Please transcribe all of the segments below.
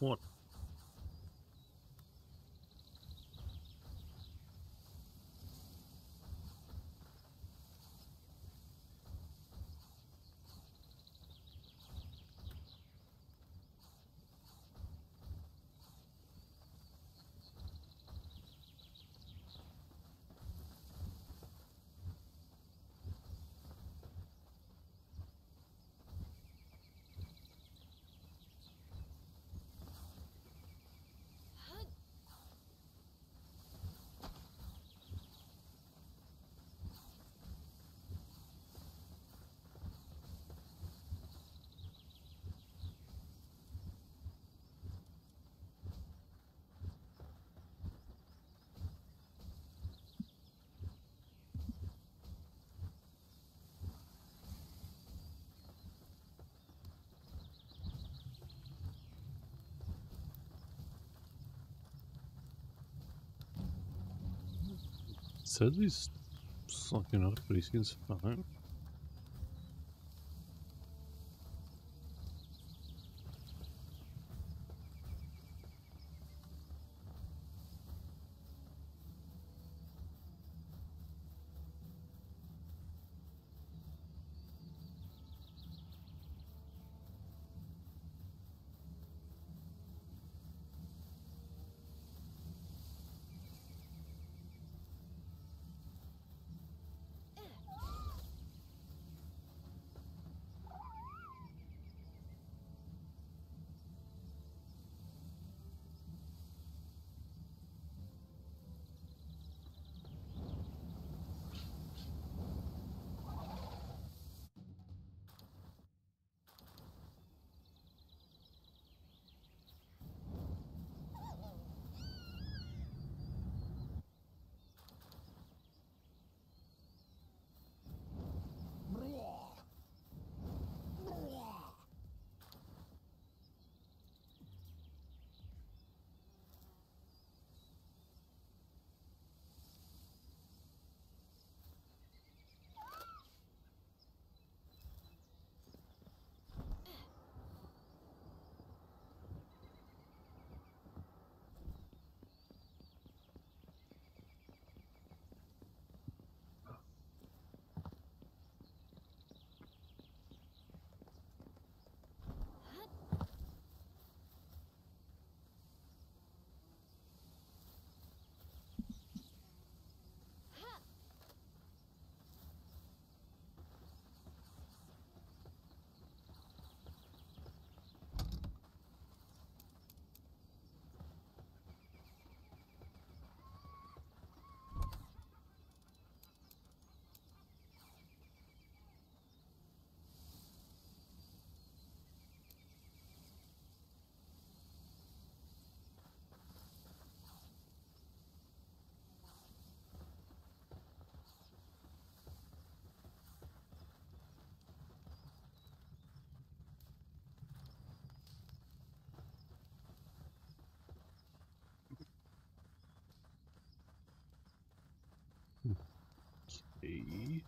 What? Said he's sucking up, but he seems fine. Okay.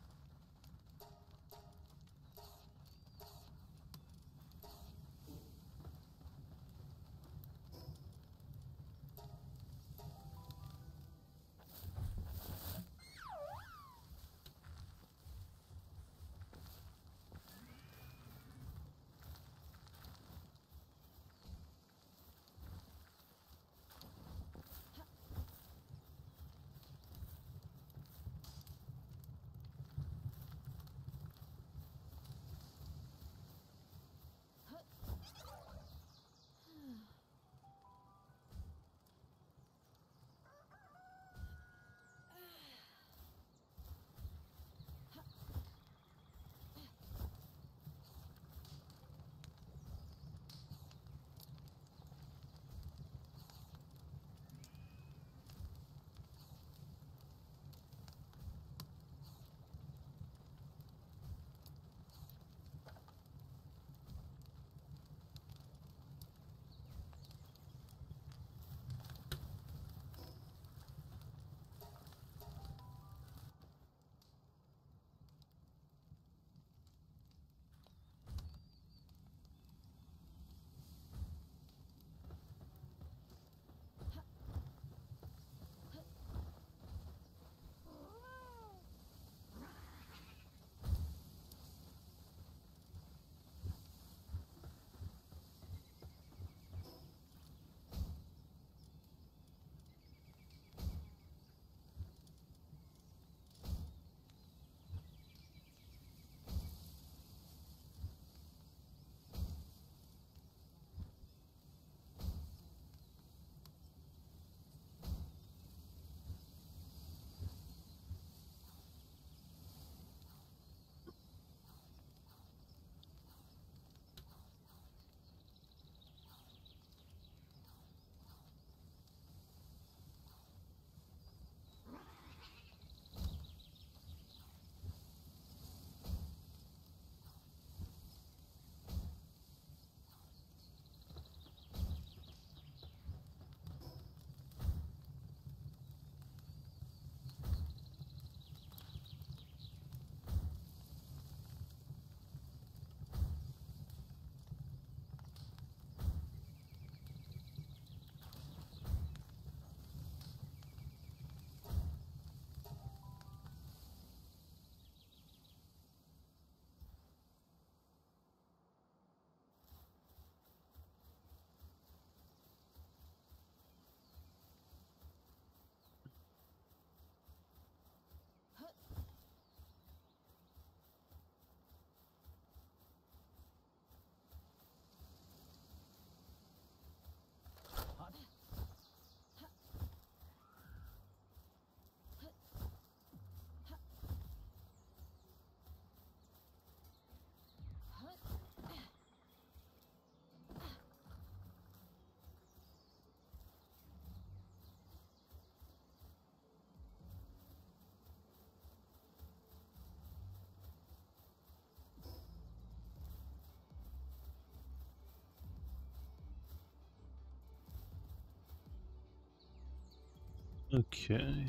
Okay.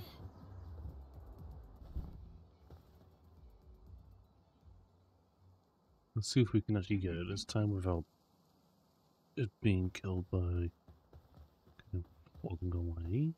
Let's see if we can actually get it this time without it being killed by walking away.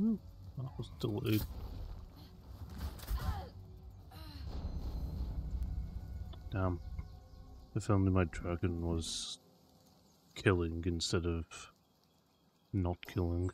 That was delayed. Damn. If only my dragon was killing instead of not killing.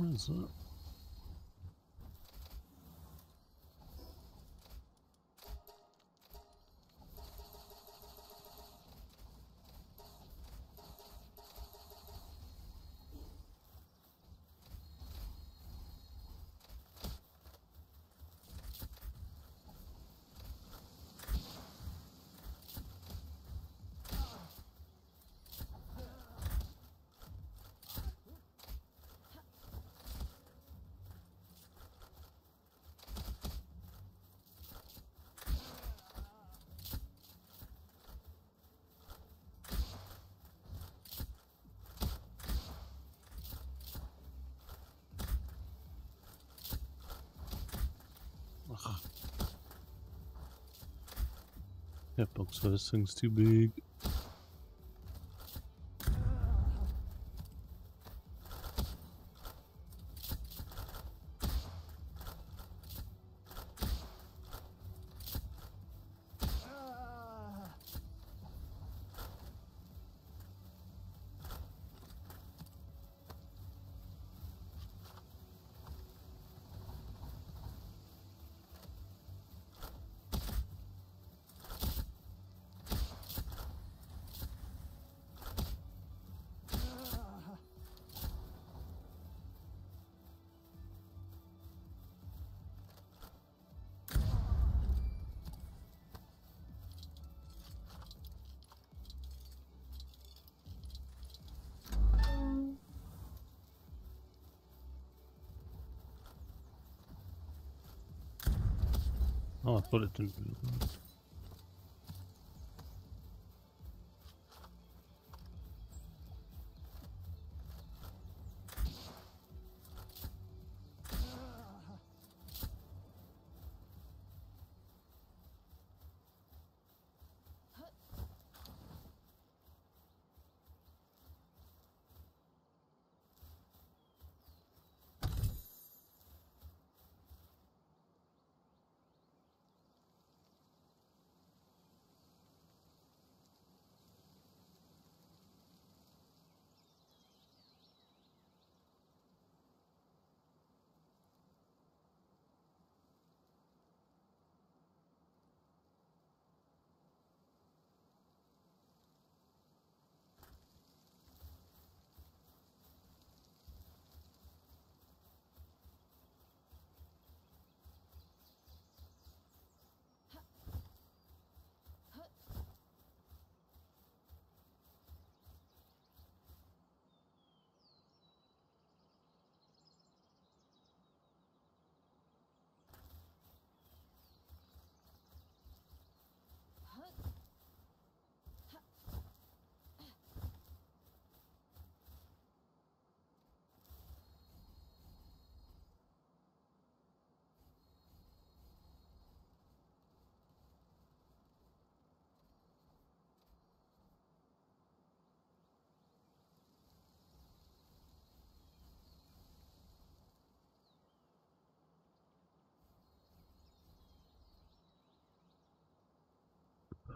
What is that? Hitbox for this thing's too big. Oh, I thought it didn't do that.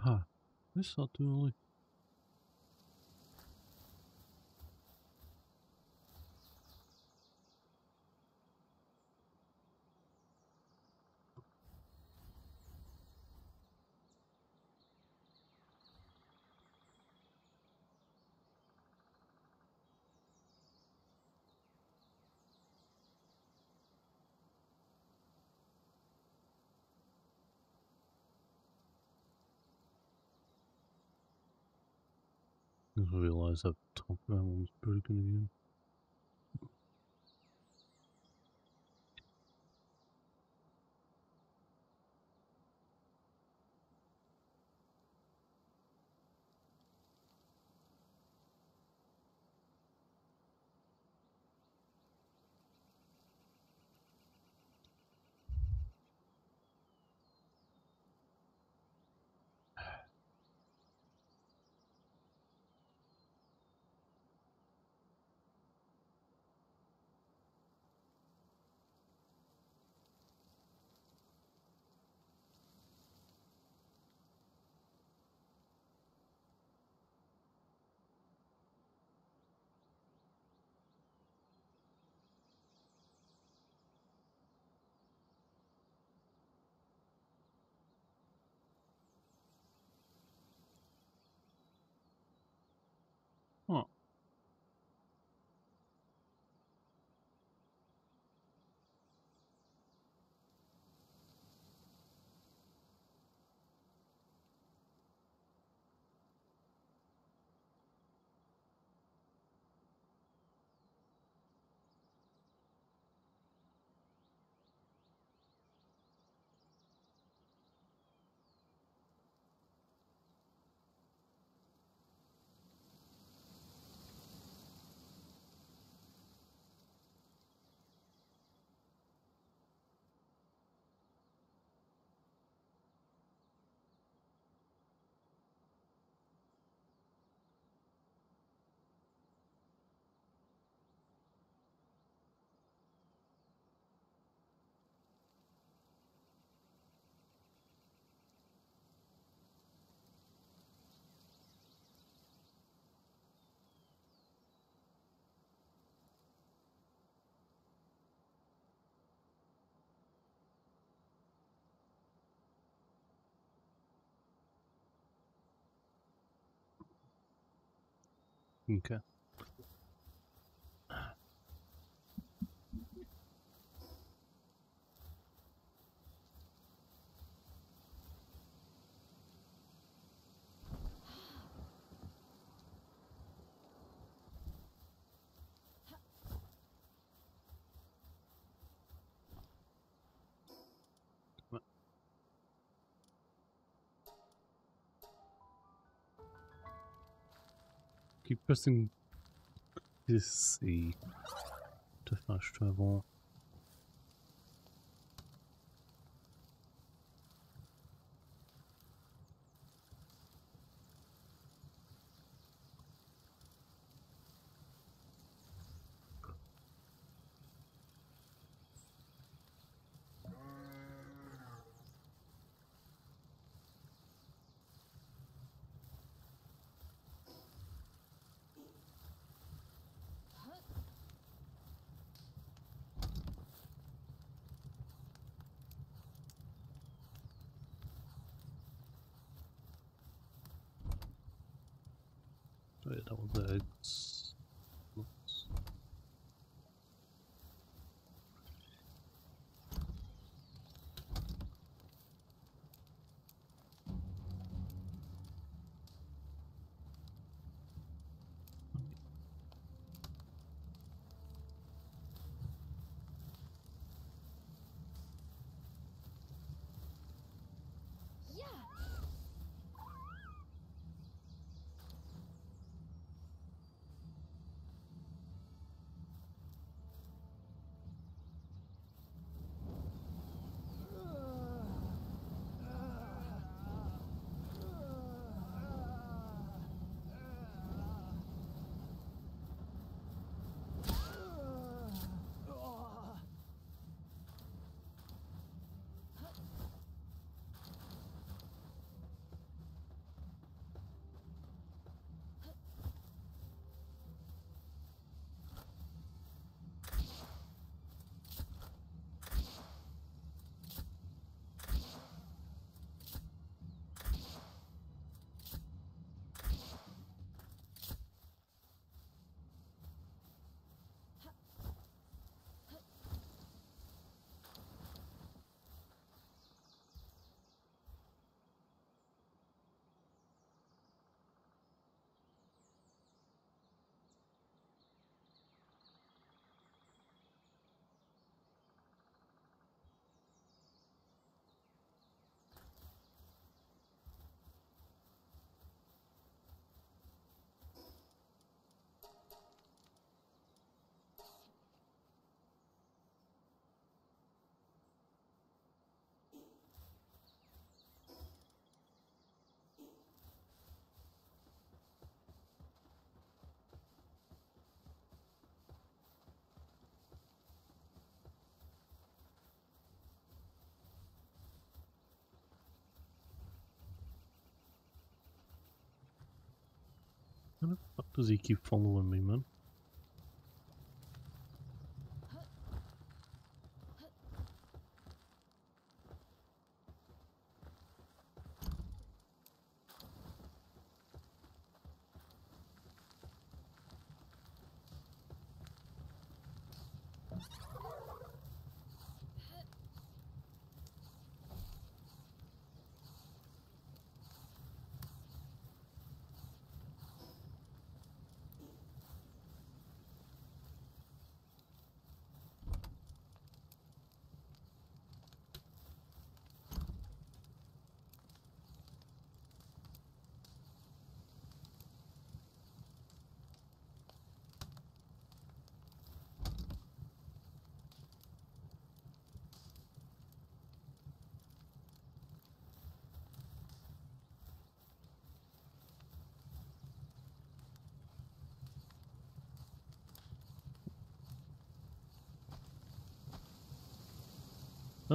Huh. This not too early. I realize that top that one's broken again. Okay. Keep pressing this C to fast travel. How the fuck does he keep following me, man?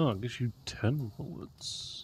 Oh, I guess you ten bullets.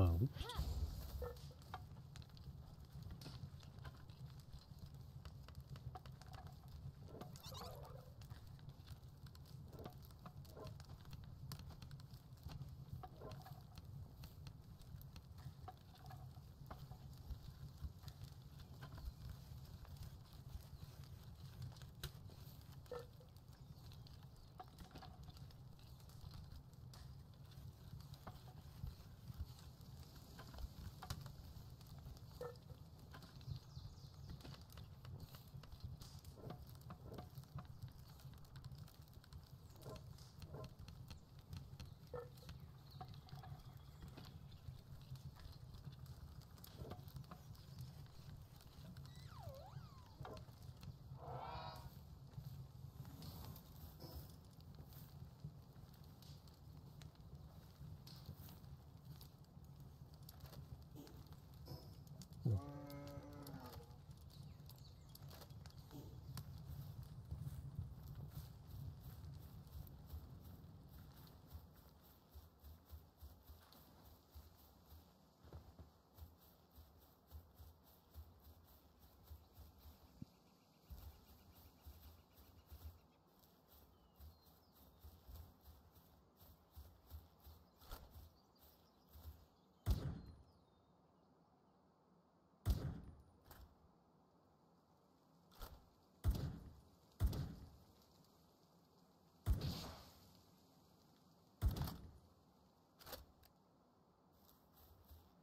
Oh.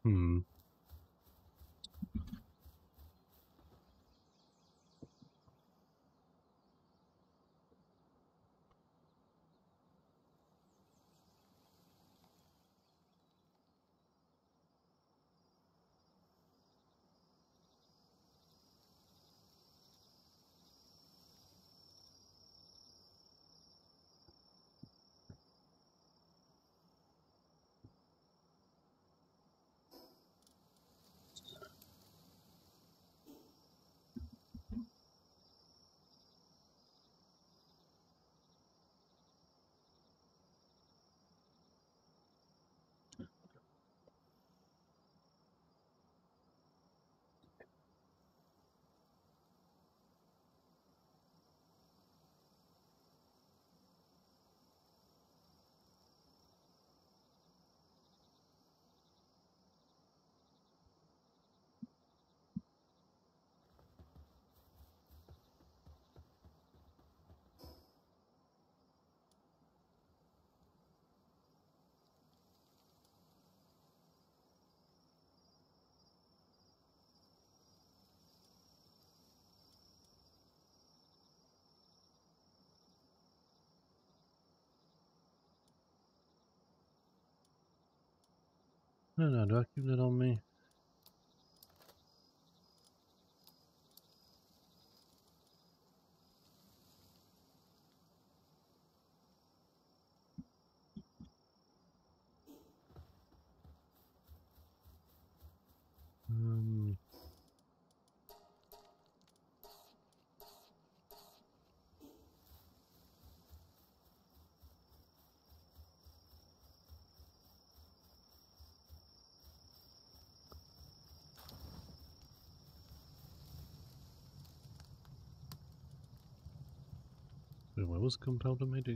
Hmm. No, no, do I keep that on me? Um, wait, what was gunpowder made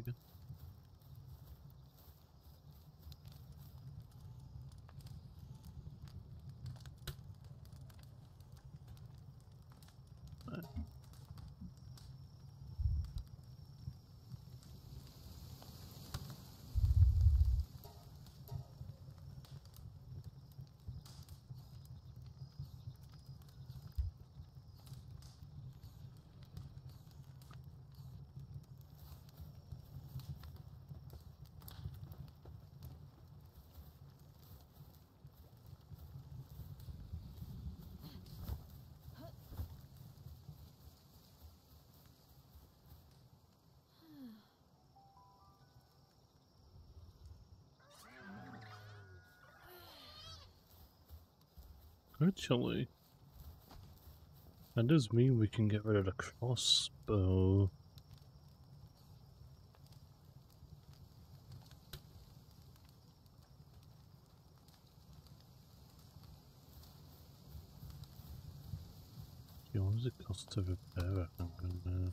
Actually, that does mean we can get rid of the crossbow. Yeah, what does it cost to repair it? I'm gonna...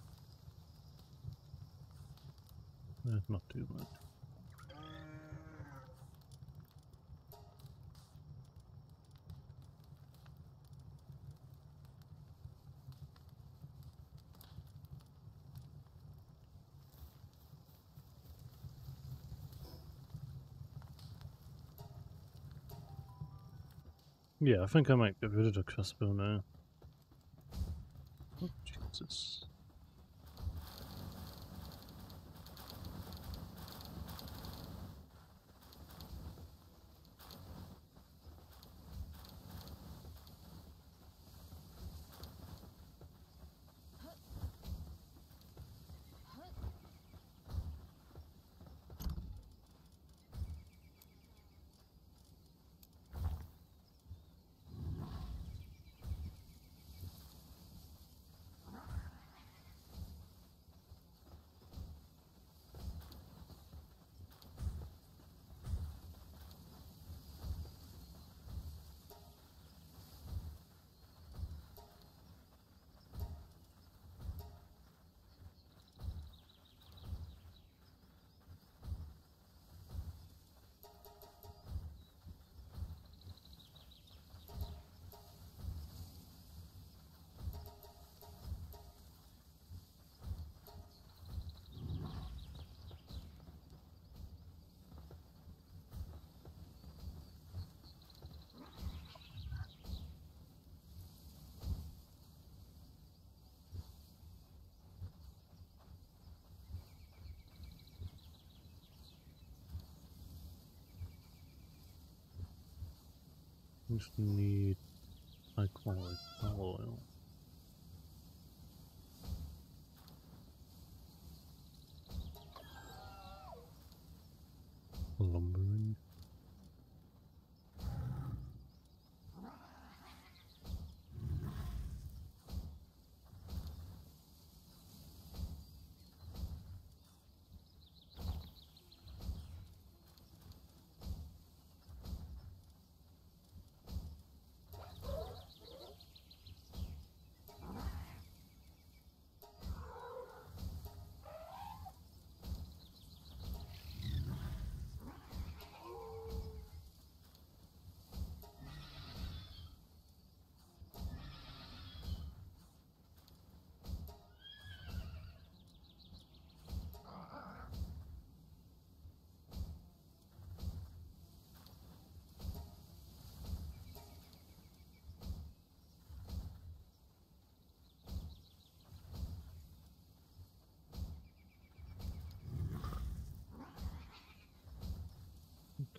Eh, not too much. Yeah, I think I might get rid of the crossbow now. Oh, Jesus. Need high quality oil. Lumbering.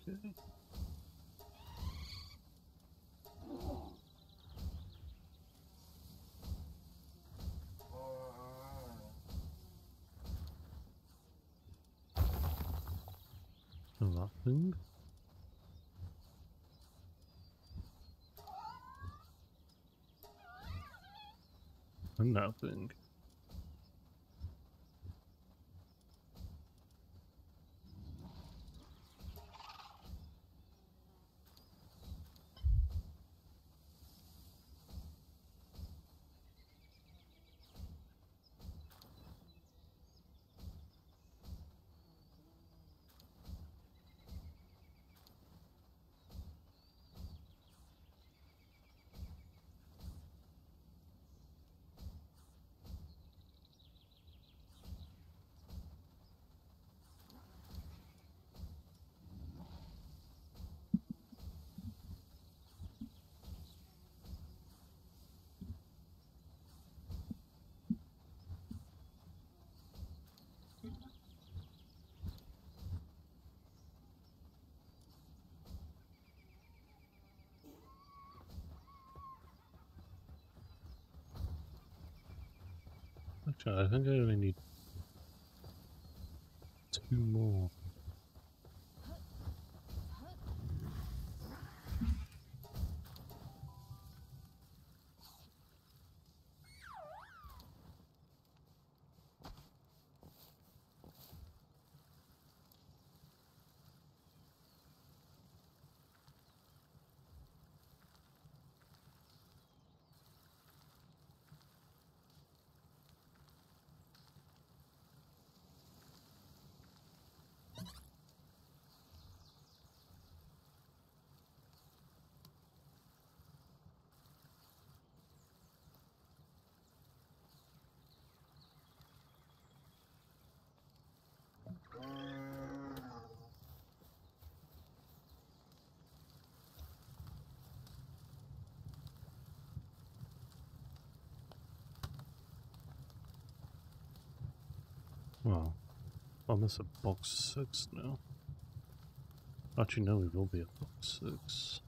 Okay. Nothing. Nothing. I think I only need two more. Well, I'm at box six now. Actually, no, we will be at box six.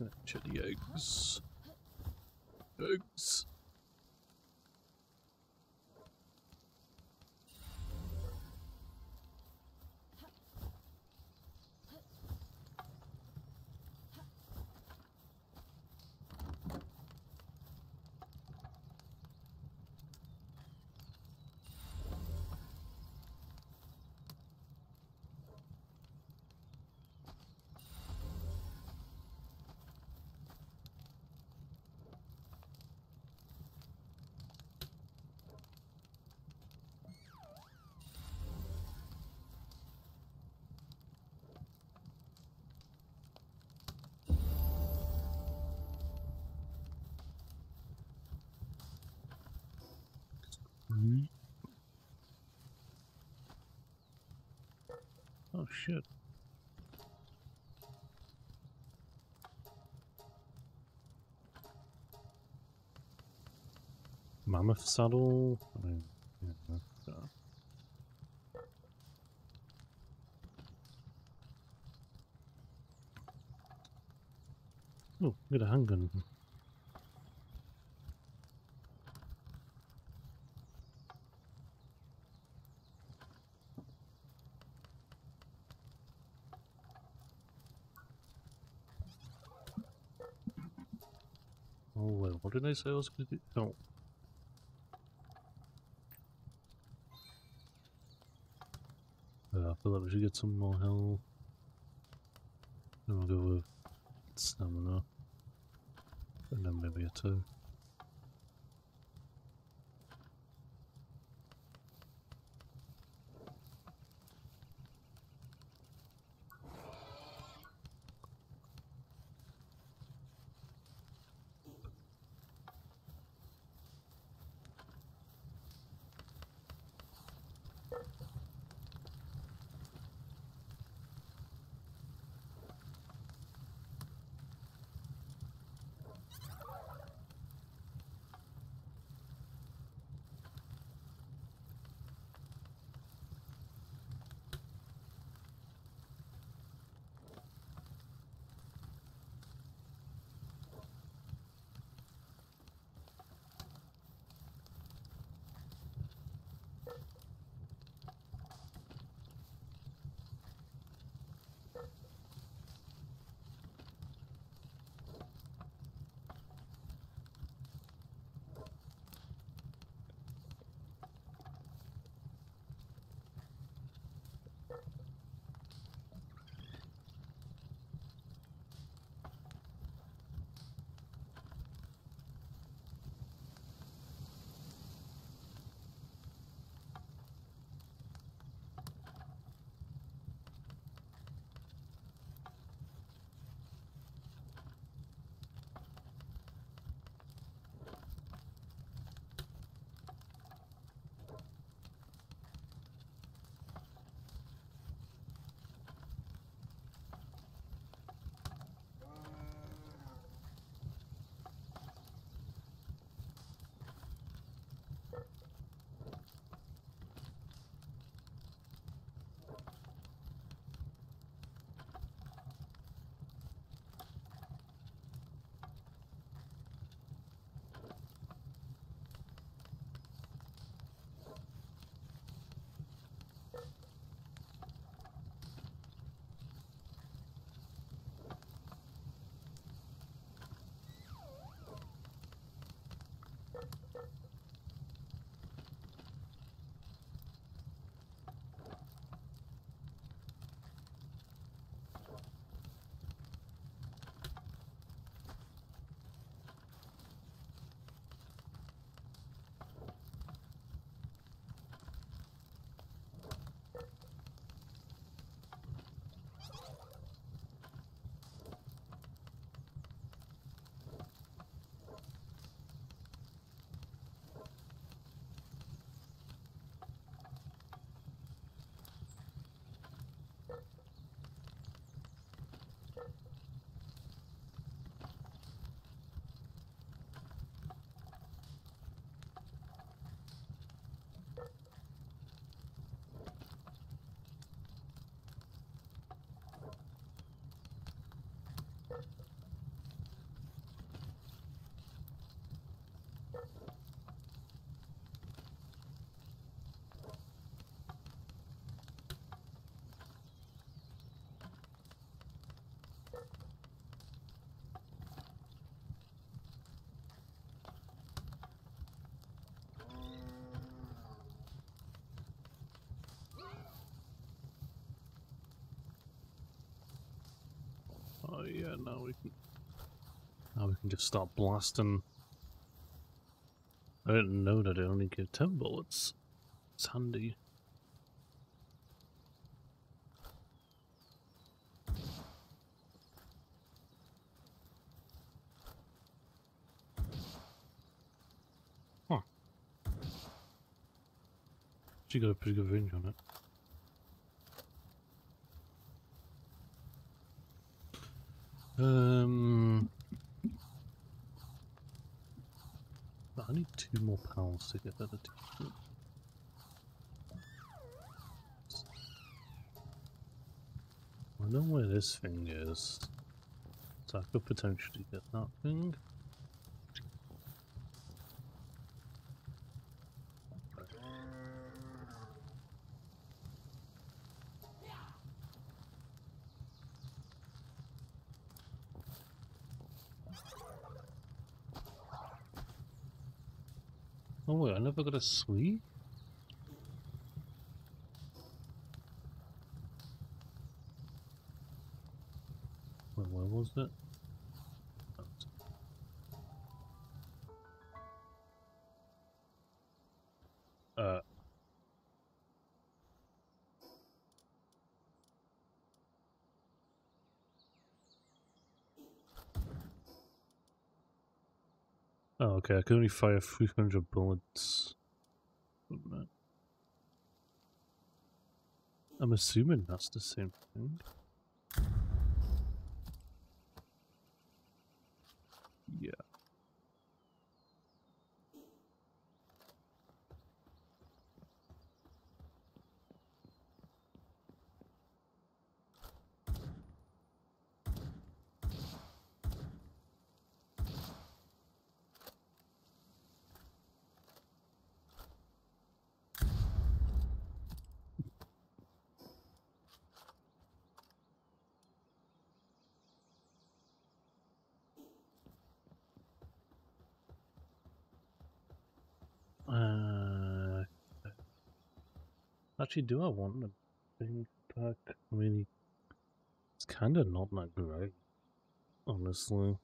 Eggs. Eggs. Oh, shit. Mammoth saddle? I mean, yeah, Oh, get a handgun. Well, what did I say I was going to do? Oh. Uh, I feel like we should get some more health. Then we'll go with stamina. And then maybe a two. Yeah, now we can. Now we can just start blasting. I didn't know that it only gave ten bullets. It's handy. Huh. She got a pretty good range on it. Um, but I need two more pals to get that. achievement. I know where this thing is. So I could potentially get that thing. Oh wait, I never got a sleeve? Wait, where was it? Uh. Oh, okay, I can only fire 300 bullets. from it. I'm assuming that's the same thing. Yeah. Uh, actually, do I want the thing back? I mean, it's kind of not that great, honestly.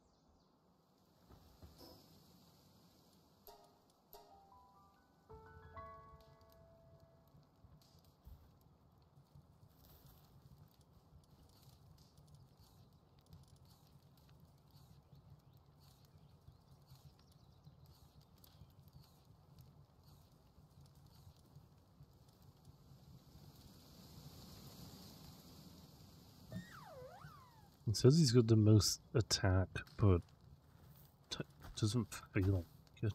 It says he's got the most attack, but doesn't feel it.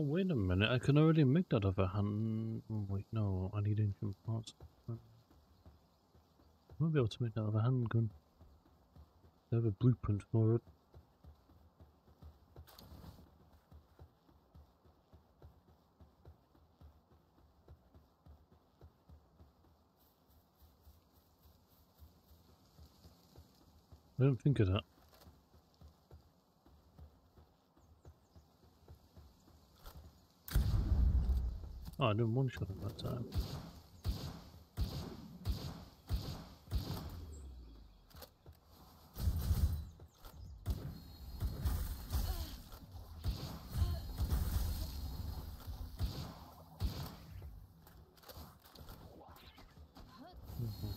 Oh, wait a minute, I can already make that other hand. oh, Wait, no, I need ancient parts. I won't be able to make that other handgun. I have a blueprint for it. I don't think of that. Oh, I didn't one shot at that time. Mhm.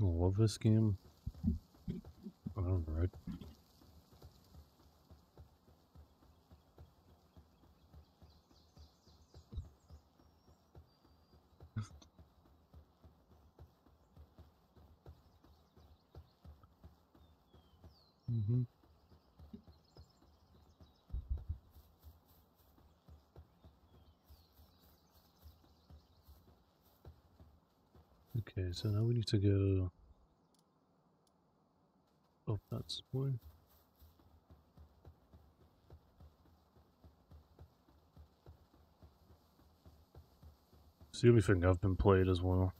I love this game. Alright. mm-hmm. Okay, so now we need to go that way. It's the only thing I've been played as well.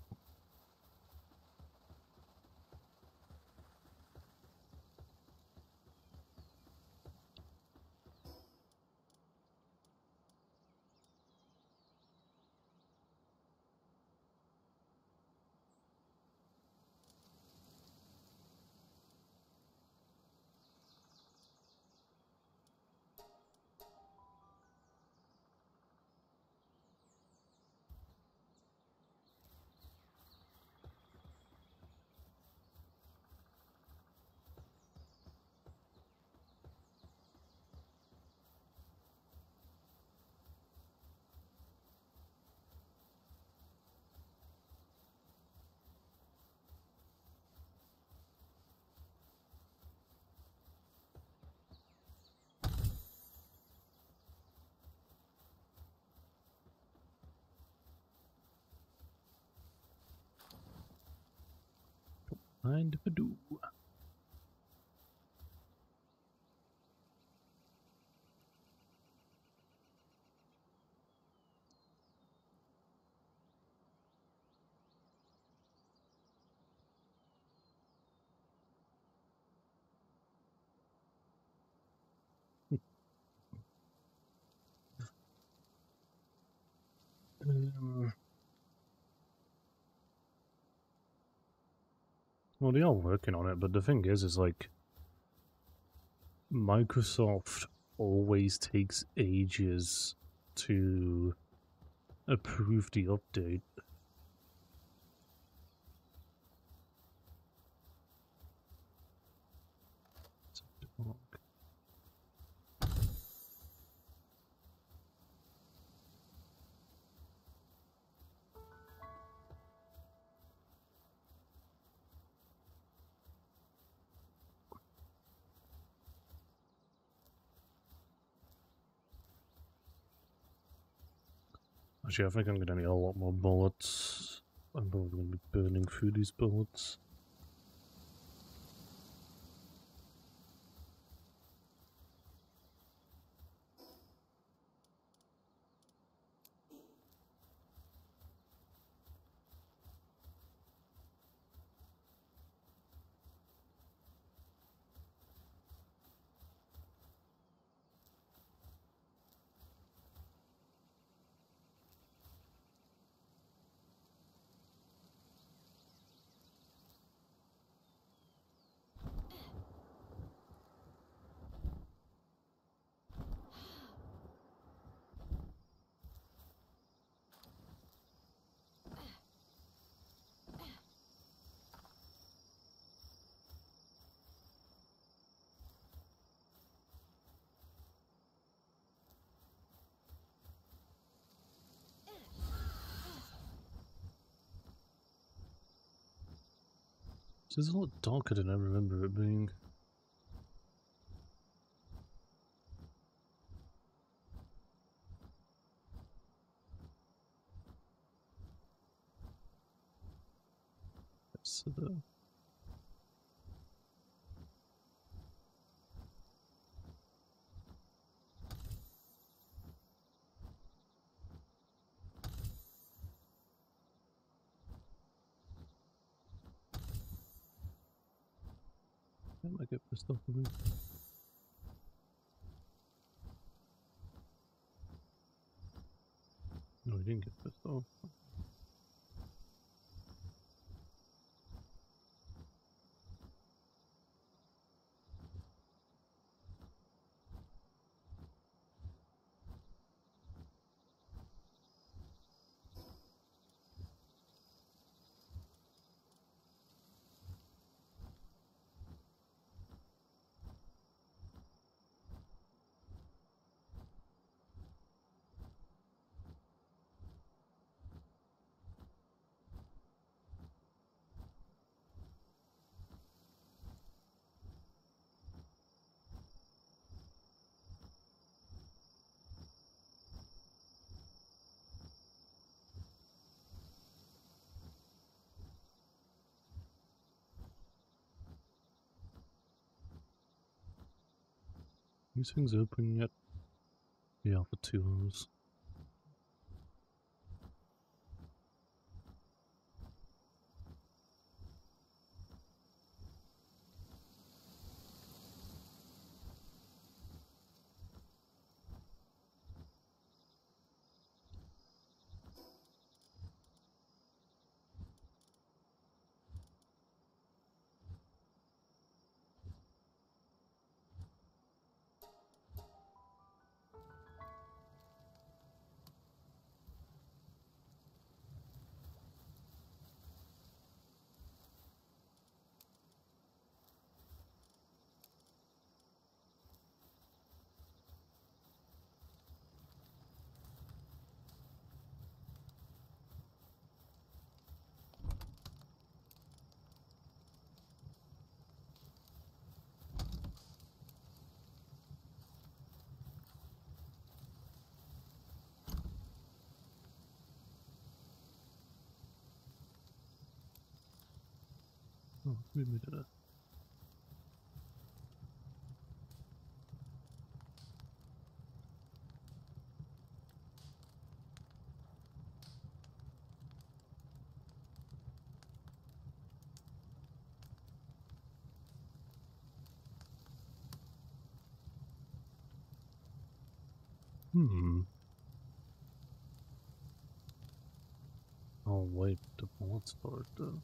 Mind if Um, well, they are working on it, but the thing is, is like Microsoft always takes ages to approve the update. Actually, I think I'm gonna need a lot more bullets. I'm probably gonna be burning through these bullets. This is a lot darker than I remember it being. So the I off with me. No, he didn't get pissed off. These things open yet? Yeah, for two hours. Oh, we. Hmm. I'll wait the it though.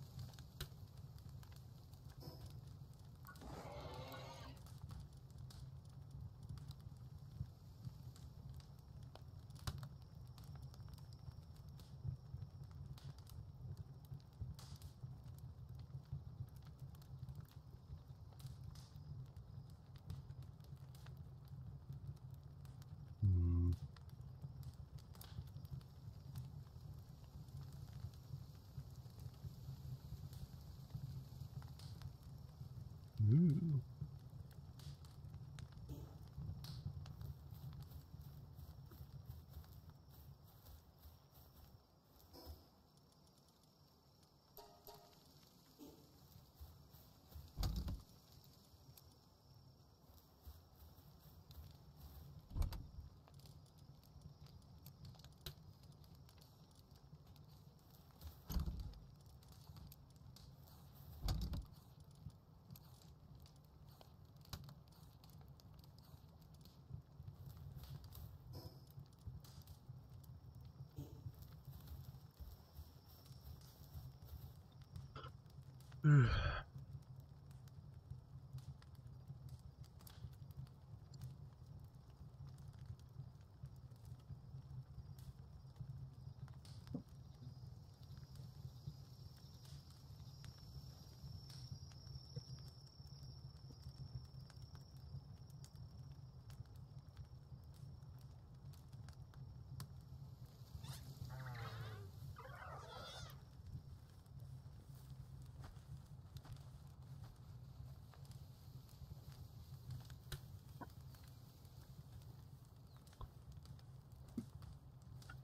Hmm. Ooh.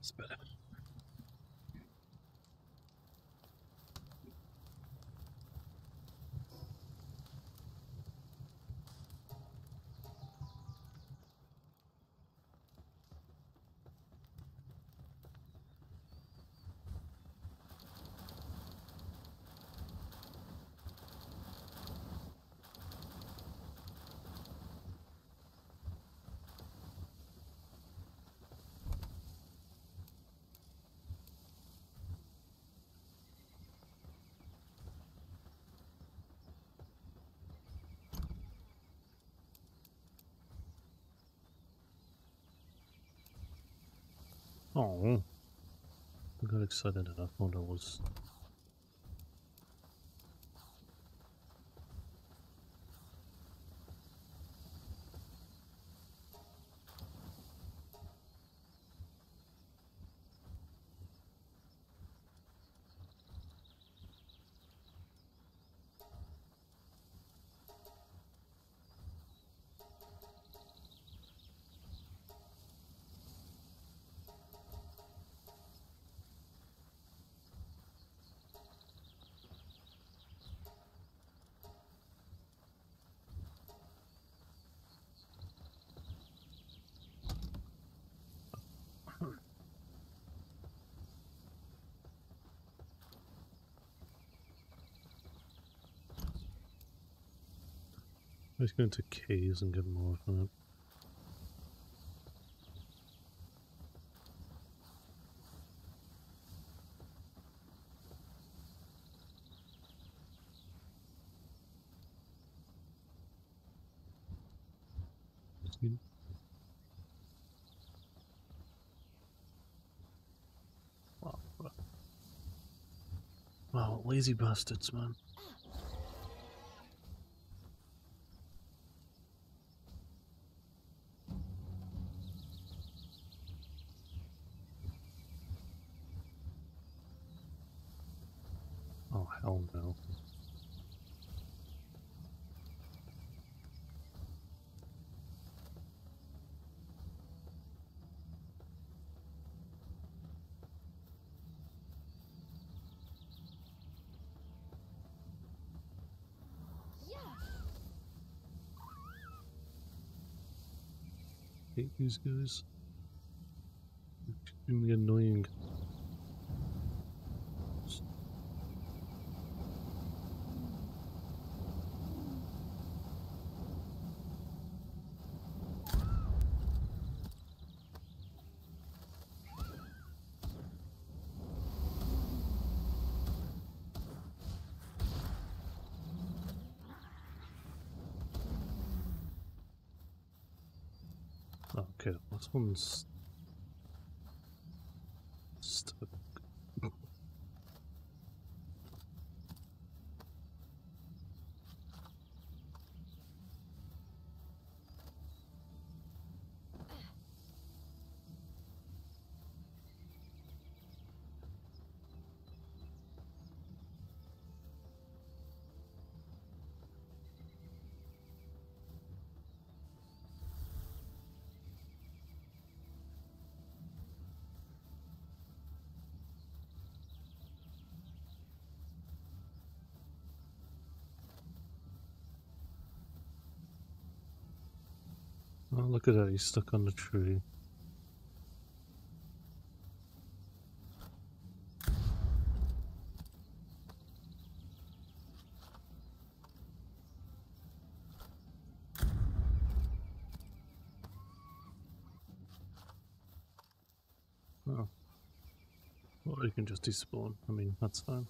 It's better. Oh, I got excited and I thought I was. Let's go into keys and get more. See? Wow. Wow, lazy bastards, man. Oh, hell no. Yeah. Hate these guys. Extremely annoying. Okay, this one's stuck. Oh, look at that, he's stuck on the tree. Oh. Or you can just despawn. I mean, that's fine.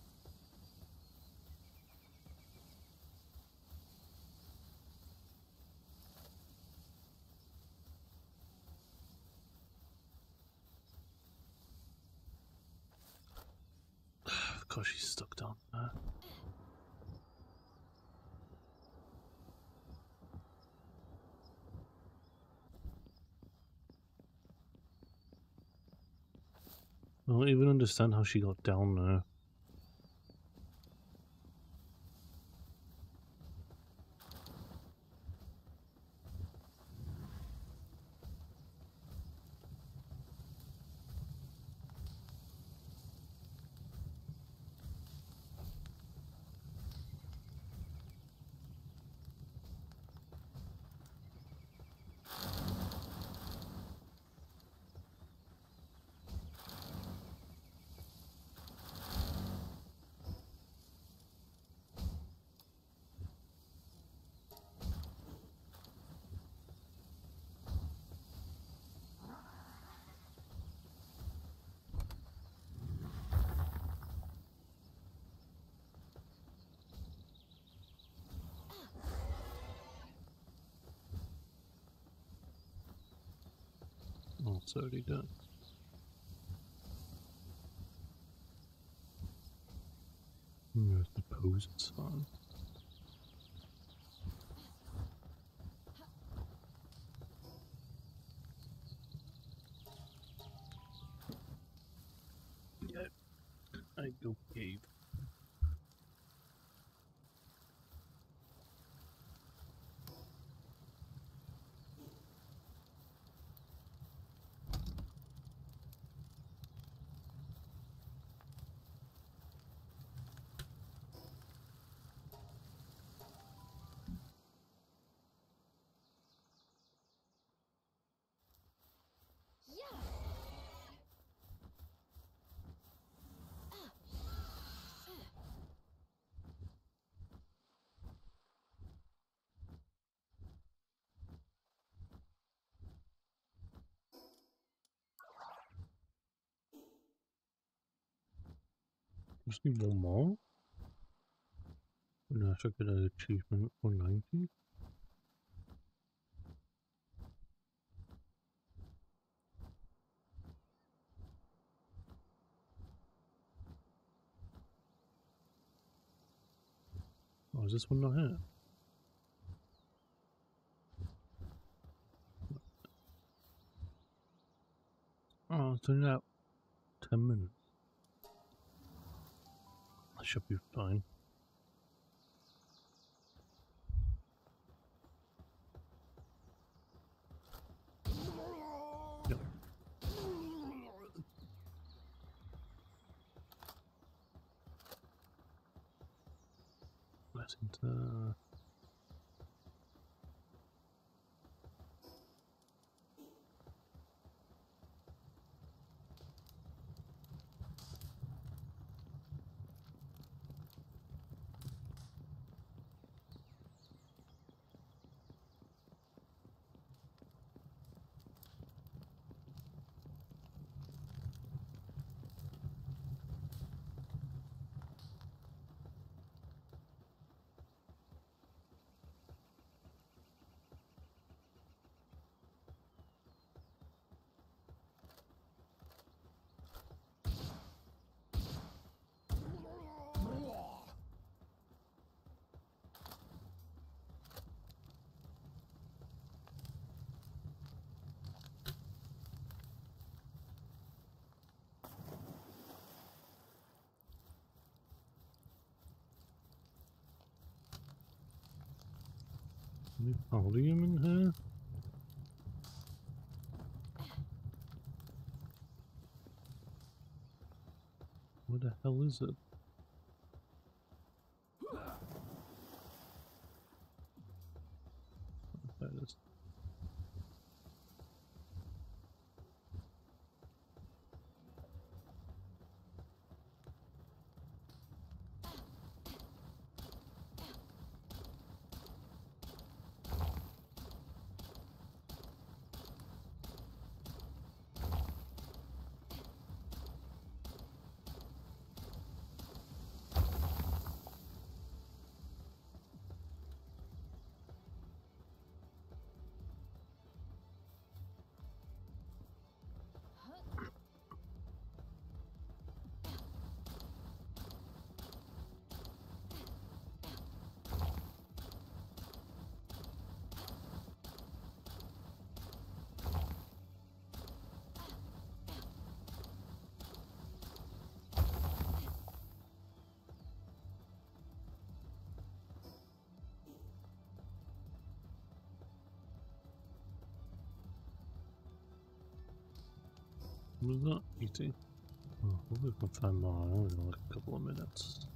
Of course, she's stuck down there. I don't even understand how she got down there. It's already done. Where's the? Yep. I go cave. Just need one more. And I should get an achievement for 90. Oh, is this one not here? Oh, it's only out 10 minutes. I should be fine. Let's into any volume in here. What the hell is it? Was that eating? Oh, we can find more. Only like a couple of minutes.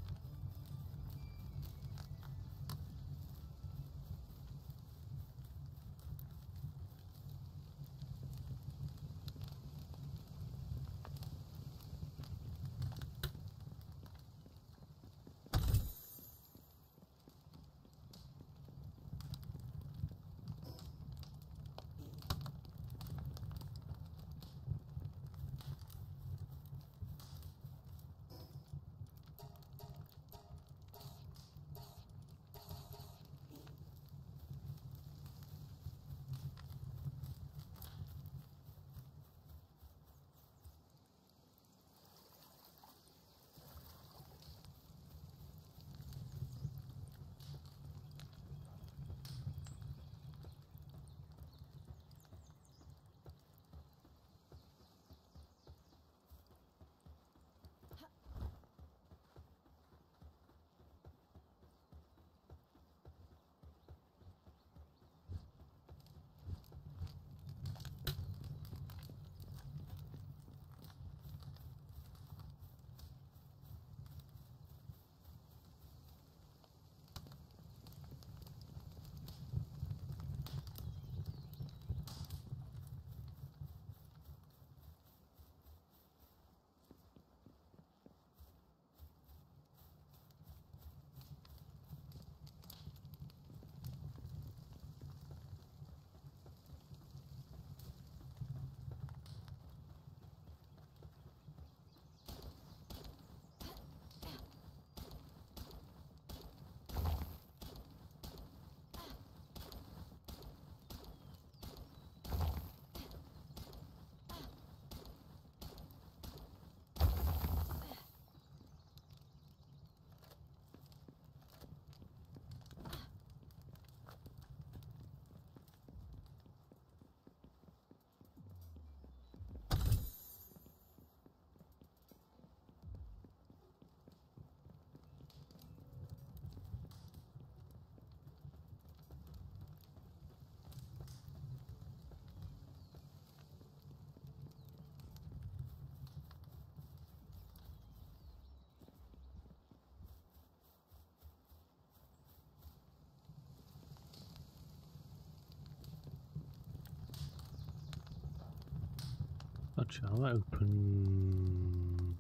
Gotcha. I'll open.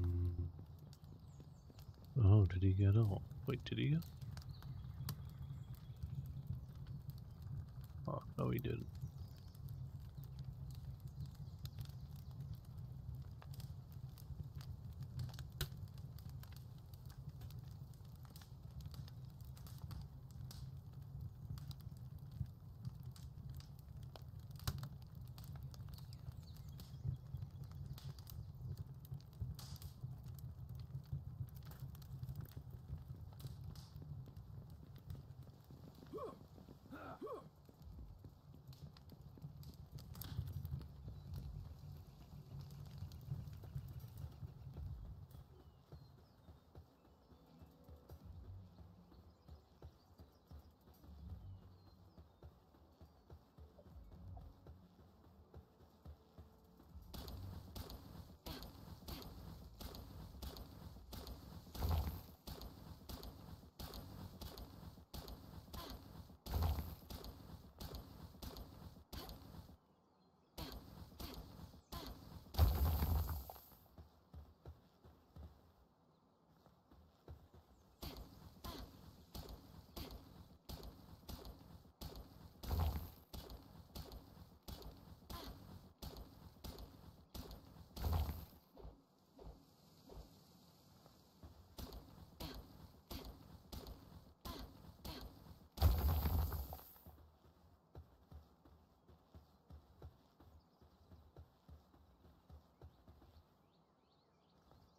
Oh, did he get out? Wait, did he? Get? Oh, no, he didn't.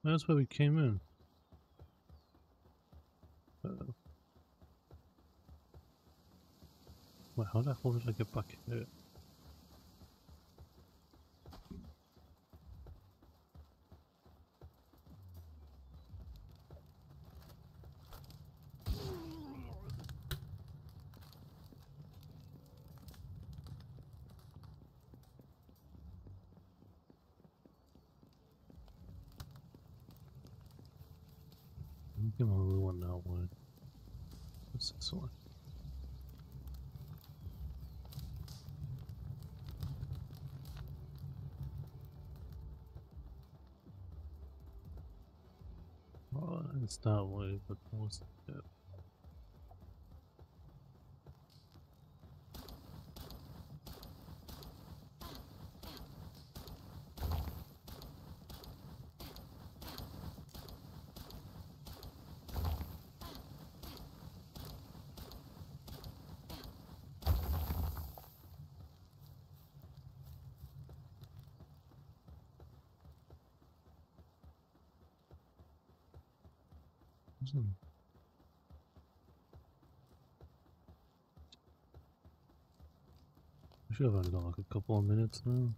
That's where we came in. Uh -oh. Wait, how the hell did I get back there? Give him a little one now one. What's this one? That way, but what's it? I should have only got like a couple of minutes now.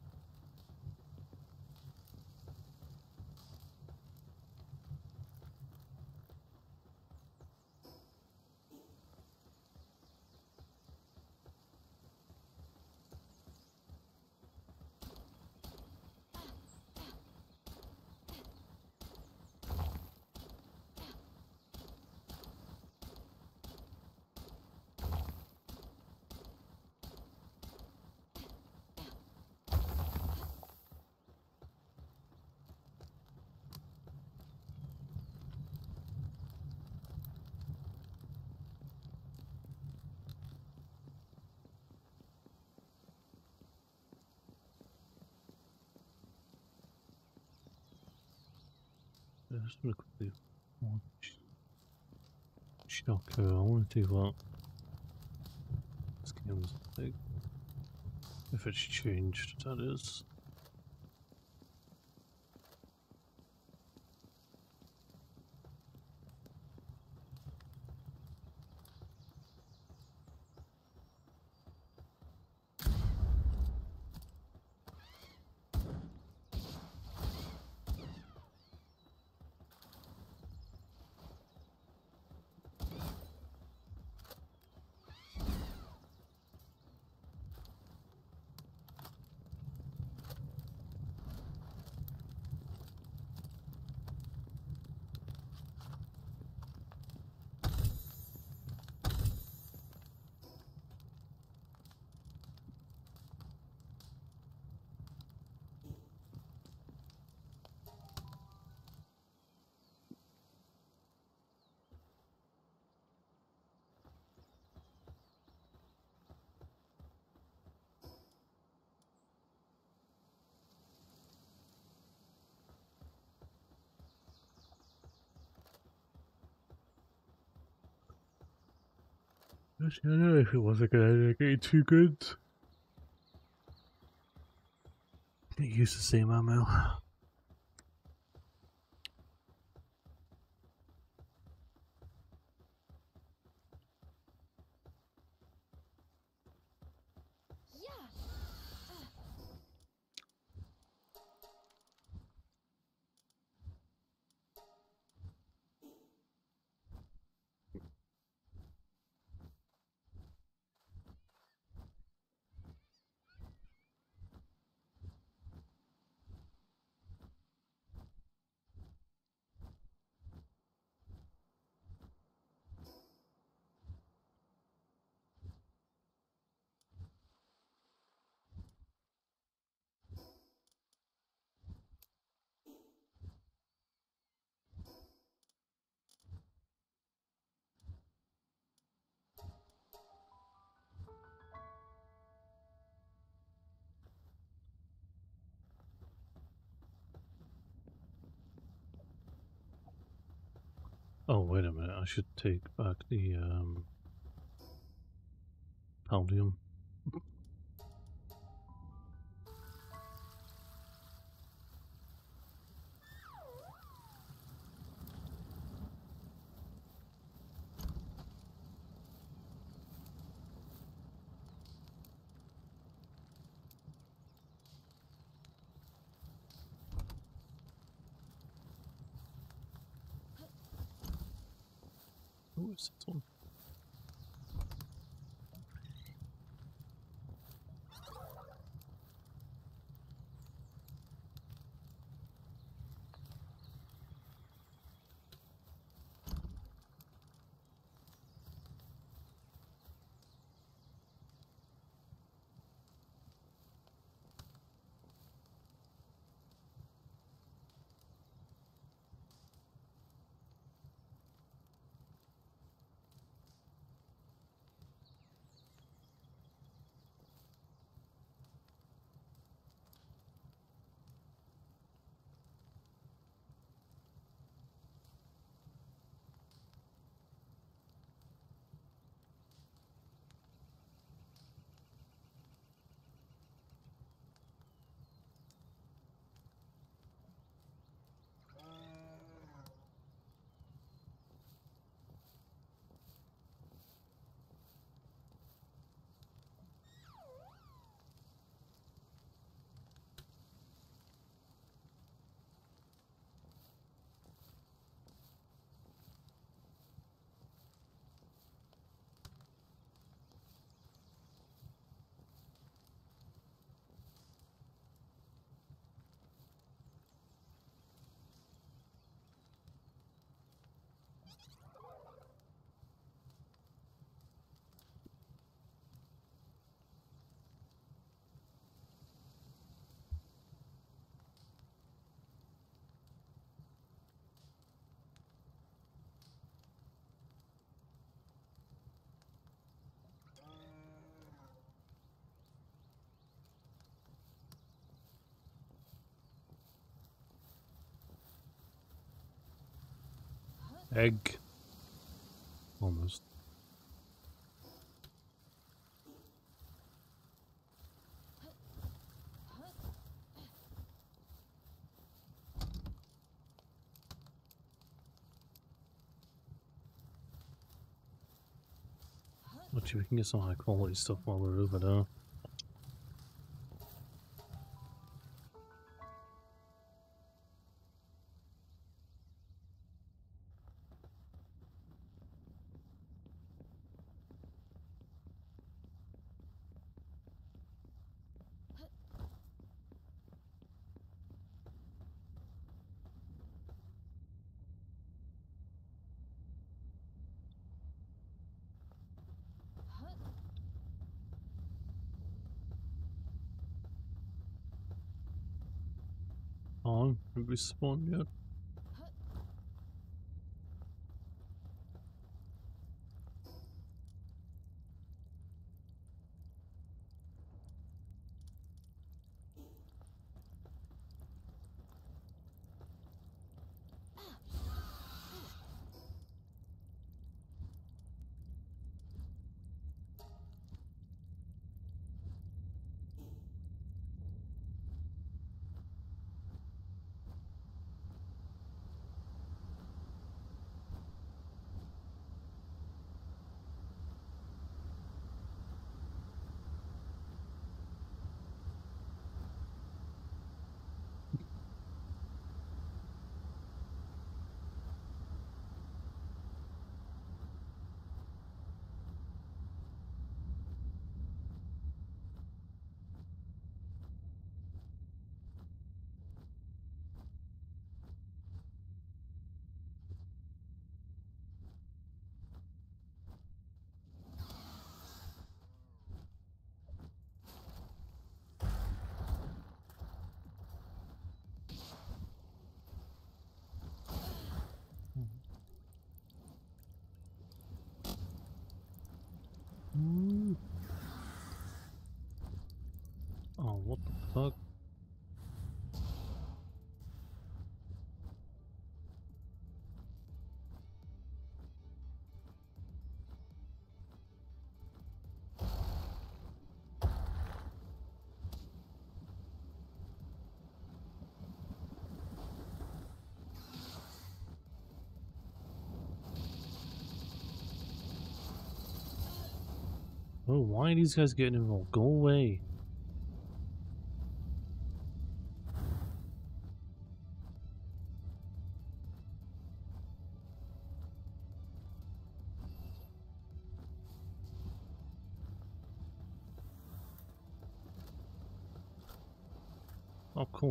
just gonna quickly watch Shocker. Oh, I want to do what this game's like. If it's changed, that is. Actually, I don't know if it was a good idea getting two guns. Get used to seeing ammo. Oh, wait a minute. I should take back the um, Paldium. Who is Egg. Almost. Let's see if we can get some high quality stuff while we're over there. We spawned yet? What the fuck? Oh, why are these guys getting involved? Go away.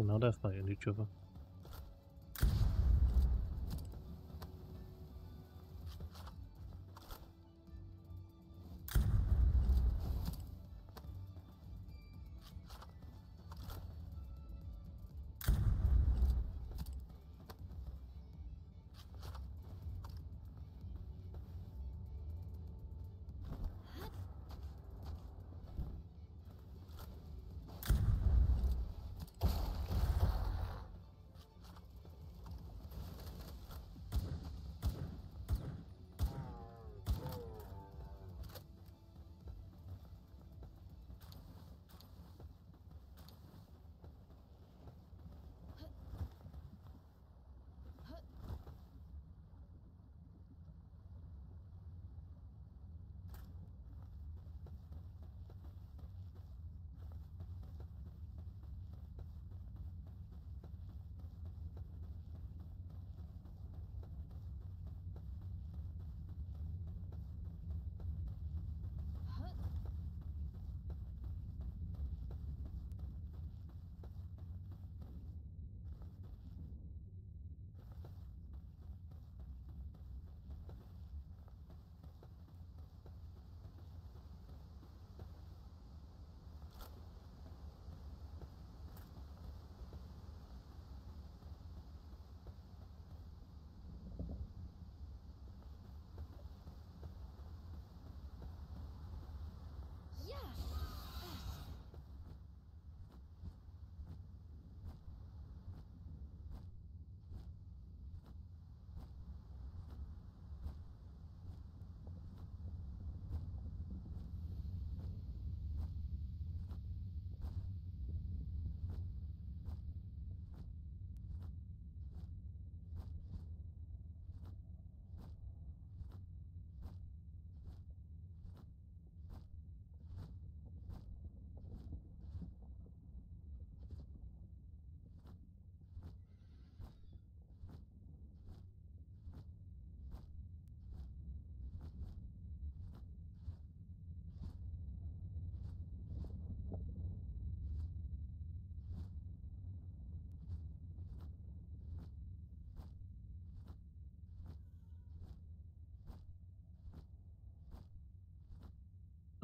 Now they're fighting each other.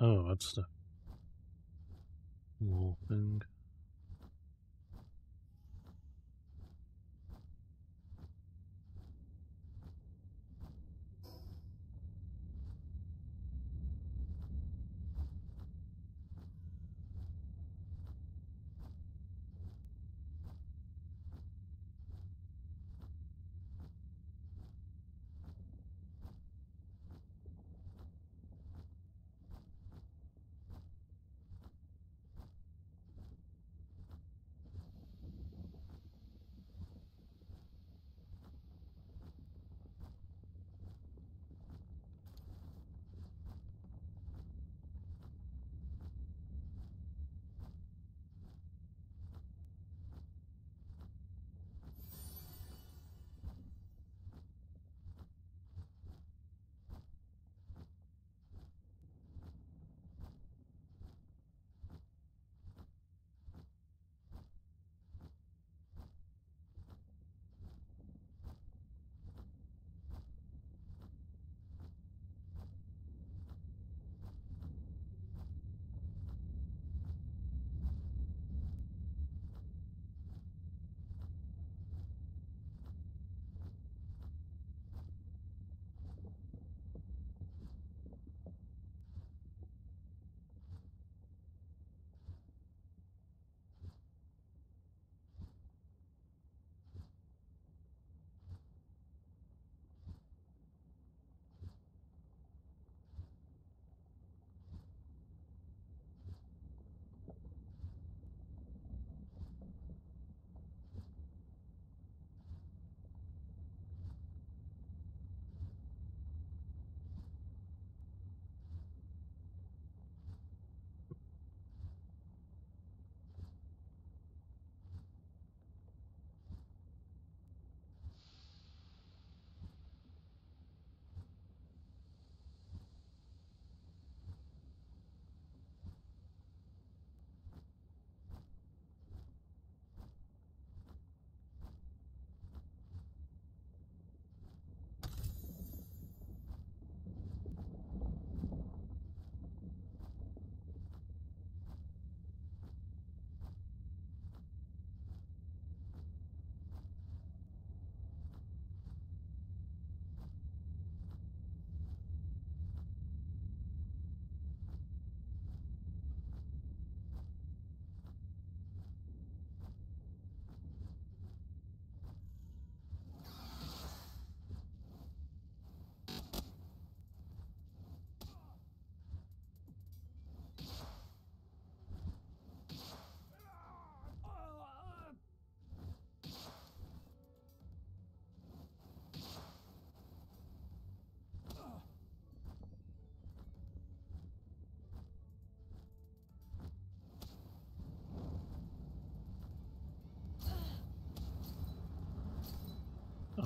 Oh, that's the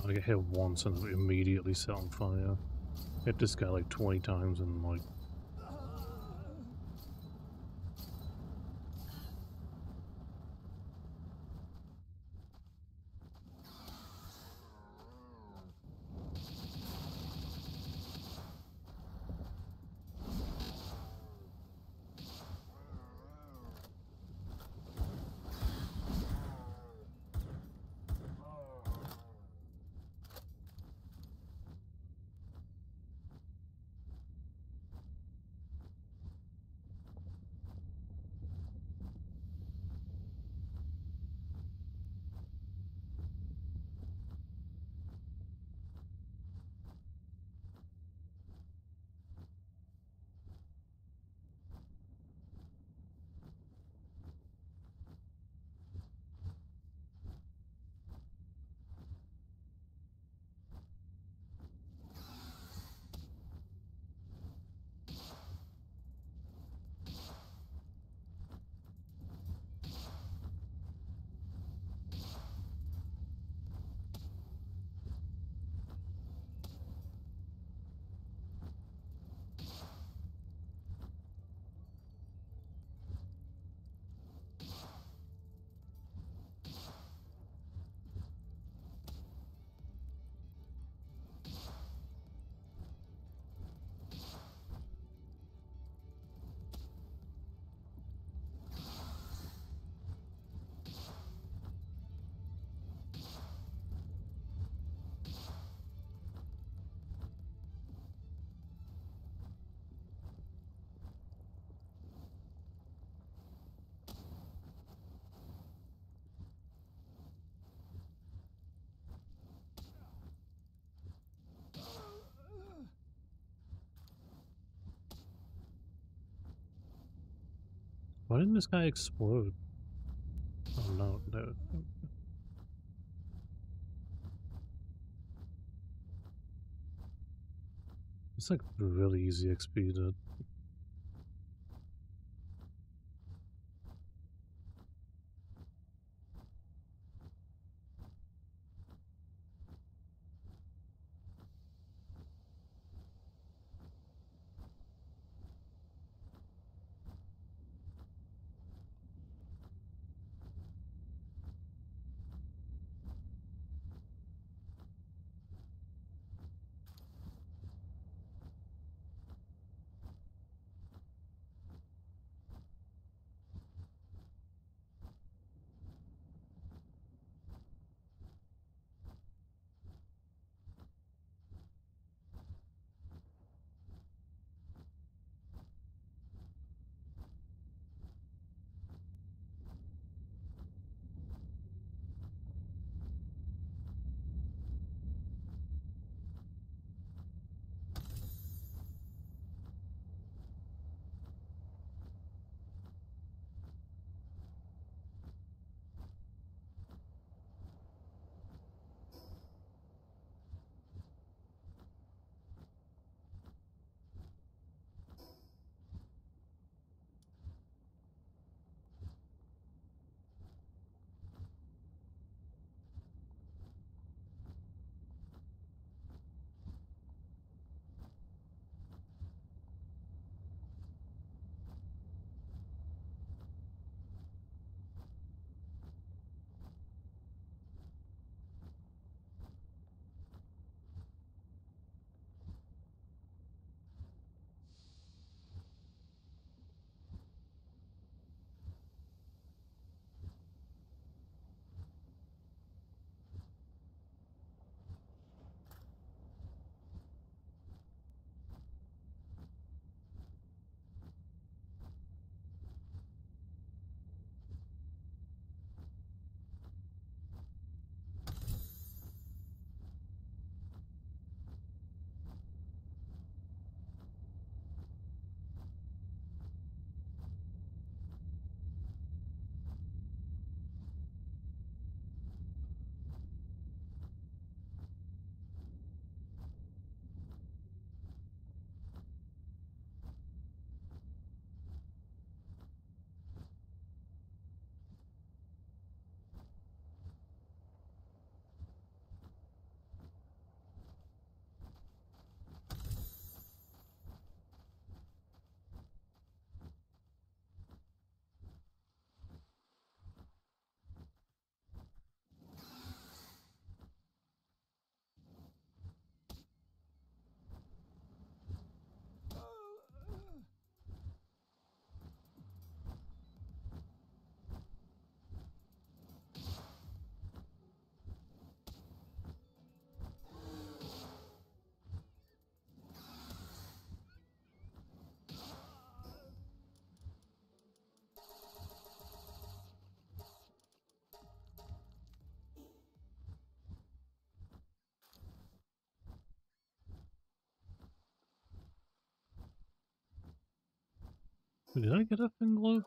I hit once and it immediately set on fire. Hit this guy like 20 times and like Why didn't this guy explode? Oh no, no. It's like really easy XP to Did I get a thing glue?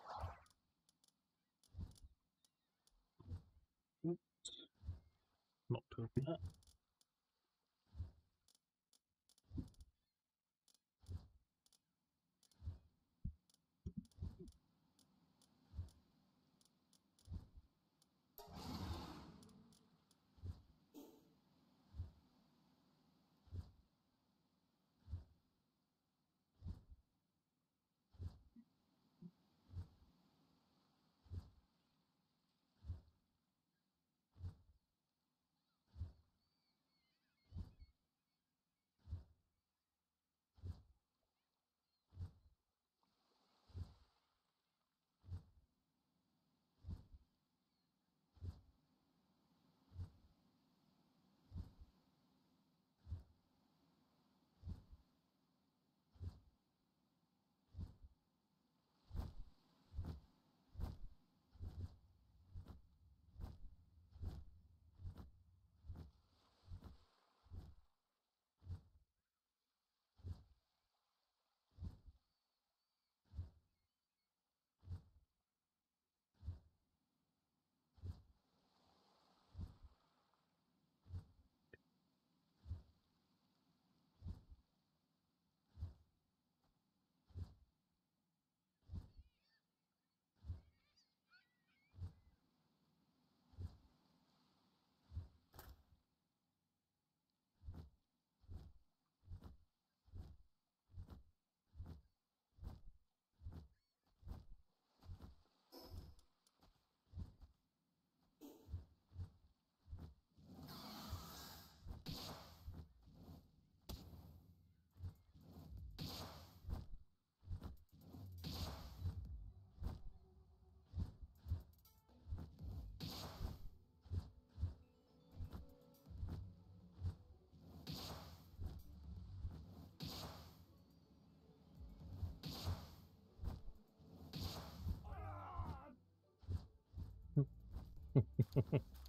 Oops. Not doing that.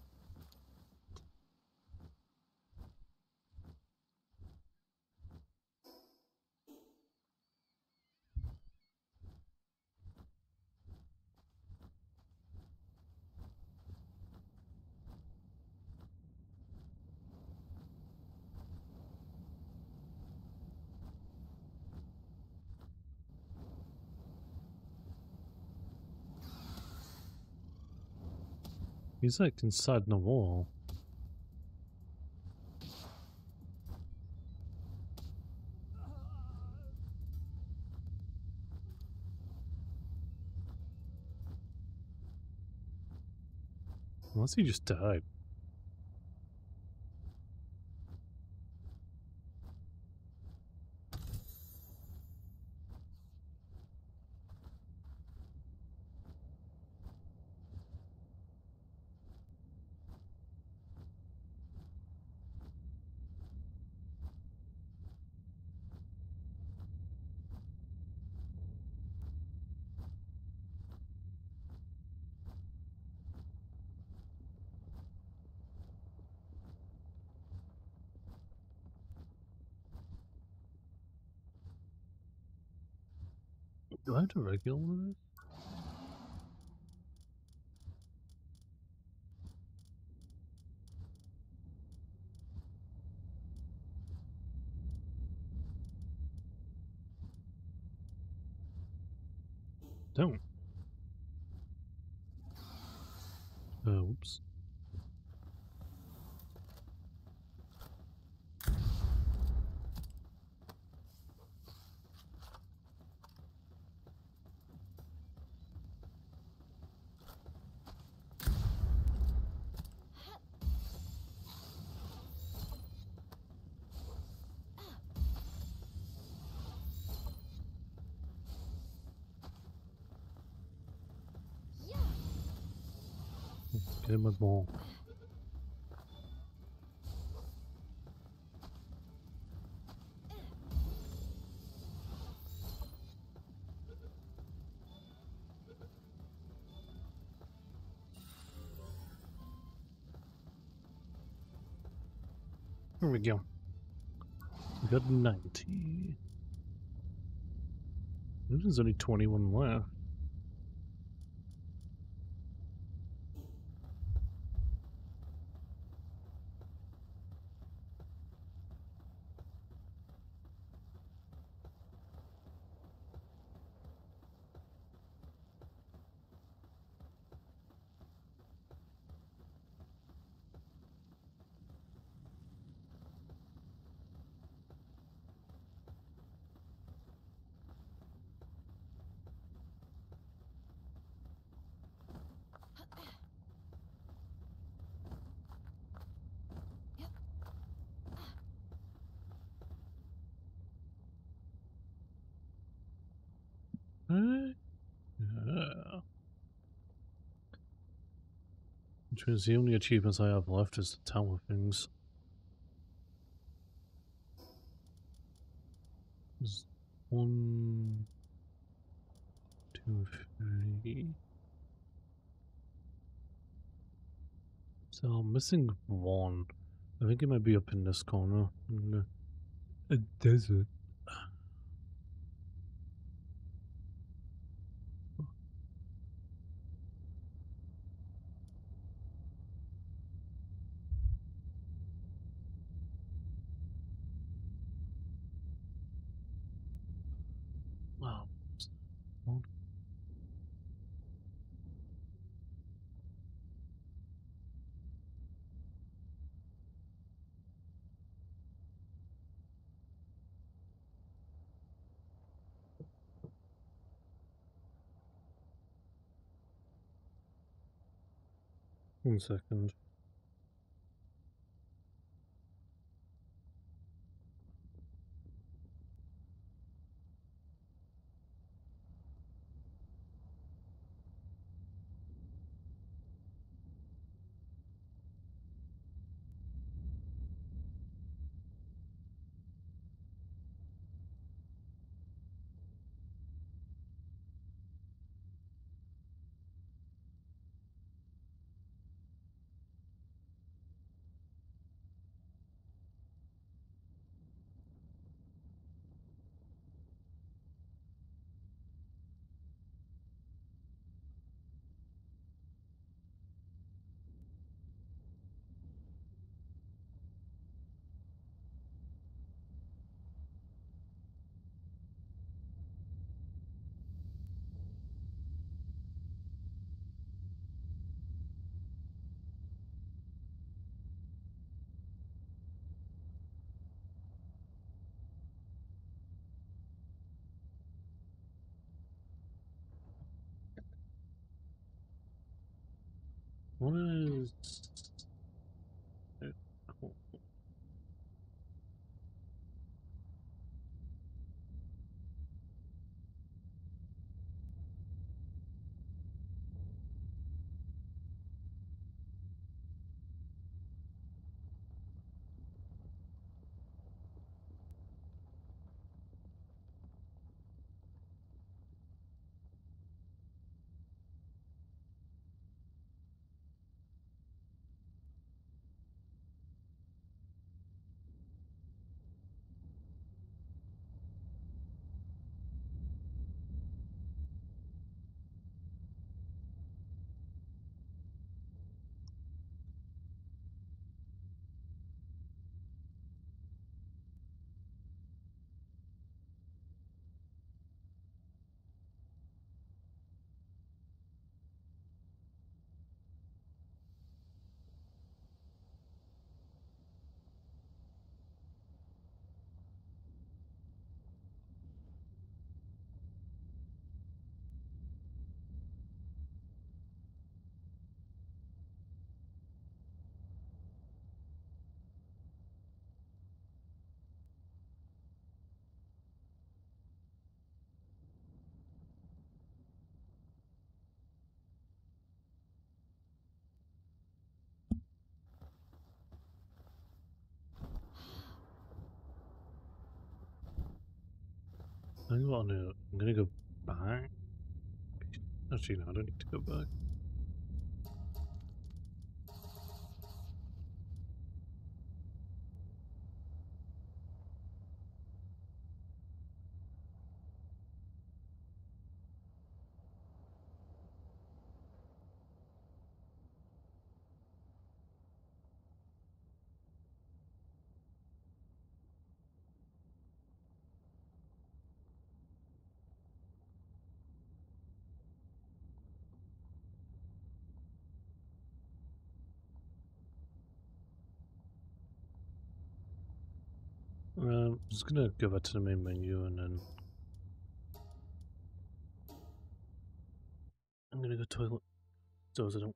He's like inside the wall. Unless he just died. To regular one? Don't. Uh, whoops. Get him. There we go. Got 90. There's only 21 left. Uh, yeah. Which means the only achievements I have left is the tower of things. There's one, two, three. So I'm missing one. I think it might be up in this corner. In the- a desert. Wow. One. One second. What is... uh, cool. I'm gonna, go back. Actually, no, I don't need to go back. Um, just gonna go back to the main menu and then I'm gonna go toilet so I don't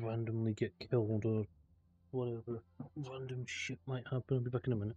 randomly get killed or whatever random shit might happen. I'll be back in a minute.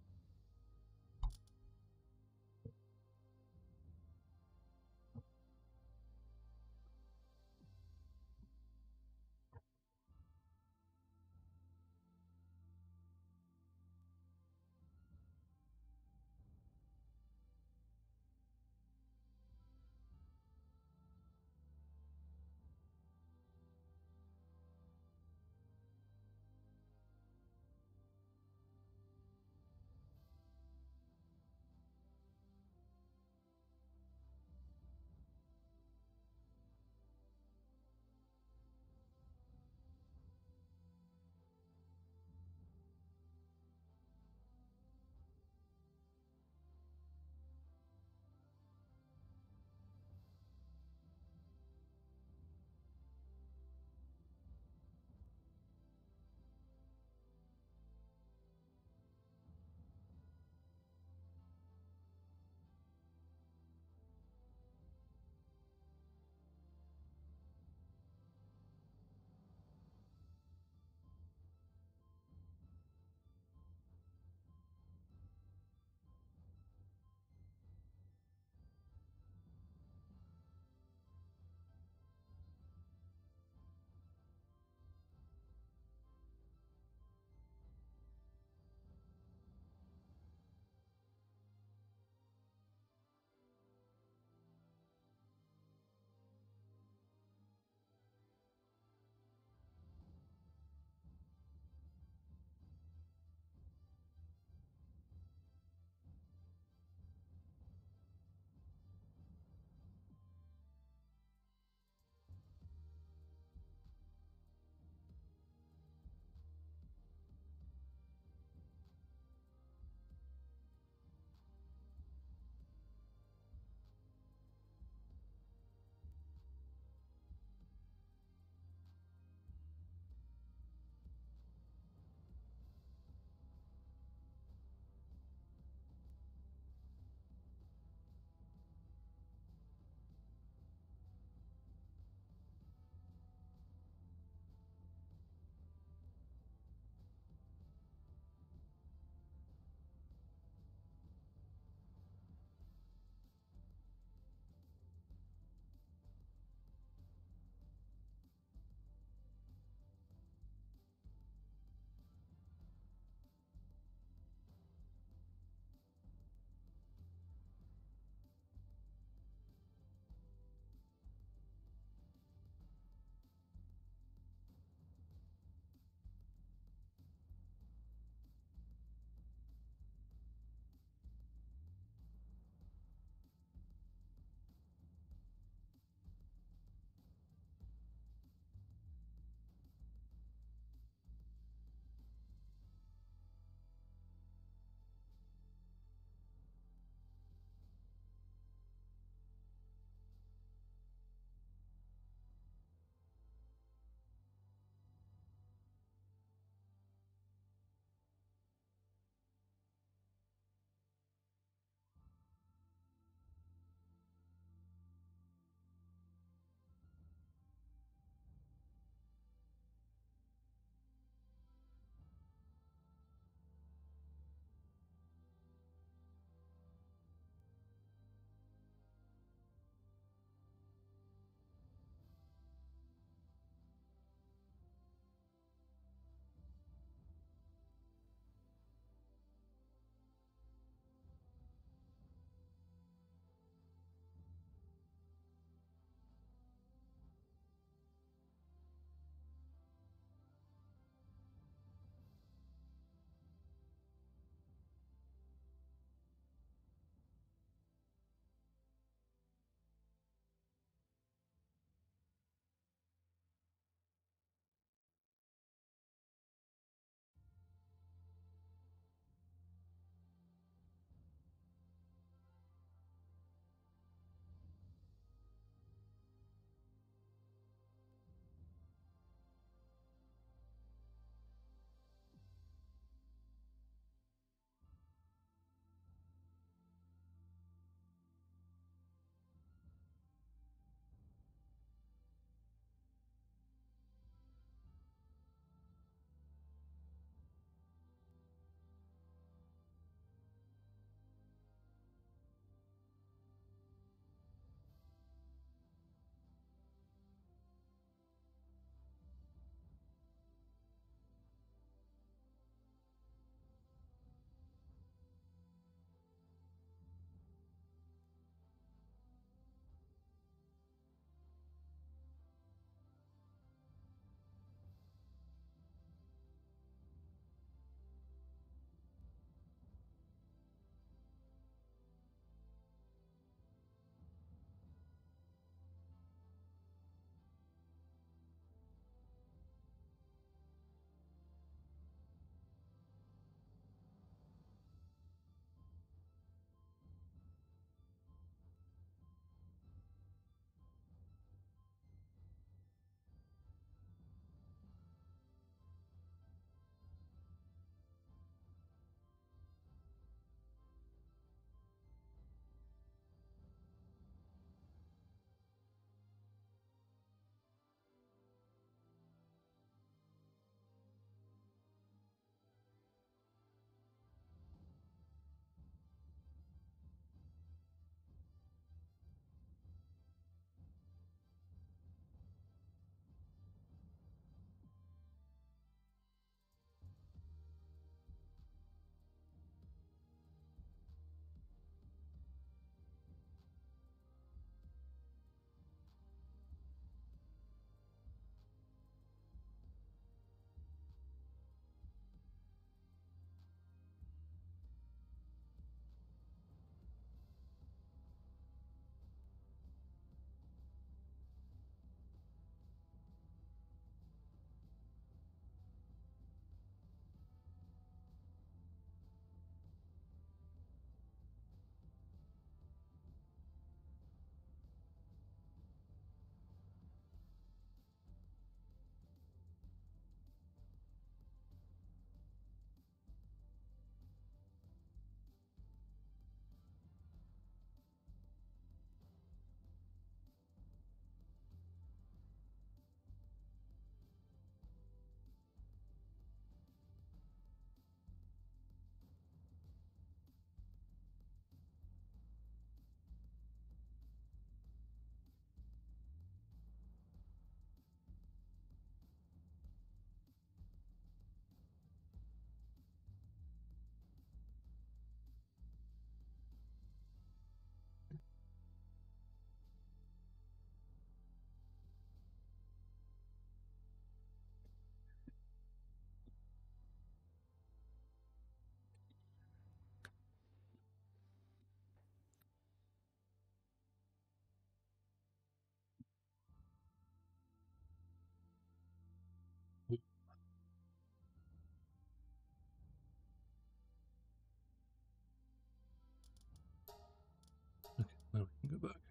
Good book.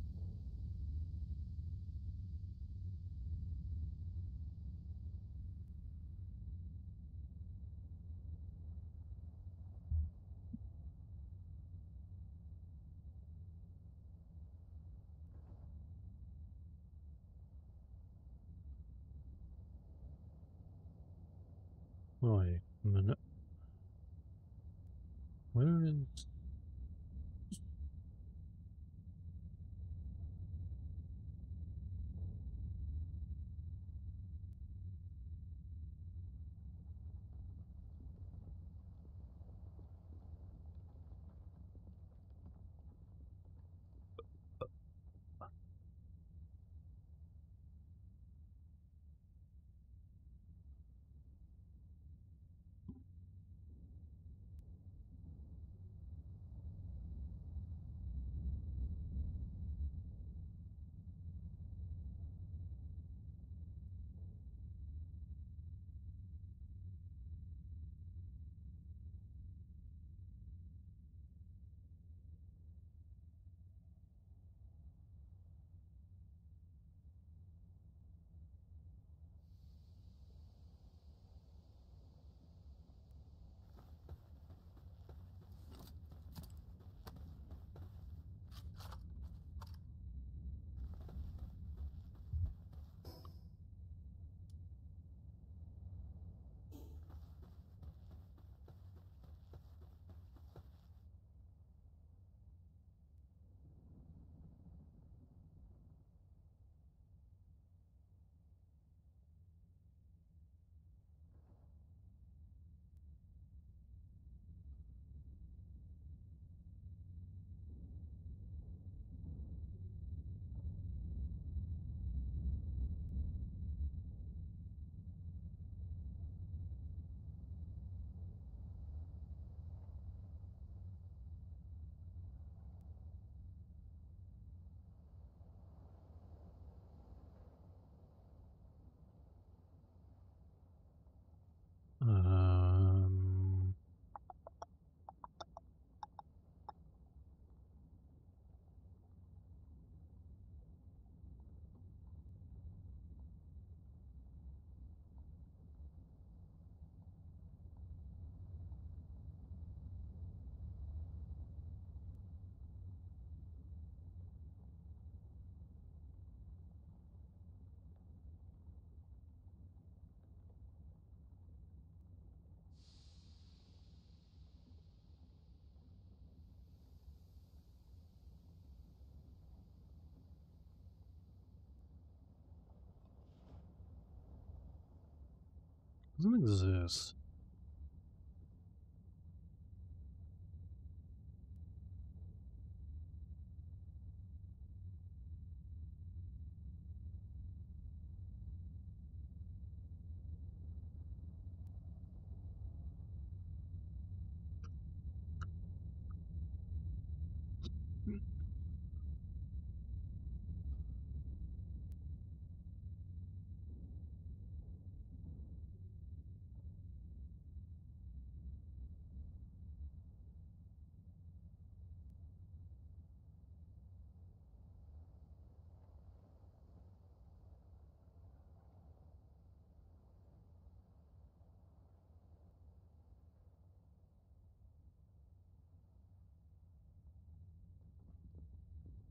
Doesn't exist.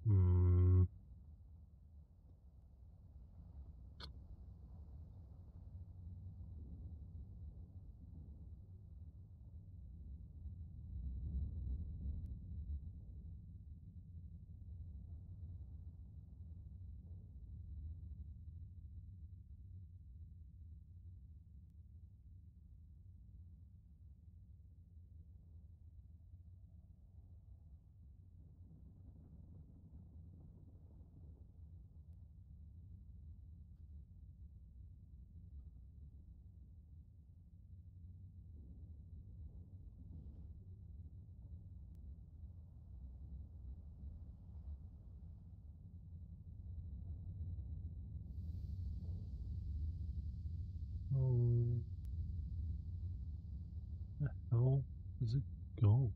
Hmm. Oh. The hell is gone.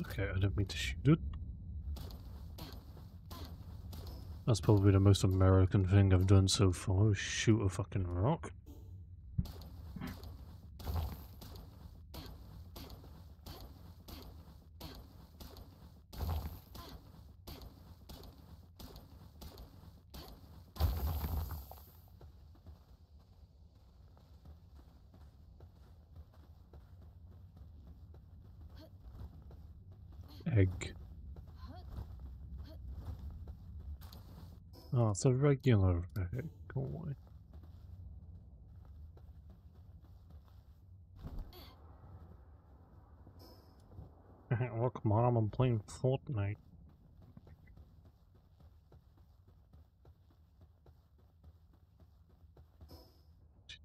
Okay, I don't mean to shoot it. That's probably the most American thing I've done so far, shoot a fucking rock. Egg. It's a regular egg. Go. Look, Mom, I'm playing Fortnite.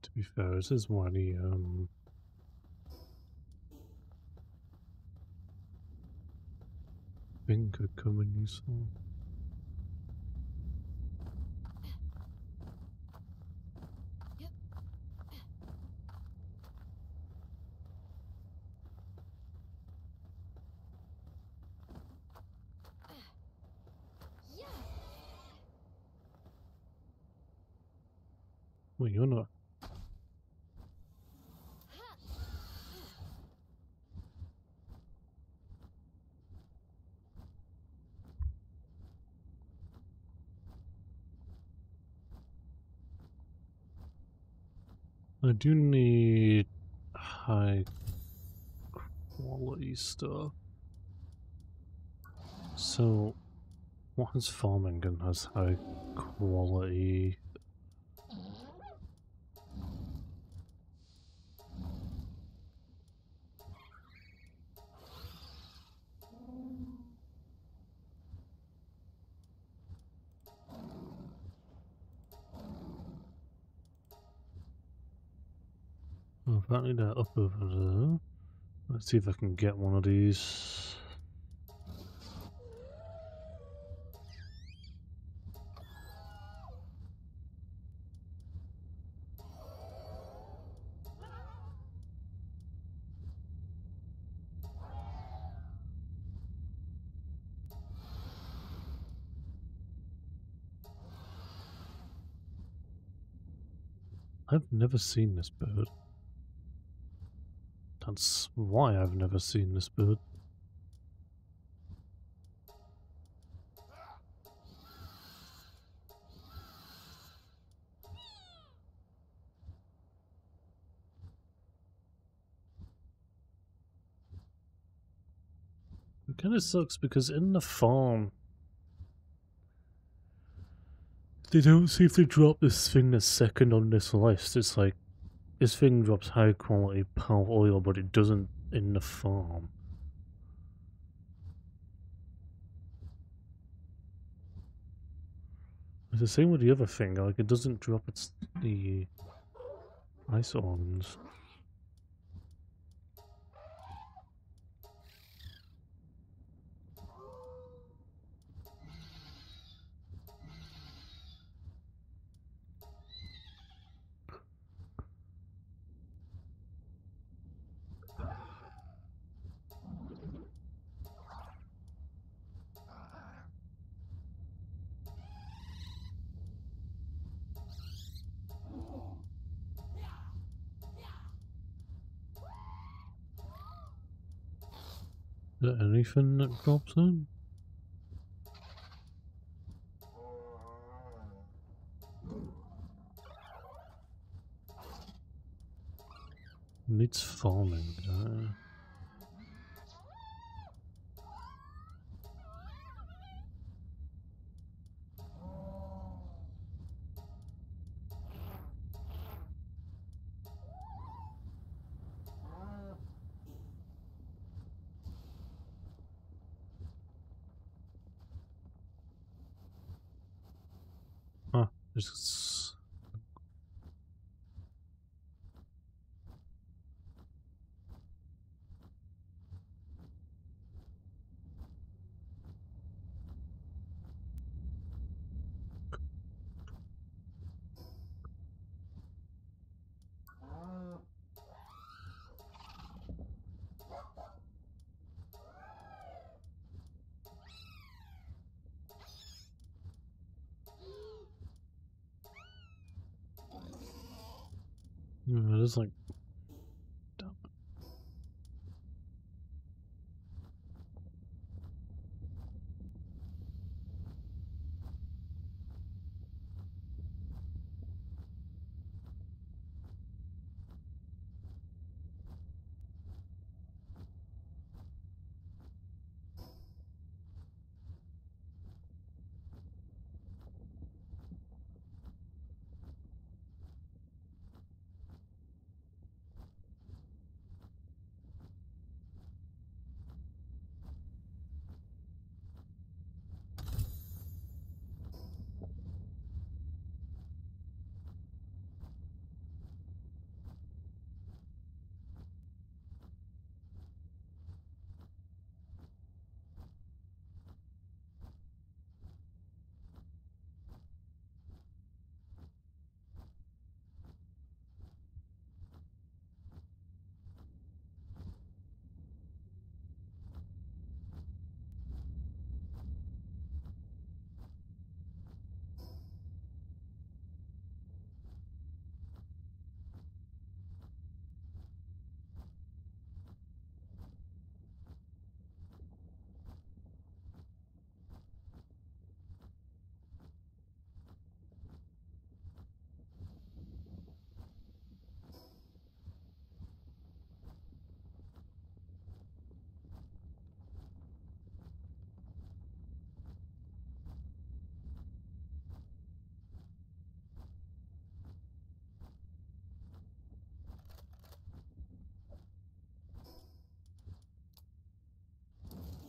To be fair, this is one of the, um... Finger coming you saw. Well, you're not. I do need high quality stuff. So, what is farming and has high quality? Well, apparently they're up over there. Let's see if I can get one of these. I've never seen this bird. That's why I've never seen this bird. It kind of sucks because in the farm, they don't seem to drop this thing that's second on this list. It's like this thing drops high quality pal oil, but it doesn't in the farm. It's the same with the other thing, like it doesn't drop its the ice organs. there anything that drops in? It's falling, Uh. Is like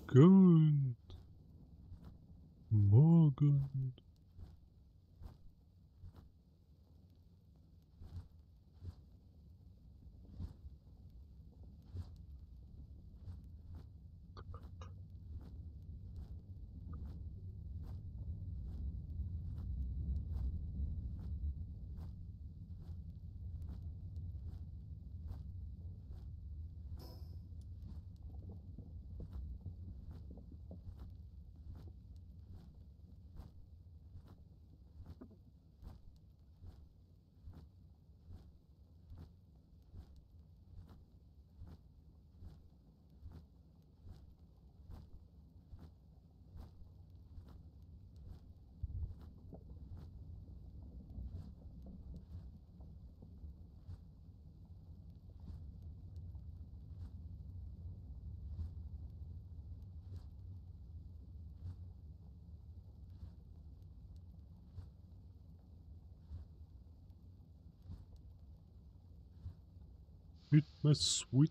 Good. Morgan. My sweet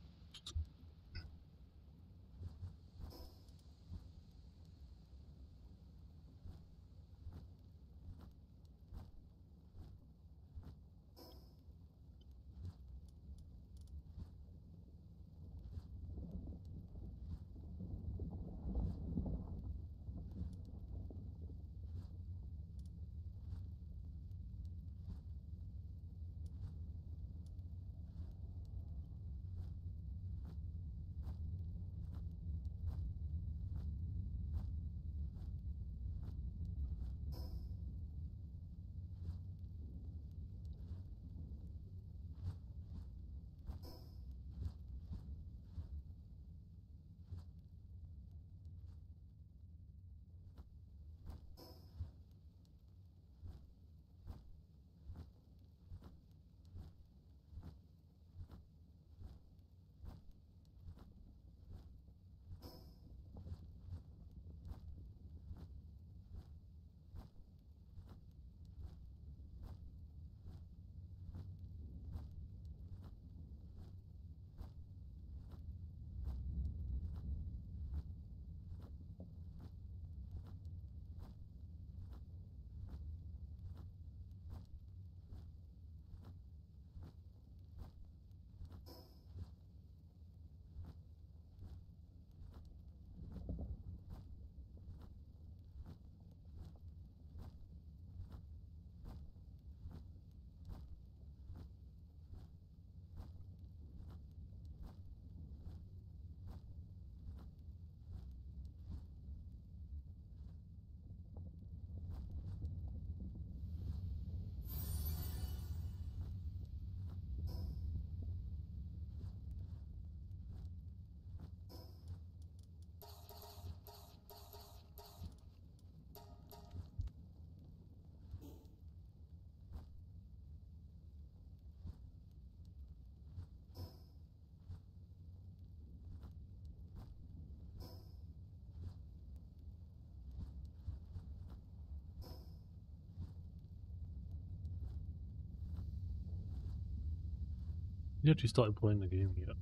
He actually started playing the game yet.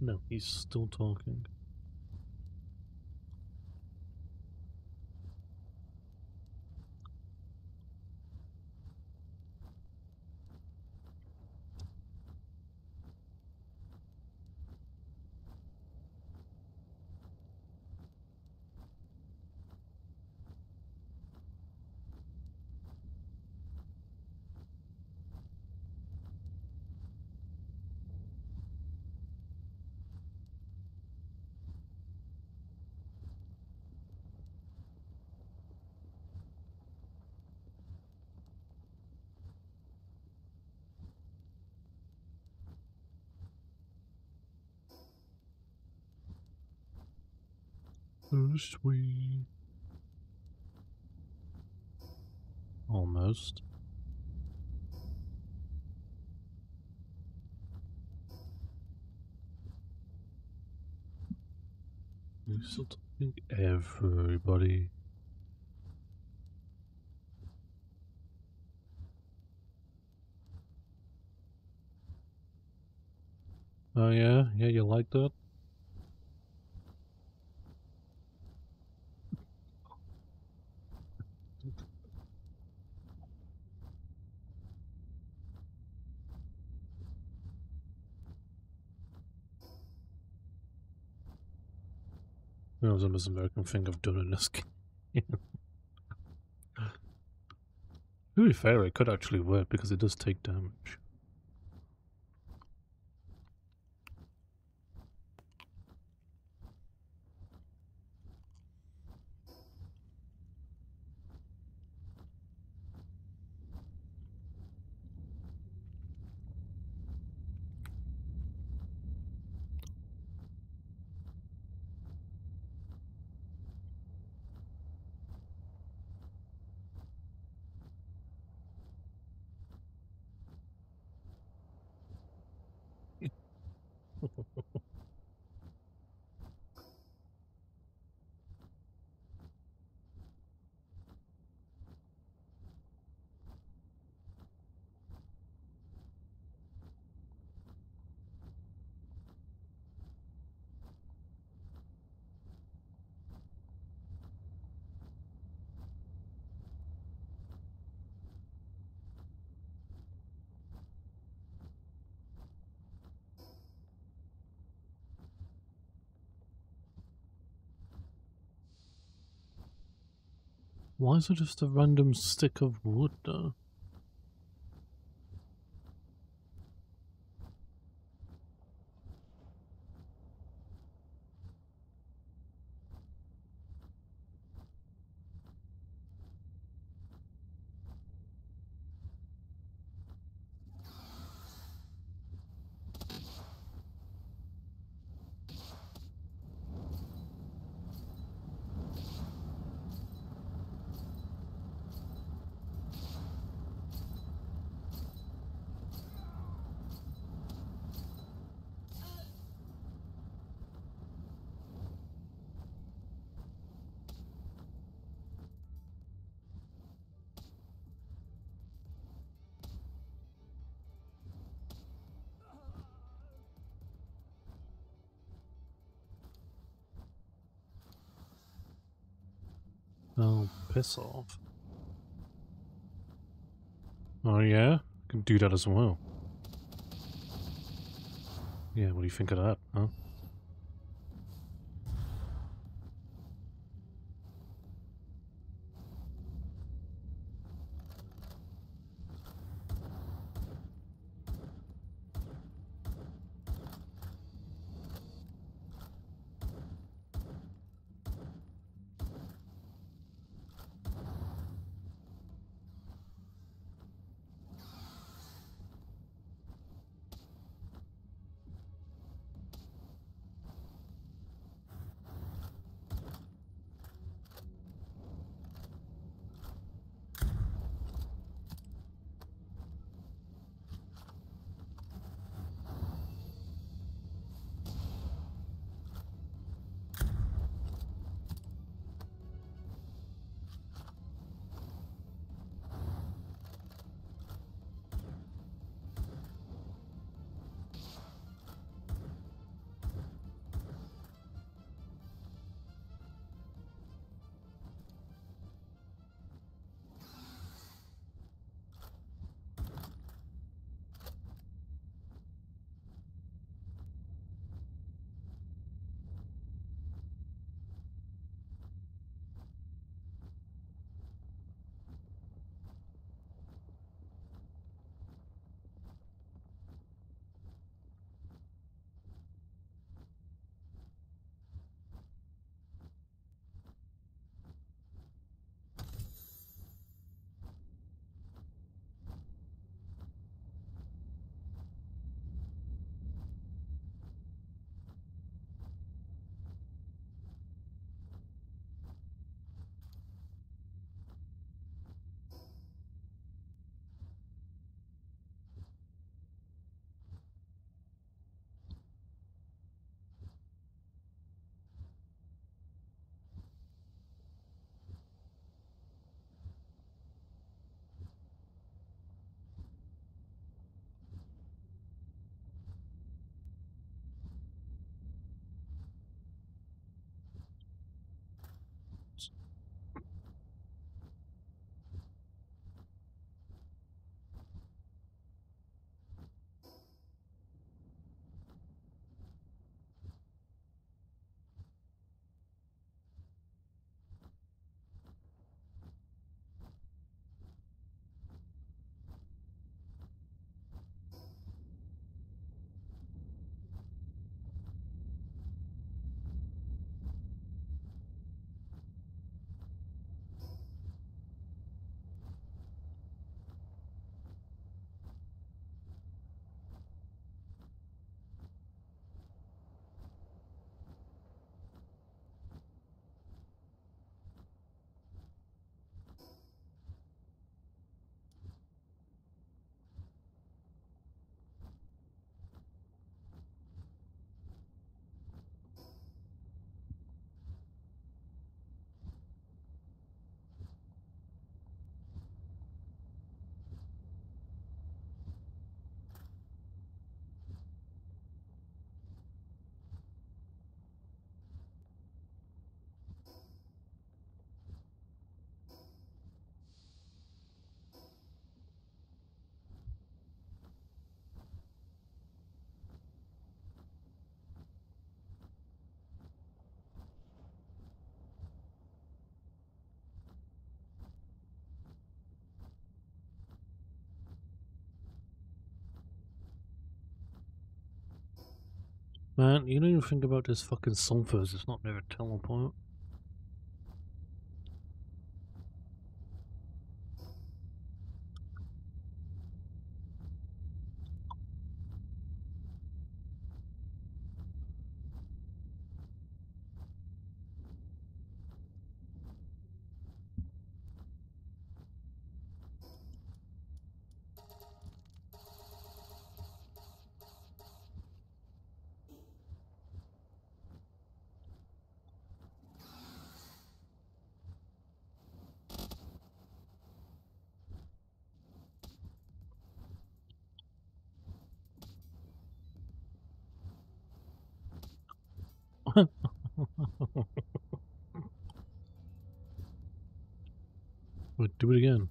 No, he's still talking. Oh, sweet. Almost. You still talking? Everybody. Oh yeah? Yeah, you like that? That was the most American thing I've done in this game. to be fair, it could actually work because it does take damage. Why is it just a random stick of wood though? Piss off. Oh yeah? I can do that as well. Yeah, what do you think of that, Man, you don't even think about this fucking sulfurs, it's not near a teleport. Wait, do it again.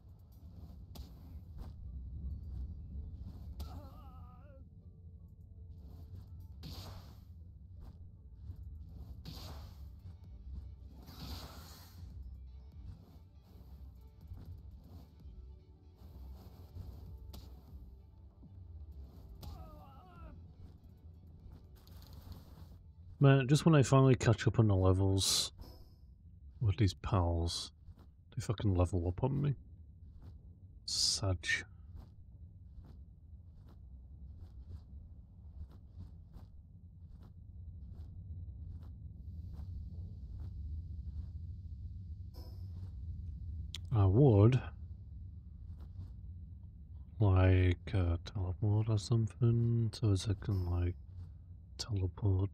Man, just when I finally catch up on the levels with these pals, they fucking level up on me. Sag. I would like teleport or something so I can like teleport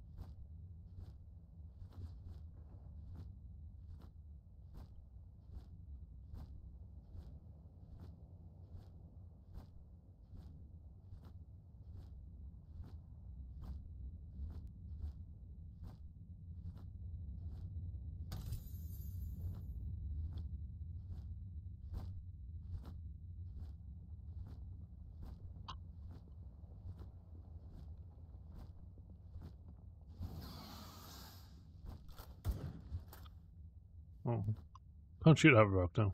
Can't shoot that rock now.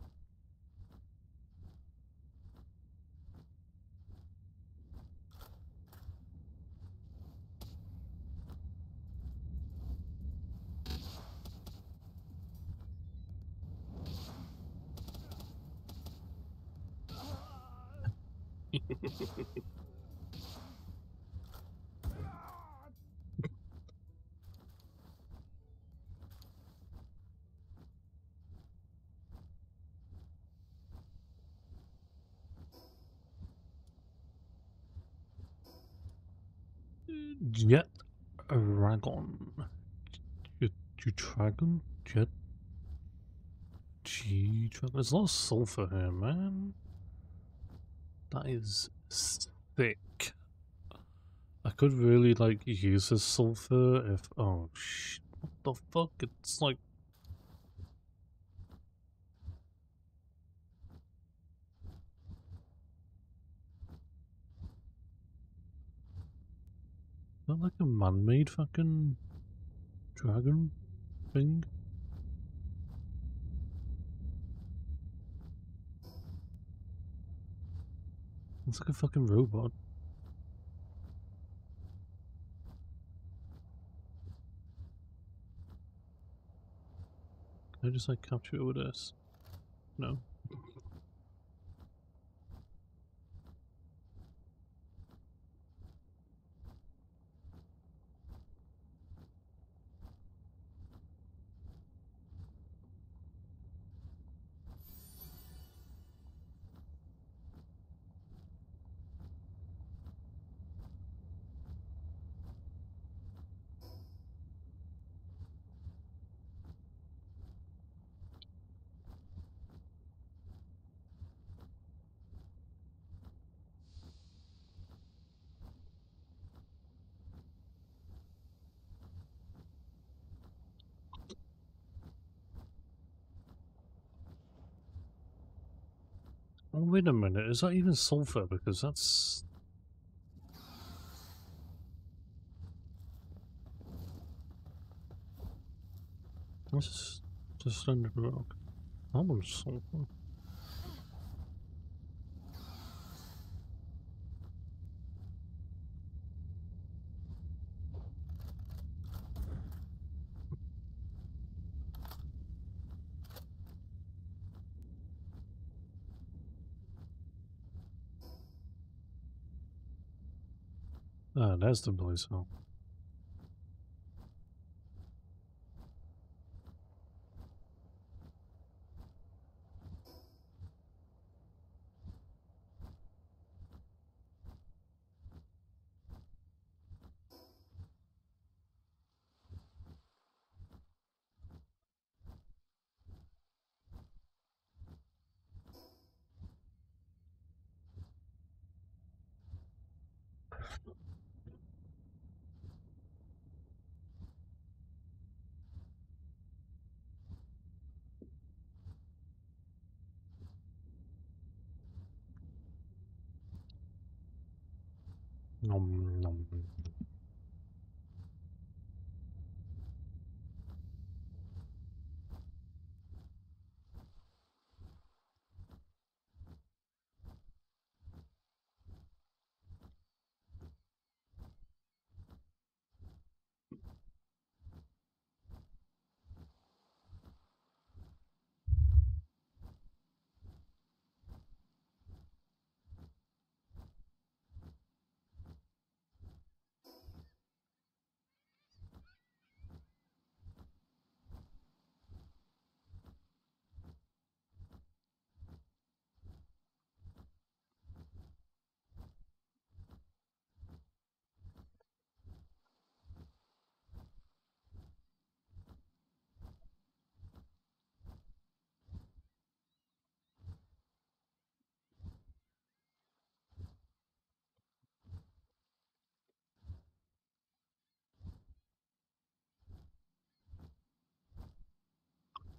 Jet Dragon. Jet Dragon? Jet G Dragon. There's a lot of sulfur here, man. That is thick. I could really like use this sulfur if oh shit what the fuck? It's like Is that like a man-made fucking dragon thing? It's like a fucking robot. Can I just like capture it with this? No. Wait a minute, is that even sulfur? Because that's... That's just standard rock. Almost sulfur. Ah, that's the blue cell.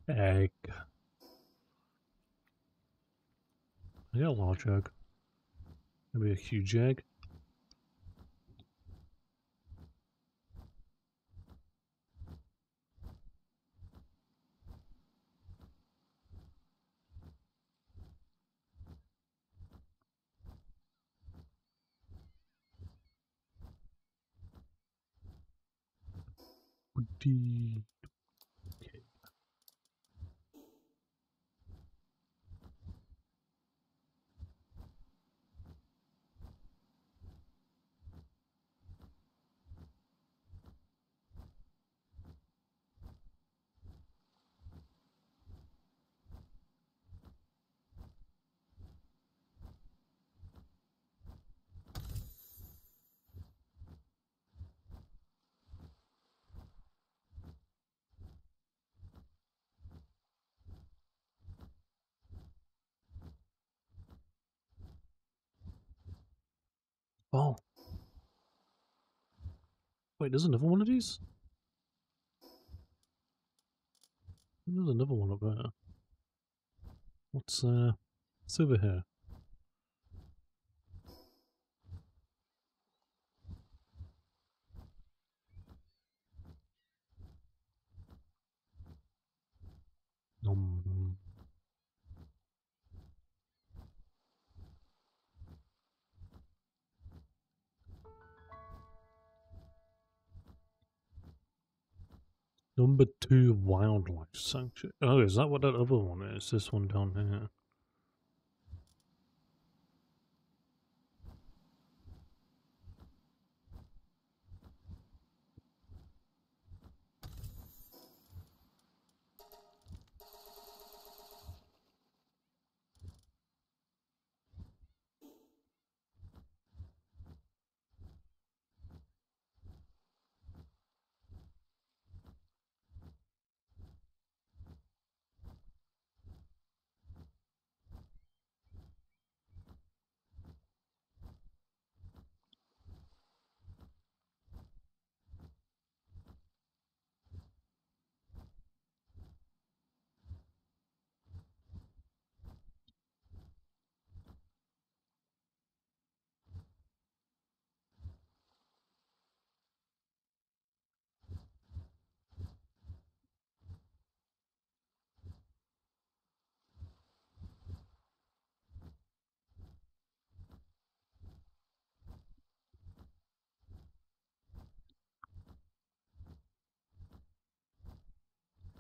Egg. I got a large egg. Maybe a huge egg. Woody. Oh. Wait, there's another one of these? There's another one up there. What's uh what's over here? Number two wildlife sanctuary. Oh, is that what that other one is? This one down here.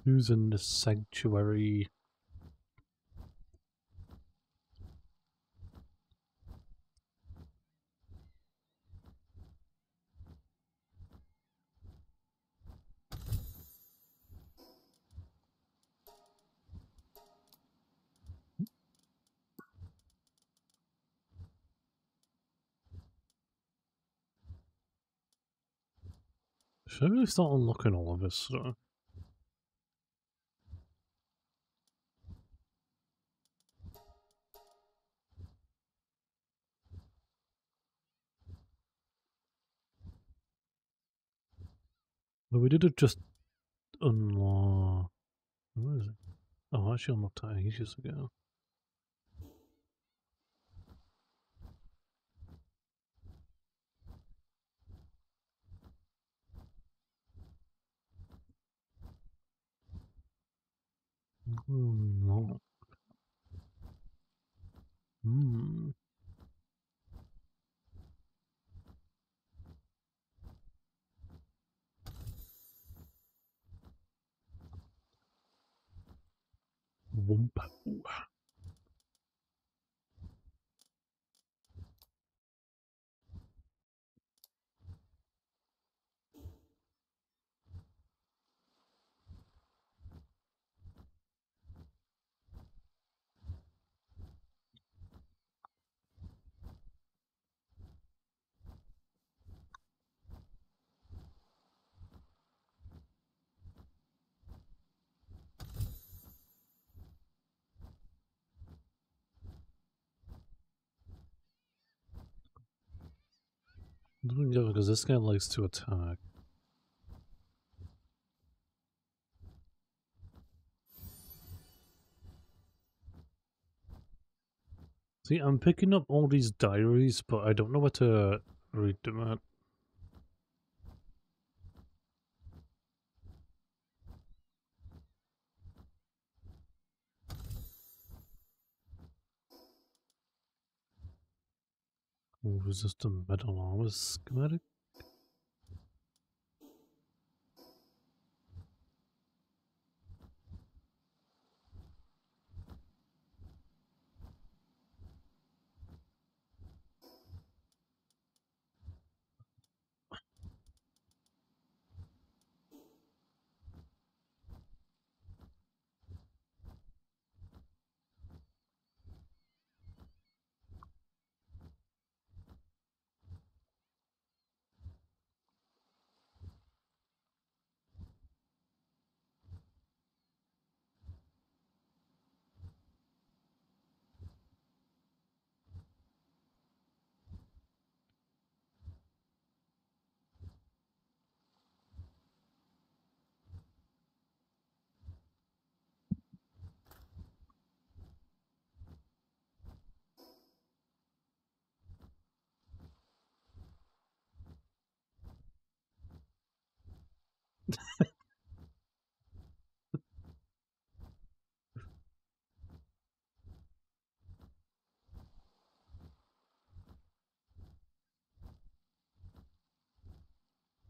Who's in the sanctuary? Should we start unlocking all of this stuff? But we did it just unlock. Where is it? Oh, I actually unlocked that ages ago. Hmm, no. Hmm. Wumpa. Because this guy likes to attack. See, I'm picking up all these diaries, but I don't know what to read them at. Is this metal armor schematic?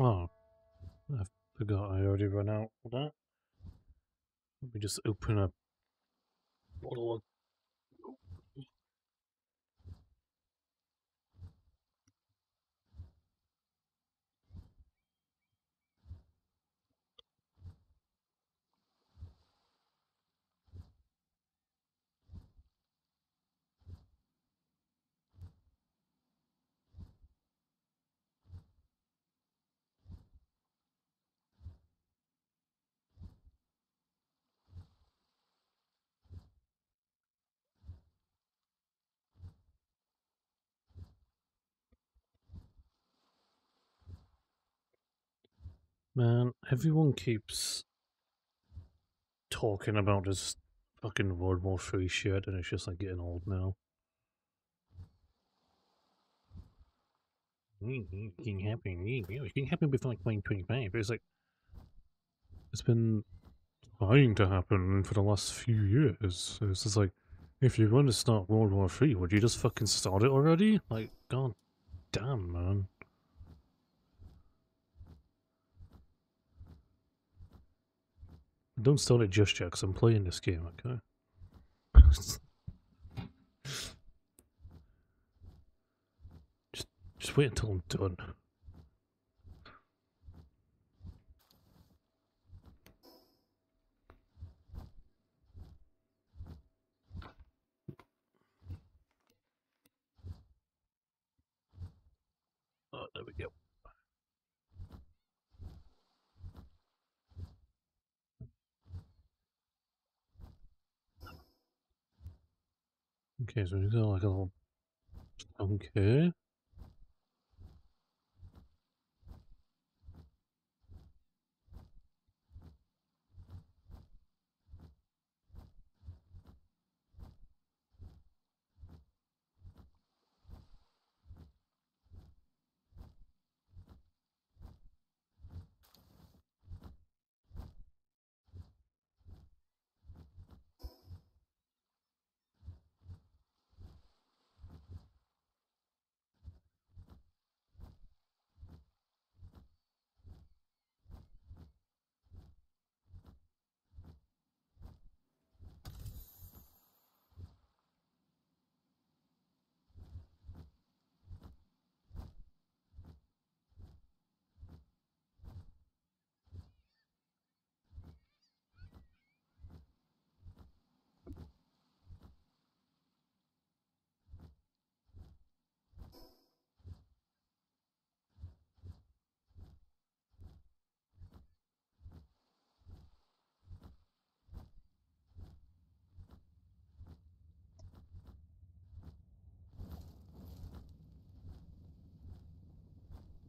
Oh, I forgot I already run out of that. Let me just open a bottle of Man, everyone keeps talking about this fucking World War Three shit, and it's just like getting old now. it can happen. It can happen before like 2025. It's like it's been trying to happen for the last few years. It's just like if you want to start World War Three, would you just fucking start it already? Like, god damn, man. Don't start it just yet, because I'm playing this game, okay? just, just wait until I'm done. Oh, there we go. Okay, so we got like a little. Okay.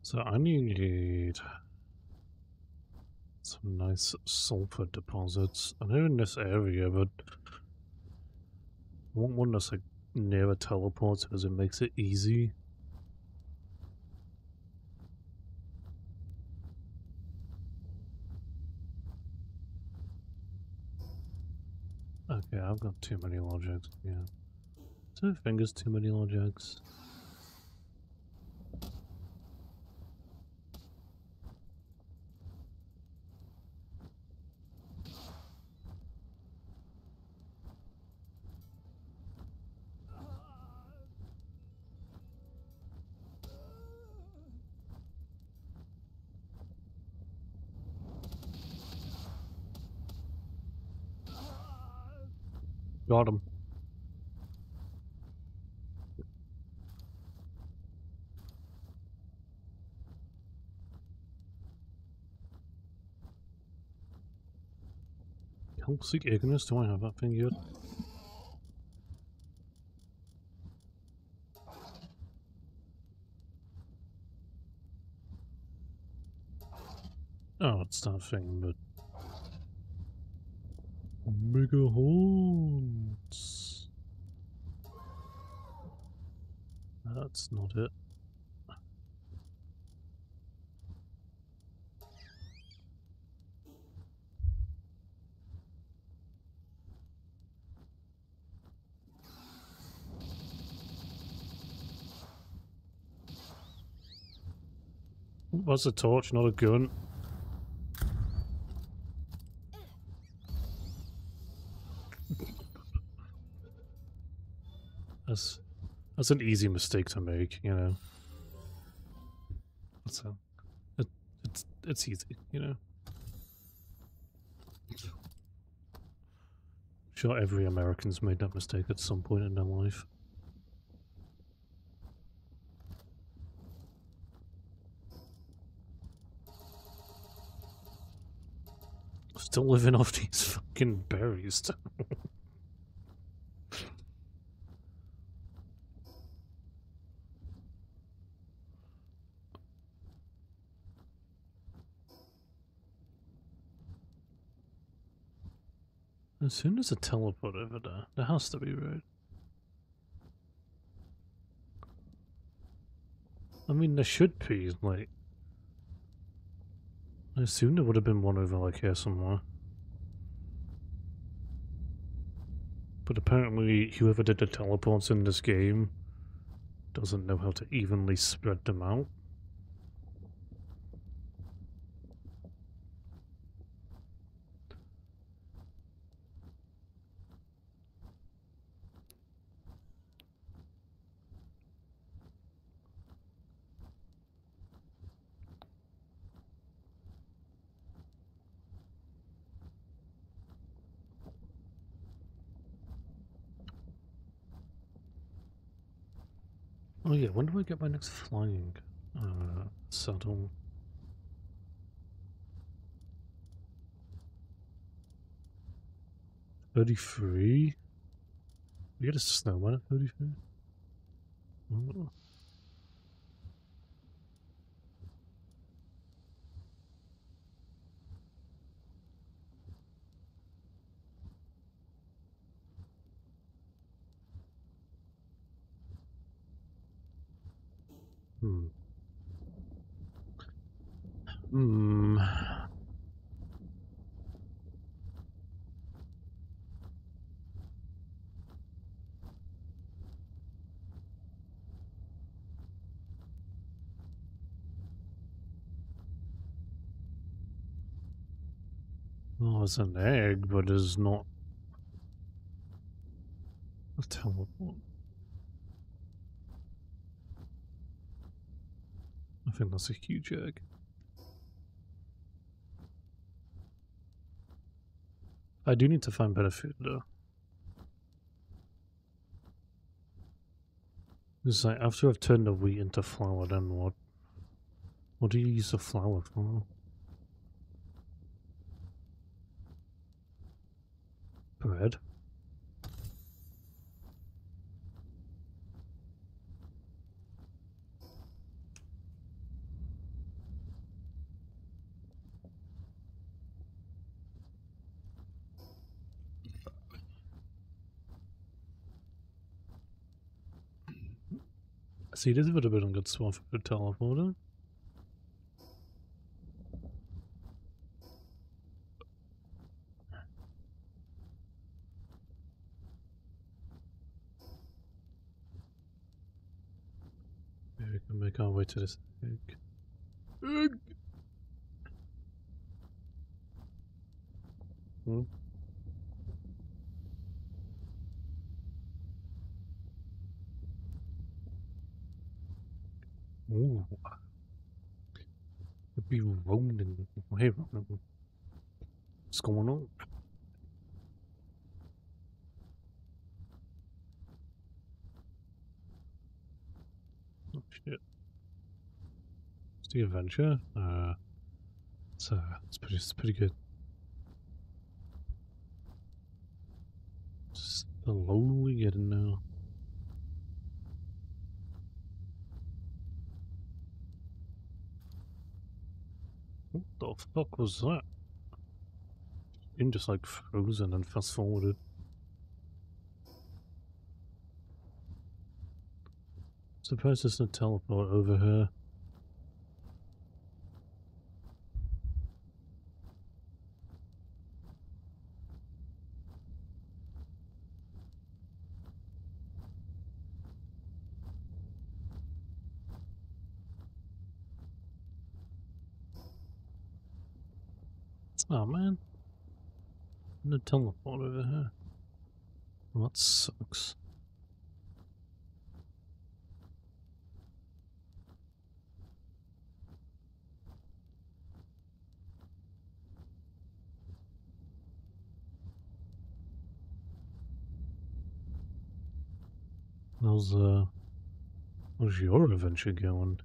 So I need some nice sulfur deposits. I know in this area, but I want one that's like near a teleport because it makes it easy. Okay, I've got too many logics, yeah. Two fingers, too many logics. Got him. Seek Ignis, do I have that thing yet? Oh, it's that thing, but... Mega horns. That's not it. What's a torch, not a gun? That's an easy mistake to make, you know. It's a, it, it's it's easy, you know. Sure, every American's made that mistake at some point in their life. Still living off these fucking berries. As soon as a teleport over there, there has to be right. I mean, there should be, like... I assume there would have been one over, like, here somewhere. But apparently, whoever did the teleports in this game doesn't know how to evenly spread them out. Yeah, when do I get my next flying uh, saddle? Thirty-three. We get a snowman at thirty-three. Oh. Hmm. Hmm. Oh, it's an egg, but it's not a teleport. I think that's a huge egg. I do need to find better food though. It's like after I've turned the wheat into flour, then what? What do you use the flour for? Bread. See, this would have been a good spot for a teleporter. Maybe we can make our way to this egg. Egg! Hmm? Ooh. It'd be rolling. Hey, Ronan. What's going on? Oh shit. It's the adventure. Uh, it's, uh, it's pretty, it's pretty good. Slowly getting now. What the fuck was that? In just like frozen and fast forwarded. Suppose there's a teleport over here. Oh man. No teleport over here. Well, that sucks. How's uh how's your adventure going?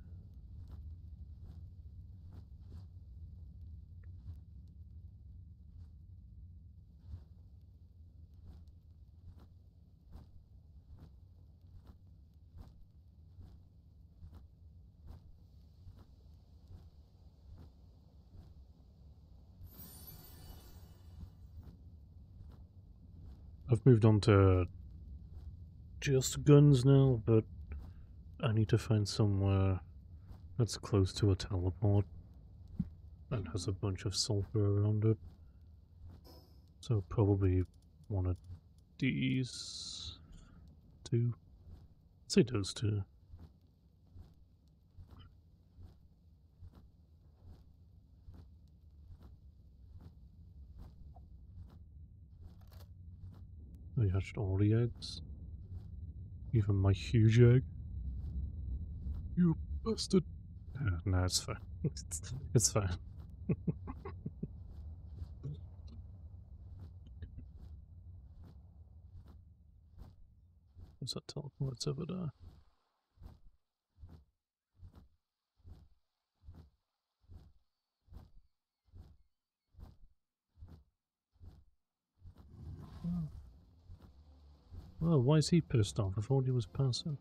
Moved on to just guns now, but I need to find somewhere That's close to a teleport. And has a bunch of sulfur around it. So probably one of these two. say those two. I hatched all the eggs. Even my huge egg. You bastard. Uh, no, it's fine. it's, it's fine. What's that teleport's over there? Well, why is he pissed off? I thought he was passive.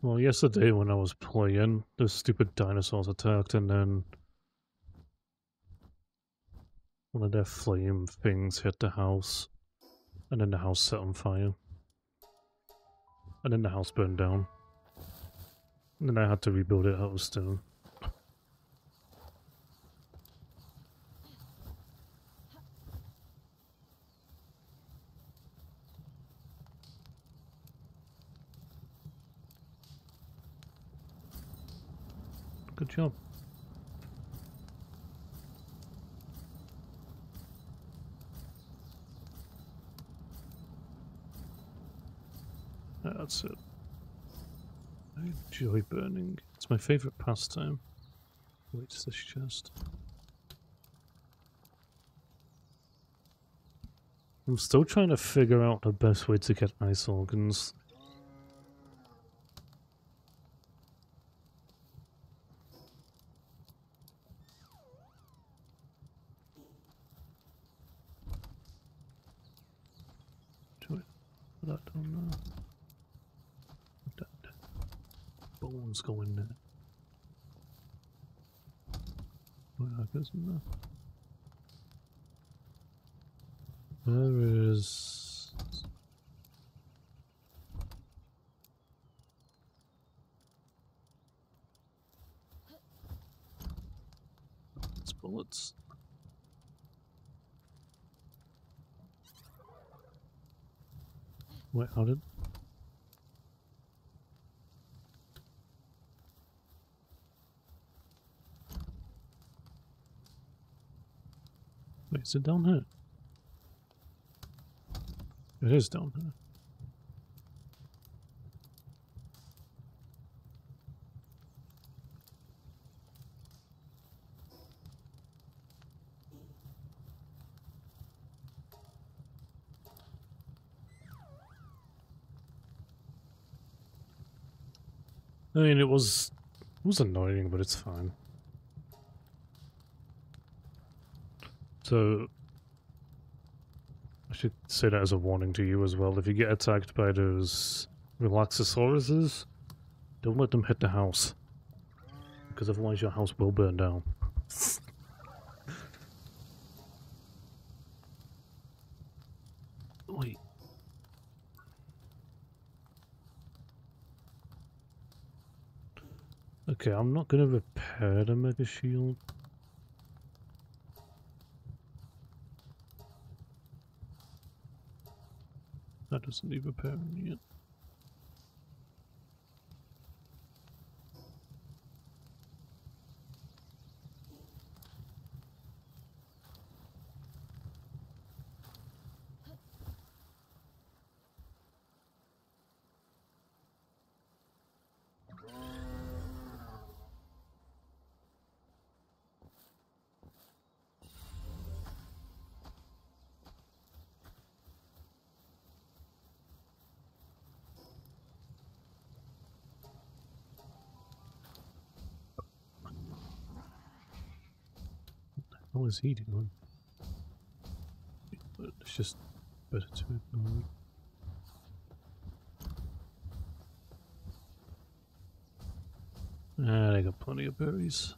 Well, yesterday when I was playing, the stupid dinosaurs attacked and then one of their flame things hit the house and then the house set on fire. And then the house burned down. And then I had to rebuild it out of stone. Good job. That's it. I enjoy burning. It's my favourite pastime. What's this chest? I'm still trying to figure out the best way to get ice organs. that down there. That bones go in there. Where goes in there? There is it's bullets. Wait, how did? Is it down here? It is down here. I mean, it was it was annoying, but it's fine. So, I should say that as a warning to you as well. If you get attacked by those Relaxauruses, don't let them hit the house. Because otherwise your house will burn down. Wait. Okay, I'm not going to repair the Mega Shield. Doesn't need repairing yet. What is he doing? It's just better to ignore it. Ah, they got plenty of berries.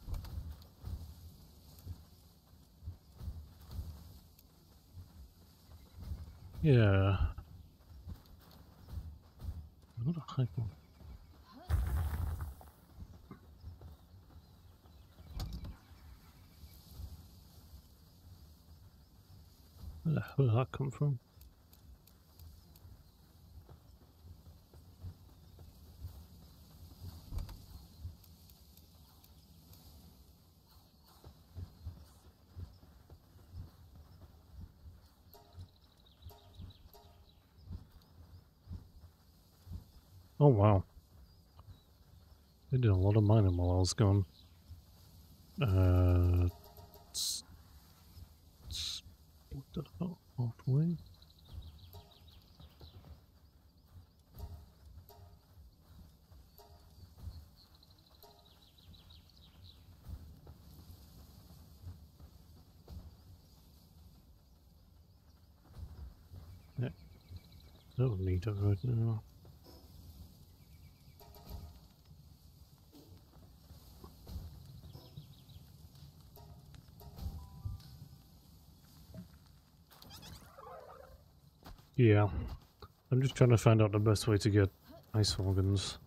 Yeah. What a heck? Where the did that come from? Oh wow. They did a lot of mining while I was gone. Uh, split that about halfway. Yeah, don't need it right now. Yeah. I'm just trying to find out the best way to get ice organs.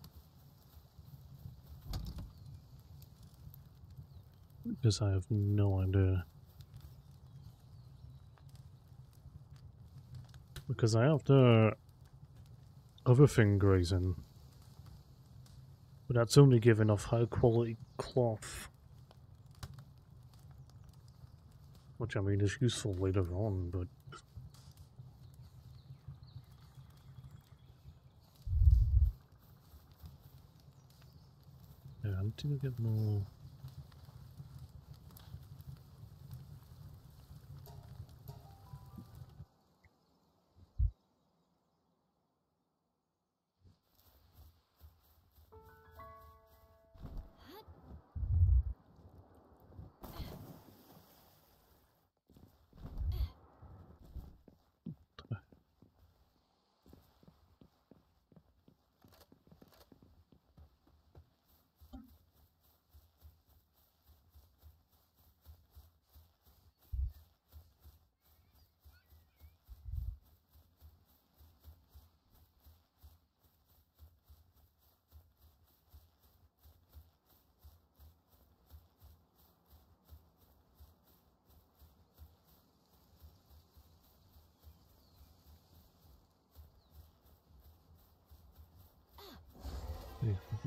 Because I have no idea. Because I have the other thing grazing. But that's only giving off high quality cloth. Which I mean is useful later on, but I need to get more.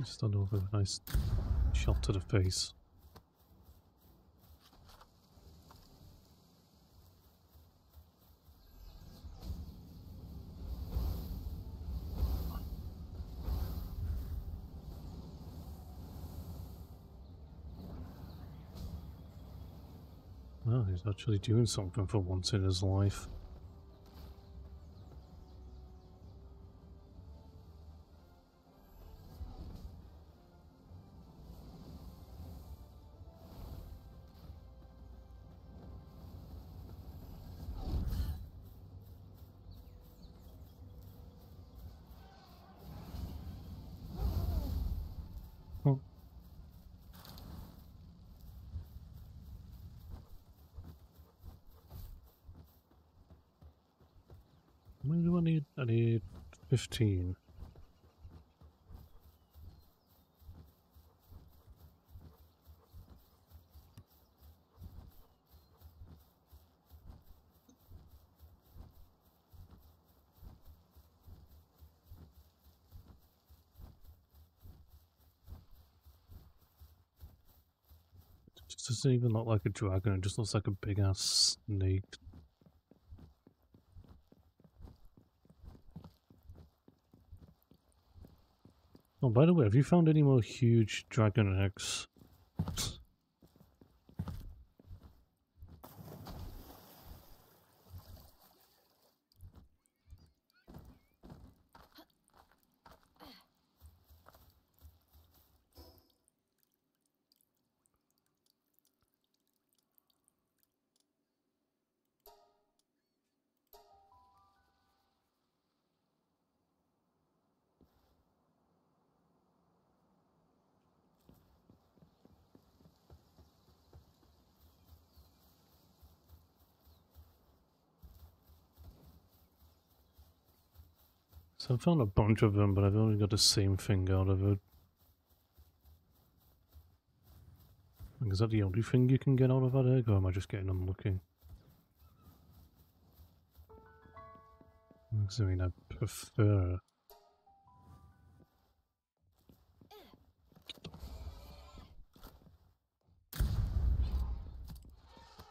Start off a nice shot to the face. Well, he's actually doing something for once in his life. 15. It just doesn't even look like a dragon, it just looks like a big ass snake. Oh, by the way, have you found any more huge dragon eggs? I found a bunch of them, but I've only got the same thing out of it. Like, is that the only thing you can get out of that egg, or am I just getting unlucky? I mean, I prefer...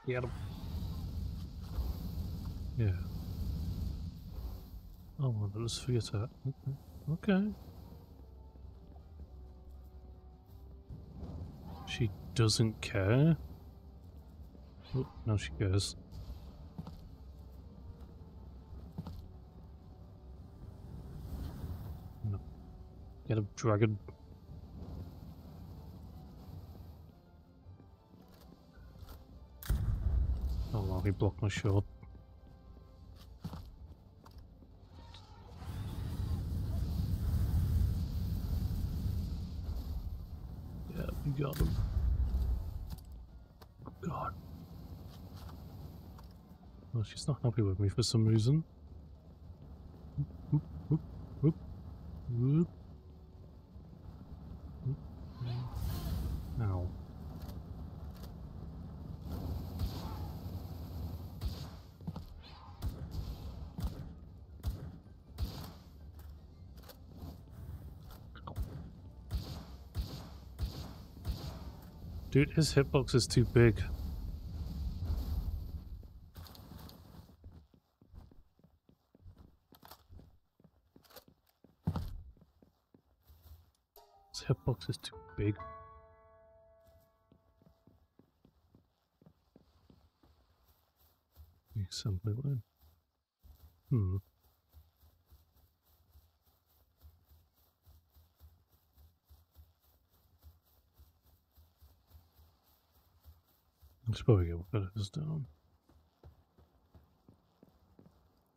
Get him. Yeah. Oh, well, let's forget that. Okay. She doesn't care? Oh, now she cares. No. Get a dragon. Oh well, he blocked my shot. Yeah, you got him. Oh god. Well, she's not happy with me for some reason. Ow. Dude, his hitbox is too big. Big. Assembly line. Hmm. Let's probably get what this down.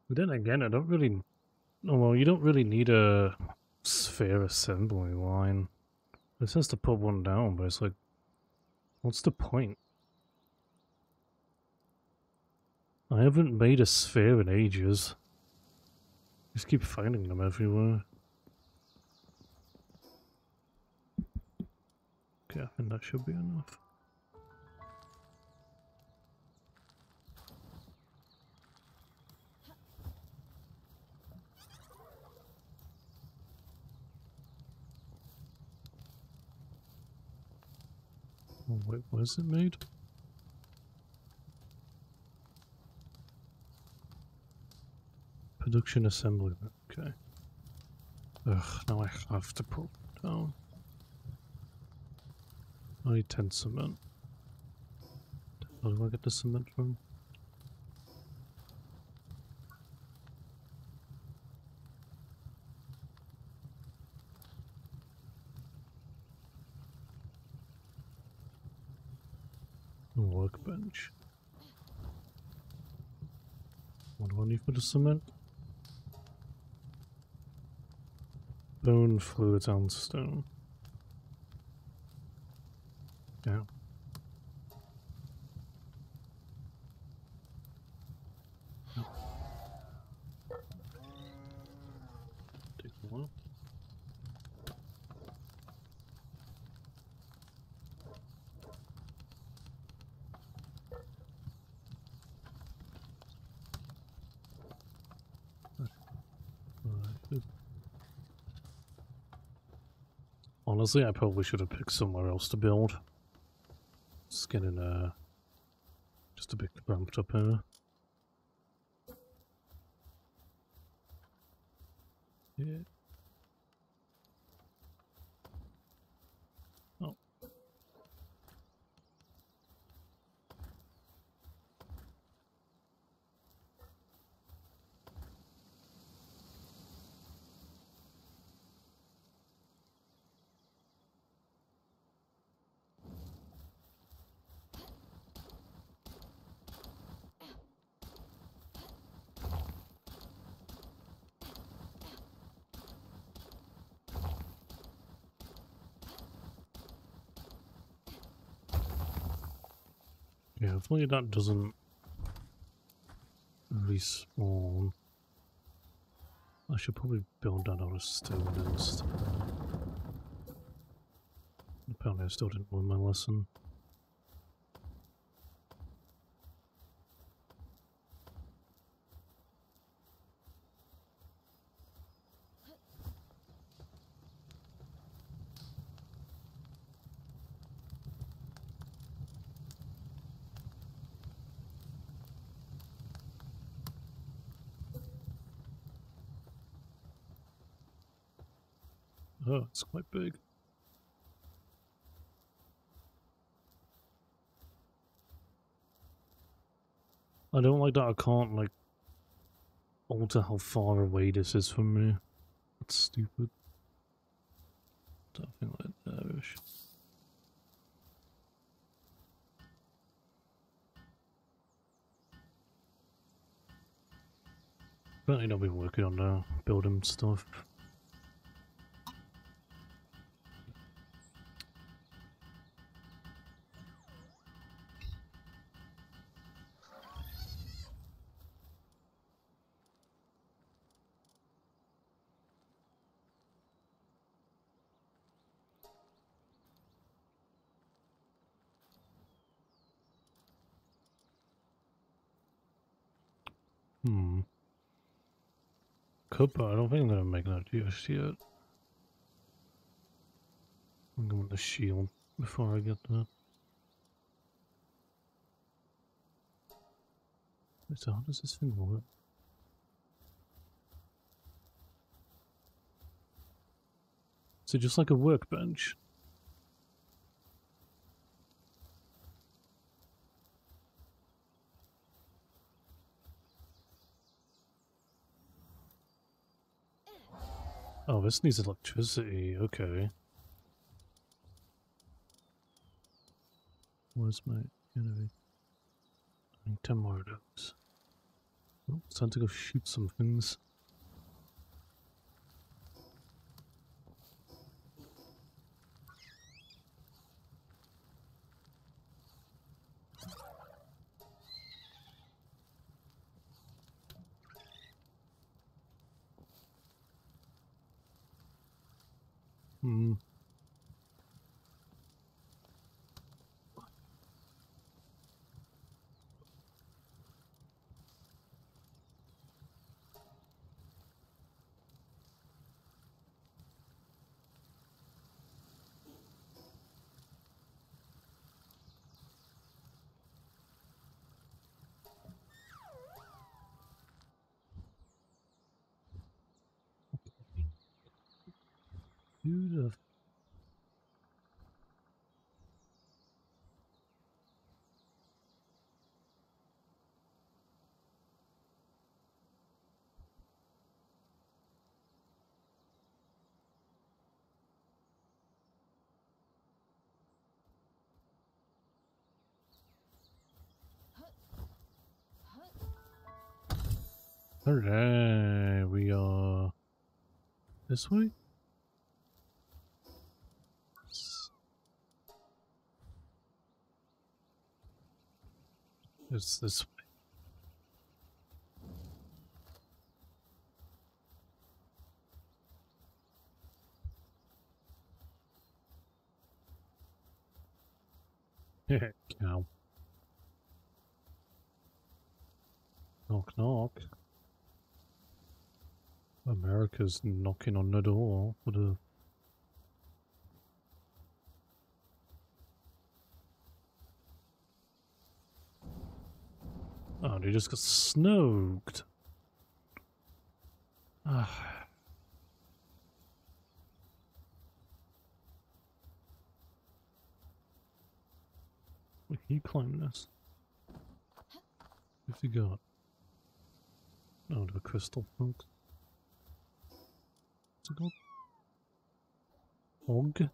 But then again, I don't really... Oh, well, you don't really need a sphere assembly line. It says to put one down, but it's like... What's the point? I haven't made a sphere in ages. Just keep finding them everywhere. Okay, I think that should be enough. Oh, wait, what is it made? Production assembly, okay. Ugh, now I have to put down. I need 10 cement. Where do I get the cement from? Workbench. What do I need for the cement? Bone, fluids, and stone. Yeah. Take a while. Honestly, I probably should have picked somewhere else to build. It's getting uh, just a bit cramped up here. Yeah. Hopefully that doesn't respawn. I should probably build that out of stone stuff. Apparently I still didn't learn my lesson. Oh, it's quite big. I don't like that I can't, like, alter how far away this is from me. That's stupid. Something like that. Apparently not been working on the building stuff. Could, but I don't think I'm gonna make that just yet. I'm going to shield before I get that. So how does this thing work? Is it just like a workbench? Oh, this needs electricity. Okay. Where's my enemy? I need 10 more of those. Oh, time to go shoot some things. Hmm. Beautiful. Alright, we are this way? It's this way. Cow. Knock knock. America's knocking on the door. What a Oh, they just got snoked. Ah. Can you climb this? What's he got? Oh, the crystal folks. Called? Og?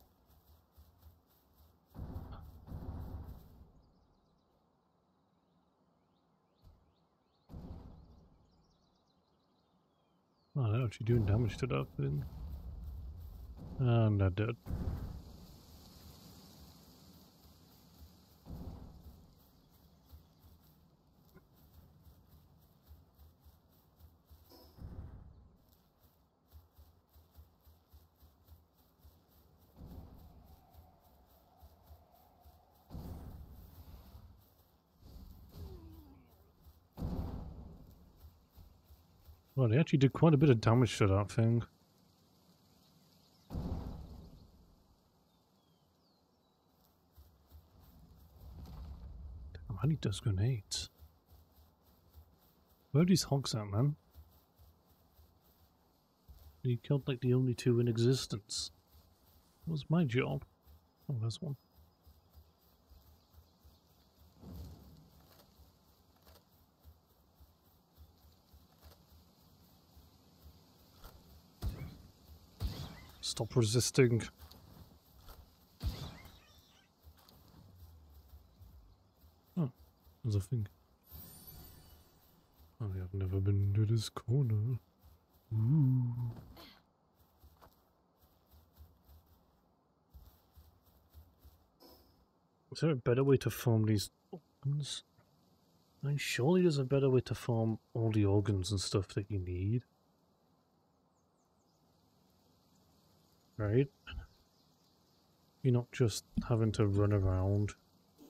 Oh, they're actually doing damage to that thing. And they're dead. Well, they actually did quite a bit of damage to that thing. Damn, I need those grenades. Where are these hogs at, man? You killed like the only two in existence. That was my job. Oh, there's one. Stop resisting. Oh, there's a thing. I have never been to this corner. Ooh. Is there a better way to form these organs? I mean, surely there's a better way to form all the organs and stuff that you need. Right? You're not just having to run around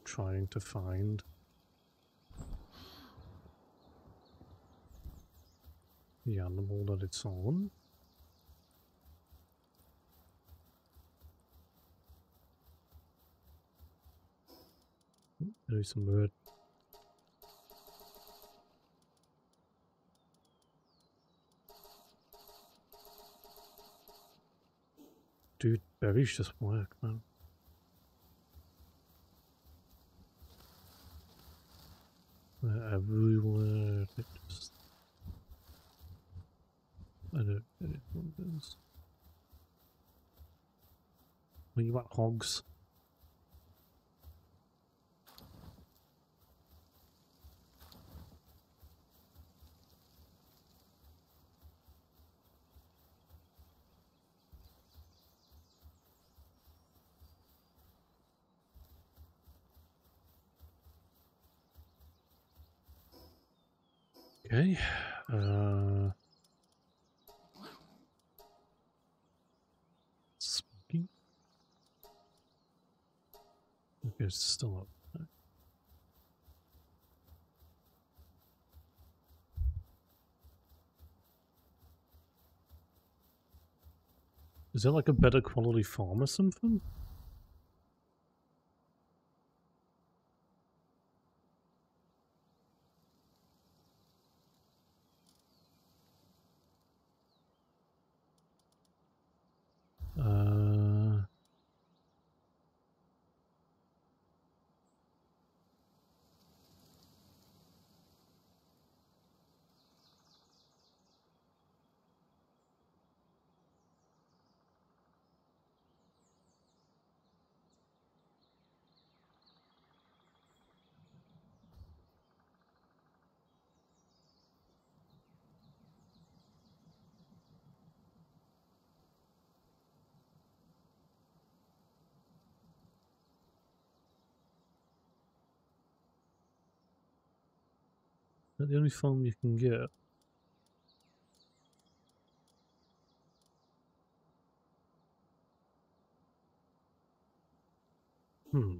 trying to find. The animal that it's on. There is some bird. Dude, berries just work, man. They're everywhere. They just... I don't get it. What it is. When you want hogs. Okay. Uh, smoking. Okay, it's still up. Is there like a better quality farm or something? Uh, that the only farm you can get? Hmm.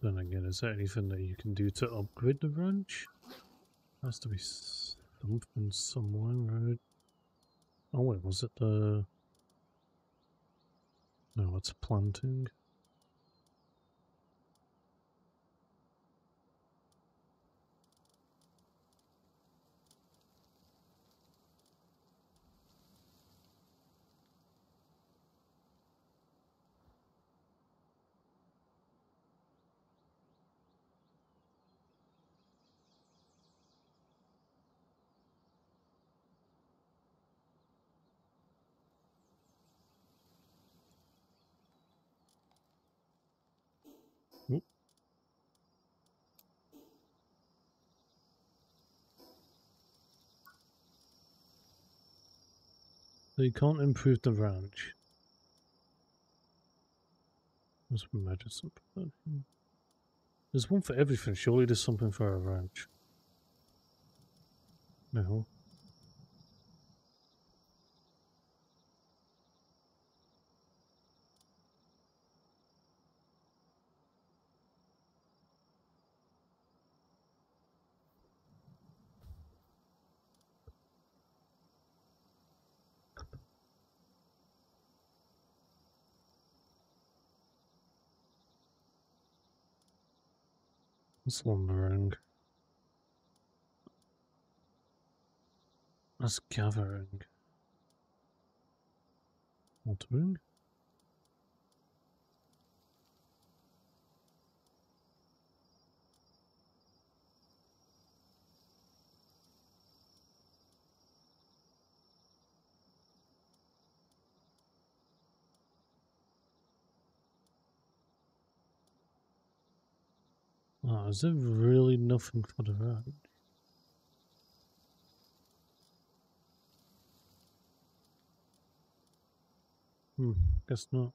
Then again, is there anything that you can do to upgrade the ranch? Has to be something somewhere, right? Oh wait, was it the... No, it's planting. So you can't improve the ranch. Be medicine. There's one for everything. Surely there's something for a ranch. No. That's gathering. Watering? Oh, is there really nothing for the road? Hmm, guess not.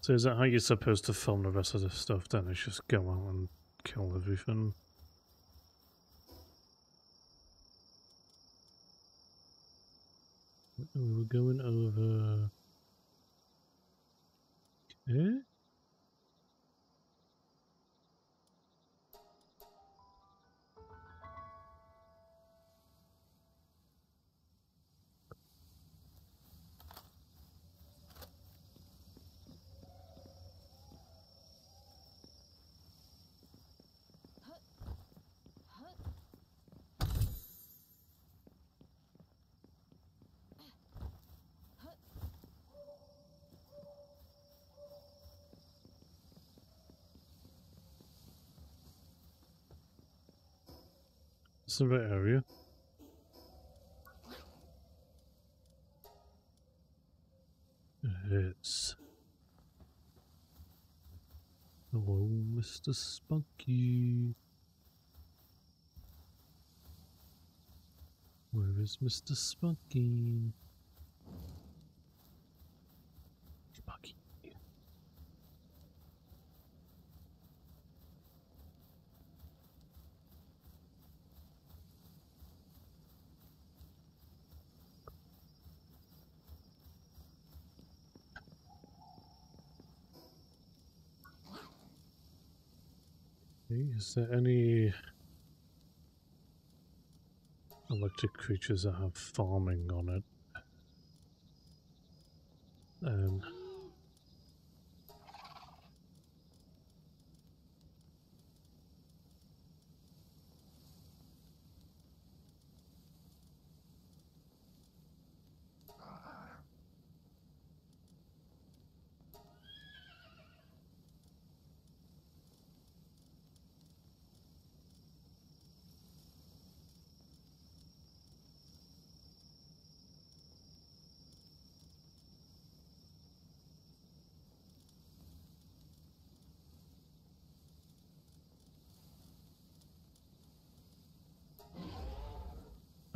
So is that how you're supposed to film the rest of the stuff then? It's just go out and kill everything? We're going over... Okay. The area. It's... Hello, Mr. Spunky. Where is Mr. Spunky. Is there any electric creatures that have farming on it? Um,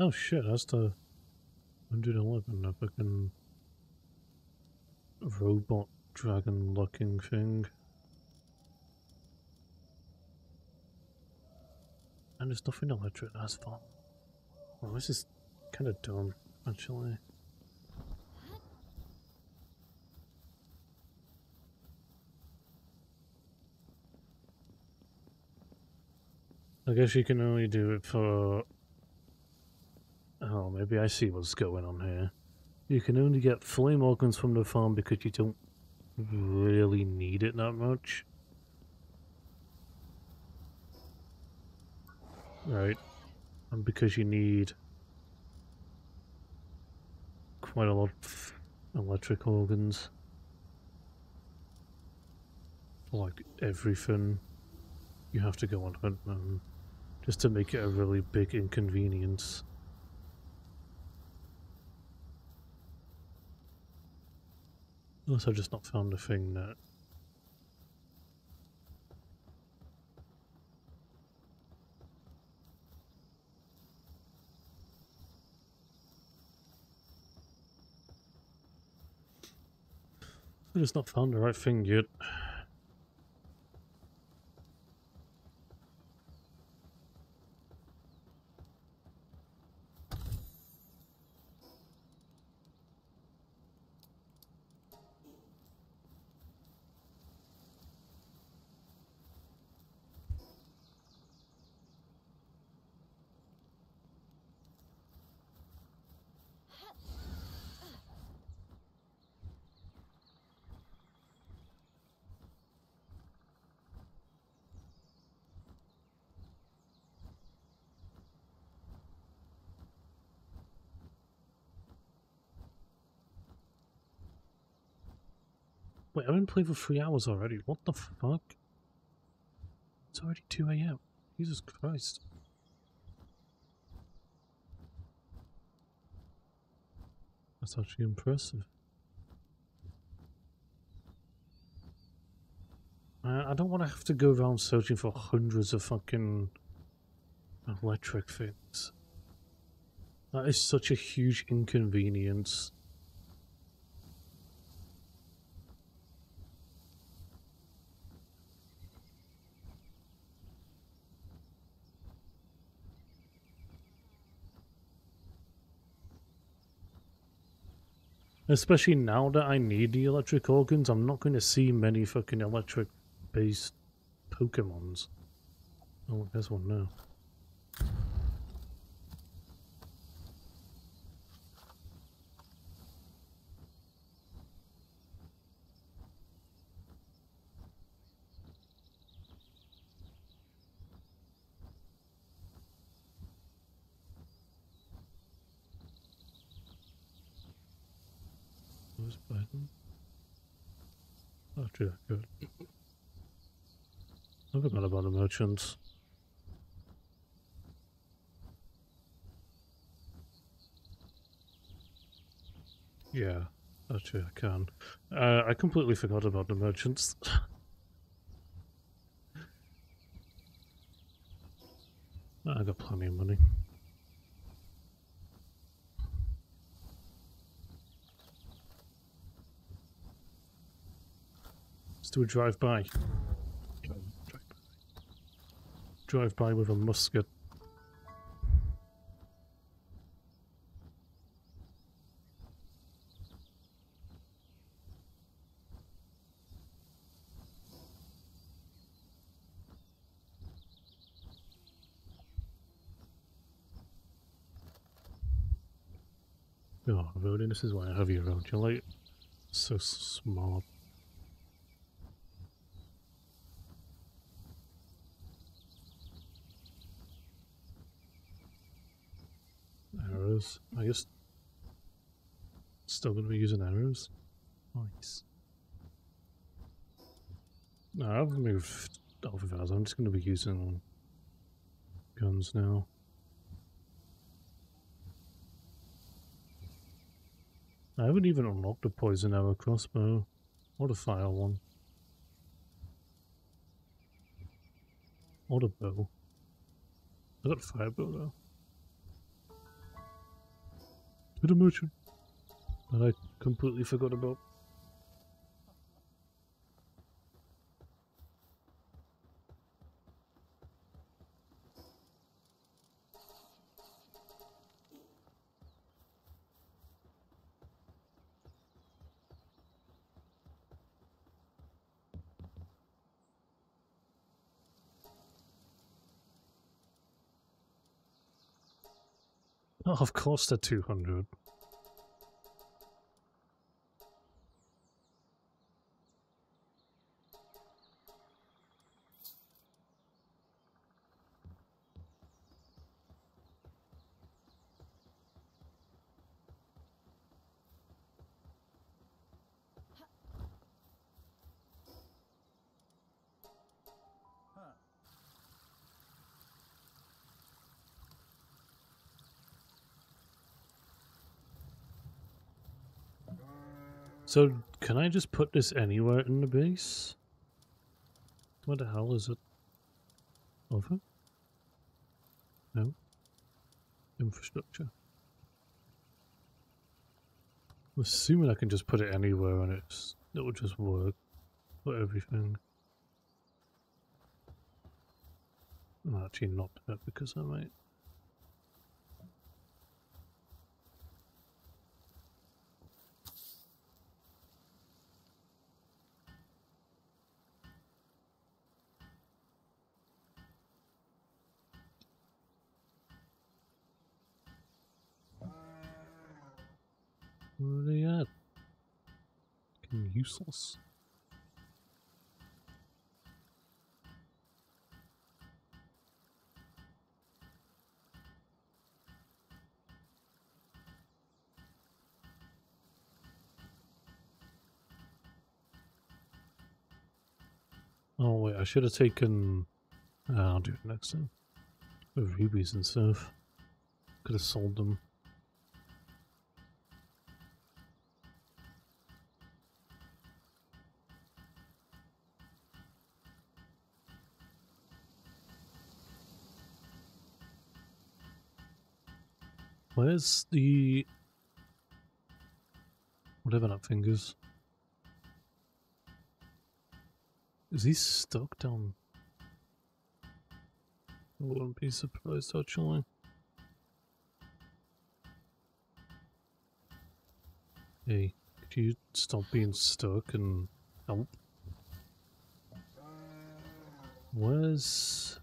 oh shit, that's the 111, a fucking robot dragon looking thing. And there's nothing electric, that's fun. Well, this is kind of dumb, actually. I guess you can only do it for... Oh, maybe I see what's going on here. You can only get flame organs from the farm because you don't really need it that much. Right. And because you need quite a lot of electric organs. Like everything, you have to go on hunt just to make it a really big inconvenience. Unless I've just not found a thing that I've just not found the right thing yet. Wait, I've been playing for three hours already. What the fuck? It's already 2 a.m. Jesus Christ. That's actually impressive. I, I don't want to have to go around searching for hundreds of fucking electric things. That is such a huge inconvenience. Especially now that I need the electric organs, I'm not going to see many fucking electric based Pokemons. Oh, there's one now. Who's Biden? Oh, true, good. I forgot about the Yeah, actually I can. Uh, I completely forgot about the merchants. I got plenty of money. Let's do a drive-by. Drive by with a musket. Oh, Rodin, this is why I have you around. You're like so smart. Arrows. I guess still gonna be using arrows. Nice. No, I've moved off of ours. I'm just gonna be using guns now. I haven't even unlocked a poison arrow crossbow or a fire one. Or a bow. I got a fire bow though. To the merchant. That I completely forgot about. Of course they're 200. So, can I just put this anywhere in the base? What the hell is it? Over? No? Infrastructure. I'm assuming I can just put it anywhere and it's, it will just work for everything. I'm actually not that because I might Where are they at? Fucking useless. Oh wait, I should have taken. Uh, I'll do it next time. With rubies and stuff. Could have sold them. Where's the whatever that thing is? Is he stuck down? I wouldn't be surprised actually. Hey, could you stop being stuck and help? Where's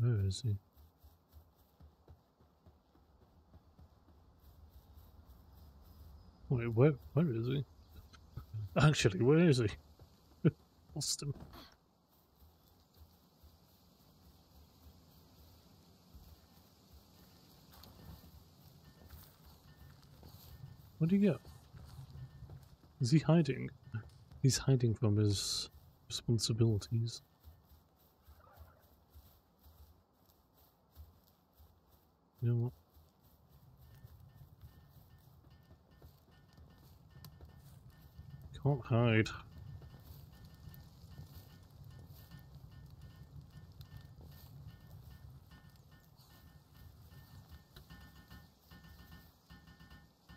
Where is he? Wait, where where is he? Actually, where is he? Lost him. What do you get? Is he hiding? He's hiding from his responsibilities. You know what? Can't hide.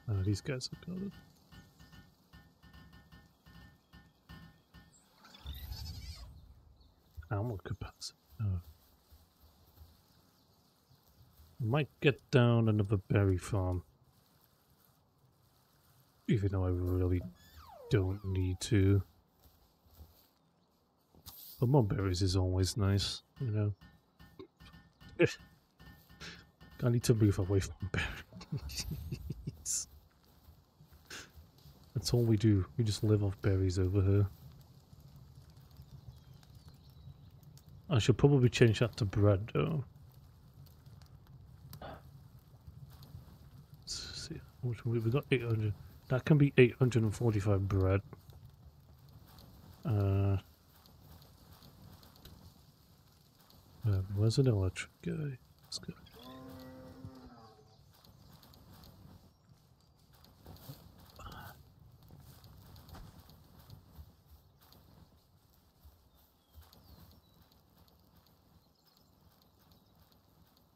Ah, these guys got it. Ammo capacity. Oh. Might get down another berry farm. Even though I really don't need to. But more berries is always nice, you know. I need to move away from berries. That's all we do. We just live off berries over here. I should probably change that to bread though. Which we got 800. That can be 845 bread. Uh, uh, where's an electric guy? Let's go.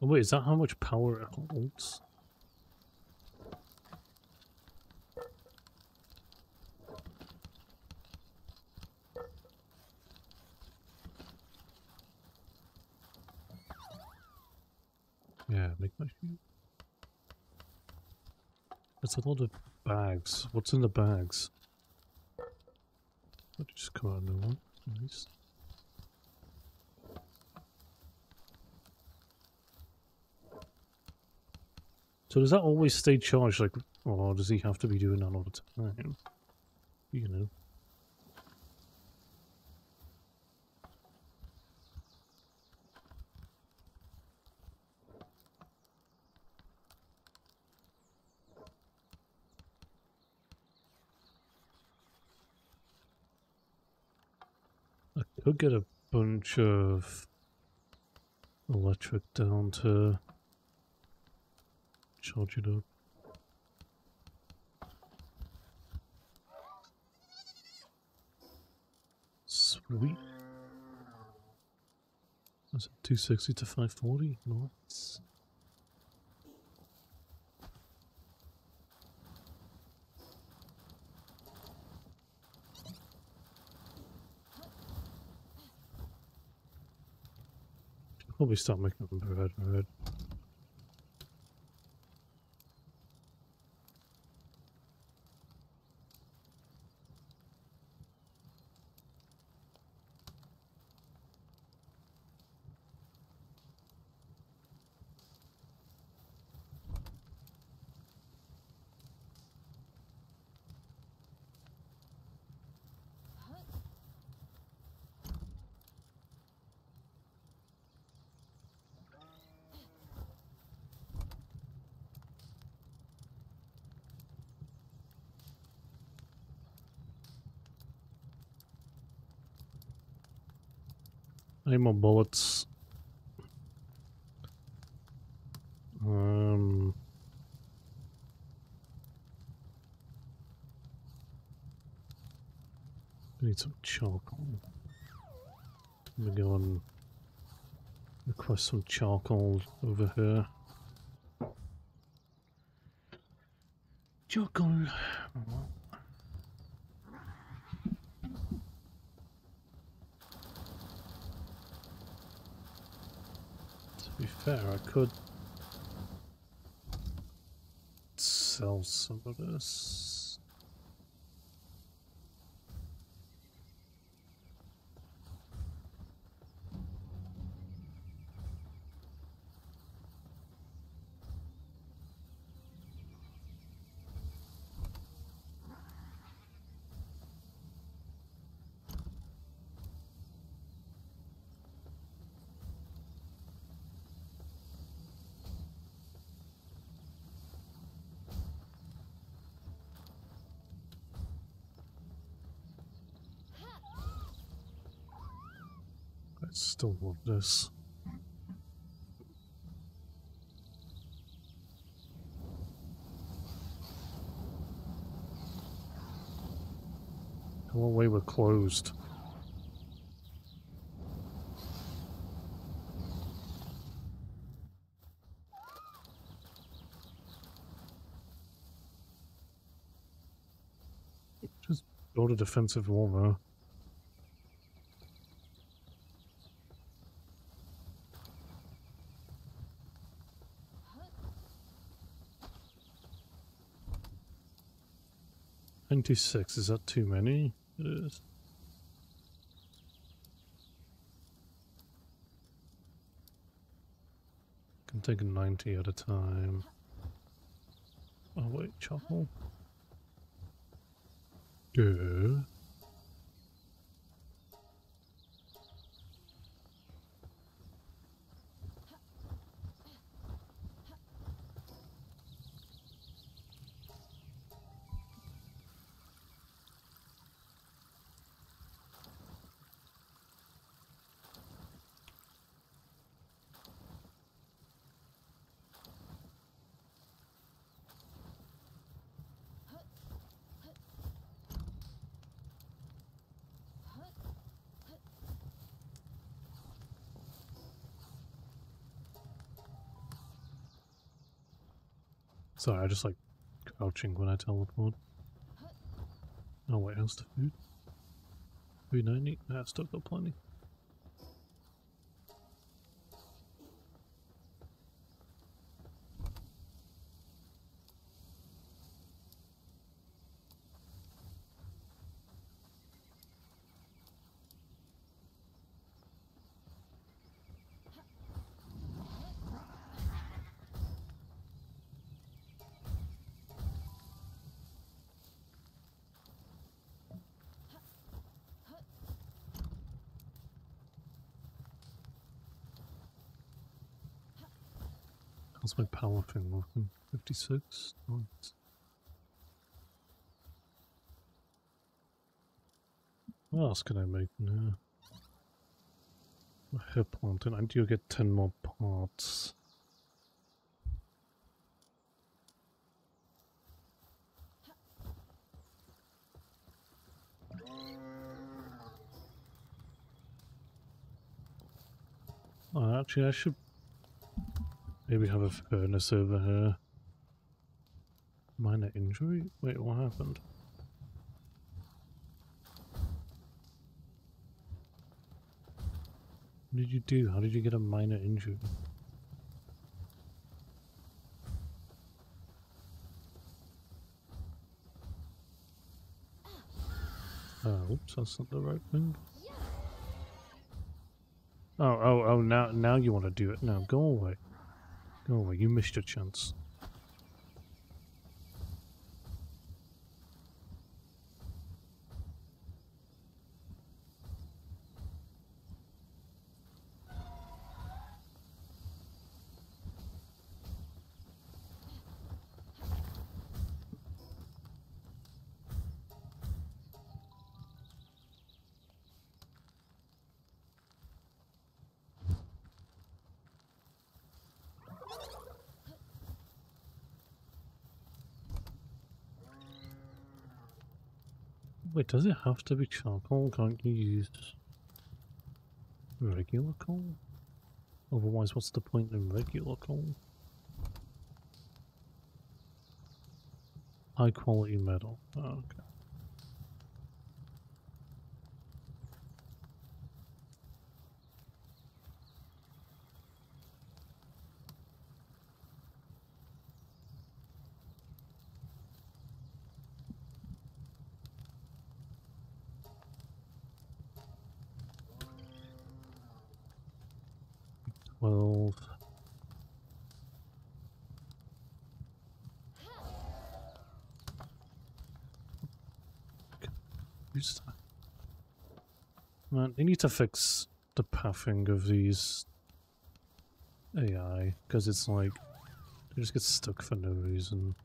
Oh wait, is that how much power it holds? Yeah, make my shoe. That's a lot of bags. What's in the bags? What just come out new one? Nice. So does that always stay charged? Like, or does he have to be doing that all the time? You know. Could get a bunch of electric down to charge it up. Sweet. That's 260 to 540. Nice. Probably start making them bread. Need more bullets. Um. Need some charcoal. Let me go and request some charcoal over here. Charcoal. Fair, I could sell some of this. all of this. We're closed. Just build a defensive wall though. 26, is that too many? It is. I can take 90 at a time. Oh wait, chapel. Yeah. Sorry, I just like crouching when I teleport. Oh wait, how's the food? Food I need? Nah, still got plenty. My power thing working? 56? Nice. What else can I make now? A hair plant, and I do get 10 more parts. Oh, actually, I should maybe have a furnace over here. Minor injury? Wait, what happened? What did you do? How did you get a minor injury? Oh, oops, that's not the right thing. Oh, oh, oh, now, now you want to do it. Now, go away. Go away, you missed your chance. Have to be charcoal? Can't you use regular coal? Otherwise, what's the point in regular coal? High quality metal. Oh, okay. Twelve. Who's that? Man, they need to fix the pathing of these AI, because it's like, they just get stuck for no reason.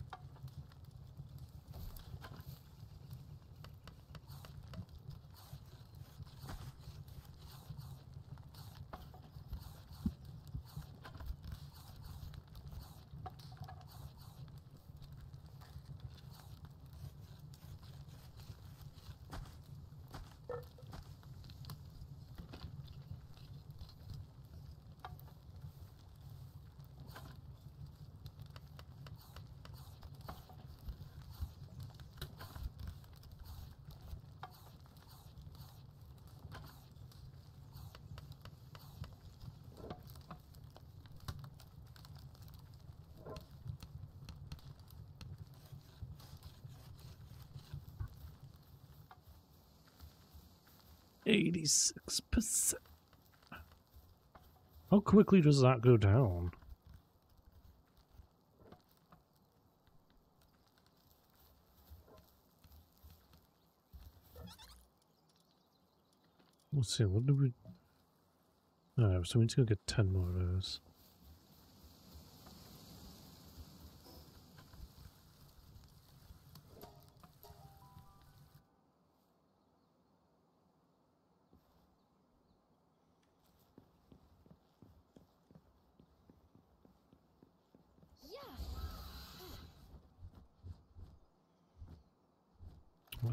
Eighty-six percent. How quickly does that go down? Let's see, what do we... Oh, so we need to go get 10 more of those.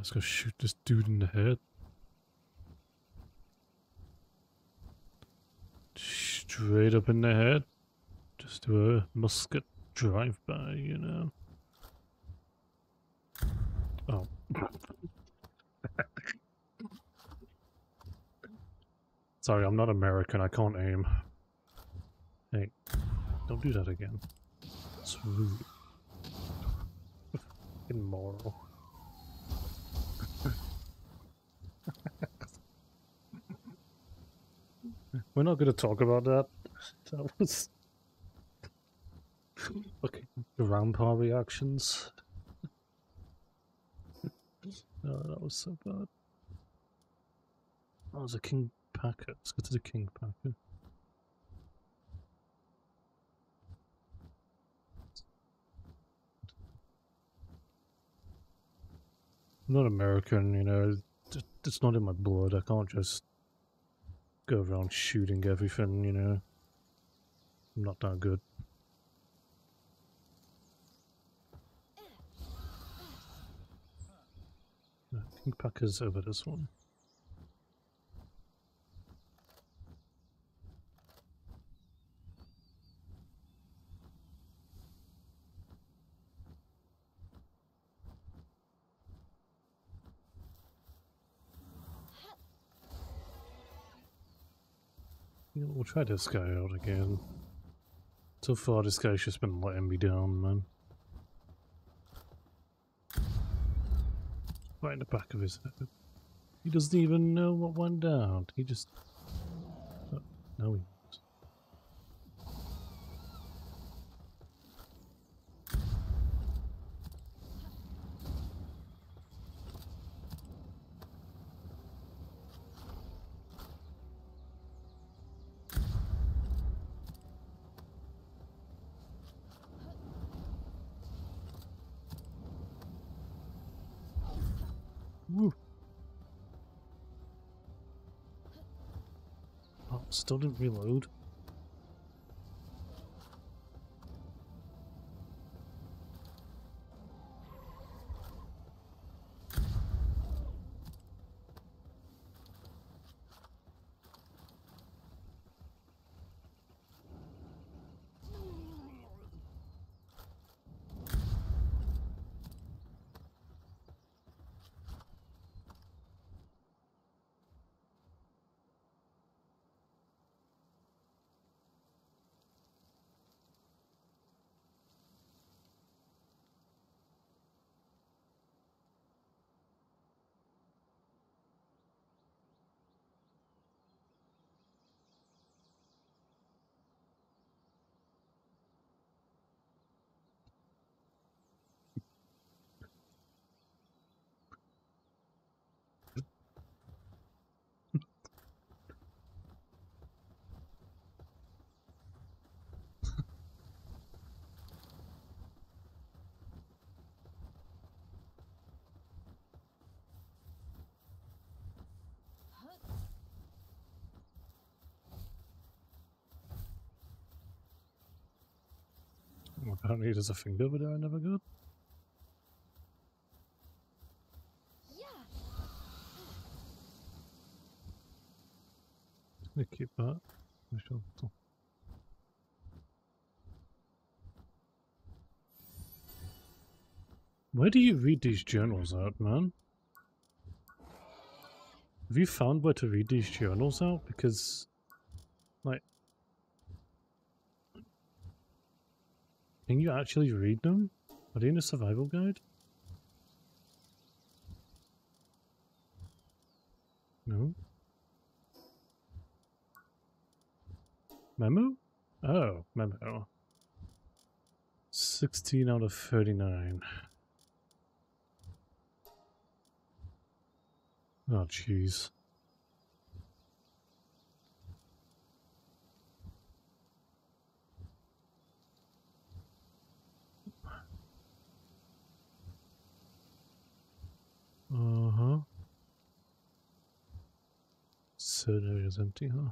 Let's go shoot this dude in the head. Straight up in the head. Just do a musket drive by, you know. Oh. Sorry, I'm not American. I can't aim. Hey, don't do that again. It's rude. Immoral. We're not going to talk about that. That was okay. Rampart reactions. oh, that was so bad. That was a king packer. Let's go to the king packer. I'm not American, you know. It's not in my blood. I can't just go around shooting everything, you know. I'm not that good. I think Packer's over this one. Try this guy out again. So far, this guy's just been letting me down, man. Right in the back of his head. He doesn't even know what went down. He just... Oh, no, he Woo. Oh, still didn't reload. Apparently there's a thing over there I never got. Gonna keep that. I shall. Where do you read these journals out, man? Have you found where to read these journals out? Because, like, can you actually read them? Are they in a survival guide? No? Memo? Oh, memo. 16 out of 39. Oh, jeez. Uh-huh. Certain area is empty, huh?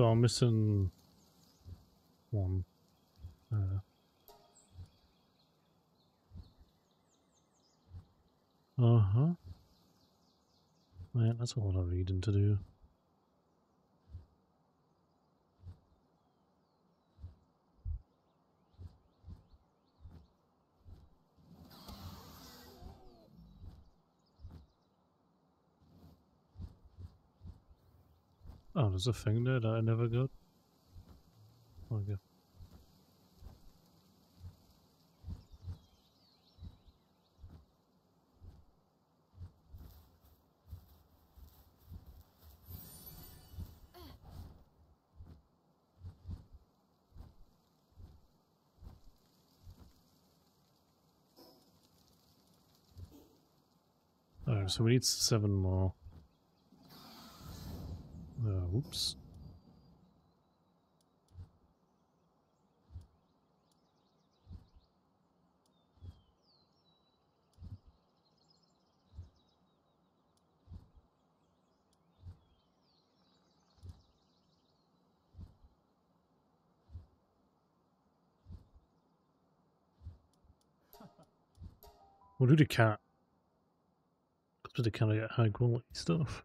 So I'm missing one. Uh, uh-huh. Man, that's a lot of reading to do. Oh, there's a thing there that I never got. Oh, okay. Alright, so we need seven more. Uh, whoops. We'll do the cat. Because the cat I get high quality stuff.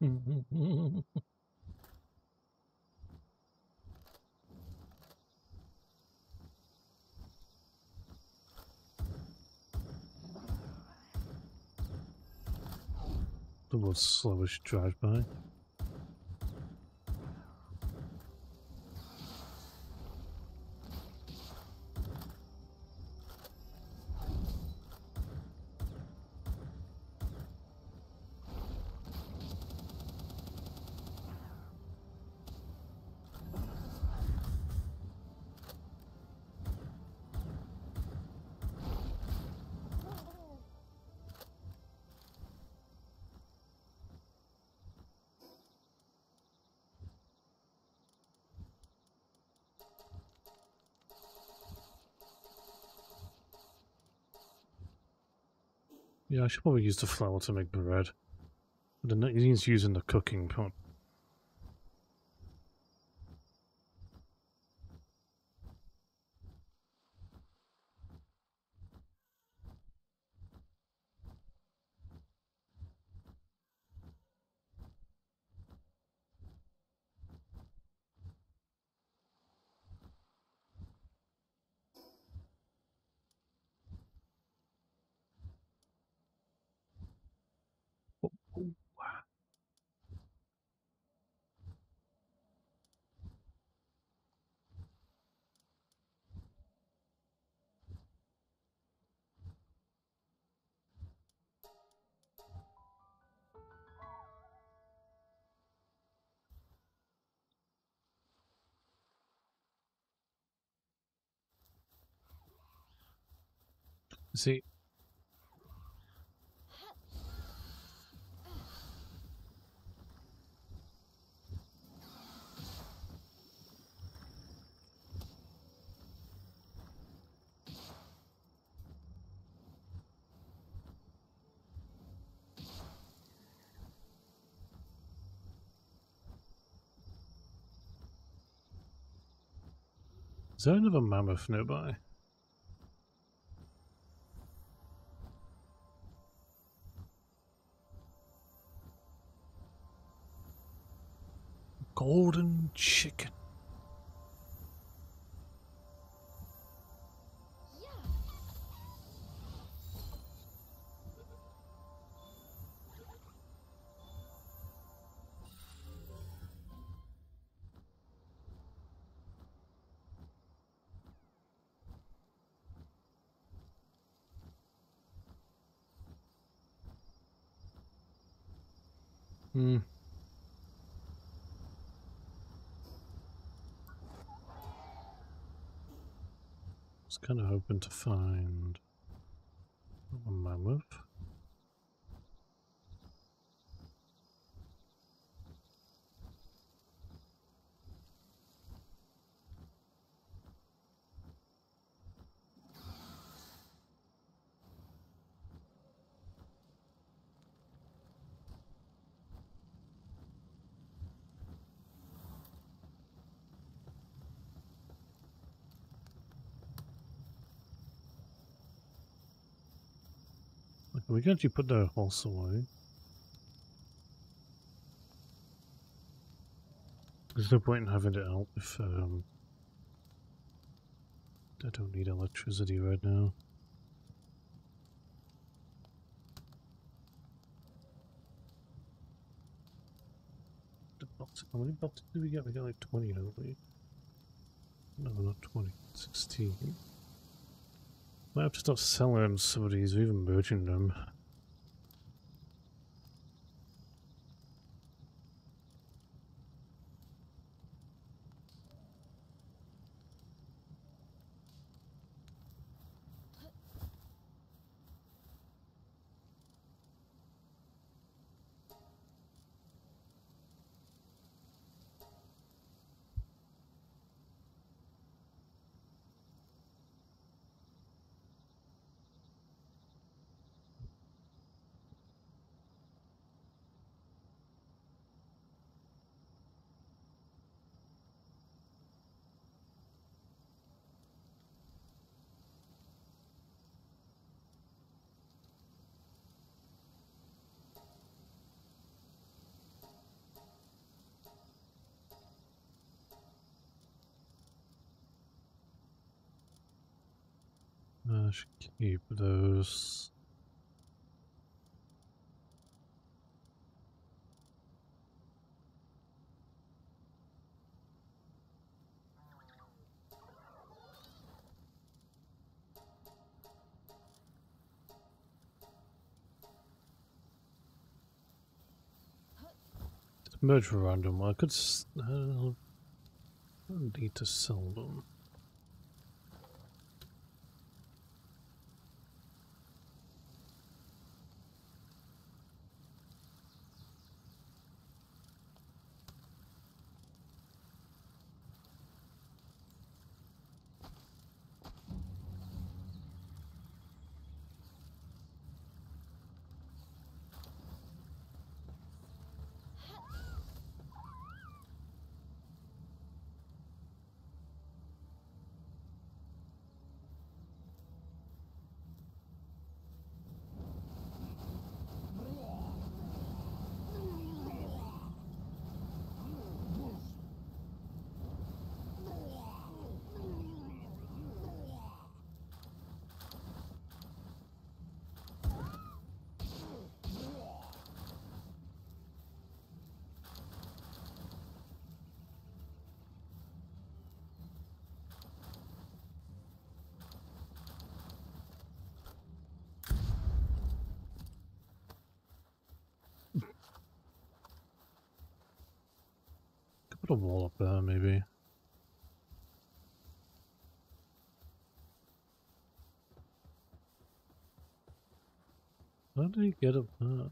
The most slowest drive by. Yeah, I should probably use the flour to make the bread. But it needs using the cooking pot. Is there another mammoth nearby? Golden chicken. Kind of hoping to find oh, a mammoth. Okay, we can actually put the horse away. There's no point in having it out if um, I don't need electricity right now. The box- How many boxes do we get? We got like 20, don't we? No, not 20. 16. Might have to start selling some of these even merging them. Keep those. Merge random. I could. Uh, I don't need to sell them. Put a wall up there, maybe. How did he get up there?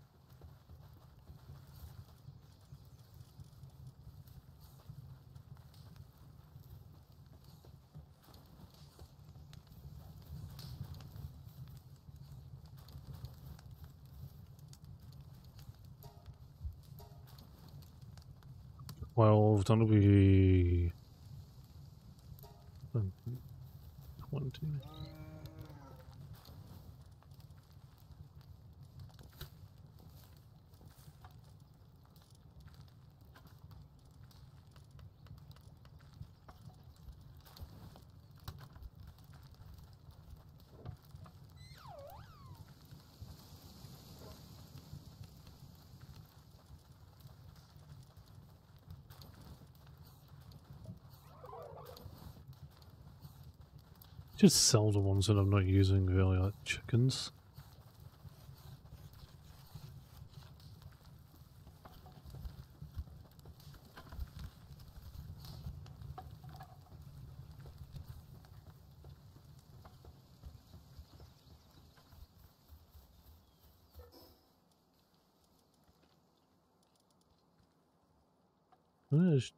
Twelve, that'll be twenty. Just sell the ones that I'm not using really, like chickens. There's-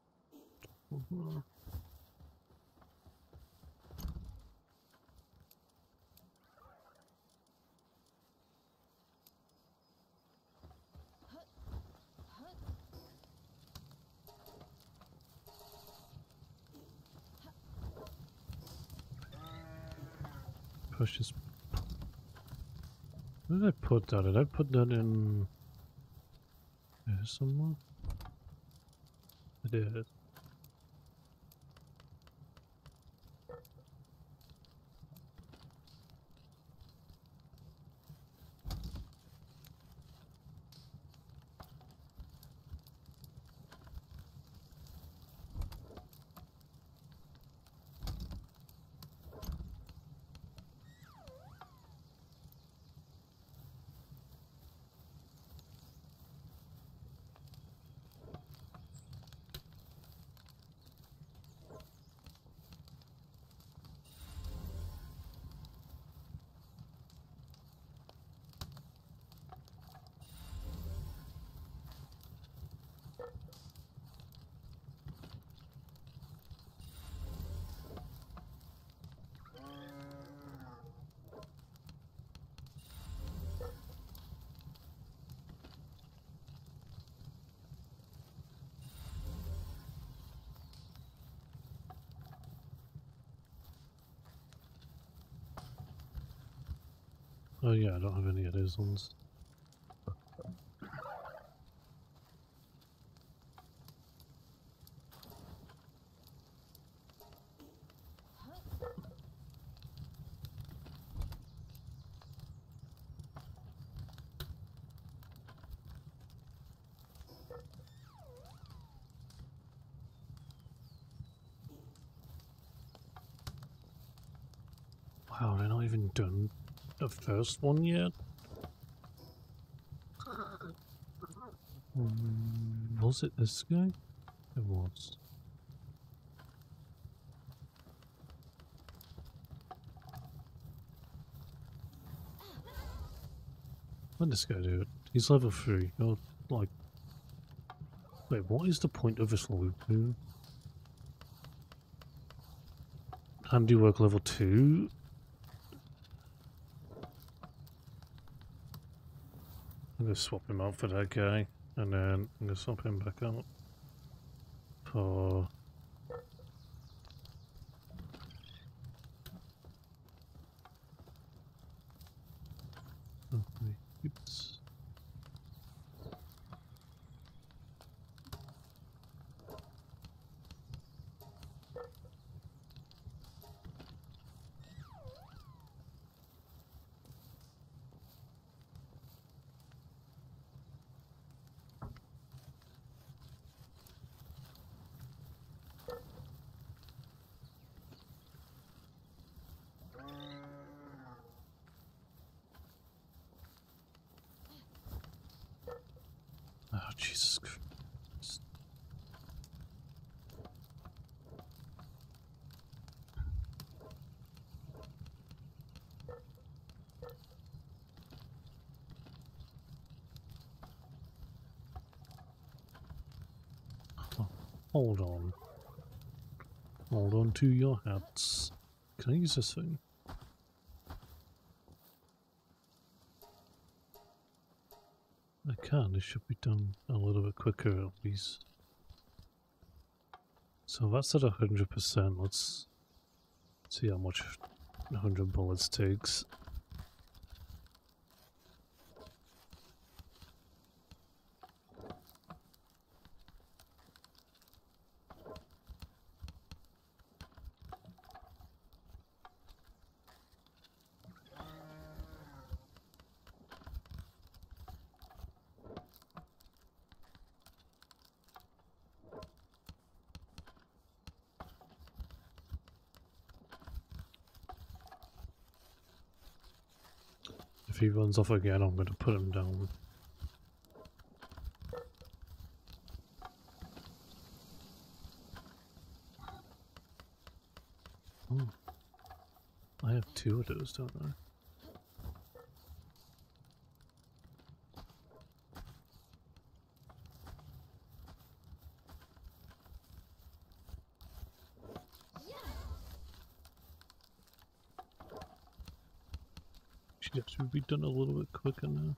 Push this. Where did I put Did I put that in there somewhere? I did. Yeah, I don't have any of those ones. Wow, they're not even done the first one yet? Um, was it this guy? It was. Let this guy do it. He's level 3. Oh, like... Wait, what is the point of this loop, dude? Handiwork level 2? I'm gonna swap him out for that guy, and then I'm gonna swap him back out for. Hold on. Hold on to your hats. Can I use this thing? I can, it should be done a little bit quicker at least. So that's at 100%, let's see how much 100 bullets takes. Runs off again, I'm going to put him down. Oh. I have two of those, don't I? Should actually be done a little bit quicker now.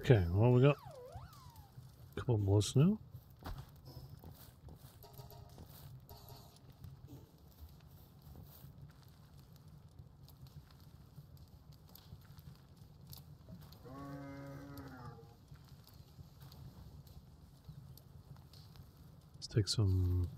Okay, well we got a couple more snow. Let's take some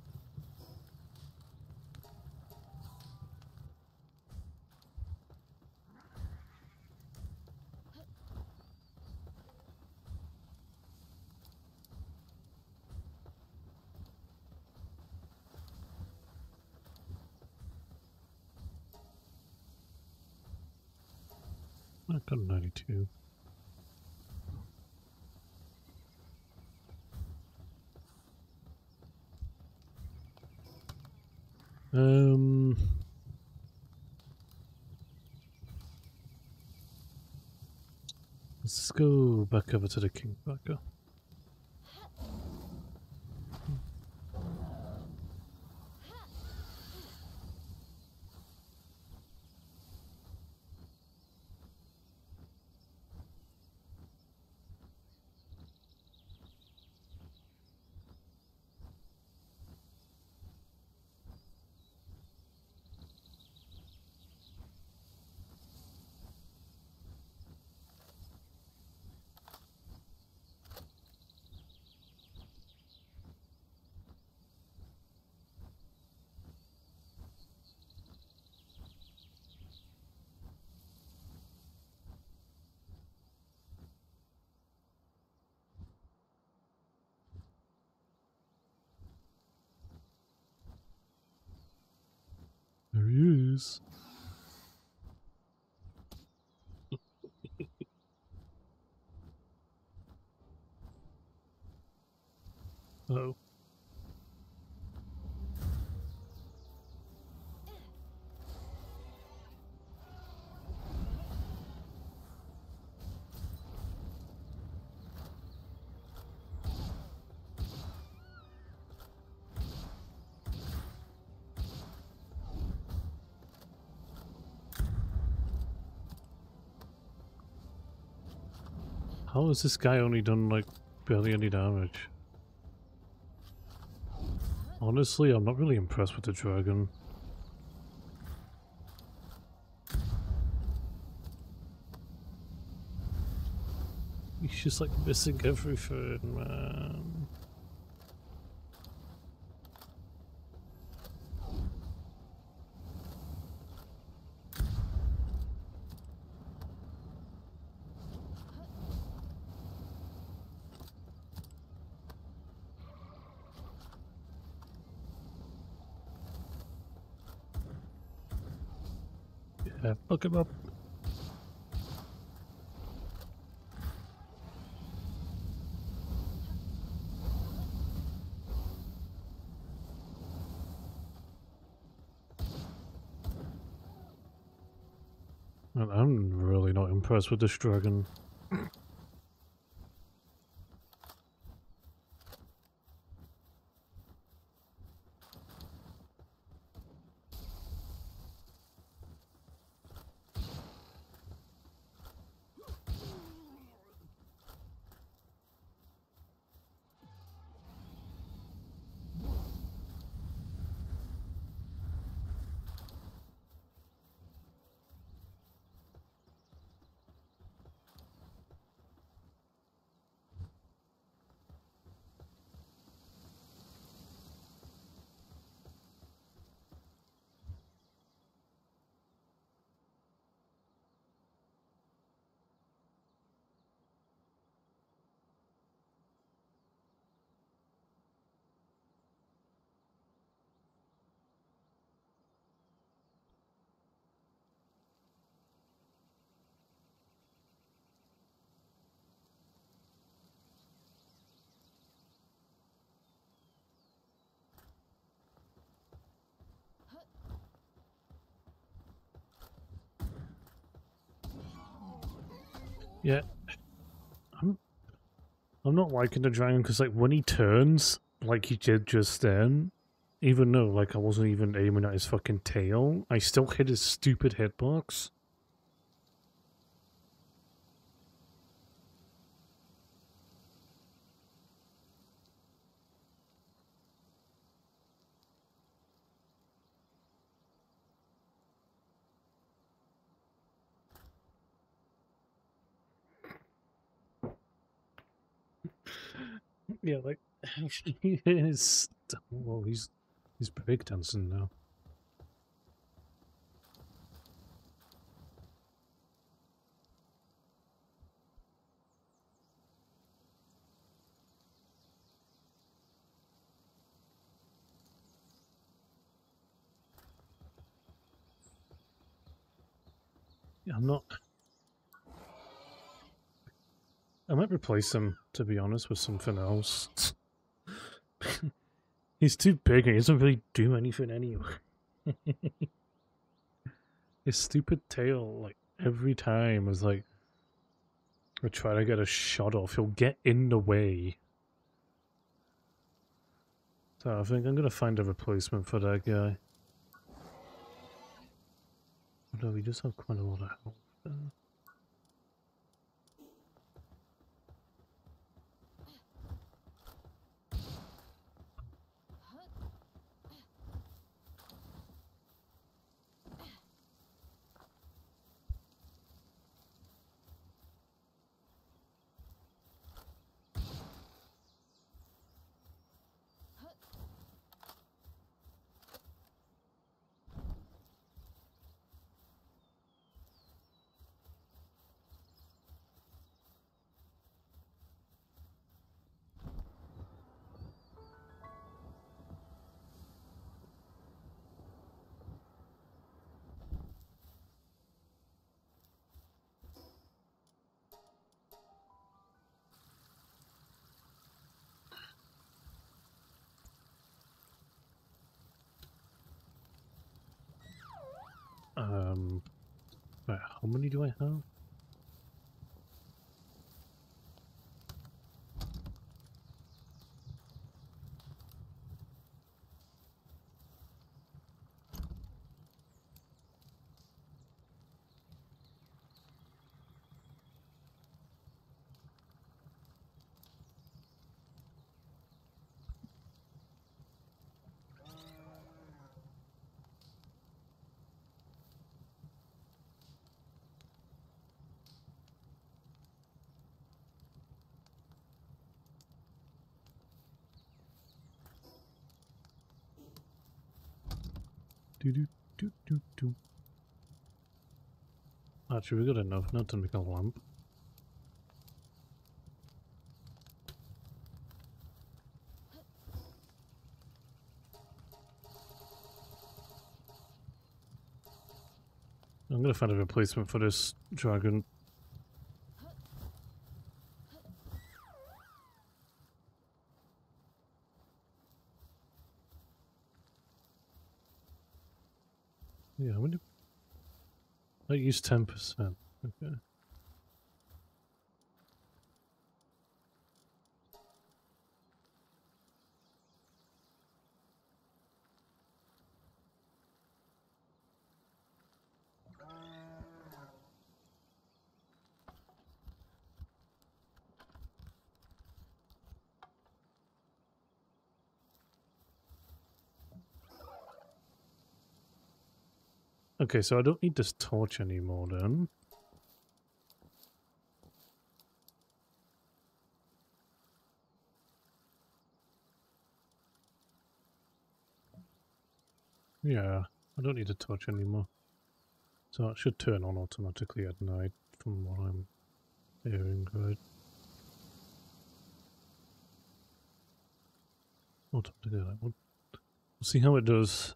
I got 92. Um, let's go back over to the Kingpaca. please. How has this guy only done like barely any damage? Honestly, I'm not really impressed with the dragon. He's just like missing everything, man. Yeah, look him up. I'm really not impressed with this dragon. Yeah. I'm I'm not liking the dragon because like when he turns, like he did just then, even though like I wasn't even aiming at his fucking tail, I still hit his stupid hitbox. Yeah, like is. Well, he's he's break dancing now. Yeah, I'm not. I might replace him, to be honest, with something else. He's too big and he doesn't really do anything anyway. His stupid tail, like, every time is like, I try to get a shot off, he'll get in the way. So I think I'm gonna find a replacement for that guy. Although we just have quite a lot of health there. How many do I have? Do do do do do. Actually, we got enough not to make a lamp. I'm gonna find a replacement for this dragon. Yeah, I wonder. I use ten percent. Okay. Okay, so I don't need this torch anymore then. Yeah, I don't need a torch anymore. So it should turn on automatically at night from what I'm hearing, right? Automatically? We'll see how it does.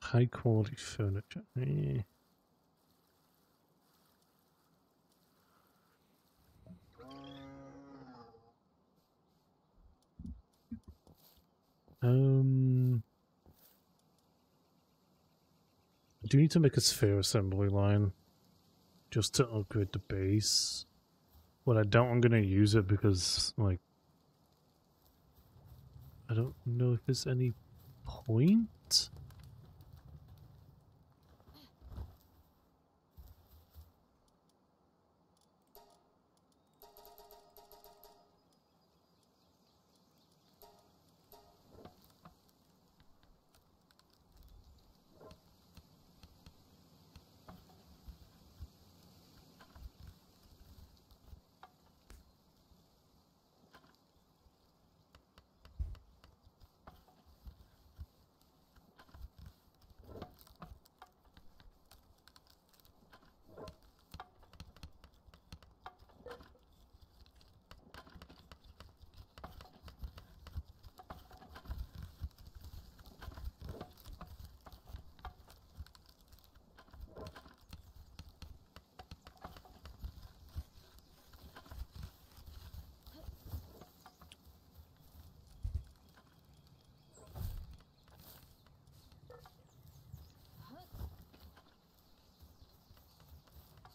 High quality furniture. Eh. Um, I do need to make a sphere assembly line just to upgrade the base. But I doubt I'm gonna use it because, like, I don't know if there's any point.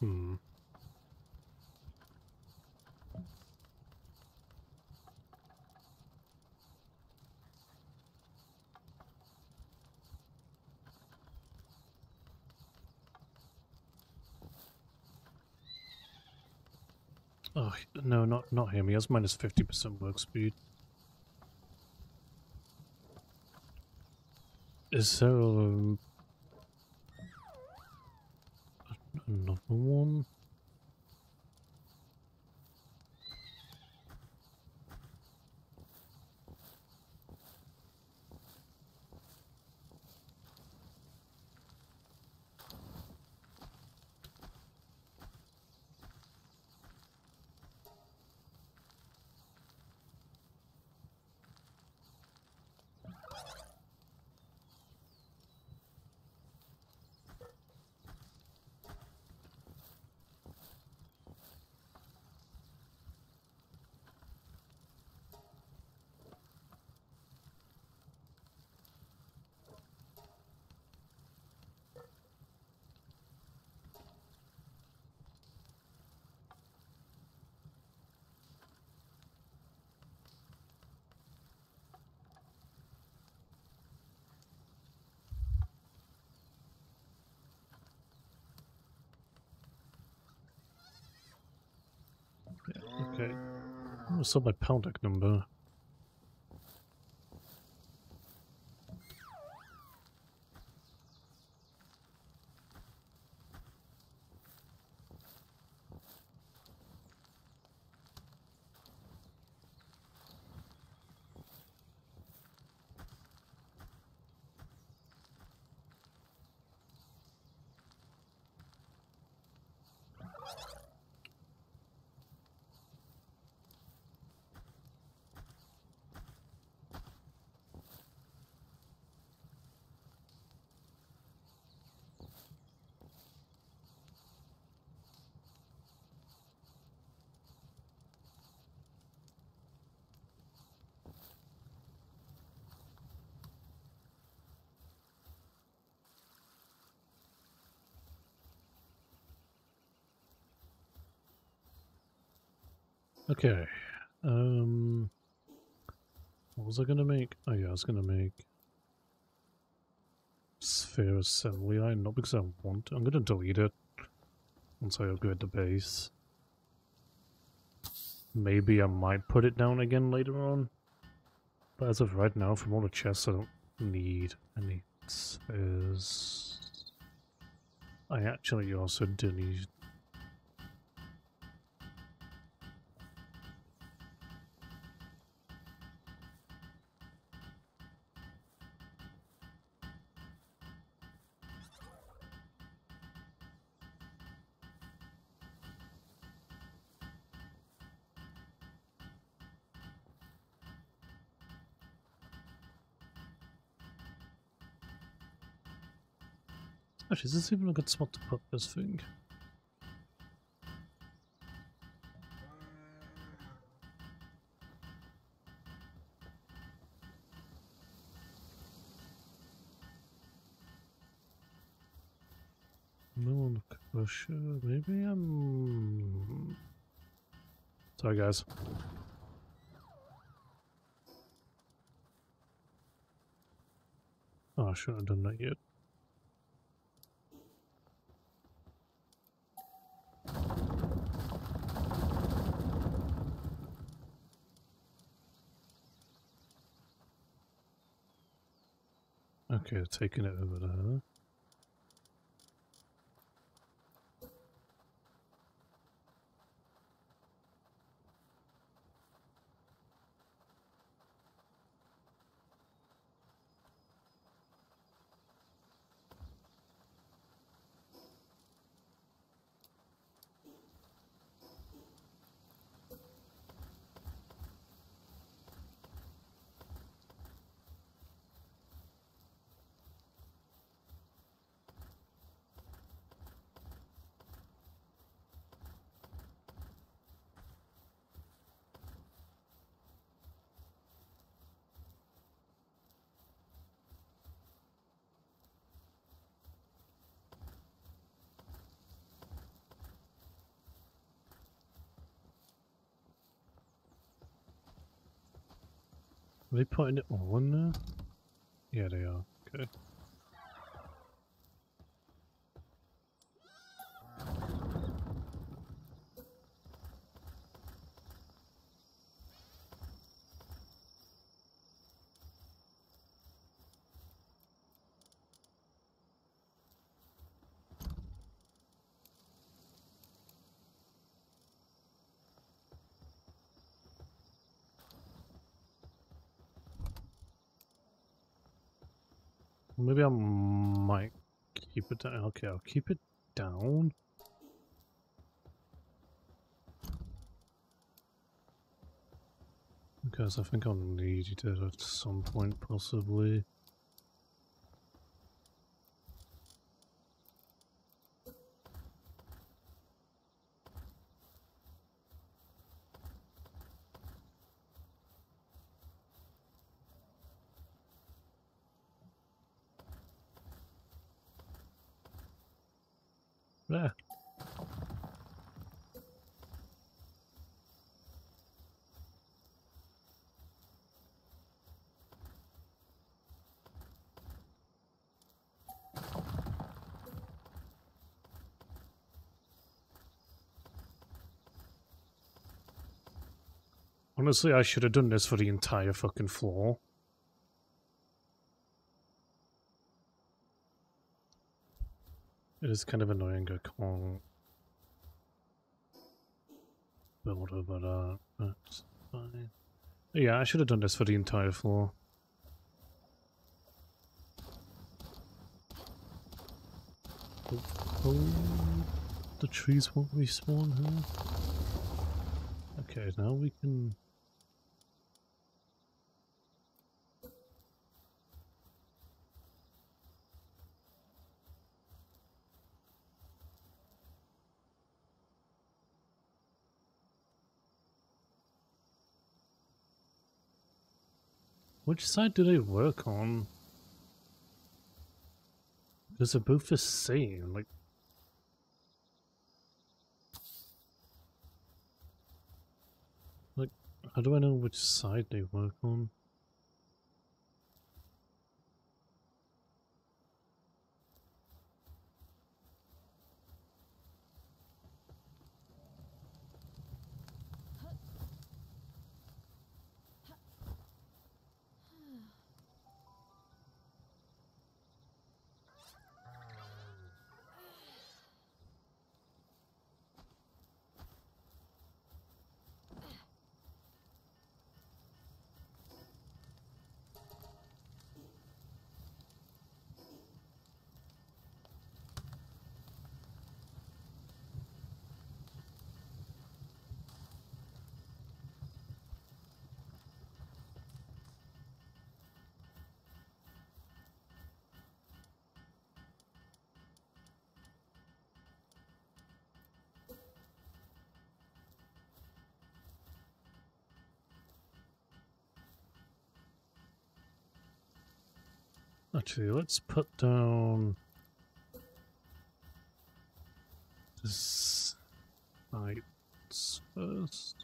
Hmm. Oh no, not not him. He has minus fifty percent work speed. Is What's up my pound number? Okay. Um, what was I gonna make? Oh yeah, I was gonna make sphere assembly line, not because I want to. I'm gonna delete it once I upgrade the base. Maybe I might put it down again later on. But as of right now, from all the chests, I don't need any spheres. I actually also do need Actually, is this even a good spot to put this thing? Maybe I'm... Sorry guys. Oh, I shouldn't have done that yet. Okay, taking it over there. Are they putting it on there? Yeah, they are. Okay. Maybe I might keep it down. Okay, I'll keep it down. Because I think I'll need it at some point, possibly. There. Honestly, I should have done this for the entire fucking floor. It is kind of annoying I can't build over that. That's fine. Yeah, I should have done this for the entire floor. Oh, oh the trees won't respawn here. Okay, now we can... Which side do they work on? Because they're both the same, like... Like, how do I know which side they work on? Actually, let's put down this sites first.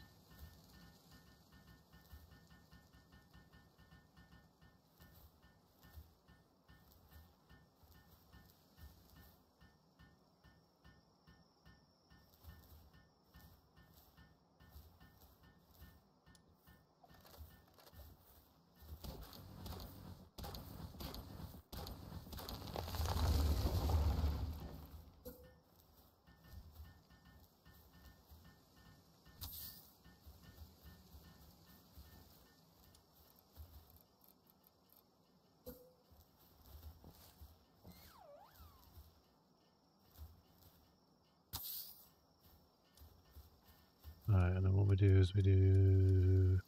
Alright, and then what we do is we do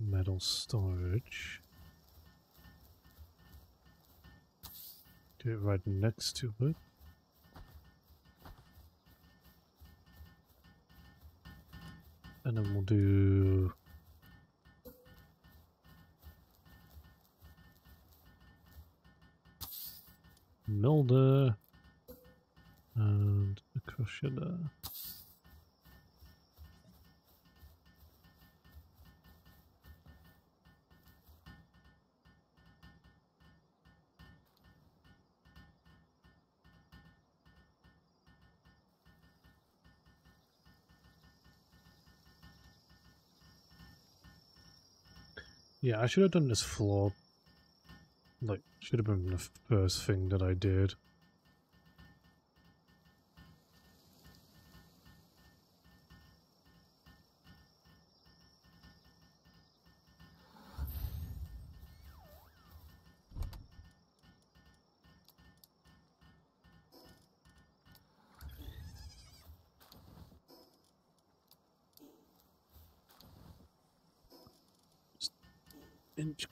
metal storage. Do it right next to it. And then we'll do Milder and a crusher there. Yeah, I should have done this floor. Like, should have been the first thing that I did.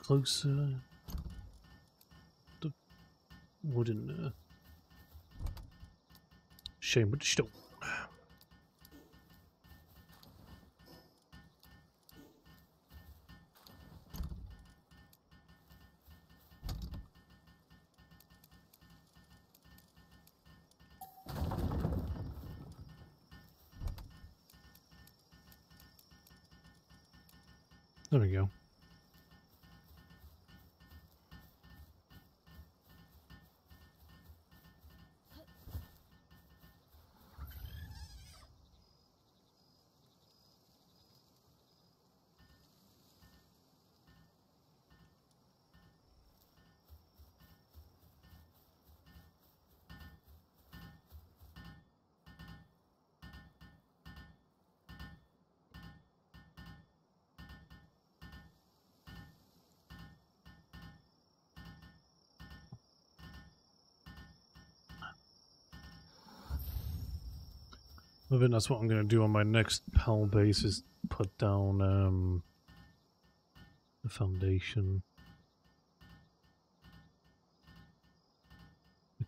Closer. The wooden uh, chambered stone. There That's what I'm going to do on my next PAL base is put down um, the foundation.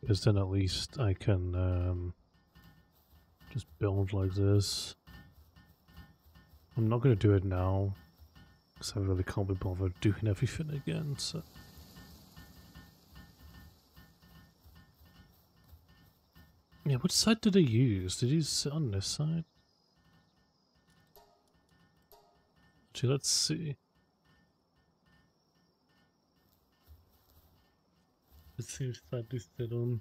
Because then at least I can um, just build like this. I'm not going to do it now because I really can't be bothered doing everything again. So. Which side did he use? Did he sit on this side? Actually, let's see. Let's see which side this sit on.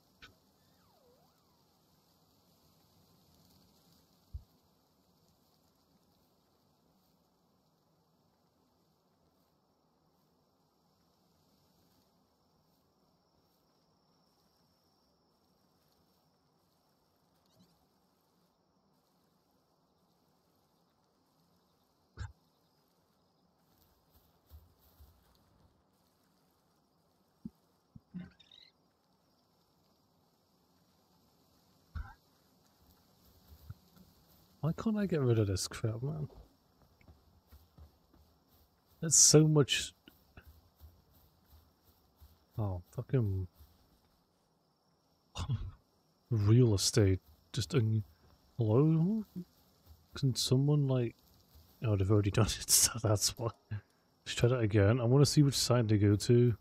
Why can't I get rid of this crap, man? There's so much... Oh, fucking... Real estate. Just... Un... Hello? Can someone, like... Oh, they've already done it, so that's why. Let's try that again. I want to see which side they go to.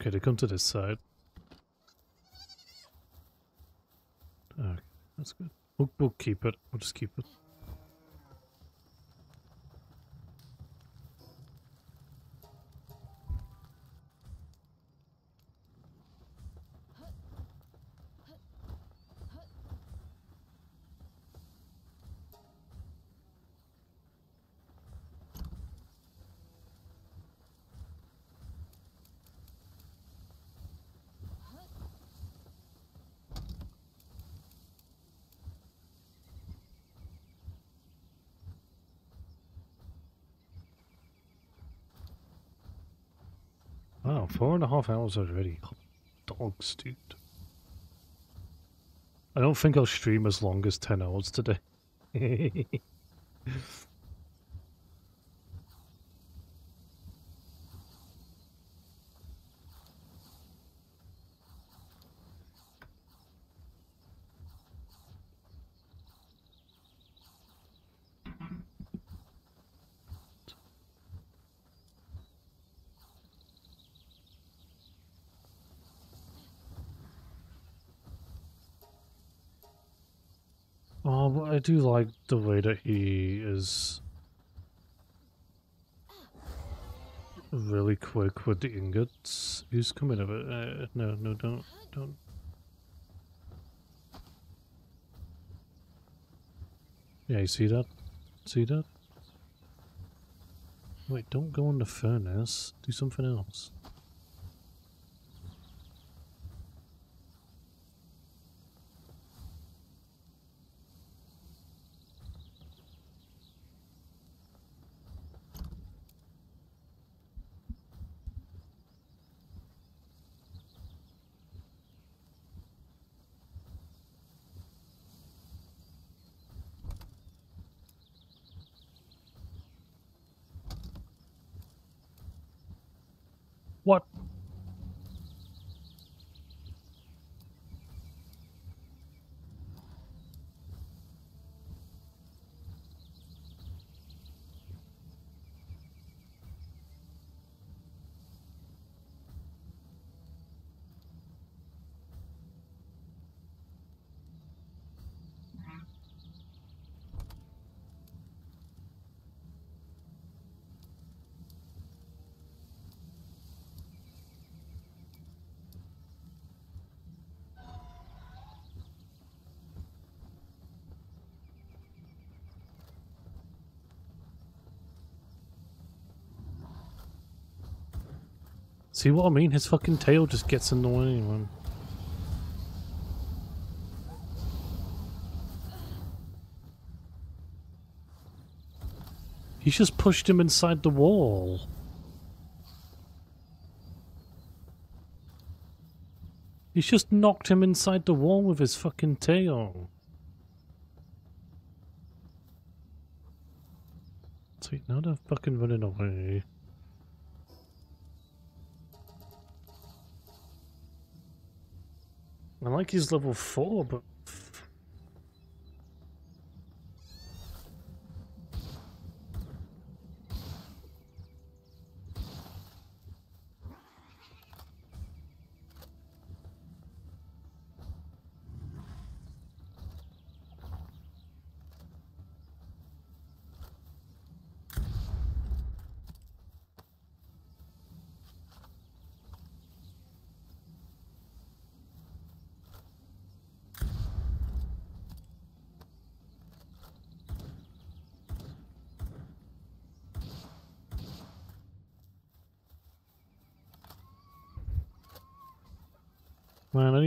Okay, they come to this side. Okay, that's good. We'll, we'll keep it. We'll just keep it. Wow, four and half hours already. Dogs, dude. I don't think I'll stream as long as 10 hours today. Oh, but I do like the way that he is really quick with the ingots. He's coming over. Uh, no, no, don't, don't. Yeah, you see that? See that? Wait, don't go in the furnace. Do something else. See what I mean? His fucking tail just gets annoying, man. He's just pushed him inside the wall. He's just knocked him inside the wall with his fucking tail. Sweet, now they're fucking running away. I like he's level 4, but...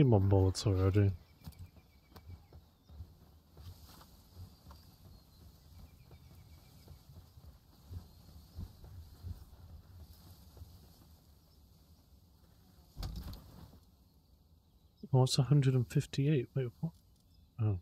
Need more bullets already. Oh, it's 158. Wait, what? Oh.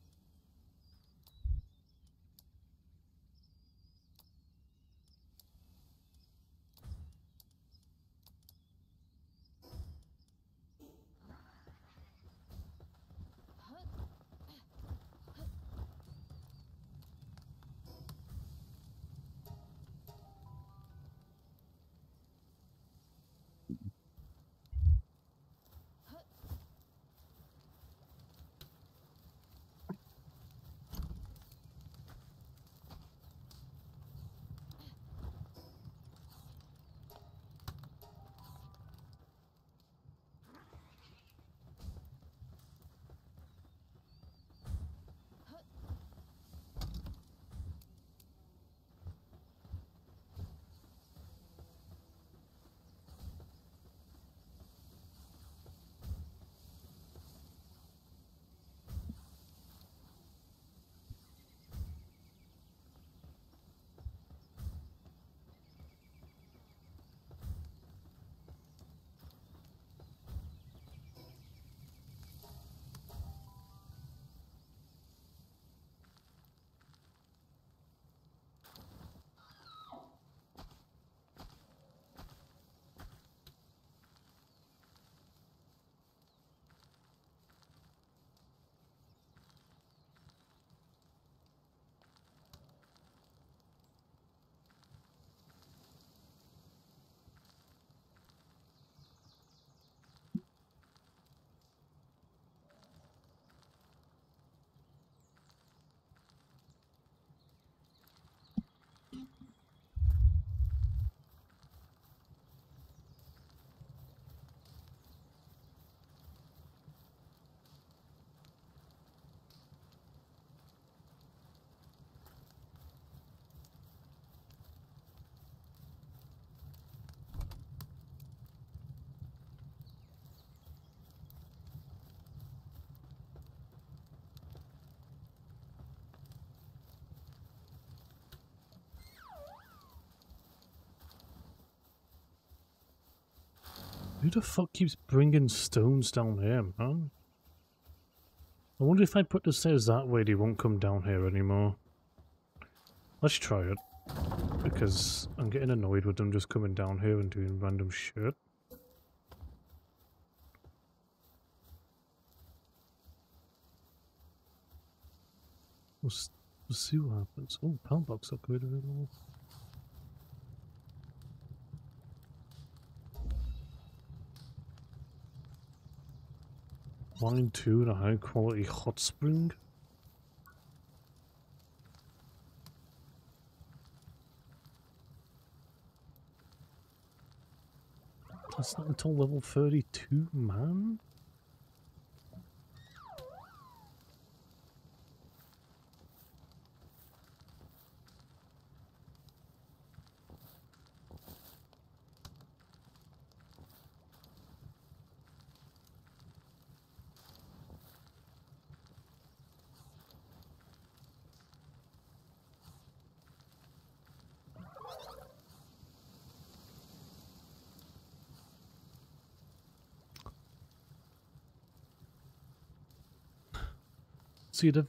Who the fuck keeps bringing stones down here, man? I wonder if I put the stairs that way, they won't come down here anymore. Let's try it. Because I'm getting annoyed with them just coming down here and doing random shit. We'll, we'll see what happens. Oh, pound box upgrade available. Mine two and a high quality hot spring. That's not until level 32, man. See the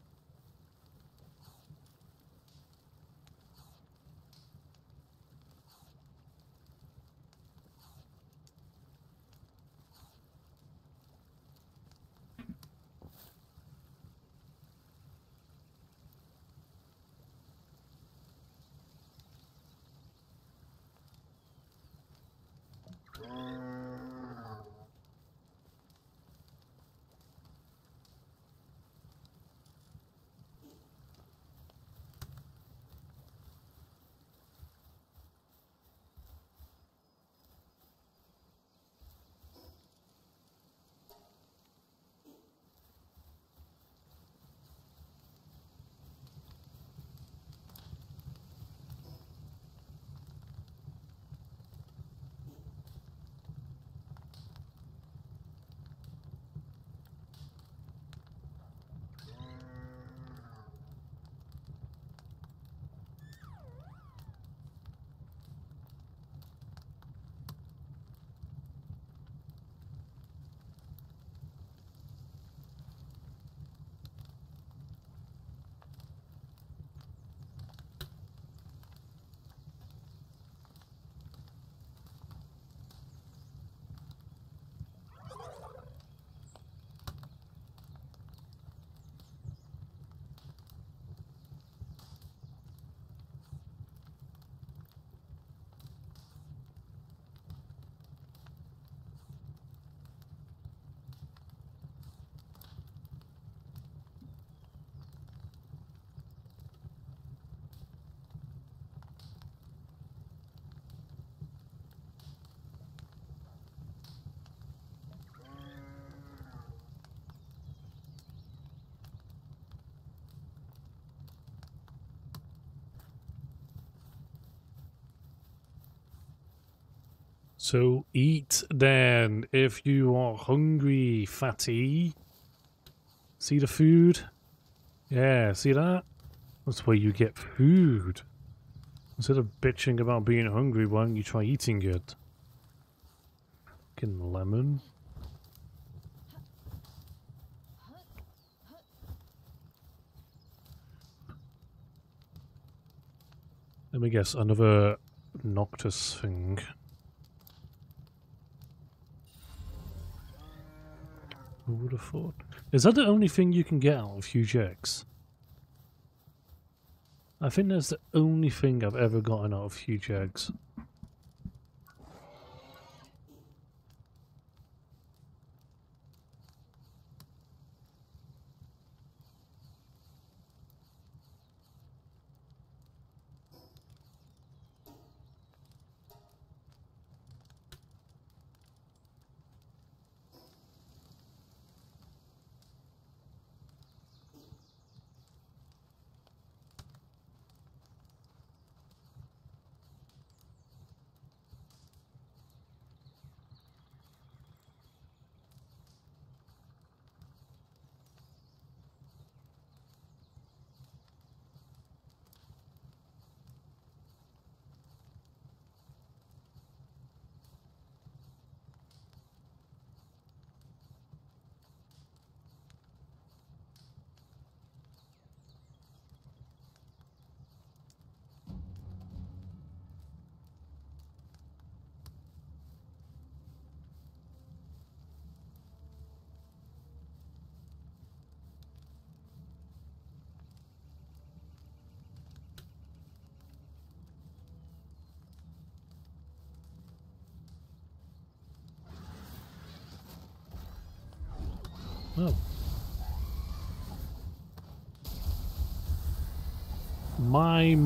So eat then if you are hungry, fatty. See the food? Yeah, see that? That's where you get food. Instead of bitching about being hungry, why don't you try eating it? Fucking lemon. Let me guess, another Noctis thing. Who would have thought? Is that the only thing you can get out of Huge Eggs? I think that's the only thing I've ever gotten out of Huge Eggs.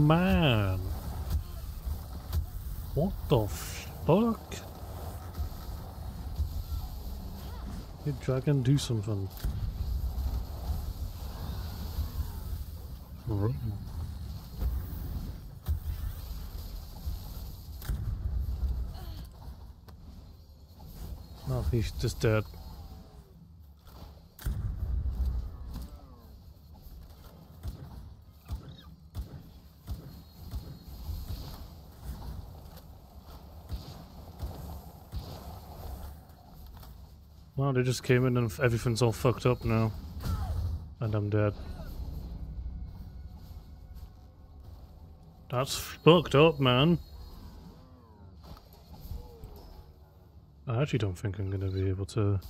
Man. What the fuck? Hey, dragon, do something. Right. Oh, he's just dead. Just came in and everything's all fucked up now. And I'm dead. That's fucked up, man. I actually don't think I'm gonna be able to...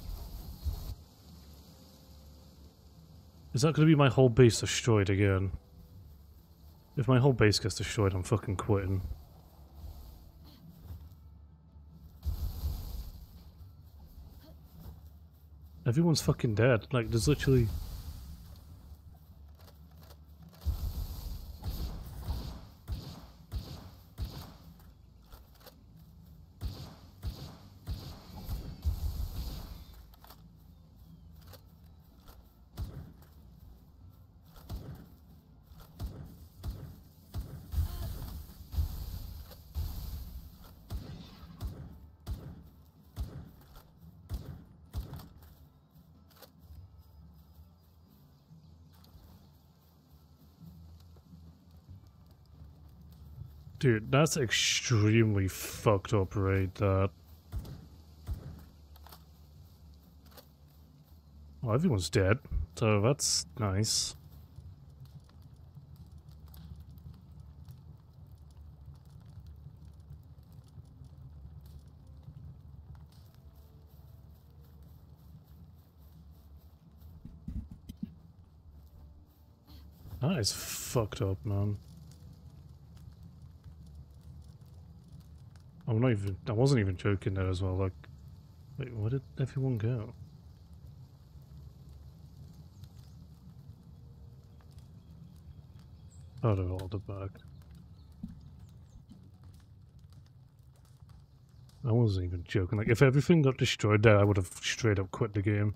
Is that gonna be my whole base destroyed again? If my whole base gets destroyed, I'm fucking quitting. Everyone's fucking dead. Like, there's literally... Dude, that's extremely fucked up right that. Well, everyone's dead, so that's nice. That is fucked up, man. I'm not even, I wasn't even joking there as well, like, wait, where did everyone go? Oh, they're all the back. I wasn't even joking, like, if everything got destroyed there, I would have straight up quit the game.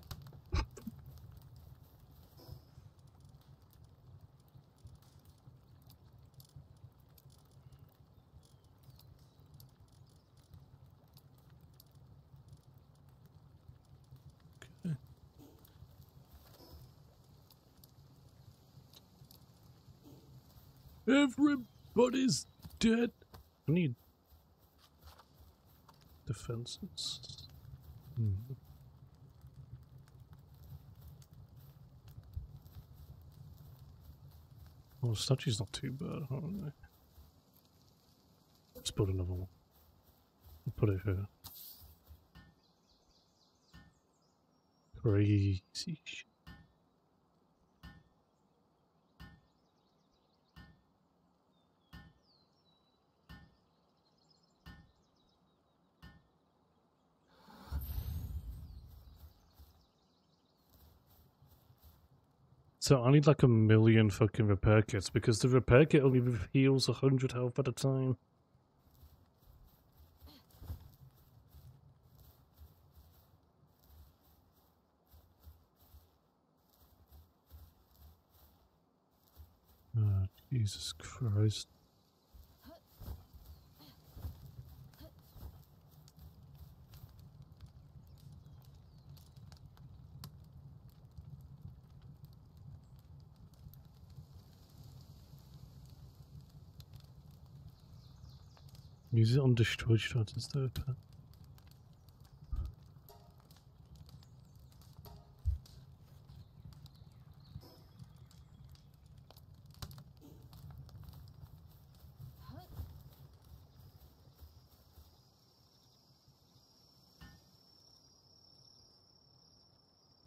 Everybody's dead. I need defenses. Hmm. Oh, statue's not too bad, aren't they? Let's put another one. Put it here. Crazy shit. So I need like a million fucking repair kits because the repair kit only heals a hundred health at a time. Oh, Jesus Christ. Use it on destroyed shots instead.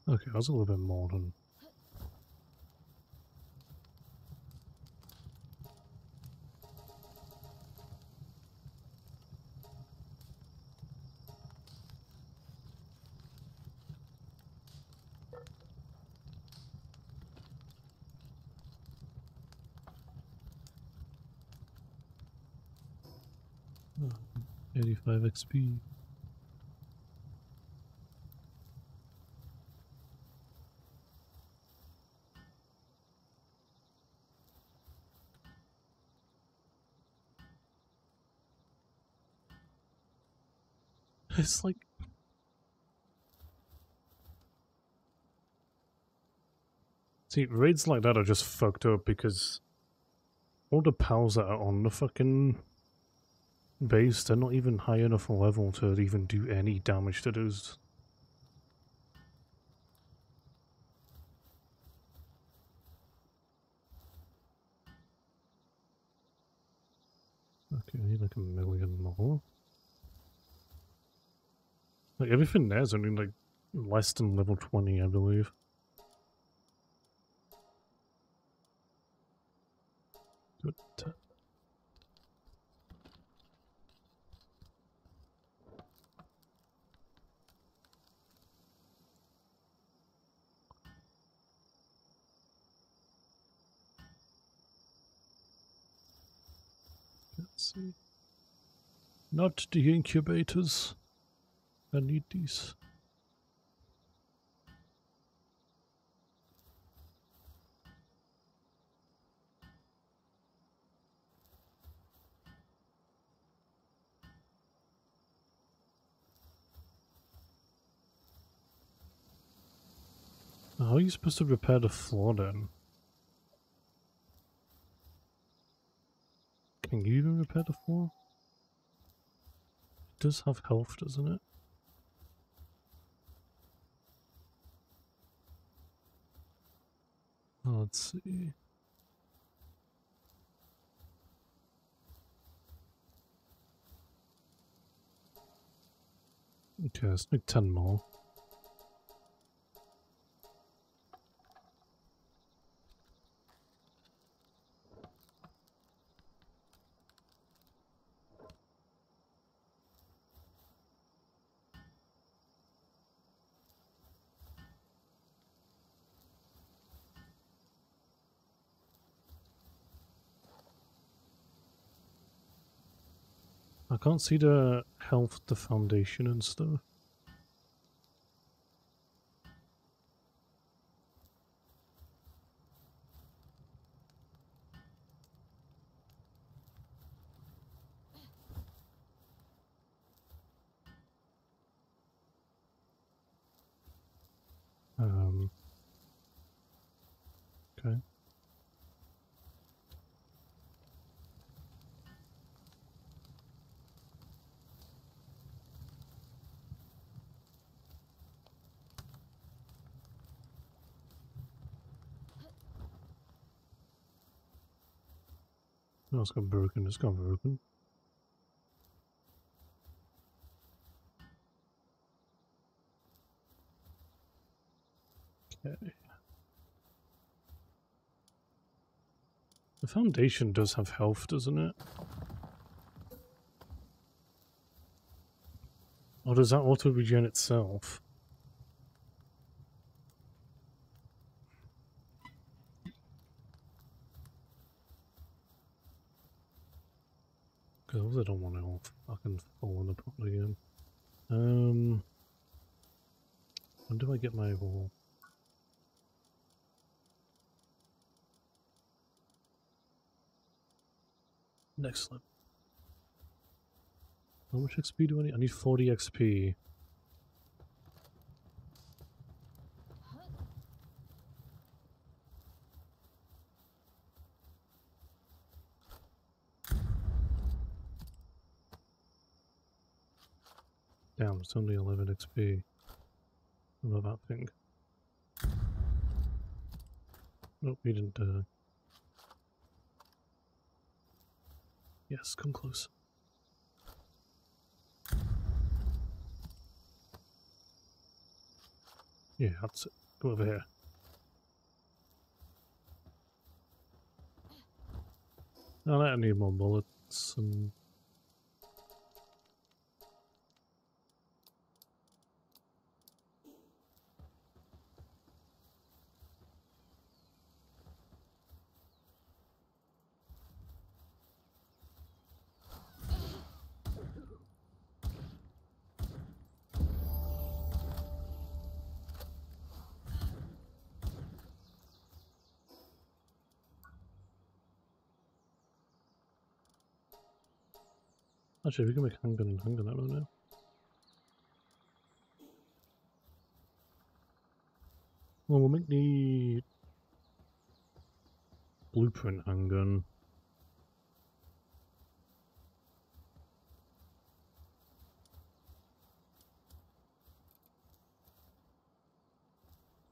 Okay, I was a little bit more than Oh, 85 XP. It's like See, raids like that are just fucked up because all the pals that are on the fucking base, they're not even high enough level to even do any damage to those. Okay, I need like a million more. Like everything there's only like less than level 20, I believe. Good. Not the incubators. I need these. How are you supposed to repair the floor then? Can you even repair the floor? It does have health, doesn't it? Oh, let's see. Okay, let's make 10 more. Can't see the health, the foundation and stuff. Um, okay. It's got broken, it's got broken. Okay. The foundation does have health, doesn't it? Or does that auto regen itself? Because I don't want to all fucking fall in the pot again. Um, when do I get my whole? Next level. How much XP do I need? I need 40 XP. Damn, it's only 11 XP. About that thing? Nope, we didn't uh, Yes, come close. Yeah, that's it. Go over here. No, I need more bullets and Actually, we can make handgun and handgun of now. Well, we'll make the blueprint handgun.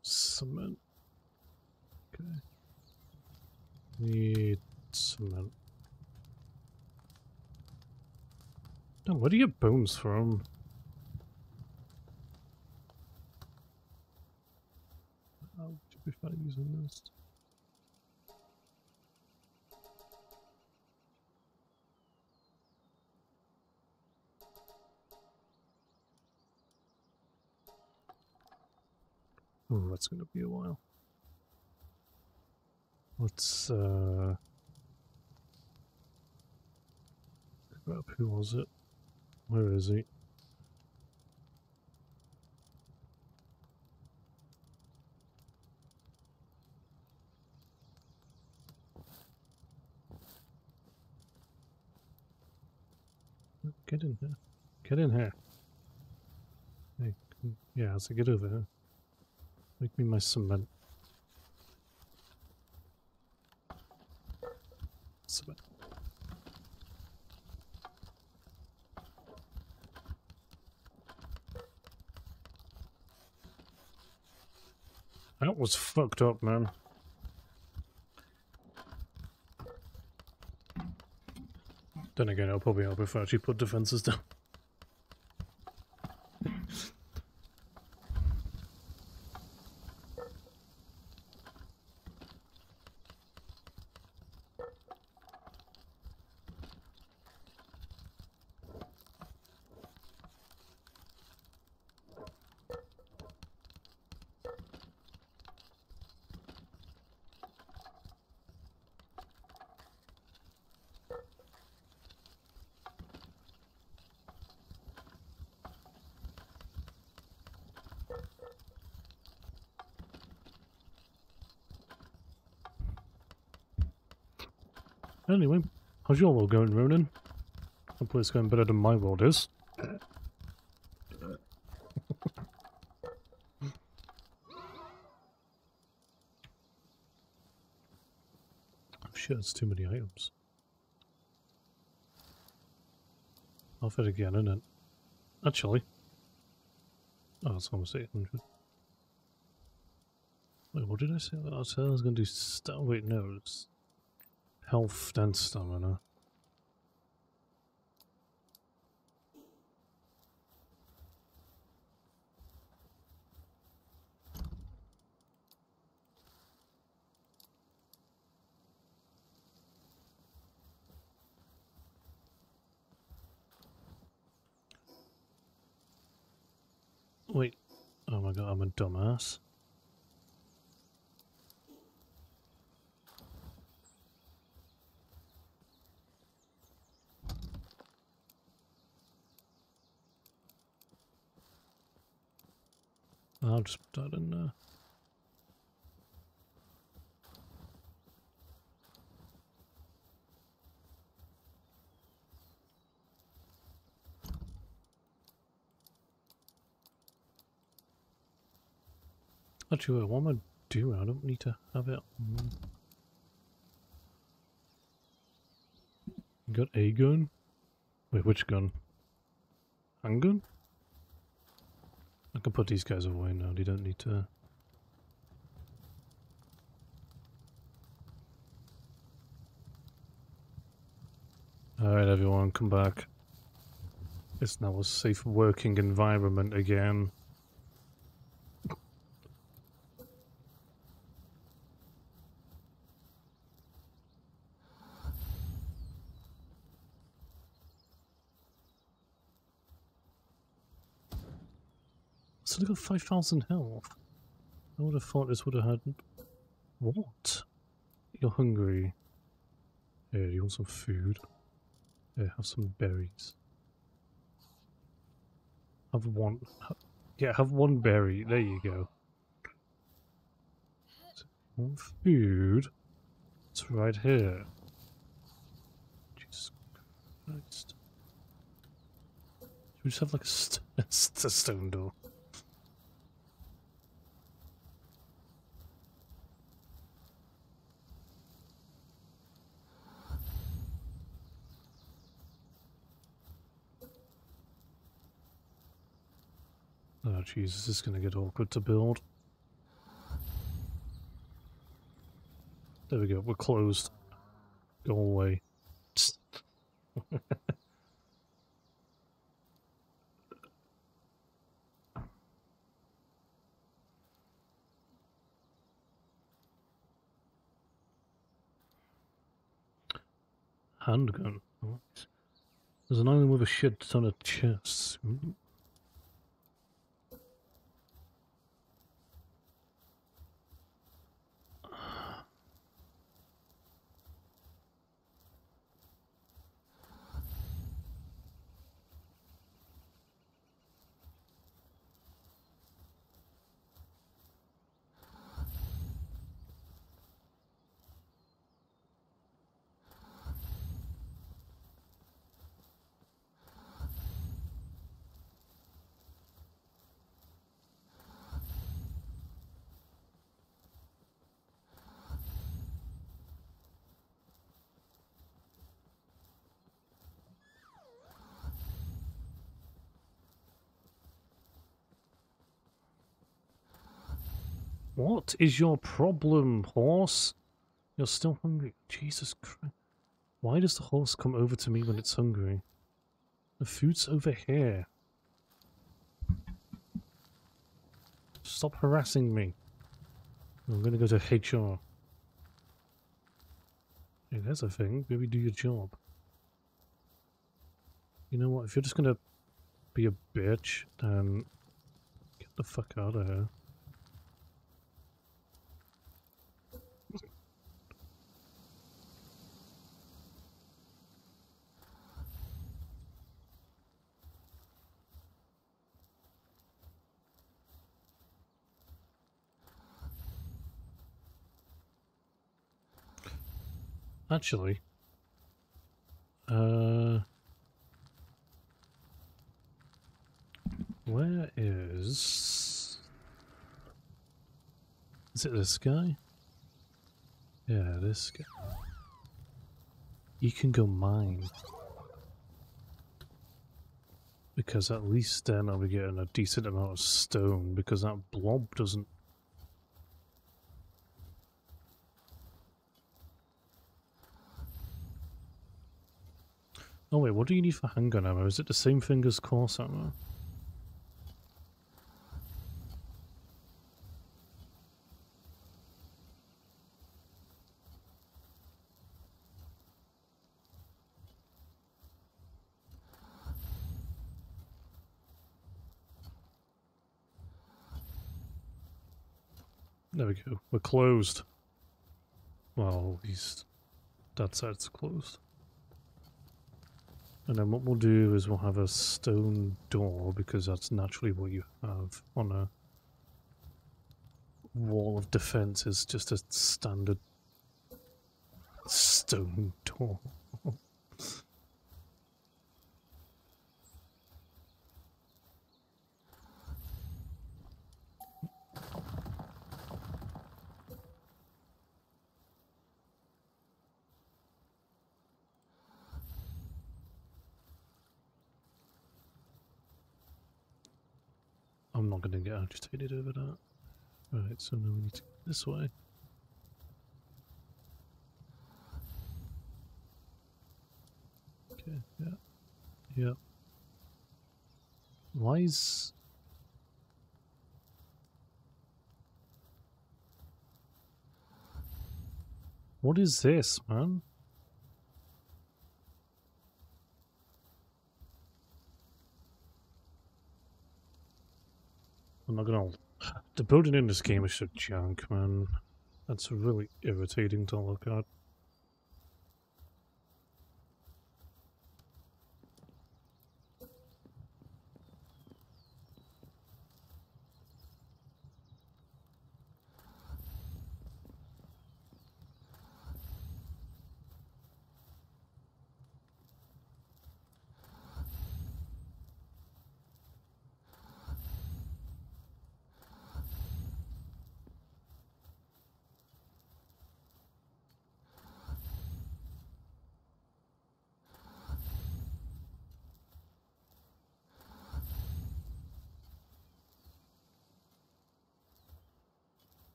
Cement. Okay. Need cement. No, where do you get bones from? How should we find using this? Oh, that's gonna be a while. Let's uh grab who was it? Where is he? Get in here. Get in here. Hey, yeah, so get over here. Make me my cement. Cement. That was fucked up, man. Then again, I'll probably help if I actually put defenses down. Anyway, how's your world going, Ronan? Hopefully it's going better than my world is. I'm sure it's too many items. Off it again, isn't it? Actually. Oh, it's almost 800. Wait, what did I say? I said I was going to do... Wait, no. It's health and stamina. Wait. Oh my god, I'm a dumbass. I'll just put that in there. Actually, what am I doing? I don't need to have it. Got a gun? Wait, which gun? Handgun? I can put these guys away now, they don't need to... Alright everyone, come back. It's now a safe working environment again. So they got 5,000 health. I would have thought this would have had... What? You're hungry. Yeah, you want some food? Yeah, have some berries. Have one... Yeah, have one berry. There you go. One food. It's right here. Jesus Christ. we just have like a, st a stone door? Oh Jesus, this is going to get awkward to build. There we go, we're closed. Go away. Handgun. There's an island with a shit ton of chests. Ooh. What is your problem, horse? You're still hungry. Jesus Christ. Why does the horse come over to me when it's hungry? The food's over here. Stop harassing me. I'm gonna go to HR. Hey, there's a thing. Maybe do your job. You know what? If you're just gonna be a bitch, then get the fuck out of here. Actually, uh, where is, is it this guy? Yeah, this guy. You can go mine. Because at least then I'll be getting a decent amount of stone, because that blob doesn't Oh wait, what do you need for handgun ammo? Is it the same thing as course ammo? There we go. We're closed. Well, at least that side's closed. And then what we'll do is we'll have a stone door because that's naturally what you have on a wall of defense is just a standard stone door. I'm to get agitated over that. Right, so now we need to go this way. Okay, yeah. Yeah. Why is... What is this, man? I'm not gonna... The building in this game is so junk, man. That's really irritating to look at.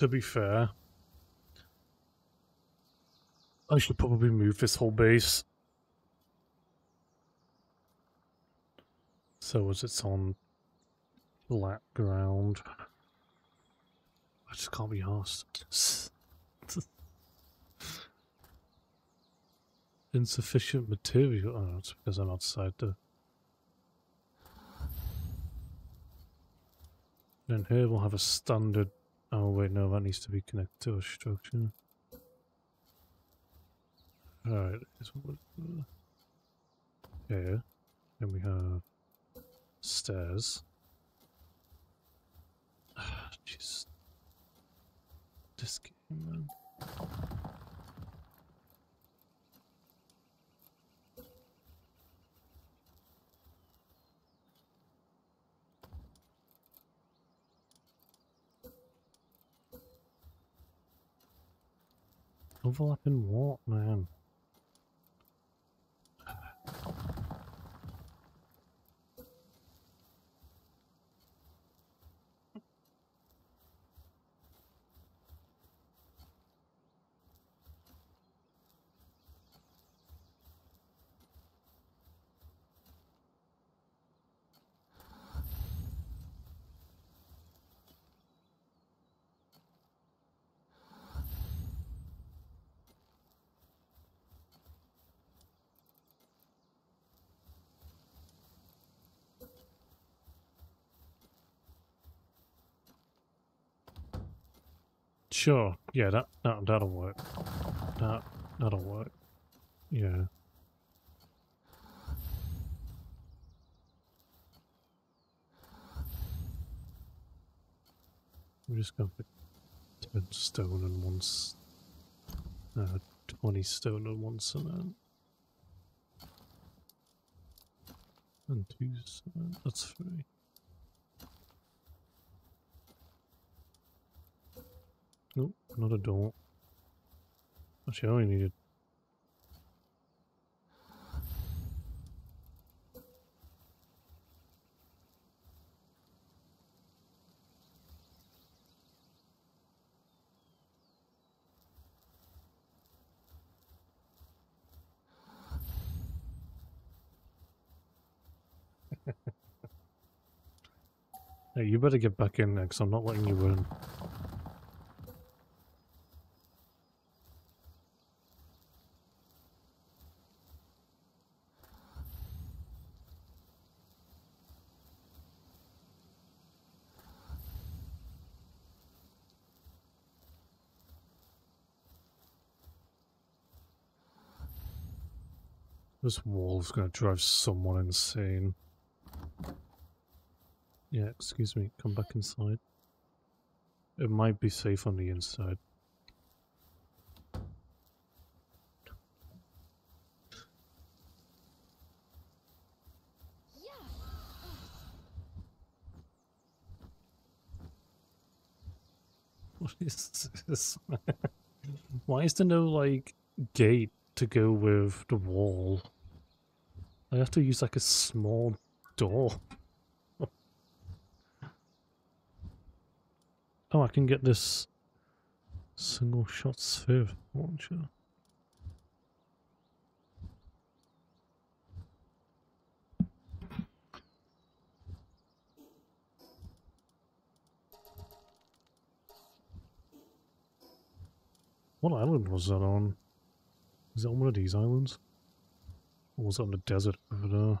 To be fair, I should probably move this whole base. So as it's on flat ground. I just can't be asked. Insufficient material. Oh, it's because I'm outside the. Then here we'll have a standard. Oh wait, no, that needs to be connected to a structure. Alright, here. Then we have stairs. Ah, jeez. This game, man. Overlapping what, man? Sure. Yeah, that, that that'll work. That that'll work. Yeah. We're just going put 10 stone and one uh, 20 stone and one cement. And two cement, that's three. Nope, not a door. Actually, I only needed... hey, you better get back in there, because I'm not letting you in. This wall's gonna drive someone insane. Yeah, excuse me, come back inside. It might be safe on the inside. What is this? Why is there no, like, gate to go with the wall? I have to use like a small door. oh, I can get this single shot sphere launcher. What island was that on? Is it on one of these islands? Or was it on the desert over there?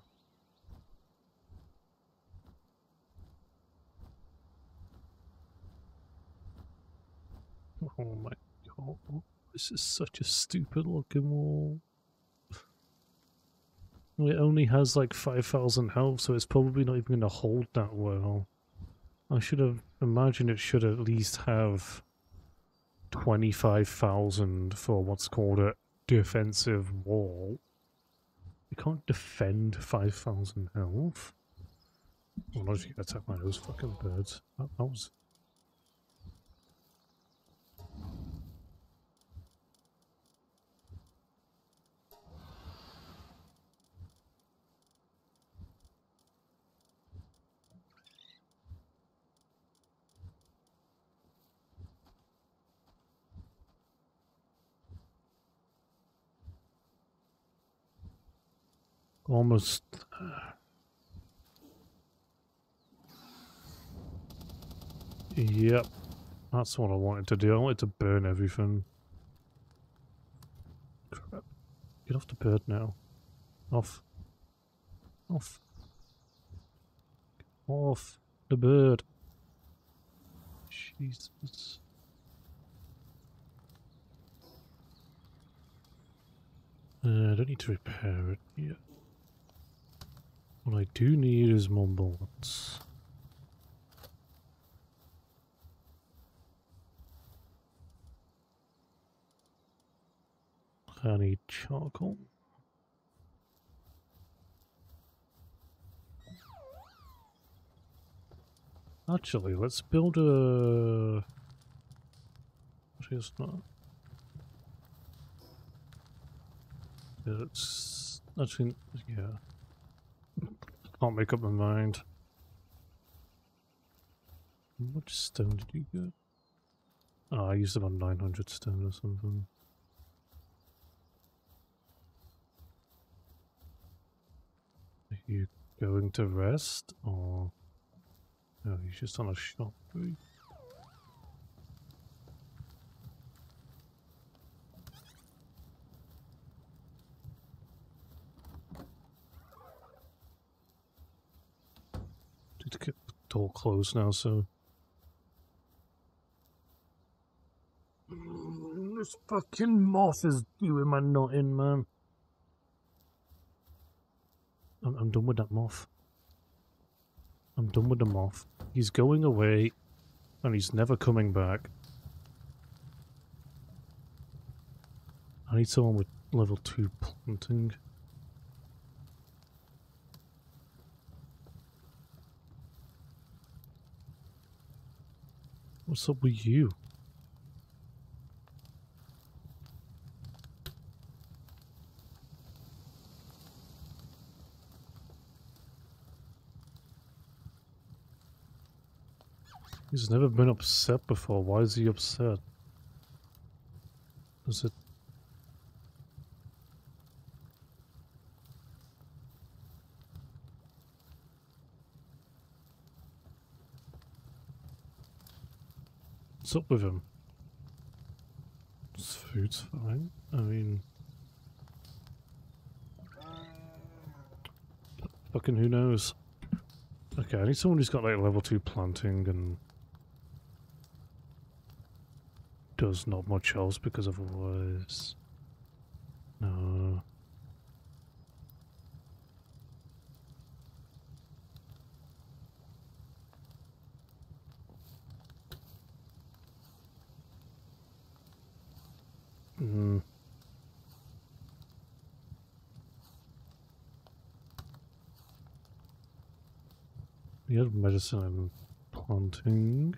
Oh my god, this is such a stupid looking wall. It only has like 5,000 health, so it's probably not even going to hold that well. I should have imagined it should at least have 25,000 for what's called a defensive wall. You can't defend 5,000 health. Well, not if you attack by those fucking birds. That, that was... almost. Yep, that's what I wanted to do. I wanted to burn everything. Crap. Get off the bird now. Off. Off. Off the bird. Jesus. Uh, I don't need to repair it yet. What I do need is more bullets. I need charcoal. Actually, let's build a... Actually, it's not. It's actually, yeah. Can't make up my mind. How much stone did you get? Oh, I used about 900 stone or something. Are you going to rest or? No, he's just on a shop break. Get the door closed now, so. Mm, This fucking moth is doing my nut in, man. I'm, I'm done with that moth. I'm done with the moth. He's going away, and he's never coming back. I need someone with level 2 planting. What's up with you? He's never been upset before. Why is he upset? Is it... What's up with him? Food's fine. I mean... Fucking who knows? Okay, I need someone who's got like level 2 planting and does not much else because otherwise... No. Mm. Have medicine and planting.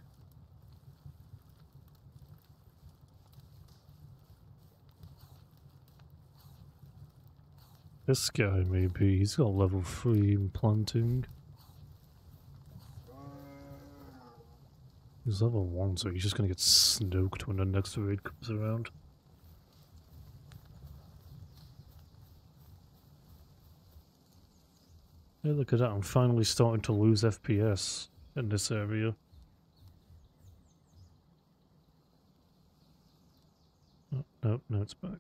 This guy maybe, he's got level 3 in planting. He's level 1, so he's just gonna get snoked when the next raid comes around. Hey, look at that, I'm finally starting to lose FPS in this area. Oh, no, no, it's back.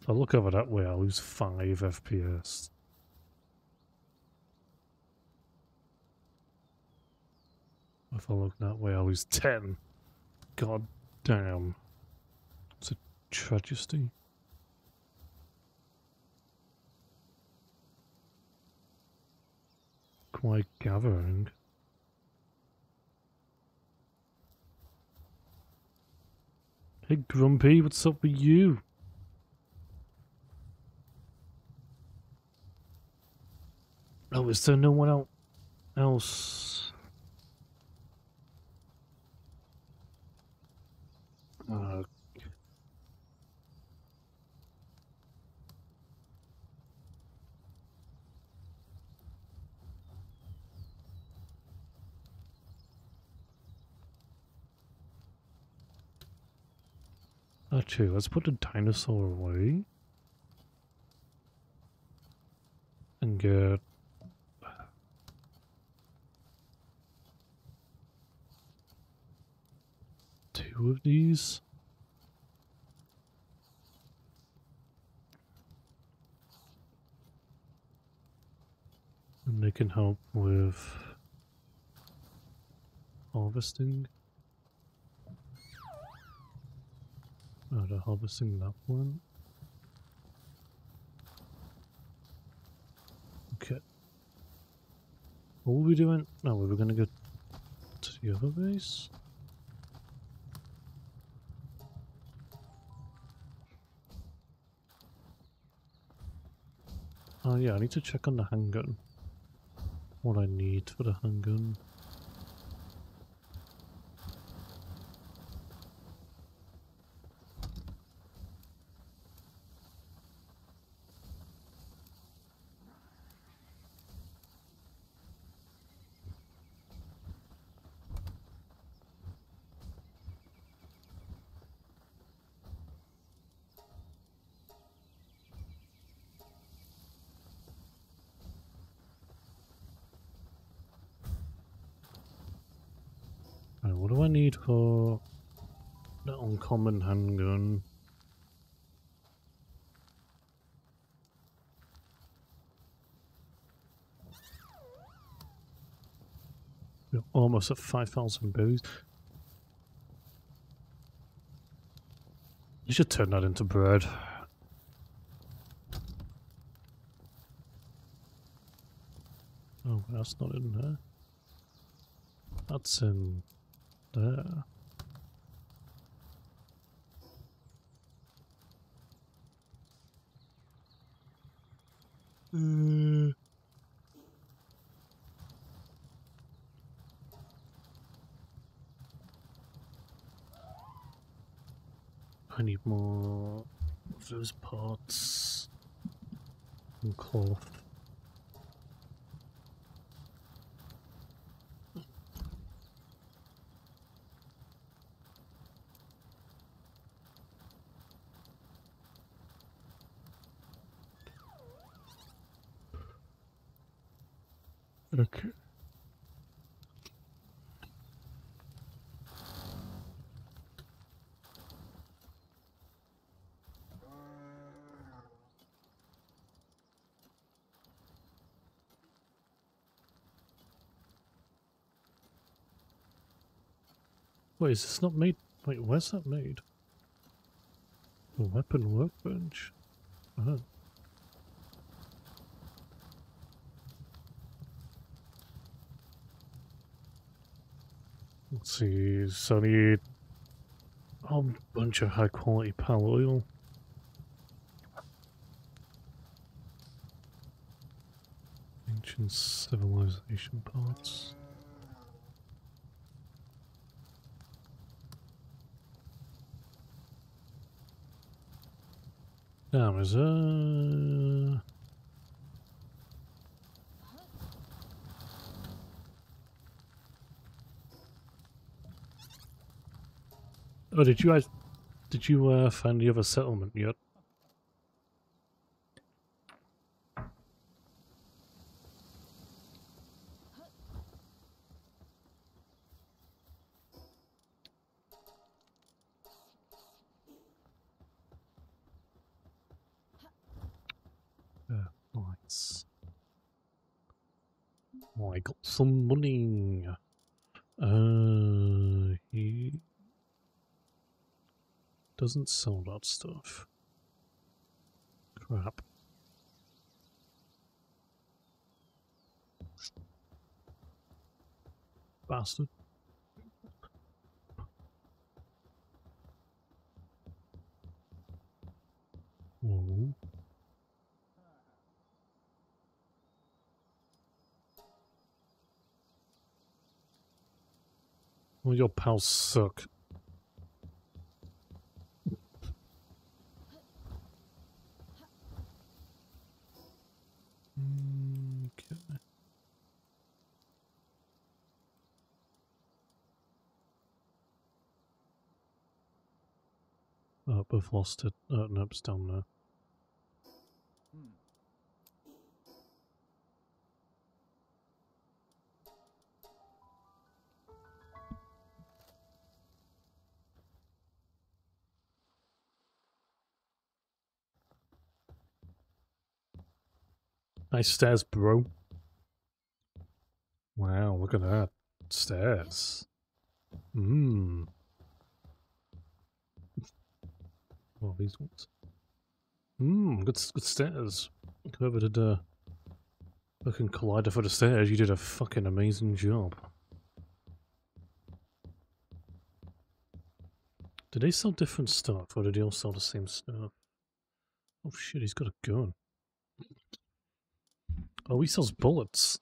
If I look over that way, I lose 5 FPS. If I look that way, I lose 10. God damn. It's a tragedy. Quite gathering. Hey Grumpy, what's up with you? Oh, is there no one el- else? Uh, Actually, let's put the dinosaur away. And get... Two of these. And they can help with harvesting. They're harvesting that one. Okay. What were we doing? No, we were gonna go to the other base. Oh yeah, I need to check on the handgun. What I need for the handgun. Right, what do I need for the uncommon handgun? We're almost at 5,000 berries. You should turn that into bread. Oh, that's not in there. That's in there. Uh, I need more of those parts and cloth. Okay. Wait, is this not made? Wait, where's that made? A weapon workbench. Oh. Let's see, so I need a bunch of high quality pal oil. Ancient civilization parts. Damn, Oh, did you guys, did you uh, find the other settlement yet? Uh. Oh, I got some money. Uh, he doesn't sell that stuff. Crap. Bastard. Oh. Well, your pals suck. up have lost it. Oh, nope, it's down there. Nice stairs, bro. Wow, look at that. Stairs. Mmm. Oh, these ones. Mmm, good, good stairs. Whoever did uh, fucking collider for the stairs, you did a fucking amazing job. Did they sell different stuff, or did they all sell the same stuff? Oh shit, he's got a gun. Oh, he sells bullets.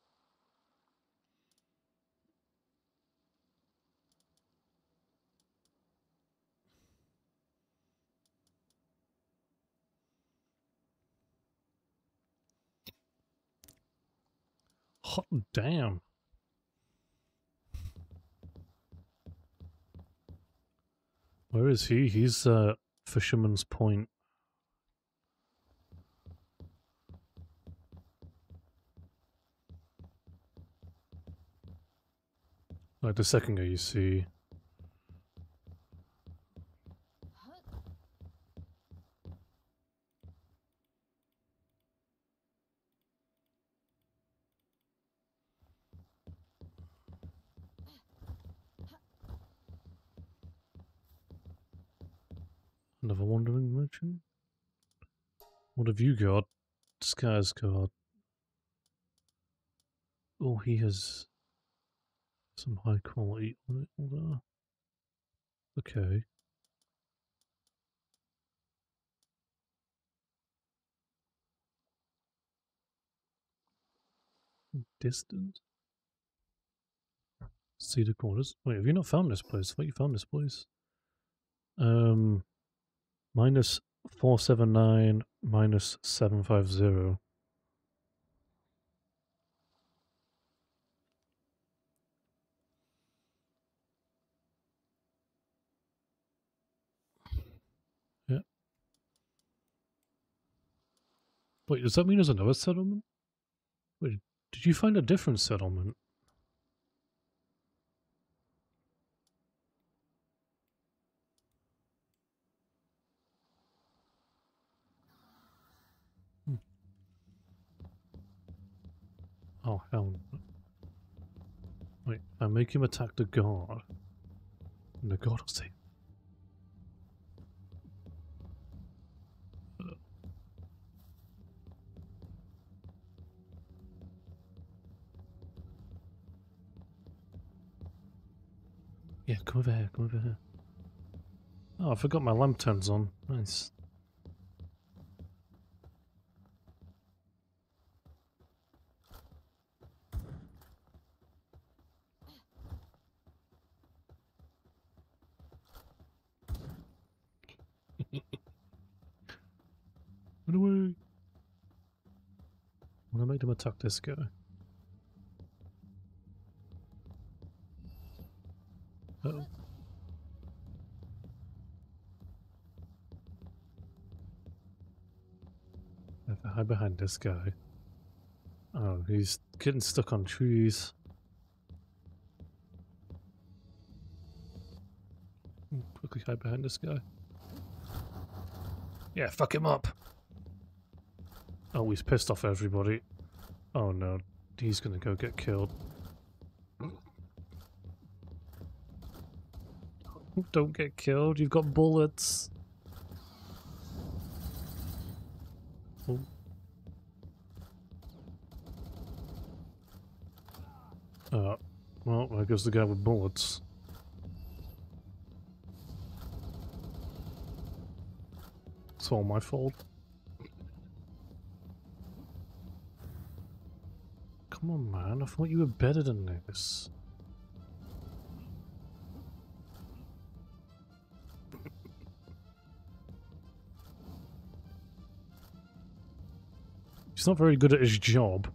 Hot damn. Where is he? He's uh Fisherman's Point. Like the second guy you see. Another wandering merchant? What have you got? Guy's got... Oh, he has some high quality all. Okay. Distant. See the corners. Wait, have you not found this place? I thought you found this place. Um, minus four seven nine minus seven five zero. Yeah. Wait, does that mean there's another settlement? Wait, did you find a different settlement? Oh, hell no. Wait, I make him attack the guard. And the guard will say, Yeah, come over here, come over here. Oh, I forgot my lanterns on. Nice. Run away! I want to make them attack this guy. Uh oh. Hide behind this guy. Oh, he's getting stuck on trees. Quickly hide behind this guy. Yeah, fuck him up. Oh, he's pissed off everybody. Oh no, he's gonna go get killed. Don't get killed, you've got bullets. Oh. Uh, well, I guess the guy with bullets. It's all my fault. I thought you were better than this. He's not very good at his job.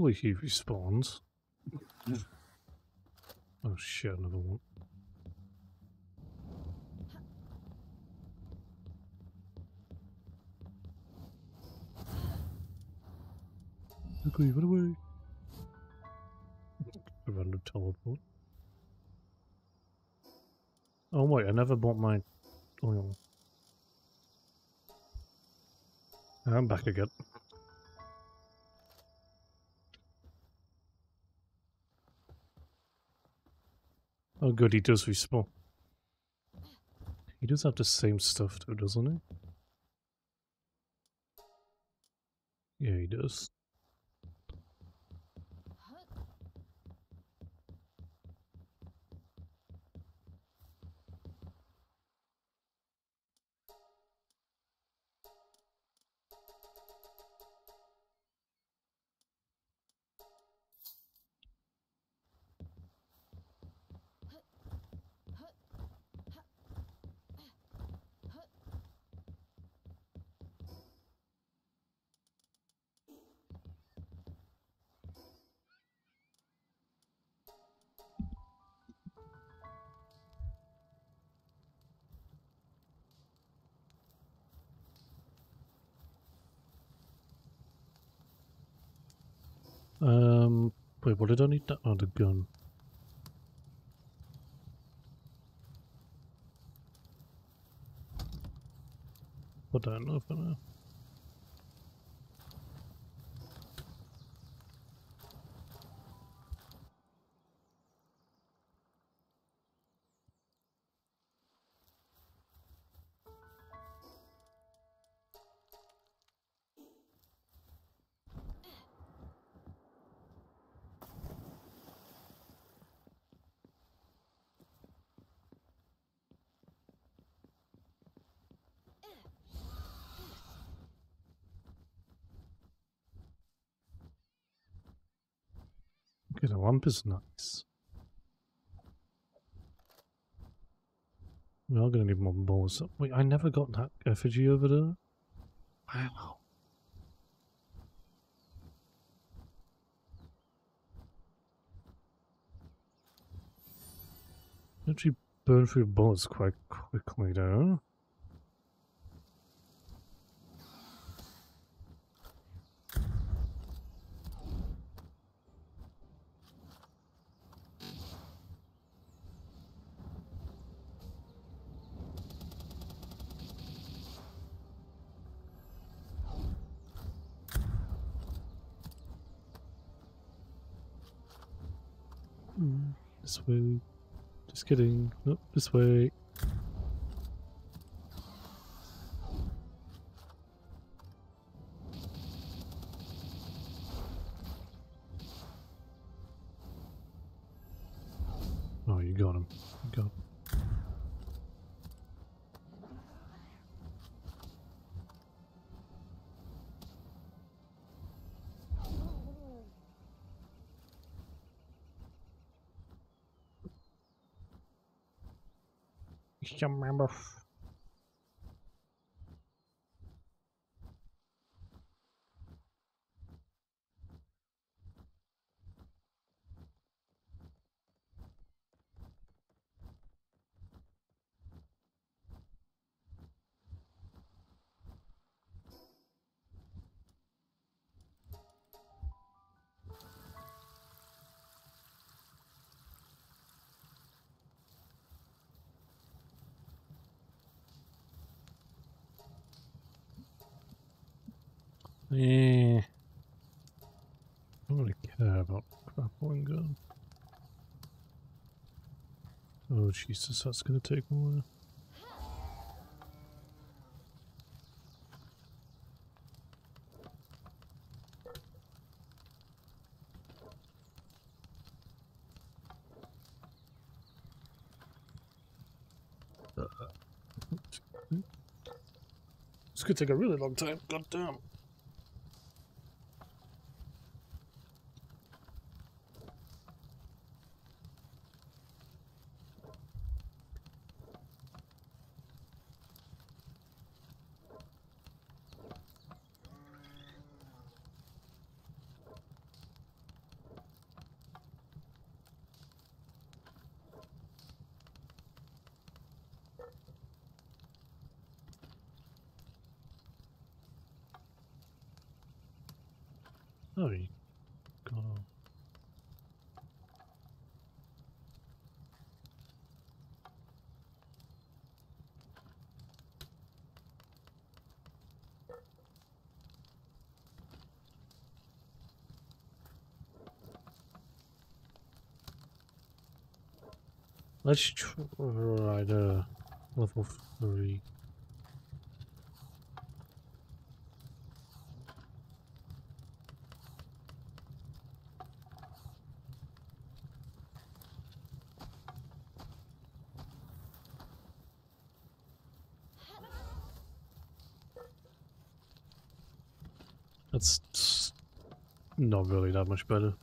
Hopefully he respawns. oh shit, another one. quickly, run away. A random teleport. Oh wait, I never bought my oil. I'm back again. Oh good, he does respawn. He does have the same stuff though, doesn't he? Yeah, he does. I need that? Oh, the gun. Put that in for now. Okay, is nice. We are going to need more balls. Wait, I never got that effigy over there. Wow. Actually burn through bullets quite quickly though. Mm, This way. Just kidding. Nope, this way. Yeah, remember. Yeah. I don't really care about grappling gun. Oh Jesus, that's gonna take a while. Uh, uh, hmm. This could take a really long time. God damn. Oh, you Let's try the level three. That's not really that much better.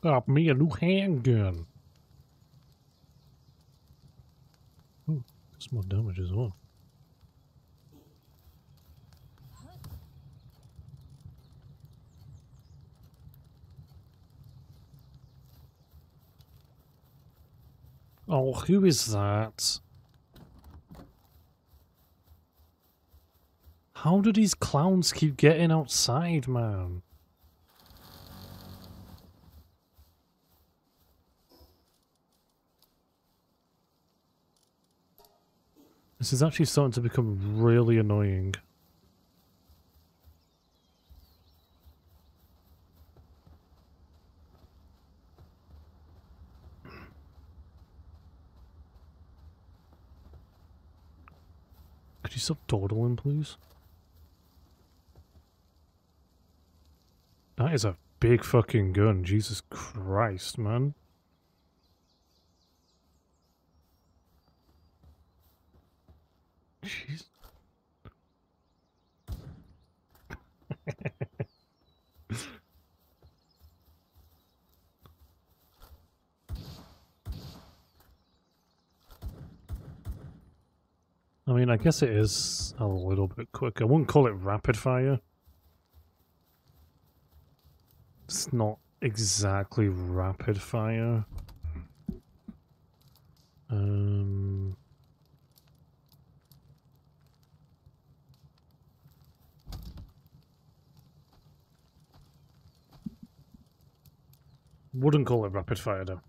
Got me a new handgun. Hmm, Ooh, that's more damage as well. Oh, who is that? How do these clowns keep getting outside, man? This is actually starting to become really annoying. Could you stop dawdling, please? That is a big fucking gun. Jesus Christ, man. Jeez. I mean, I guess it is a little bit quick. I wouldn't call it rapid fire. It's not exactly rapid fire. Um... Wouldn't call it rapid fire though.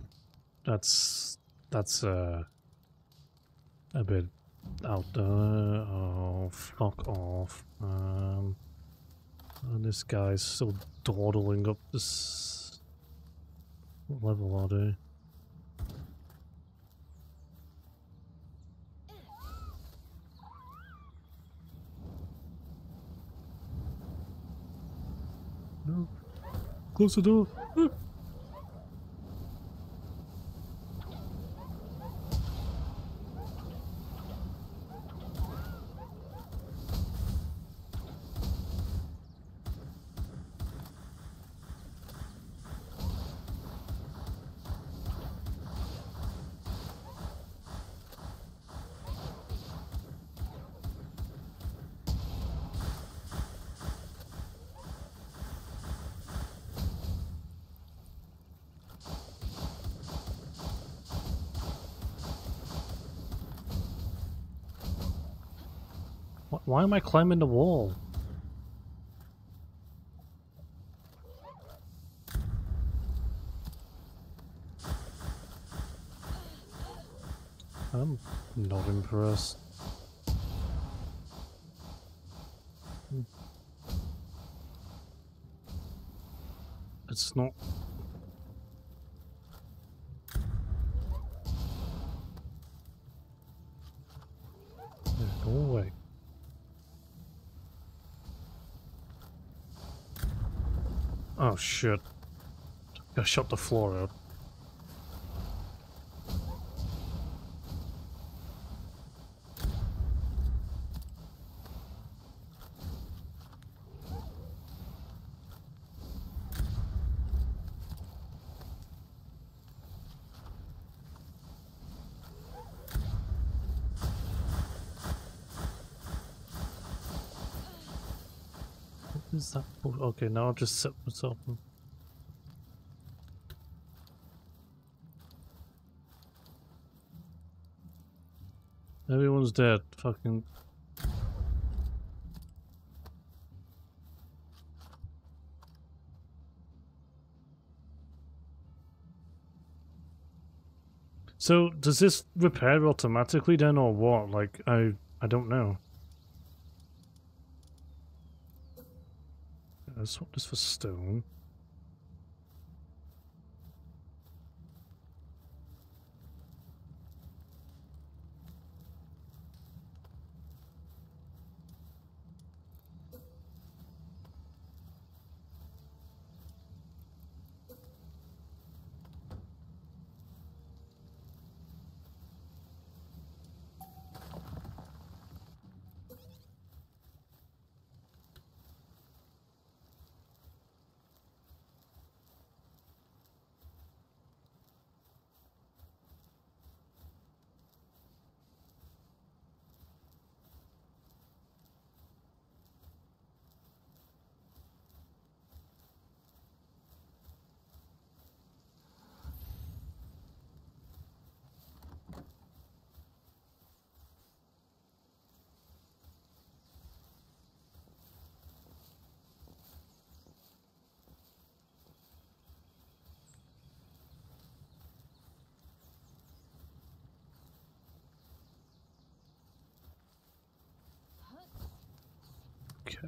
That's that's uh a bit out there. Oh, fuck off. Um, and this guy's still dawdling up this level are they? No. Close the door. Wh- Why am I climbing the wall? I'm not impressed. Hmm. It's not. Yeah, go away. Oh shit. I shut the floor out. Is that? bull- Okay, now I'll just set myself. Everyone's dead. Fucking. So does this repair automatically then, or what? Like I, I don't know. I swap this for stone. Okay.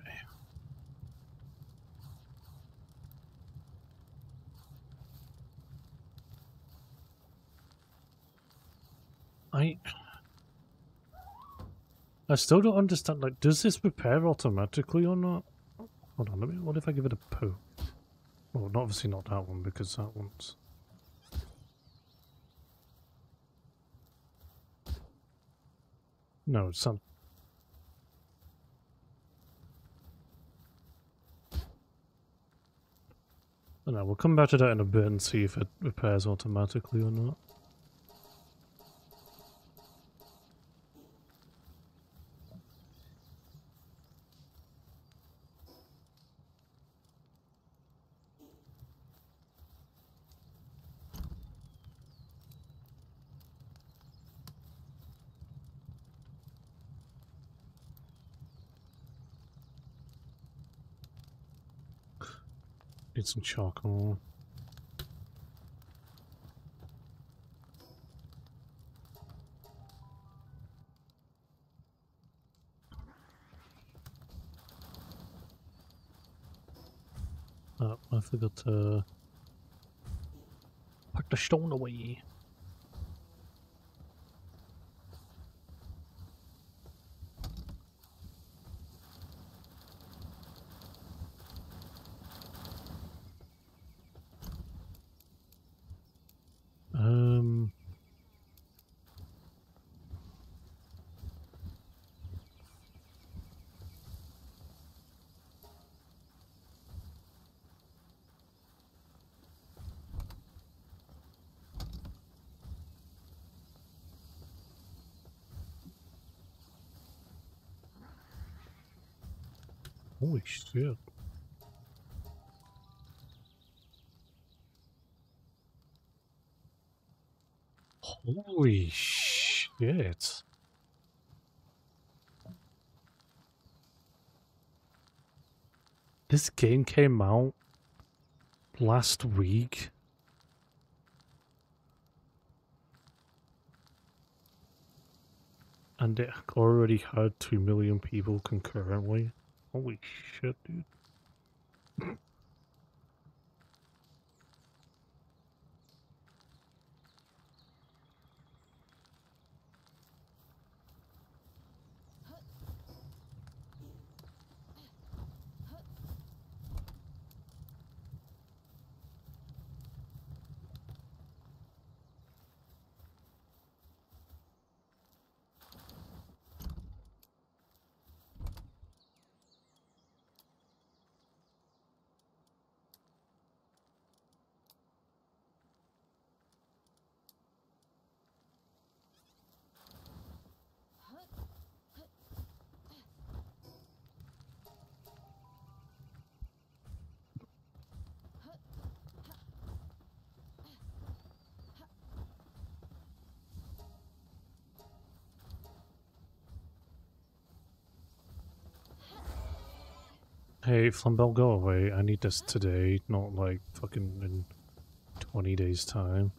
I I still don't understand. Like, does this repair automatically or not? Hold on. Let me. What if I give it a poo? Well, obviously not that one because that one's. No, it's not. I know, we'll come back to that in a bit and see if it repairs automatically or not. Some charcoal. Oh, I forgot to put the stone away. Holy shit. This game came out last week. And it already had 2 million people concurrently. Holy shit, dude. Hey, Flambelle, go away. I need this today, not like fucking in 20 days' time.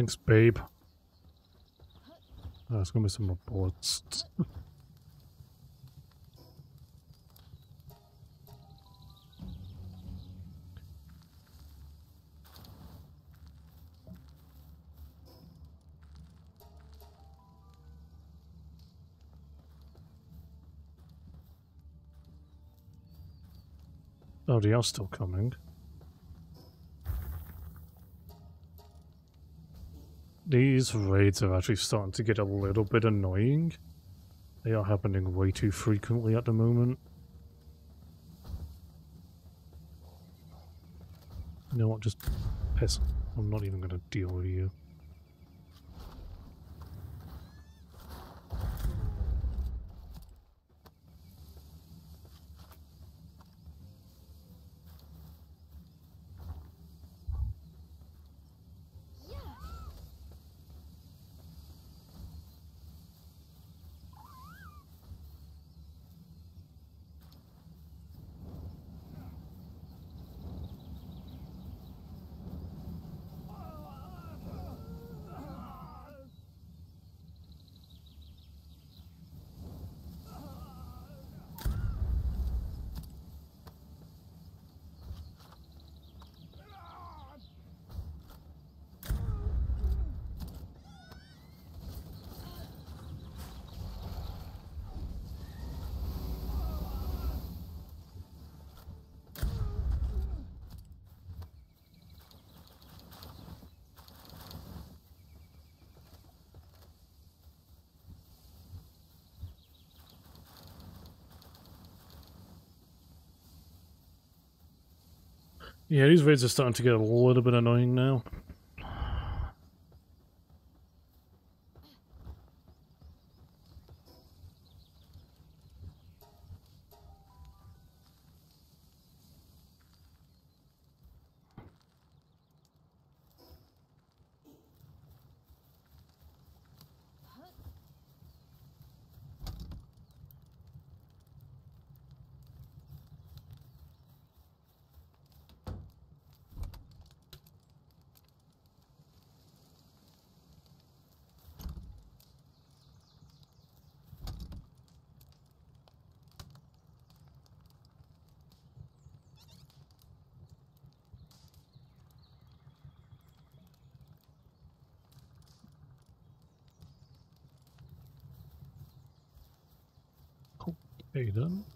Thanks, babe. Oh, it's gonna be some reports. oh, they are still coming. These raids are actually starting to get a little bit annoying. They are happening way too frequently at the moment. You know what, just piss. I'm not even going to deal with you. Yeah, these raids are starting to get a little bit annoying now. Okay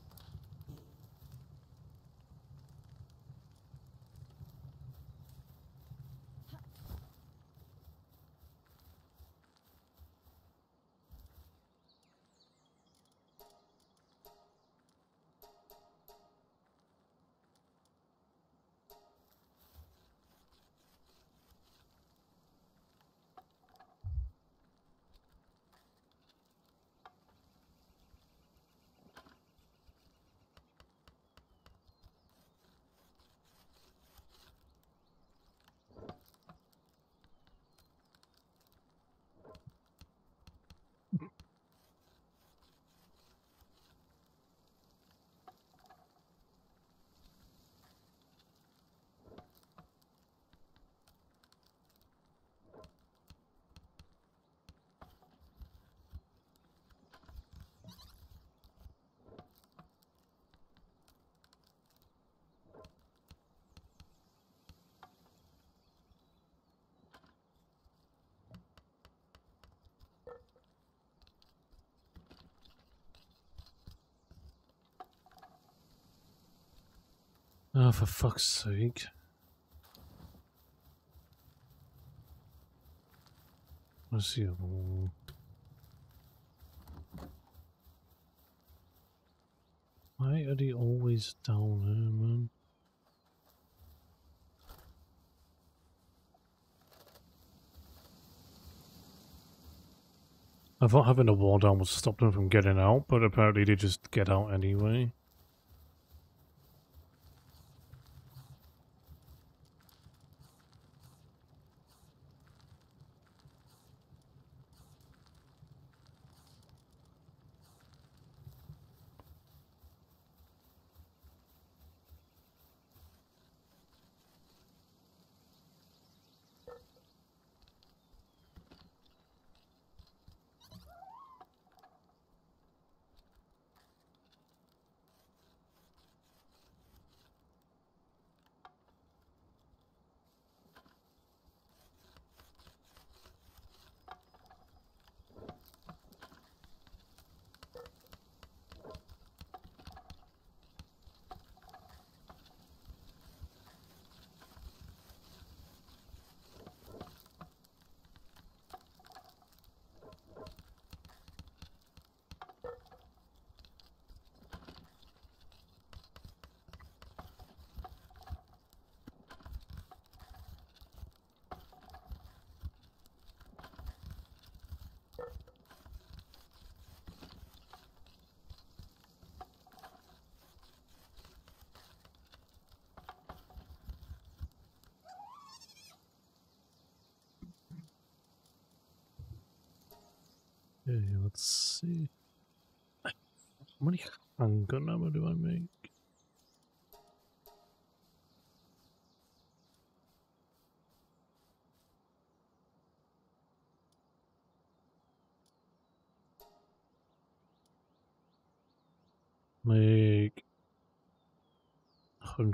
Oh, for fuck's sake. Let's see. Why are they always down there, man? I thought having a wall down would stop them from getting out, but apparently they just get out anyway.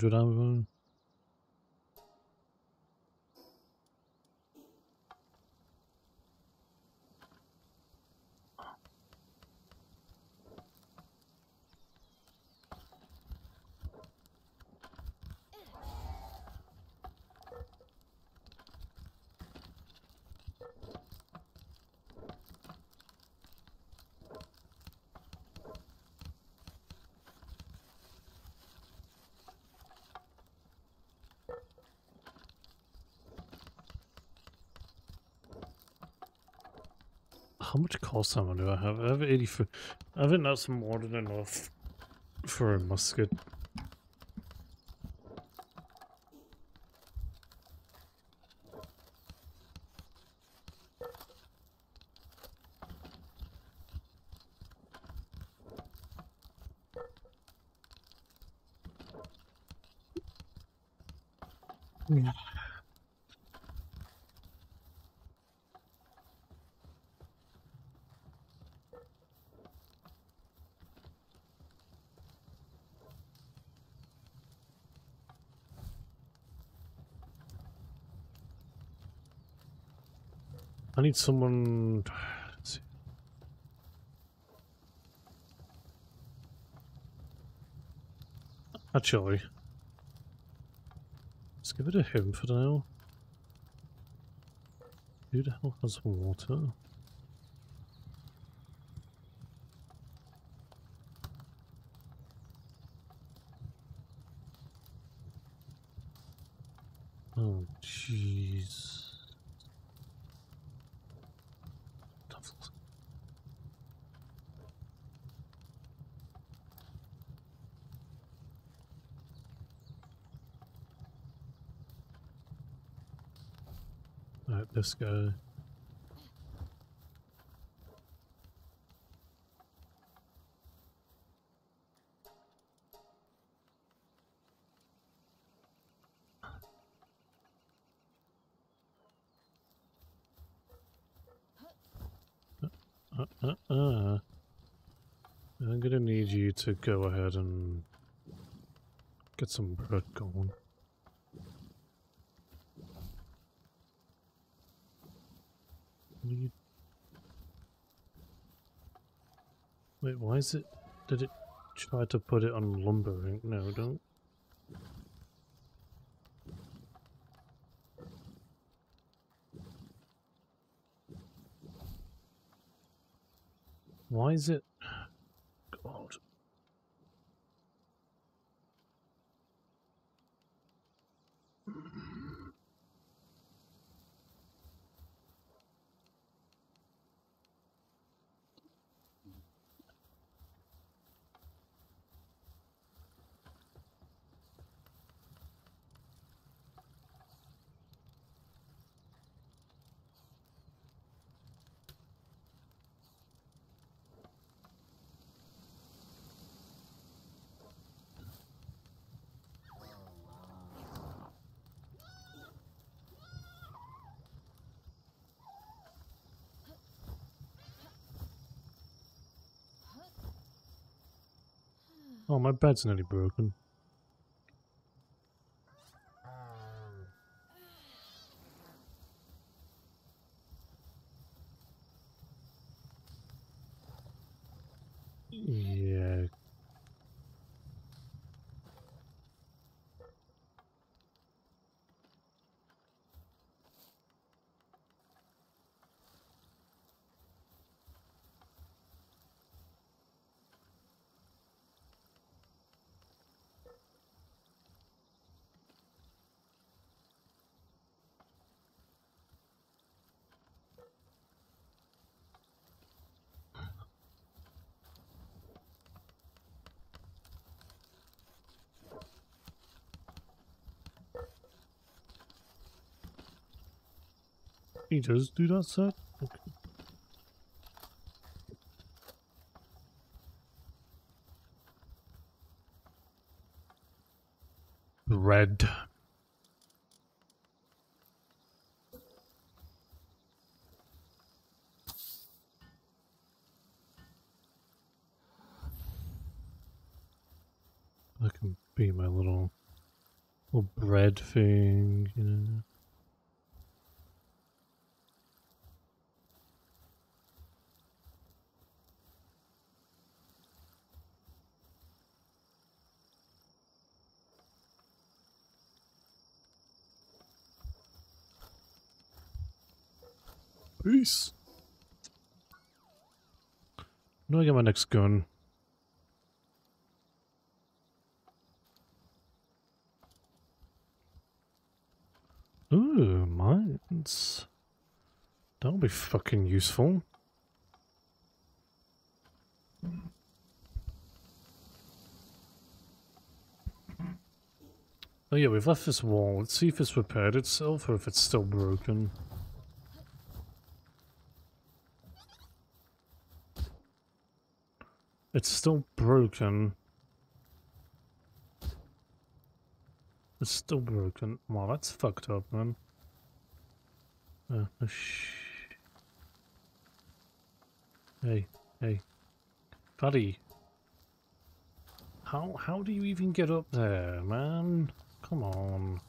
Hundred ammo. Ammo do I have? I have 84. I think that's more than enough for a musket. Need someone. Actually, let's give it to him for now. Who the hell has water? Oh, jeez. Tough. Alright, this guy. Uh, uh, uh. I'm gonna need you to go ahead and get some bread going. is it... Did it try to put it on lumbering? No, don't. Why is it Oh, my bed's nearly broken. Yeah. He does do that, sir? Okay. Red. That can be my little little bread thing, you know. Peace. Do I get my next gun? Ooh, mines. That'll be fucking useful. Oh yeah, we've left this wall. Let's see if it's repaired itself or if it's still broken. It's still broken. It's still broken. Wow, that's fucked up, man. Uh. Hey, hey. Buddy. How, how do you even get up there, man? Come on.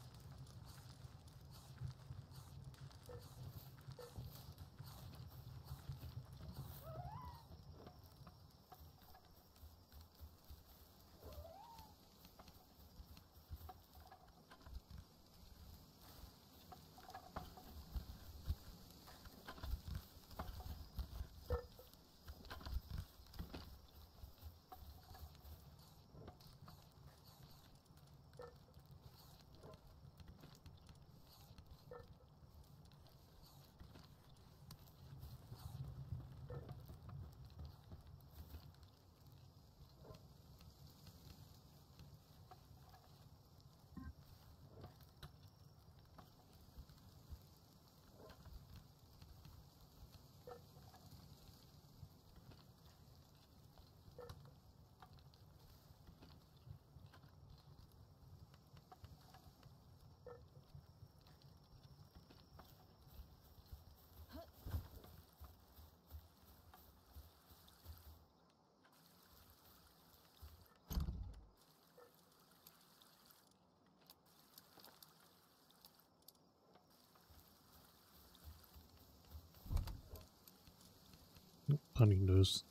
Hunting those.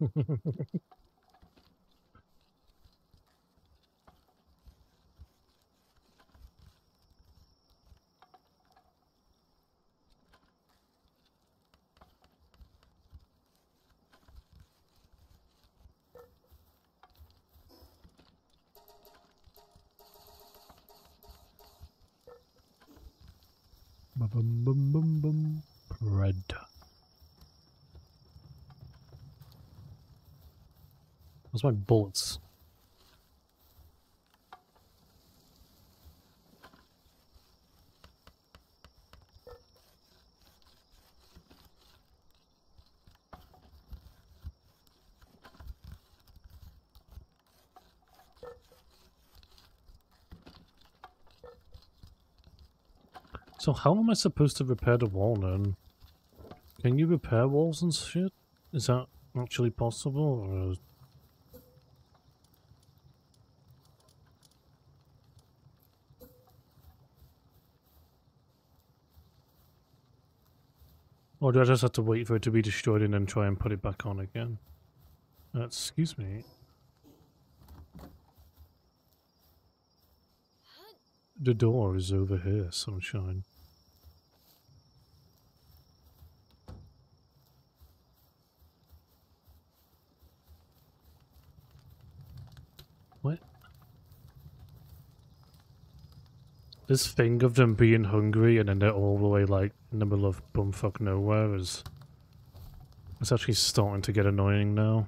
Bum bum bum bum bum. Bread. Where's my bullets? So how am I supposed to repair the wall then? Can you repair walls and shit? Is that actually possible? Or... Do I just have to wait for it to be destroyed and then try and put it back on again? Uh, excuse me. The door is over here, sunshine. This thing of them being hungry and then they're all the way like in the middle of bumfuck nowhere is... It's actually starting to get annoying now.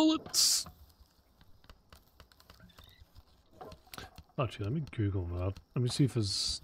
Bullets. Actually, let me Google that. Let me see if there's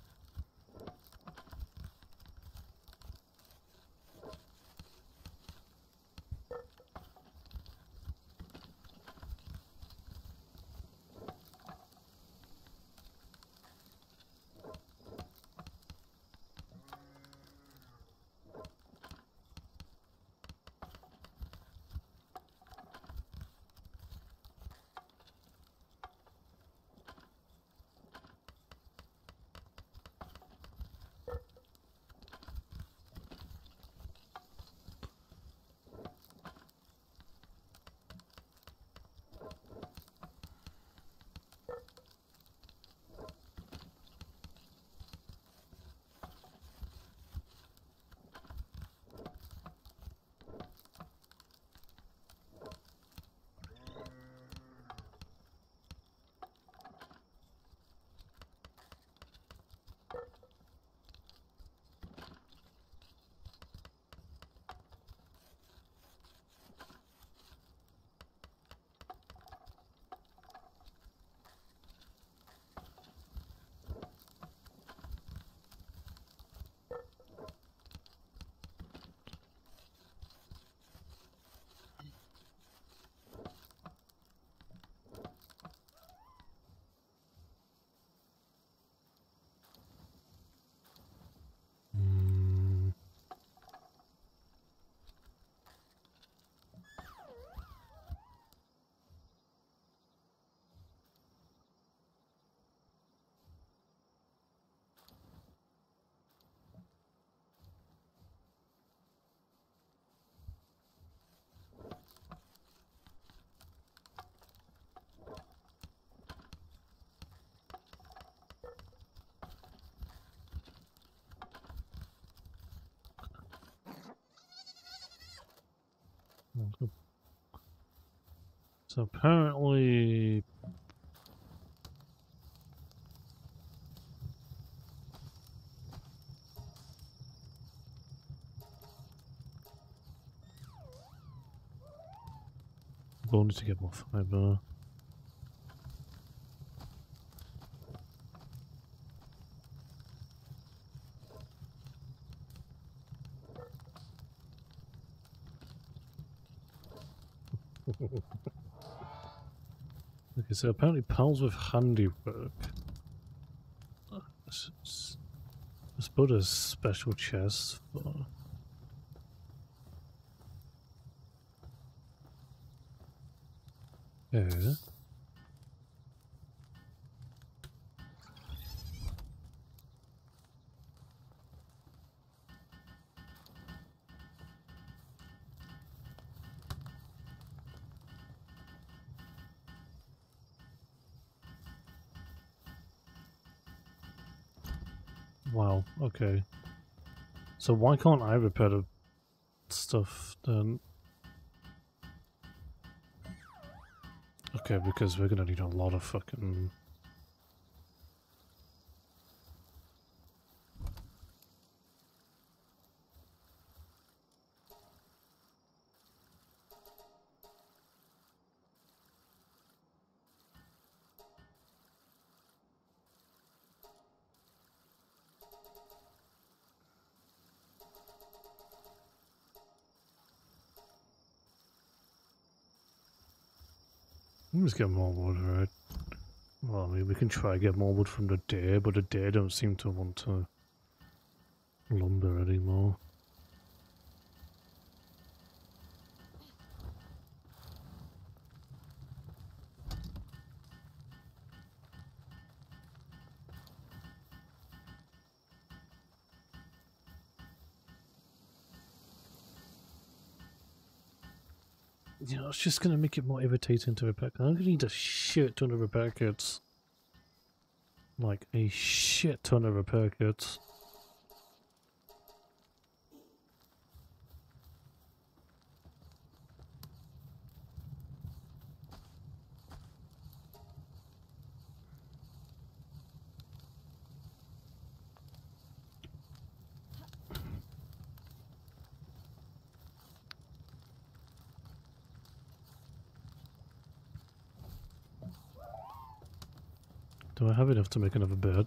apparently going to get more fiber. okay, so apparently pals with handiwork. Let's put a special chest for Yeah. Okay. So why can't I repair the stuff then? Okay, because we're gonna need a lot of fucking... get more wood, right? Well, I mean, we can try to get more wood from the deer, but the deer don't seem to want to lumber anymore. It's just going to make it more irritating to repair. I'm going to need a shit ton of repair kits. Like, a shit ton of repair kits. Do I have enough to make another bed?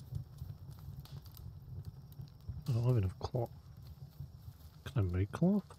I don't have enough cloth. Can I make cloth?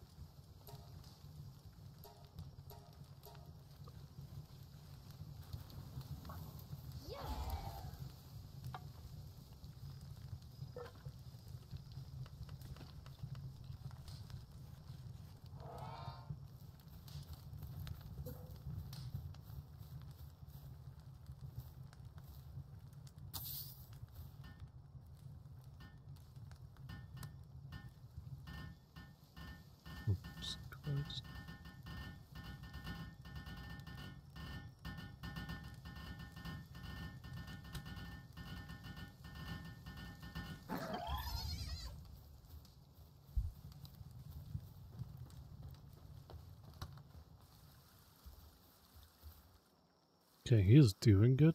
Okay, he's doing good.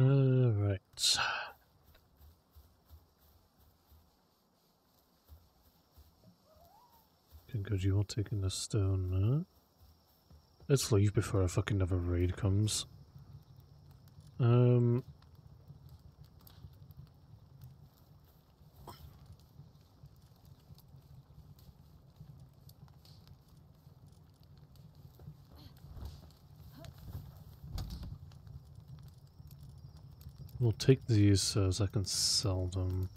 Uh, right. Okay, good, you are taking the stone there. Let's leave before a fucking another raid comes. Um... We'll take these so I can sell them.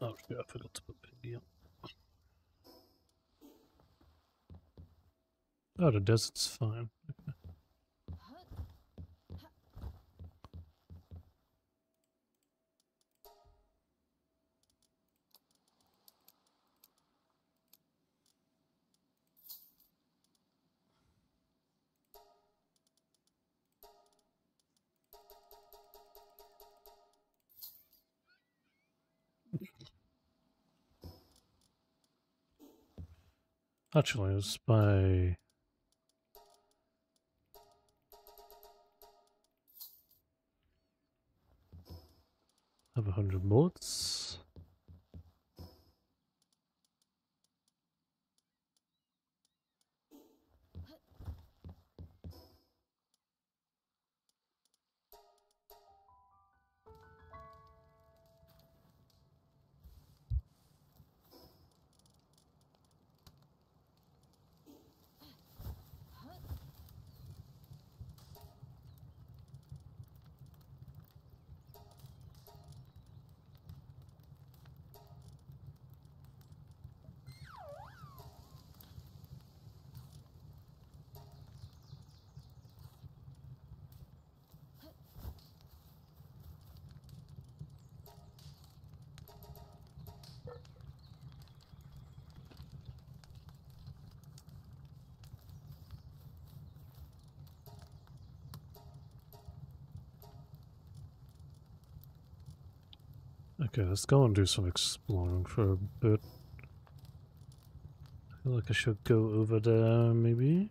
Oh shit, I forgot to put Piggy on. Oh, the desert's fine. Actually, it's by have a hundred bullets. Okay, let's go and do some exploring for a bit. I feel like I should go over there, maybe?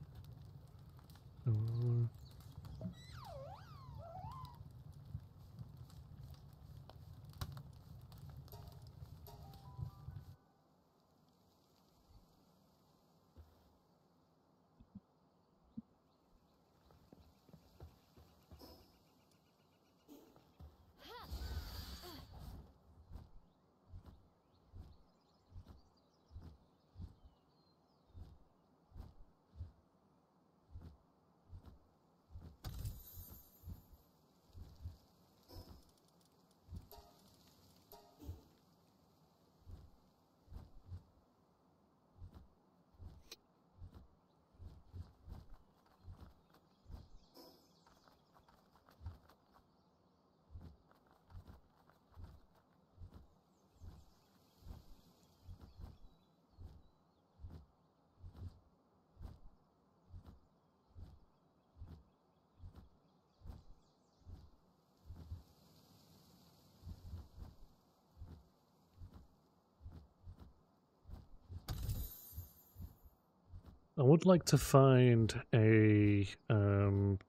I would like to find a um,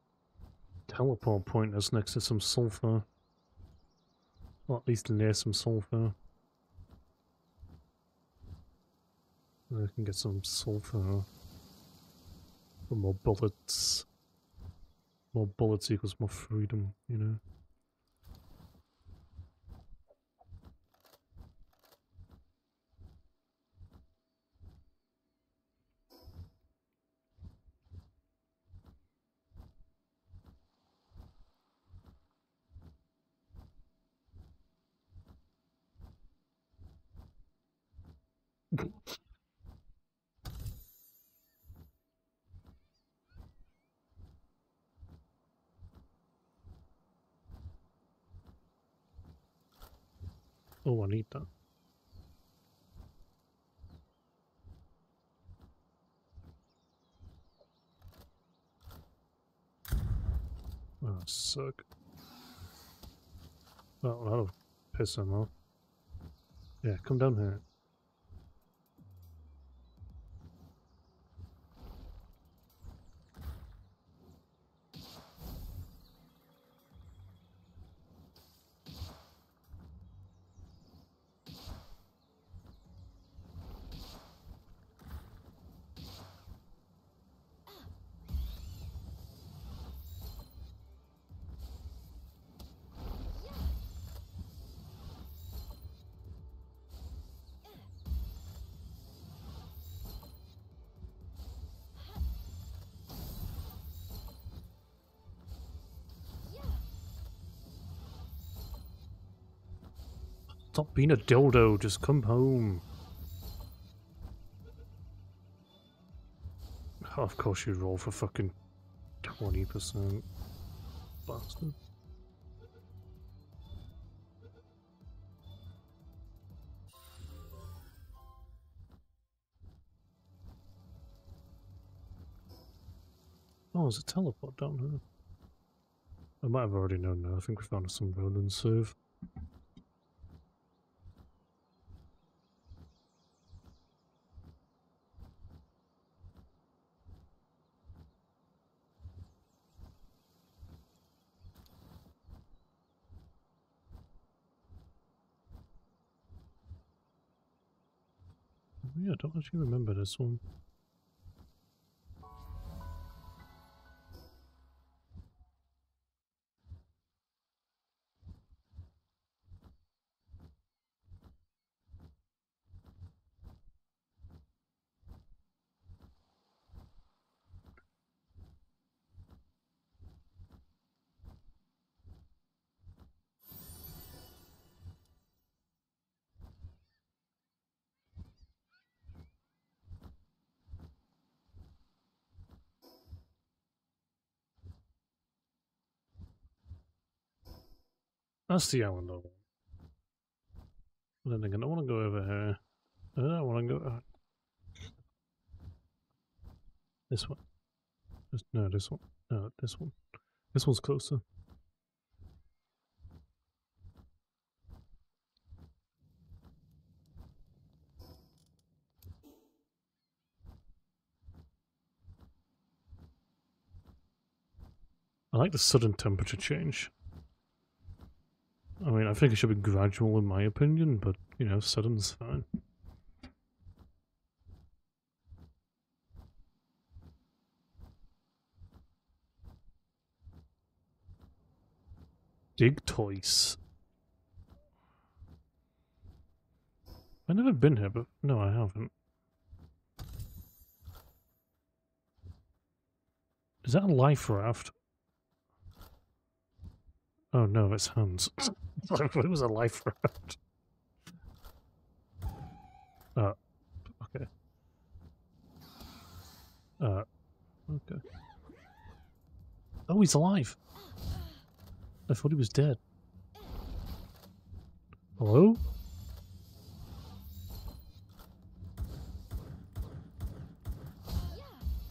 teleport point that's next to some sulfur. Or at least near some sulfur. I can get some sulfur for more bullets. More bullets equals more freedom, you know? Ah, oh, I. Oh, suck. Well, that'll piss him off. Yeah, come down here. Being a dildo, just come home. Oh, of course you roll for fucking 20%. Bastard. Oh, there's a teleport down here. I might have already known that. I think we found some Ronin serve. Yeah, I don't actually remember this one. That's the island I want. Then again, I want to go over here. I don't want to go... Uh, this one. Just, no, this one. No, this one. This one's closer. I like the sudden temperature change. I mean, I think it should be gradual in my opinion, but, you know, sudden's fine. Digtoise. I've never been here, but no, I haven't. Is that a life raft? Oh no, it's hands. it was a life raft. Uh, okay. Uh, okay. Oh, he's alive. I thought he was dead. Hello?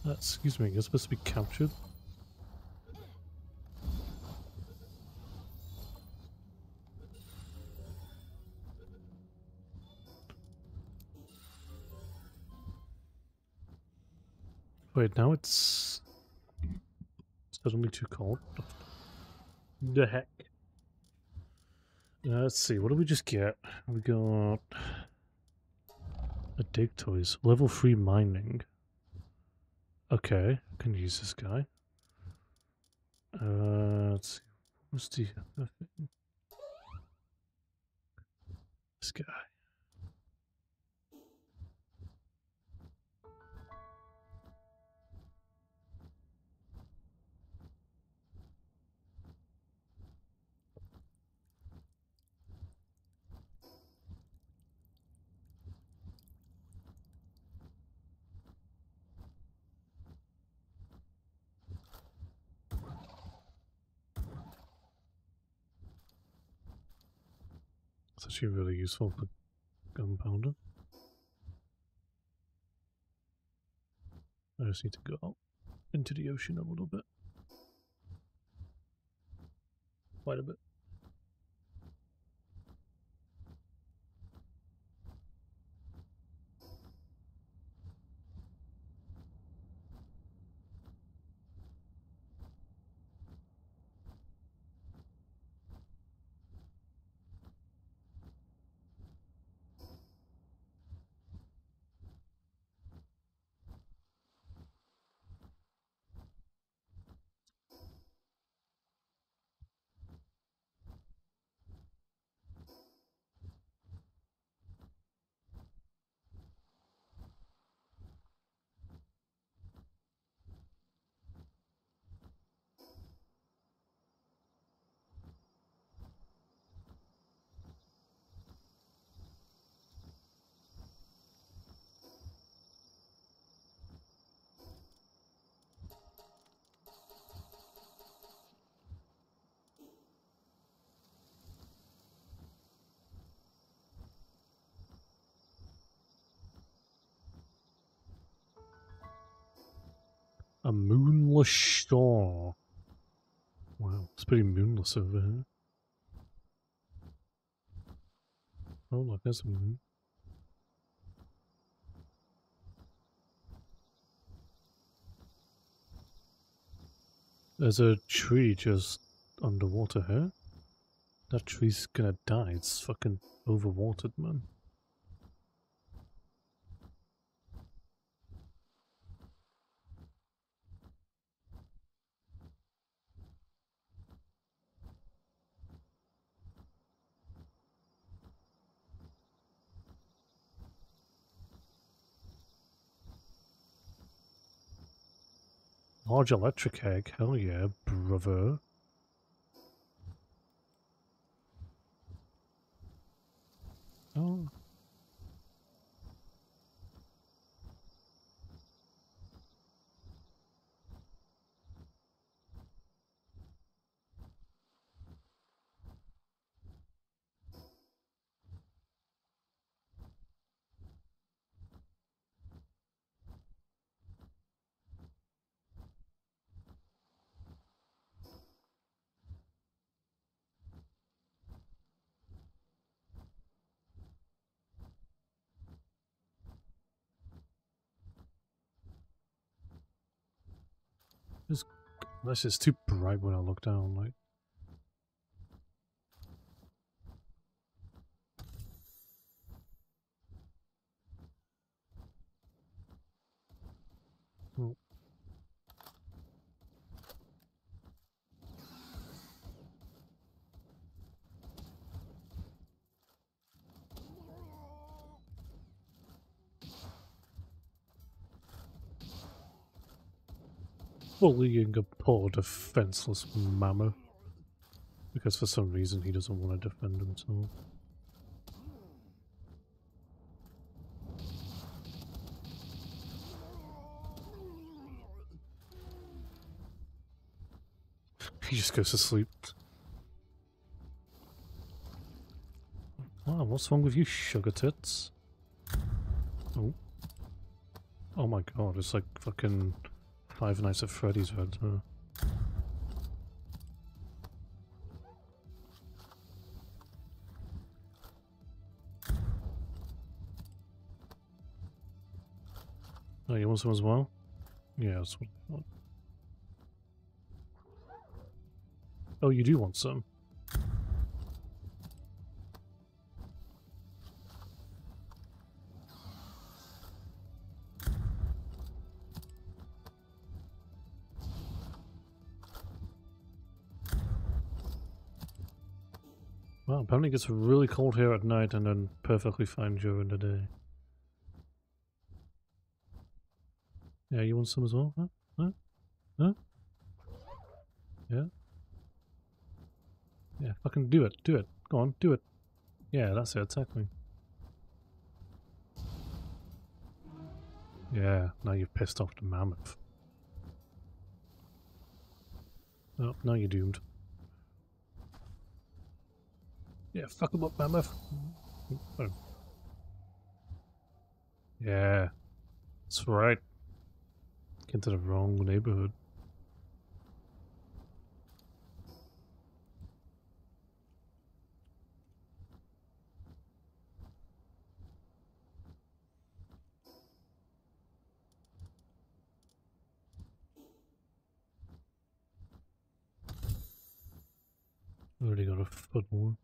Uh, excuse me, you're supposed to be captured? Wait, now it's suddenly too cold. The heck? Uh, let's see, what do we just get? We got a Digtoise. level 3 mining. Okay, can use this guy. Uh, let's see, what's the other thing? This guy. Actually really useful for gunpowder. I just need to go out into the ocean a little bit. Quite a bit. A moonless shore. Wow, it's pretty moonless over here. Oh, look, there's a moon. There's a tree just underwater here. That tree's gonna die. It's fucking overwatered, man. Large electric egg, hell yeah, brother. Oh. Is too bright when I look down, like. Oh. Bullying a poor defenseless mammoth. Because for some reason he doesn't want to defend himself. he just goes to sleep. Wow, what's wrong with you, sugar tits? Oh. Oh my god, it's like fucking Five Nights at Freddy's had. Uh, Oh, you want some as well? Yeah, that's what I want. Oh, you do want some? Apparently it gets really cold here at night and then perfectly fine during the day. Yeah, you want some as well? Huh? Huh? Huh? Yeah? Yeah, fucking do it. Do it. Go on, do it. Yeah, that's it. Attack me. Yeah, now you've pissed off the mammoth. Oh, now you're doomed. Yeah, fuck him up, mammoth. Oh. Yeah, that's right. Get to the wrong neighborhood. Already got a foot more.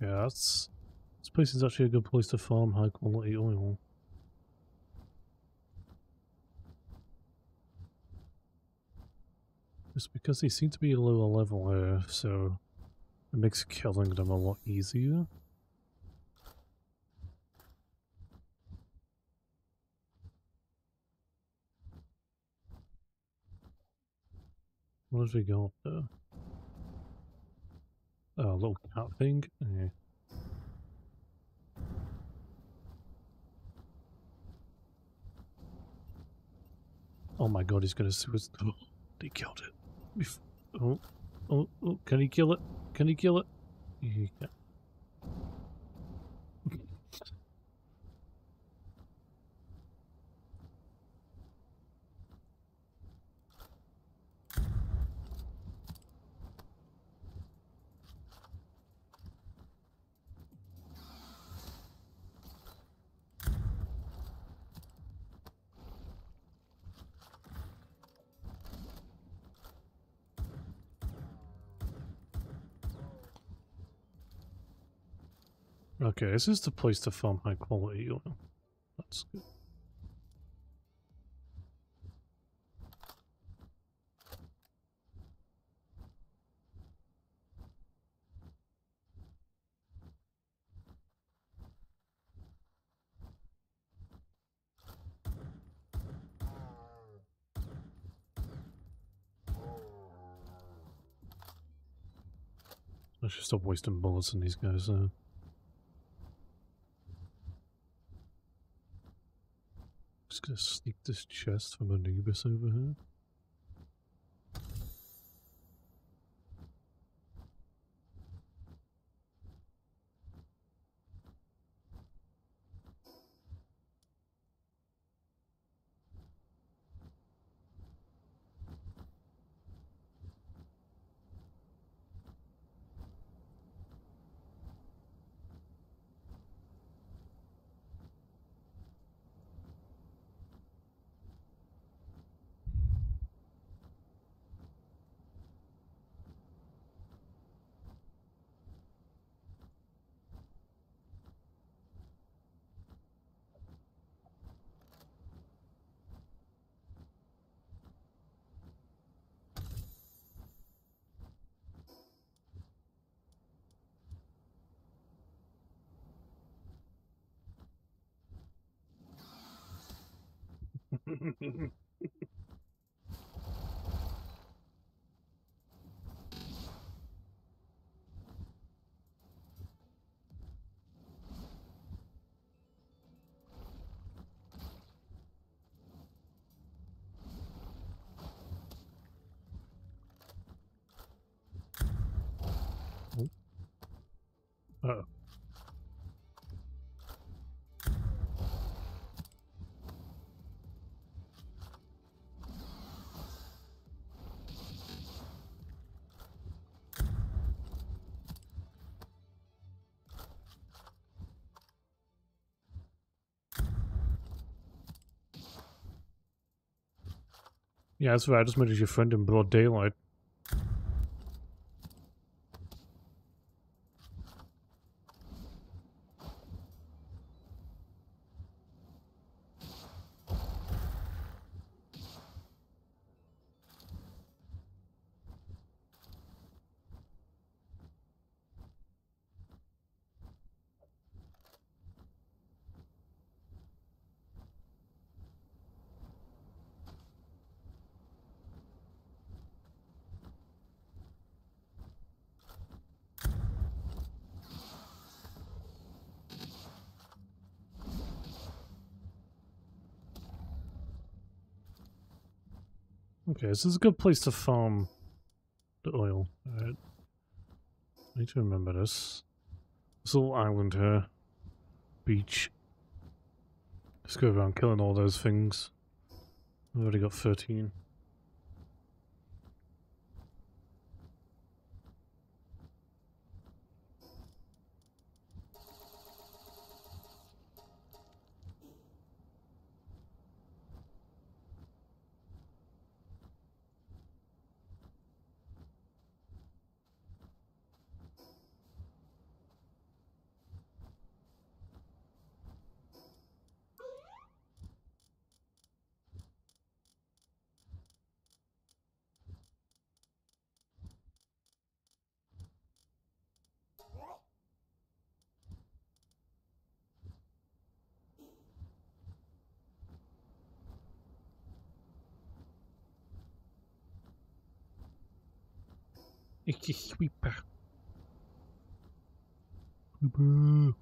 Yeah, that's, this place is actually a good place to farm high quality oil. Just because they seem to be a lower level here, so it makes killing them a lot easier. What have we got there? A little cat thing? Yeah. Oh my god, he's gonna suicide. Oh, he killed it. Oh, oh, oh, can he kill it? Can he kill it? Yeah. Okay, this is the place to film high quality oil. That's good. I should stop wasting bullets on these guys. Uh. Just gonna sneak this chest from Anubis over here. Uh oh. Yeah, that's right. I just murdered your friend in broad daylight. Okay, this is a good place to farm the oil. Alright. I need to remember this. This little island here. Beach. Let's go around killing all those things. I've already got 13. It's a Sweepa. Sweepa.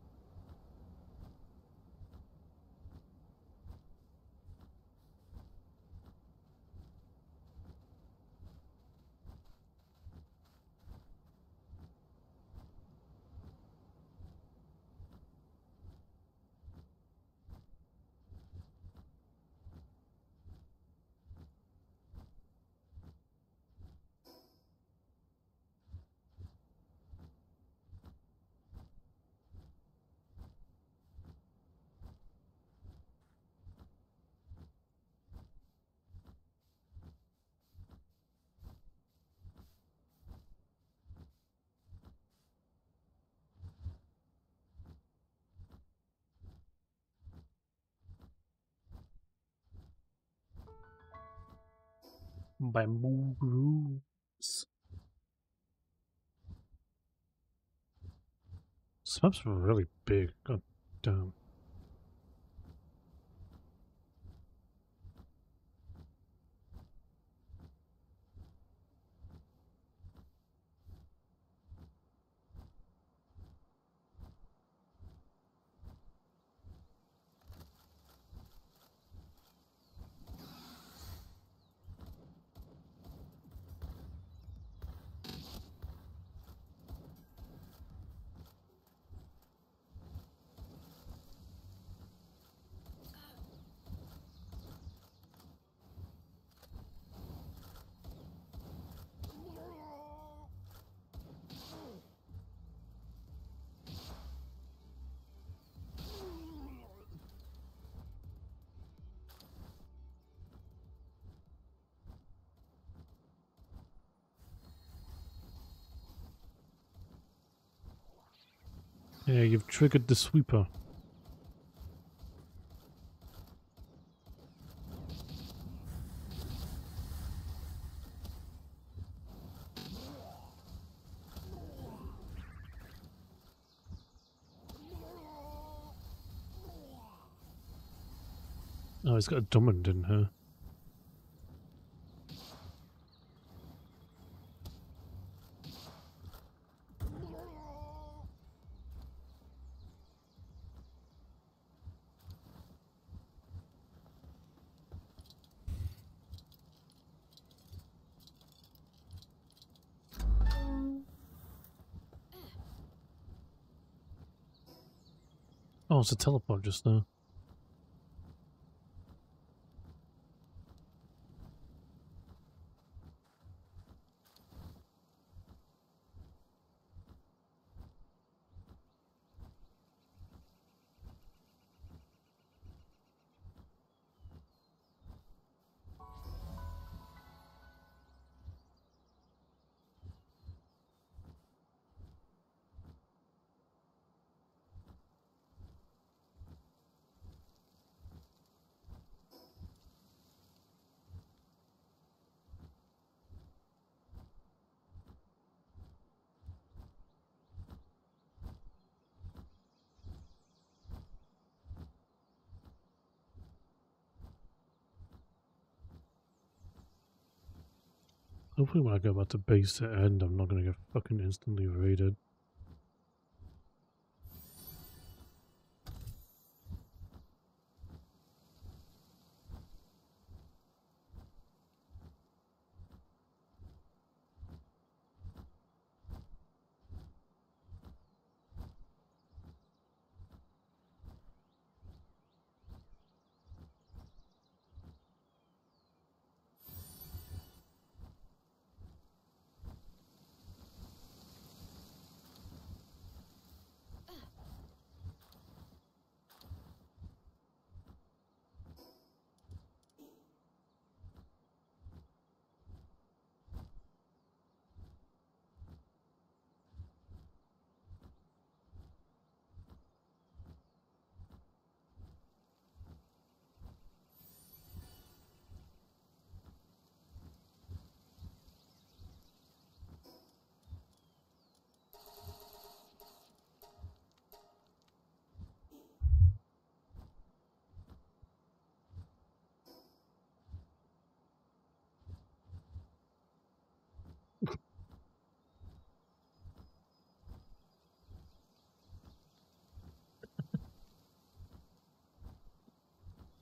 Bamboo roots. This map's really big. God damn. Yeah, you've triggered the Sweepa. Oh, he's got a diamond in here. It's a teleport just now. When I go back to base to end, I'm not gonna get fucking instantly raided.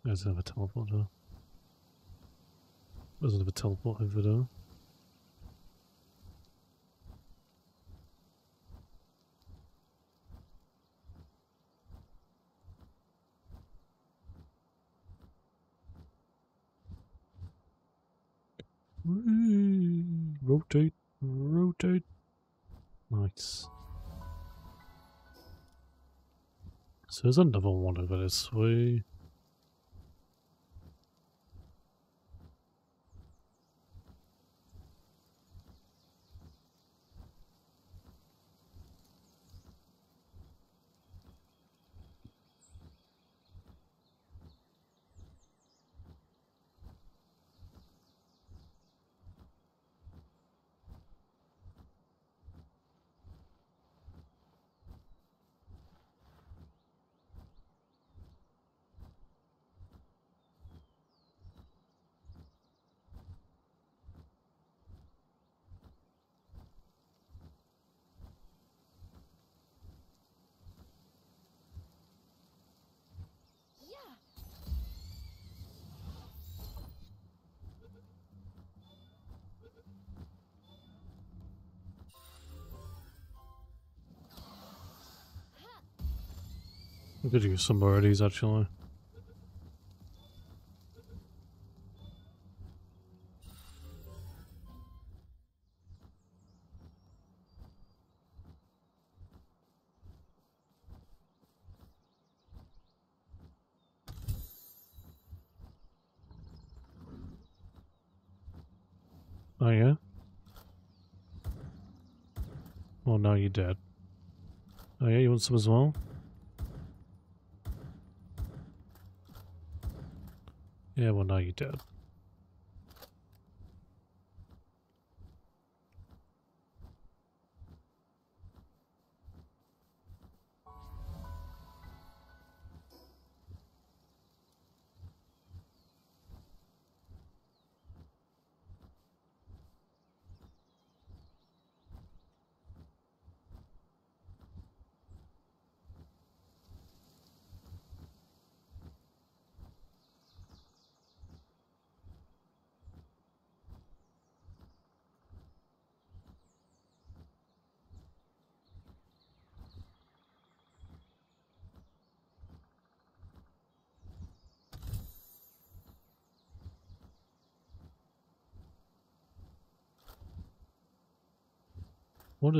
There's another teleport there. There's another teleport over there. Rotate, rotate. Nice. So there's another one over this way. We could use some more of these actually. Oh yeah? Well now you're dead. Oh yeah, you want some as well? Yeah, well now you're dead. What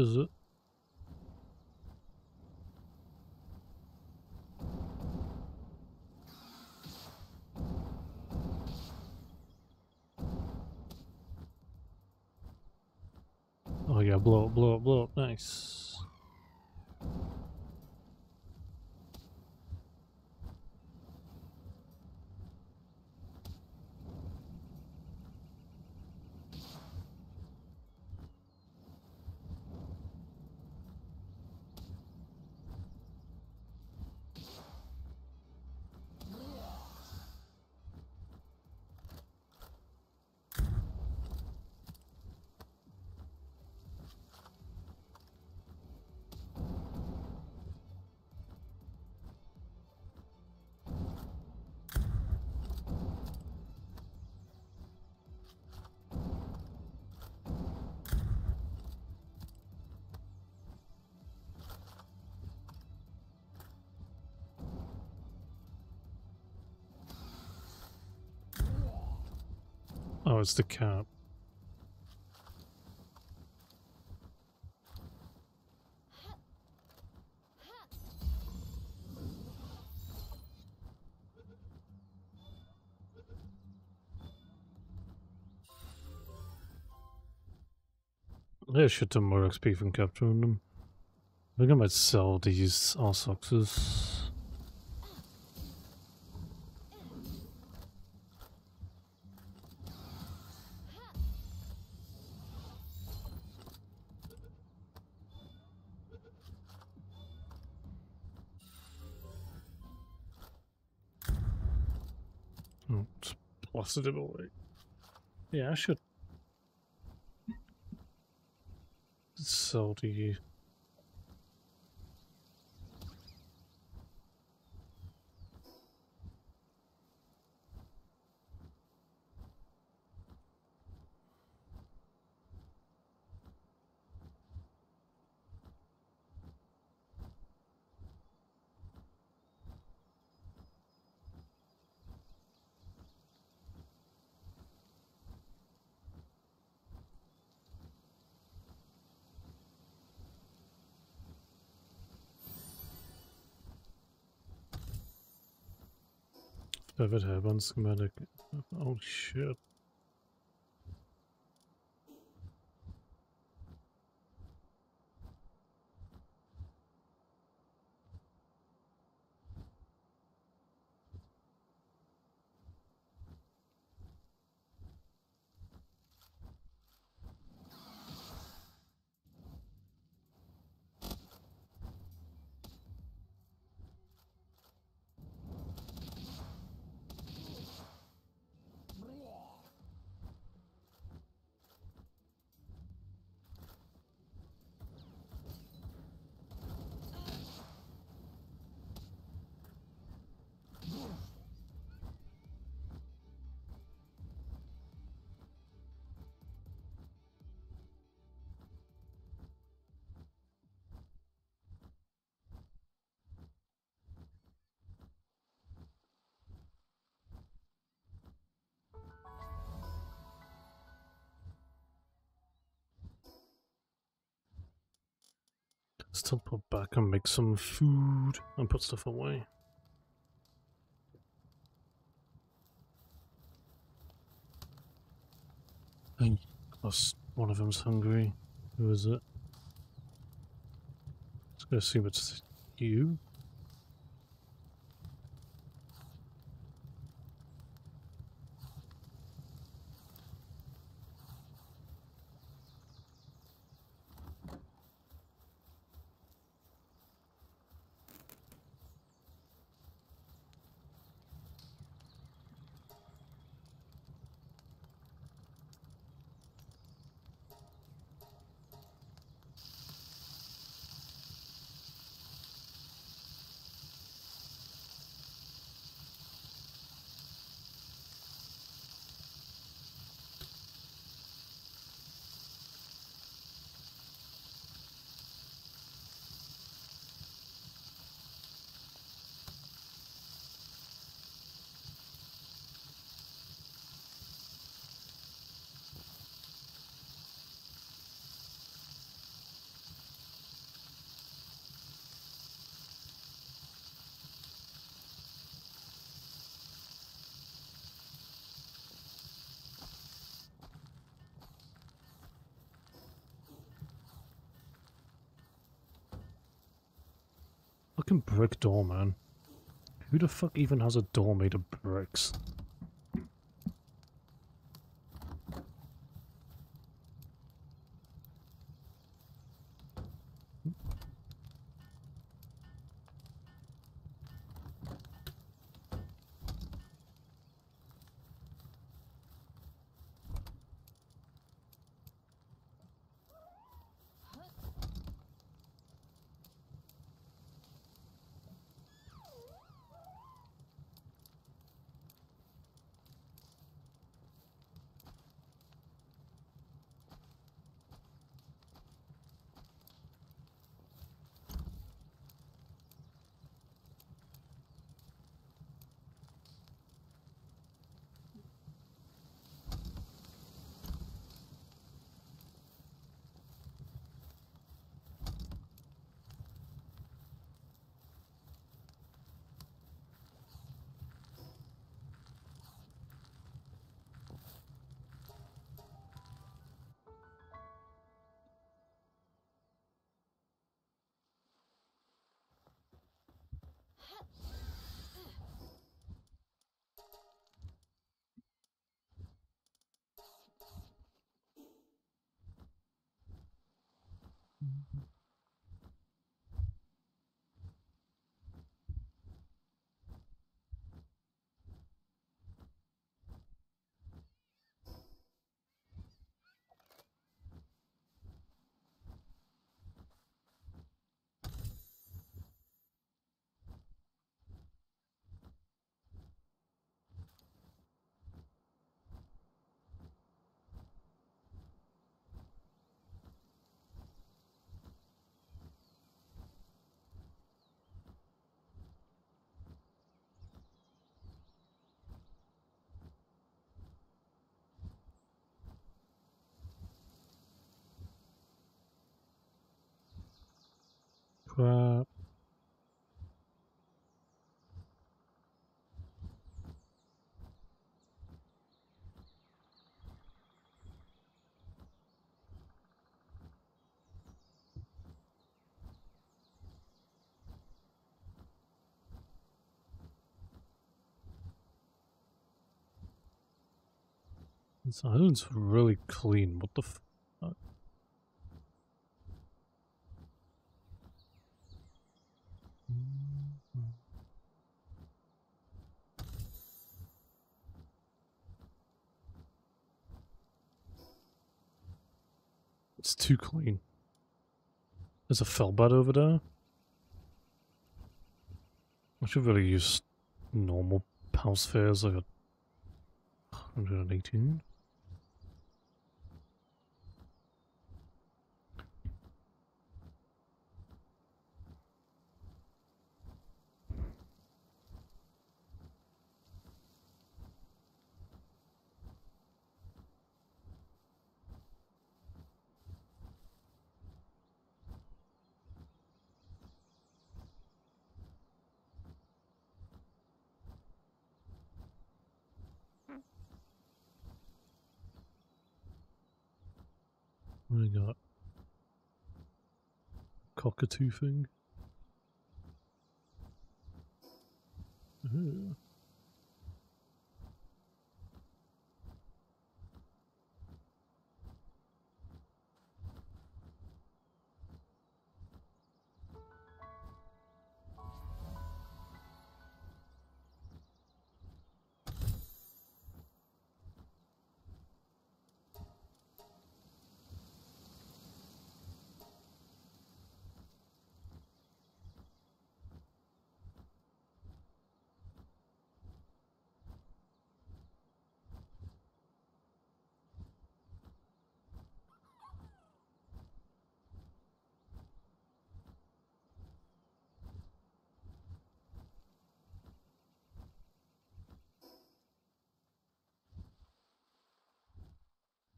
Oh, the cap. Yeah, should do more XP from capturing them. I think I might sell these. Oh, blasted. Yeah, I should sell the David Herban schematic. Oh shit. Still put back and make some food and put stuff away. Hey, plus one of them's hungry. Who is it? Let's go see what's you. Fucking brick door, man. Who the fuck even has a door made of bricks? crap. This island's really clean. What the too clean. There's a fell over there. I should really use normal house fares like a 118. What do we got? Cockatoo thing.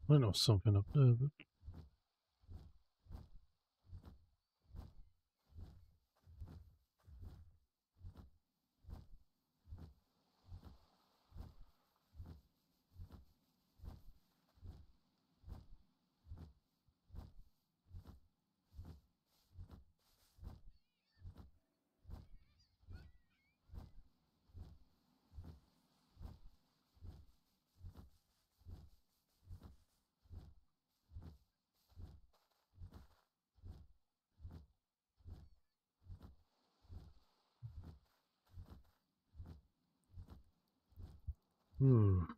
I know something up there, but hmm.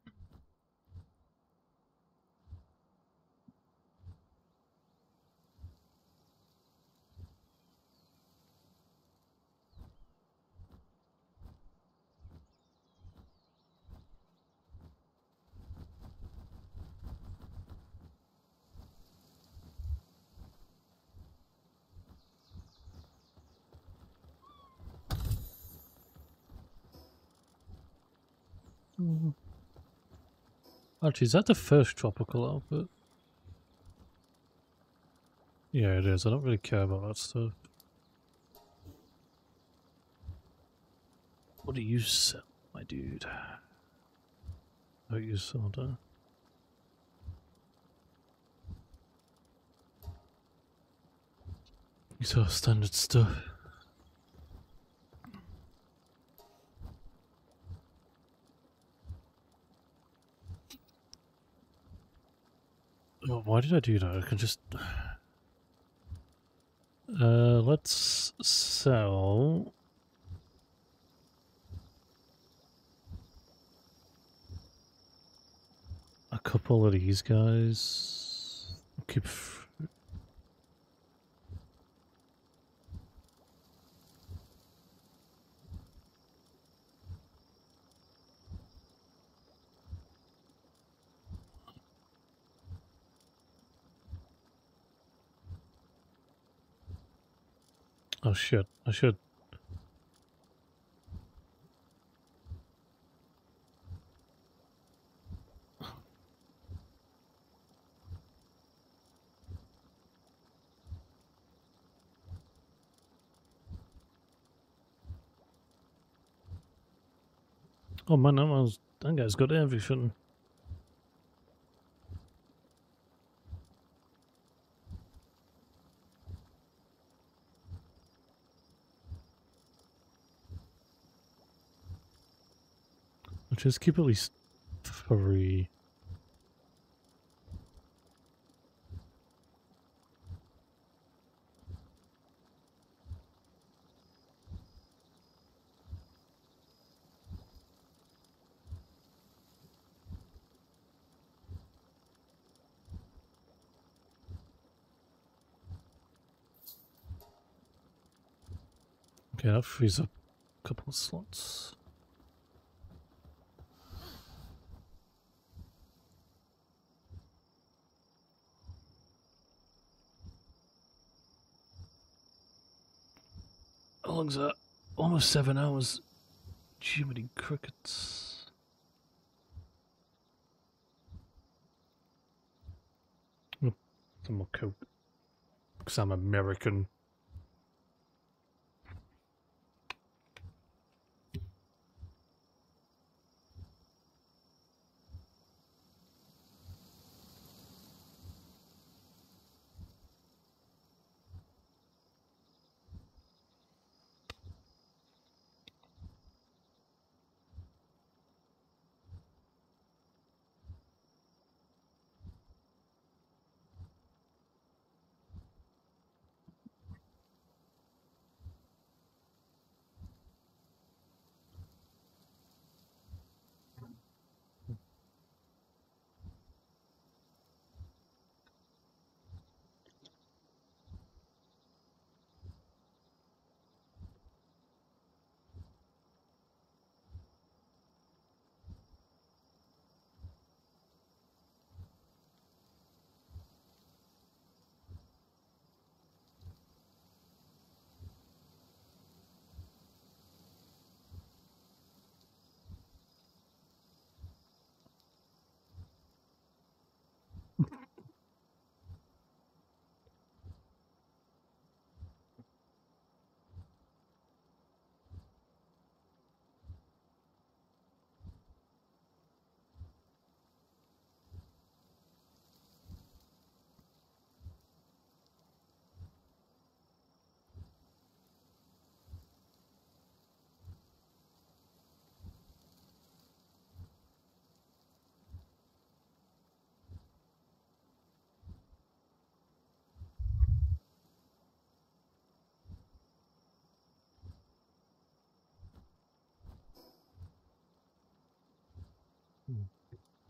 Mm. Actually, is that the first tropical outfit? Yeah, it is. I don't really care about that stuff. What do you sell, my dude? Oh, you soda. These are standard stuff. Oh, why did I do that? I can just... Uh, let's sell... A couple of these guys. Keep... Oh shit, I should. Oh man, that, was, that guy's got everything. Just keep at least three. Okay, that frees up a couple of slots. Long's that? Almost seven hours. Jiminy crickets. Oh, Some more coke. Because I'm American.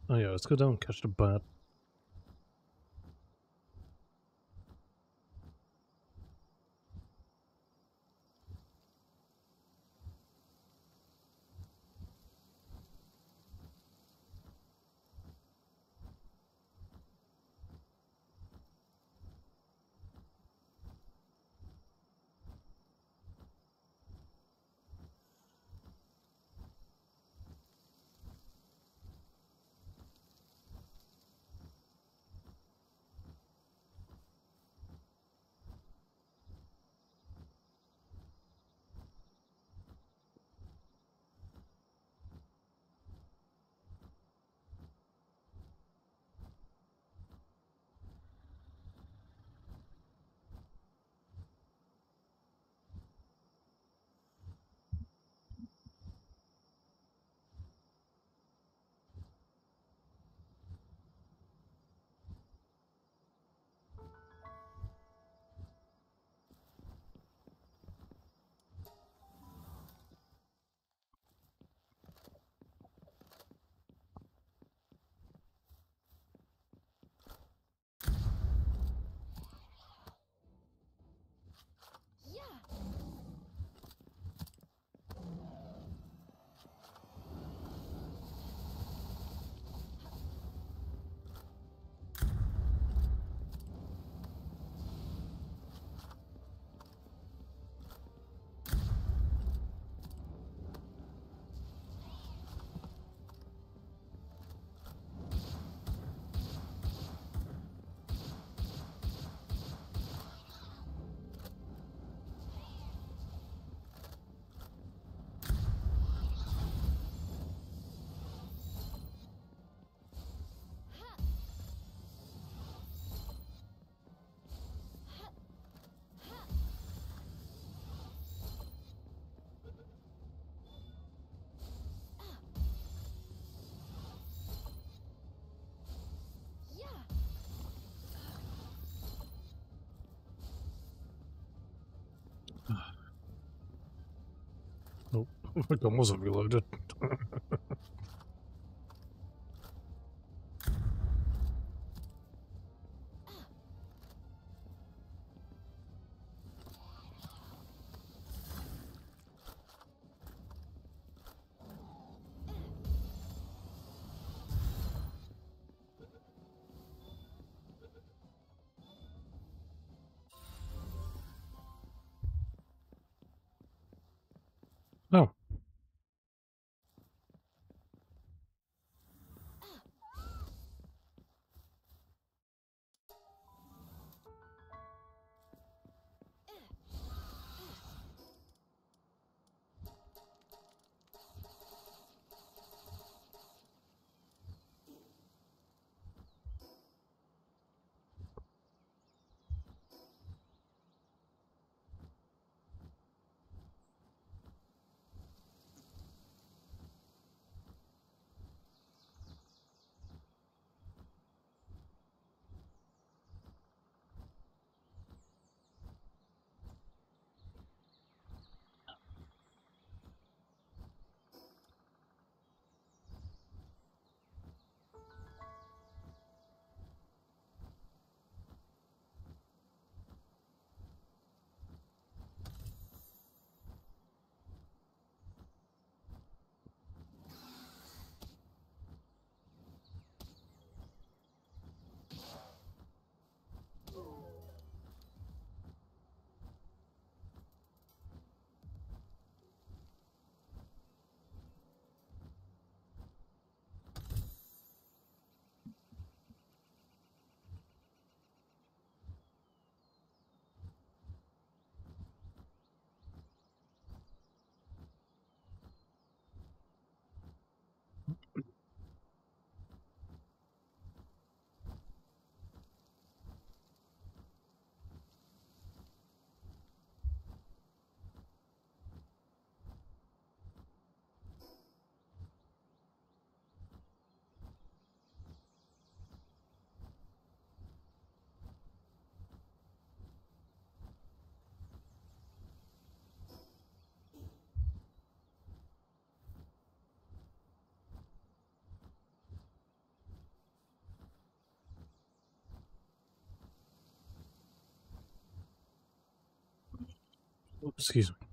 Oh yeah, let's go down and catch the bat. My gun wasn't reloaded. Excuse me.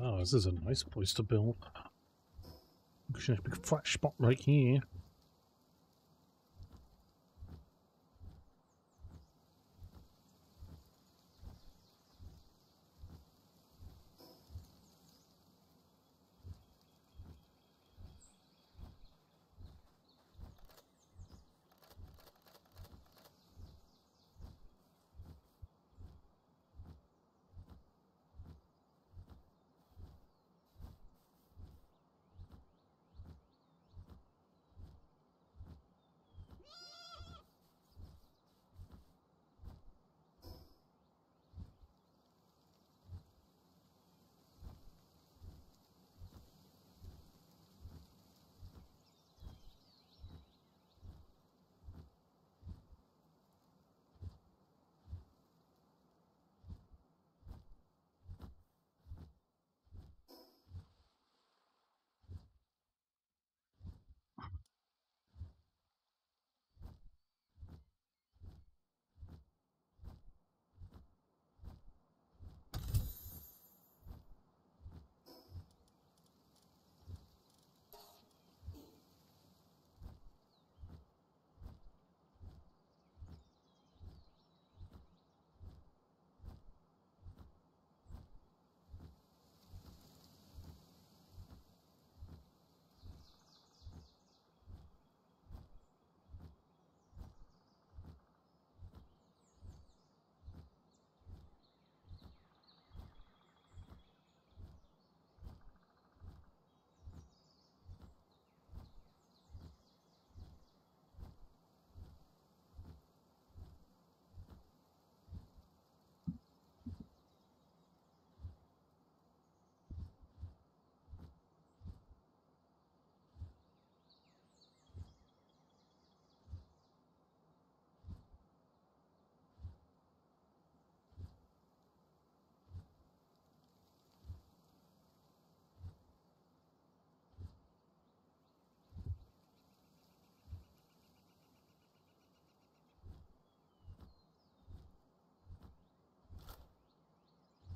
Wow, this is a nice place to build. A big flat spot right here.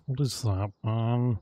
What is that? Um.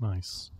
Nice.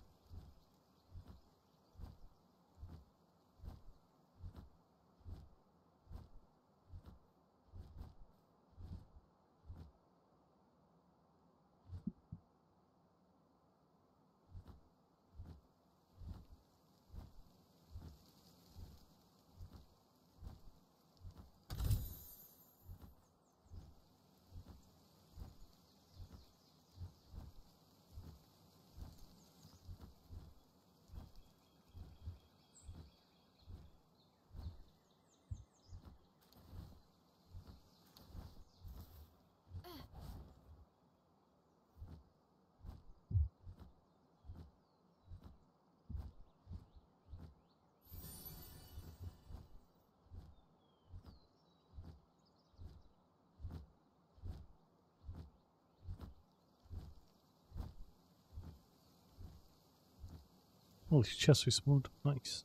Holy chest we spawned. Nice.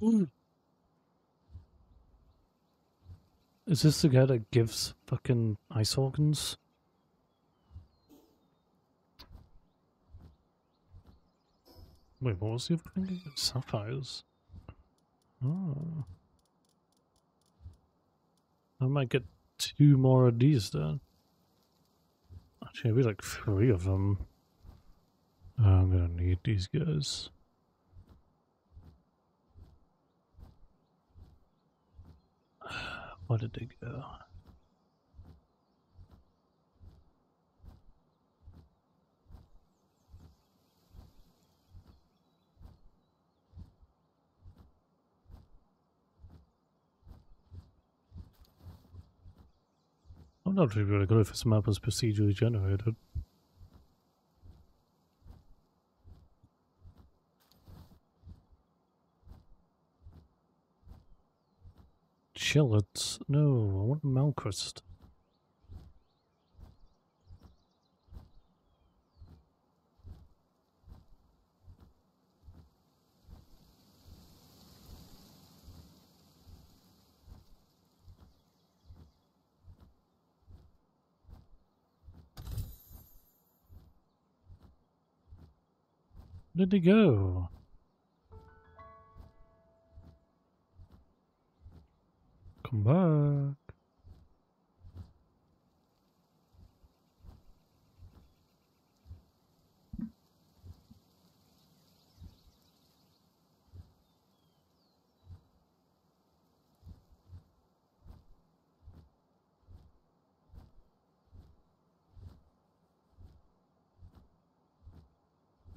Is this the guy that gives fucking ice organs? Wait, what was the other thing? Sapphires. Oh. I might get two more of these then. Actually, maybe like three of them. Oh, I'm gonna need these guys. Where did they go? I'm not really good if this map was procedurally generated. Chillets? No, I want Mau Cryst. Where did he go? Come back.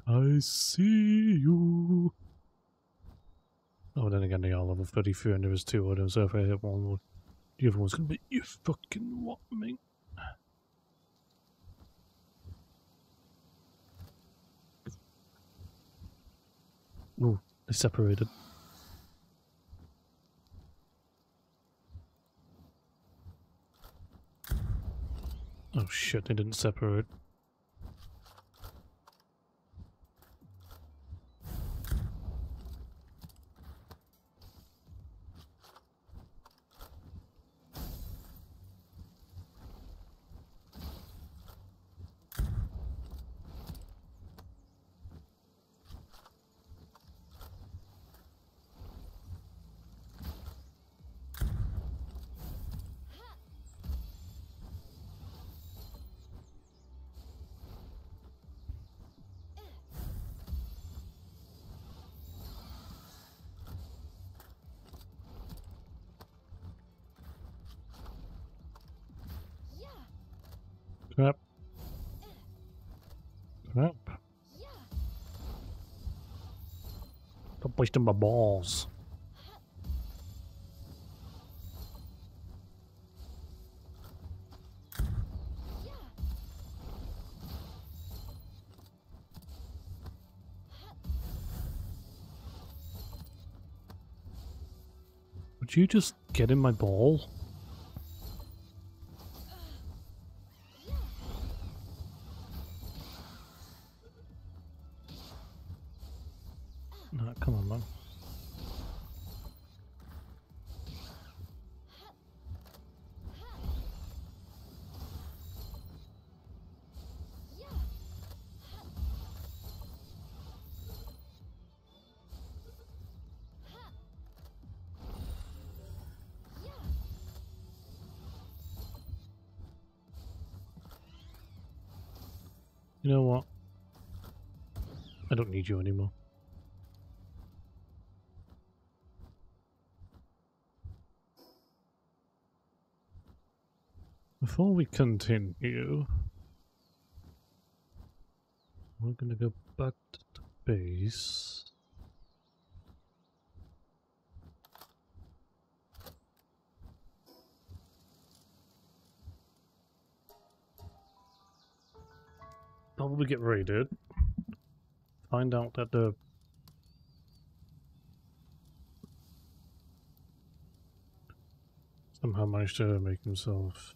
I see you. Oh, then again, they are level 33 and there was two of them, so if I hit one, the other one's gonna be, you fucking what, me? Oh, they separated. Oh shit, they didn't separate. Wasting my balls. Would you just get in my ball? You anymore. Before we continue, we're gonna go back to the base. Probably get raided. Find out that the somehow managed to make himself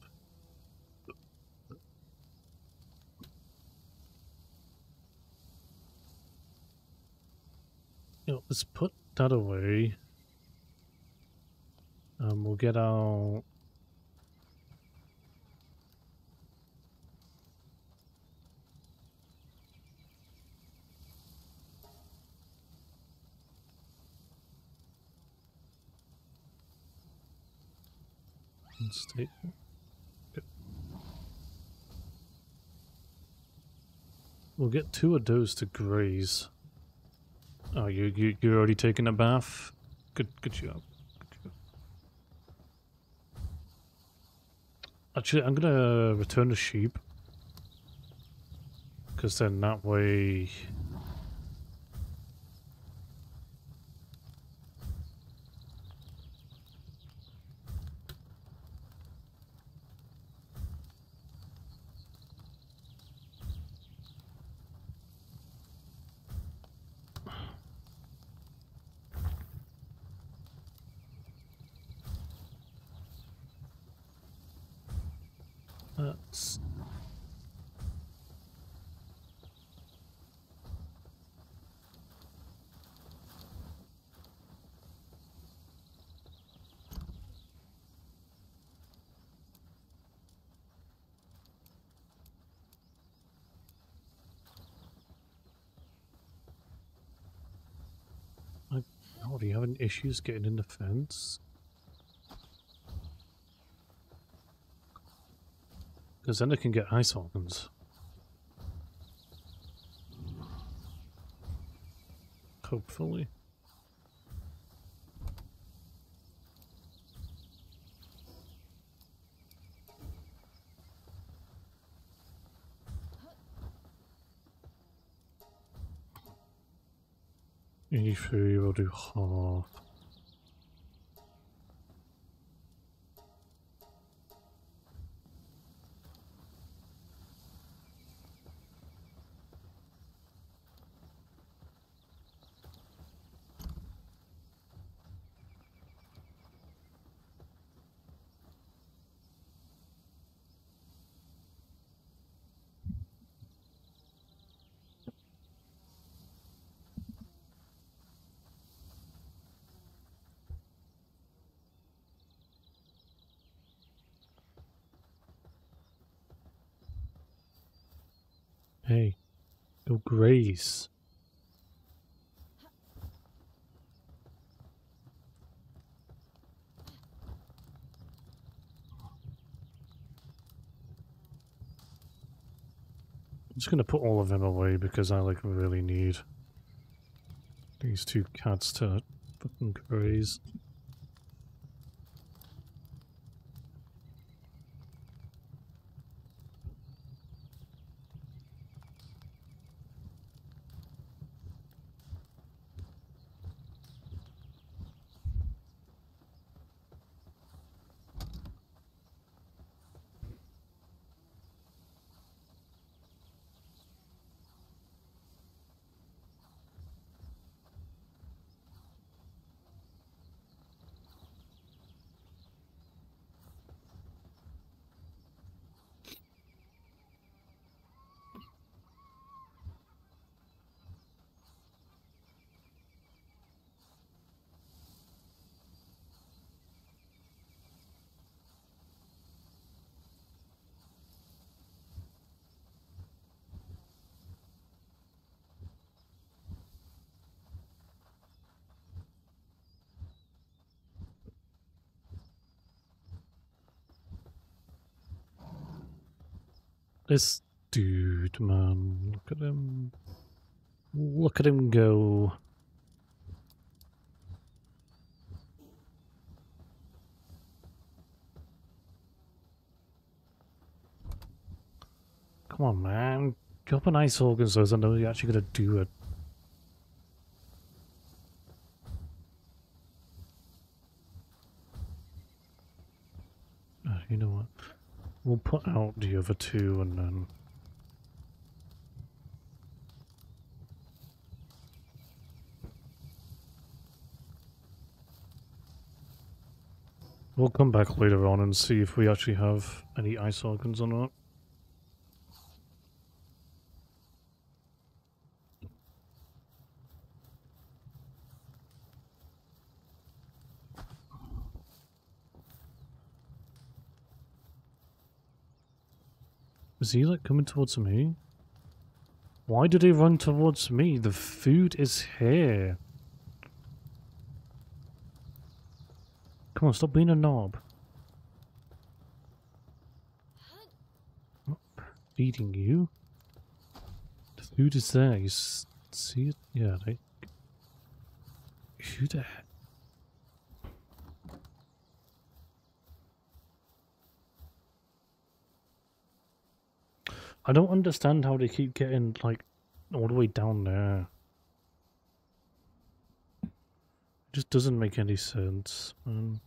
you know, let's put that away. and we'll get our state. We'll get two of those to graze. Oh, you you you're already taking a bath. Good good job. Good job. Actually, I'm gonna return the sheep because then that way. That's I, oh, are you having issues getting in the fence? Because then I can get ice organs. Hopefully. 83, we'll do half. Hey, go graze. I'm just gonna put all of them away because I like really need these two cats to fucking graze. This dude, man, look at him. Look at him go. Come on, man. Drop an ice organ so I know you're actually gonna do it. Uh, you know what? We'll put out the other two and then... We'll come back later on and see if we actually have any ice organs or not. Is he like coming towards me? Why did he run towards me? The food is here. Come on, stop being a knob. Feeding you. The food is there. You see it? Yeah, they. Who the heck? I don't understand how they keep getting, like, all the way down there. It just doesn't make any sense, man.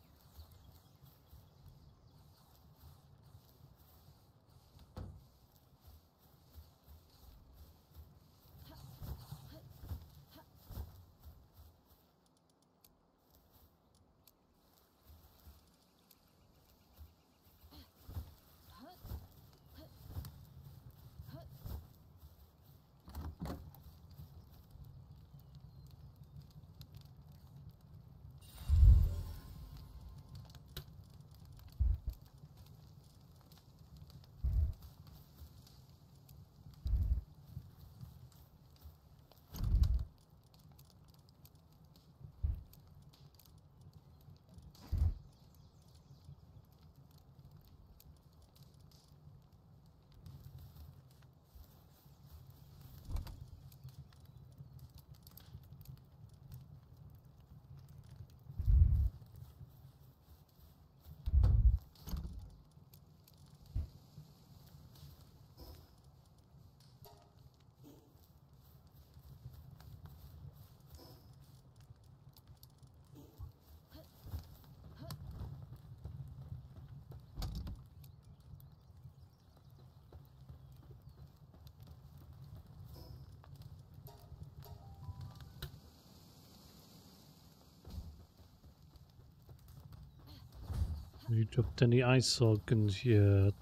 You dropped any ice organs yet?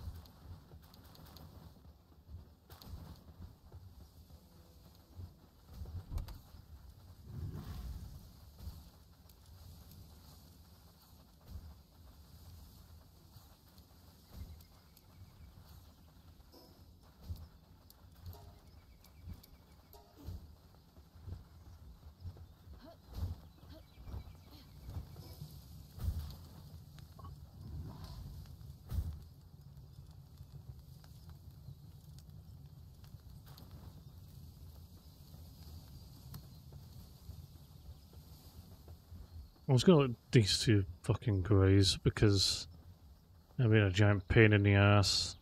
Was gonna let these two fucking graze because they've been a giant pain in the ass.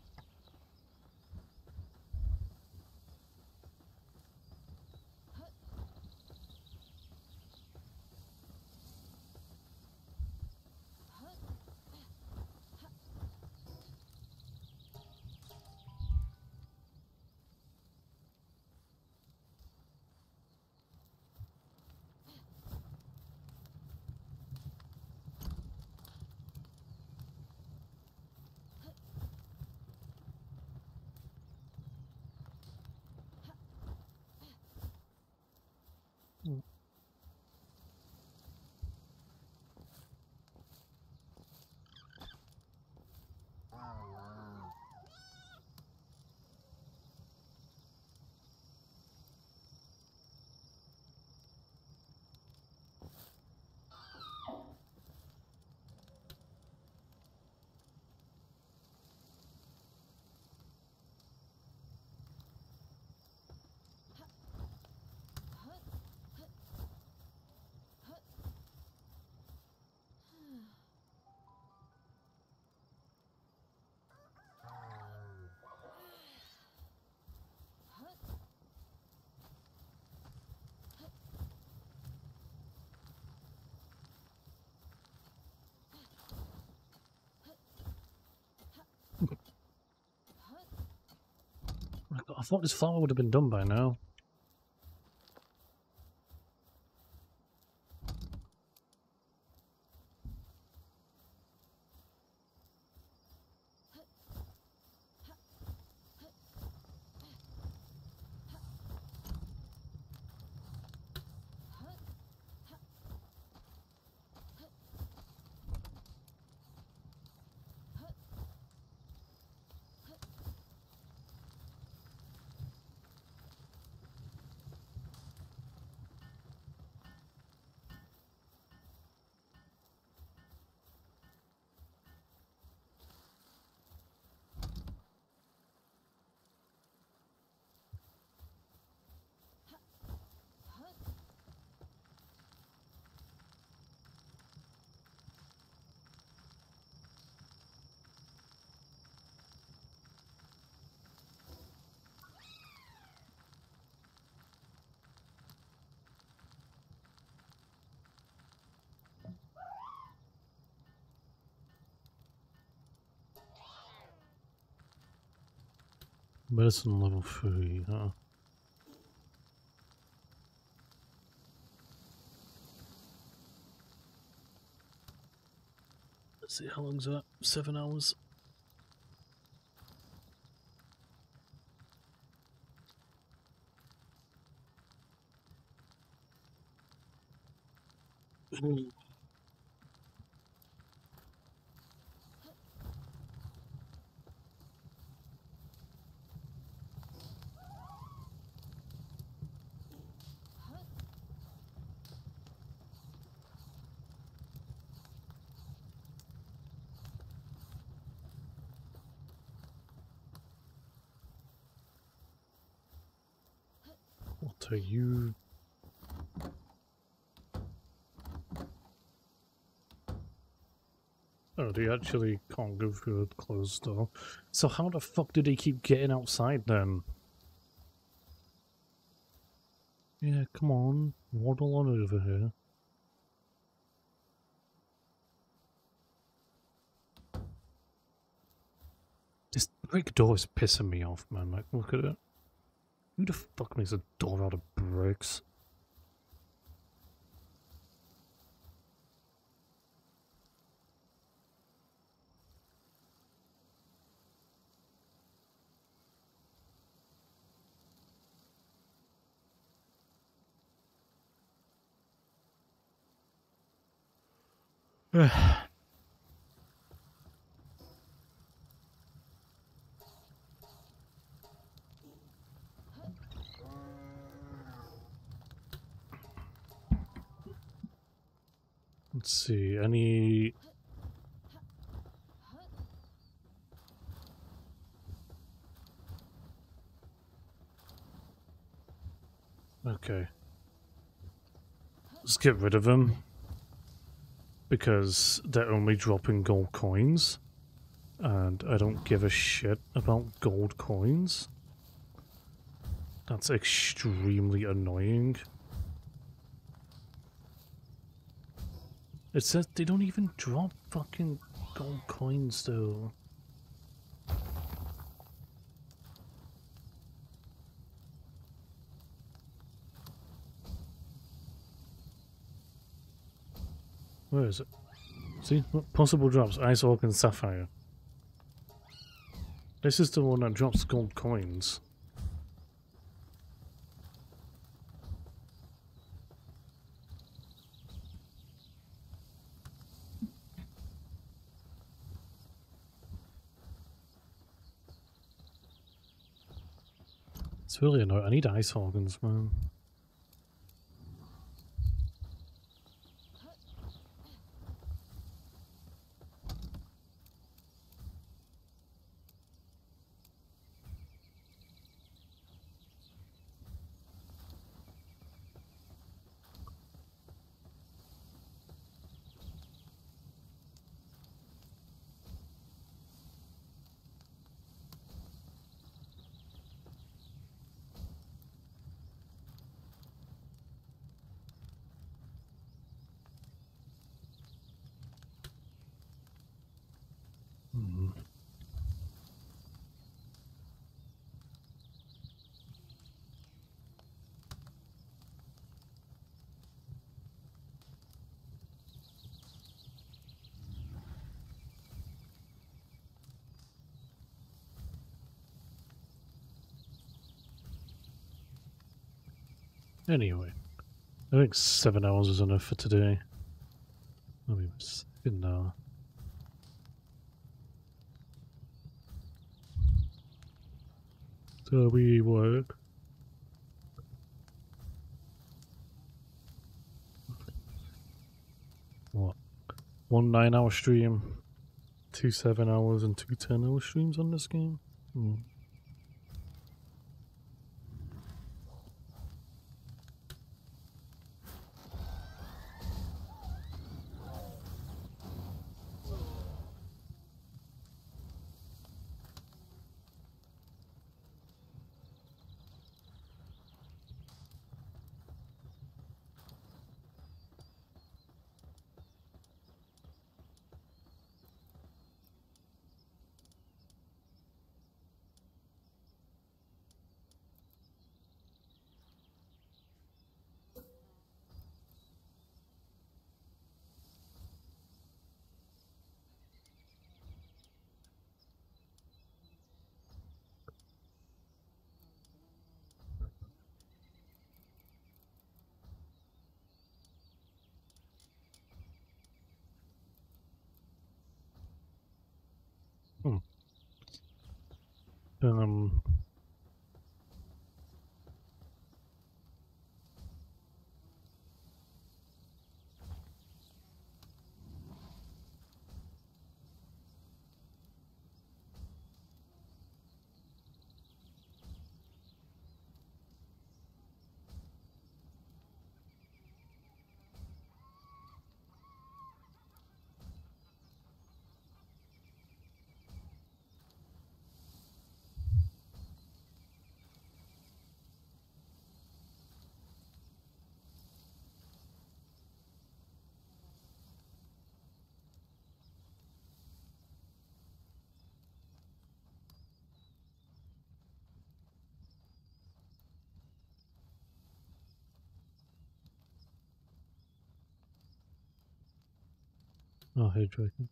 I thought this flower would have been done by now. Medicine level 3, huh? Let's see, how long's that? Seven hours? What are you? Oh, they actually can't go through a closed door. So how the fuck do they keep getting outside then? Yeah, come on. Waddle on over here. This brick door is pissing me off, man. Like, look at it. Who the fuck makes a door out of bricks? Let's see, any... Okay. Let's get rid of them. Because they're only dropping gold coins. And I don't give a shit about gold coins. That's extremely annoying. It says they don't even drop fucking gold coins though. Where is it? See? Possible drops. Ice Organ and Sapphire. This is the one that drops gold coins. Annoying. I need ice organs, man. Hmm. Anyway, I think seven hours is enough for today. I mean, second now. So we work. What? One nine hour stream, two seven hours, and two ten hour streams on this game? Hmm. Oh, hey, Draken.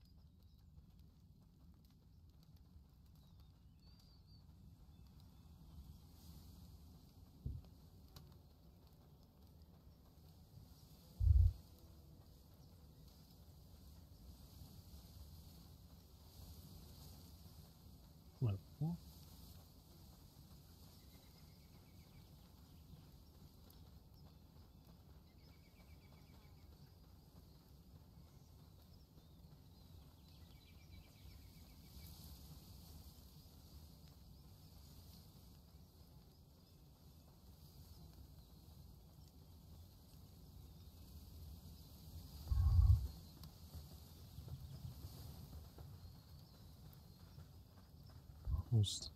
Almost.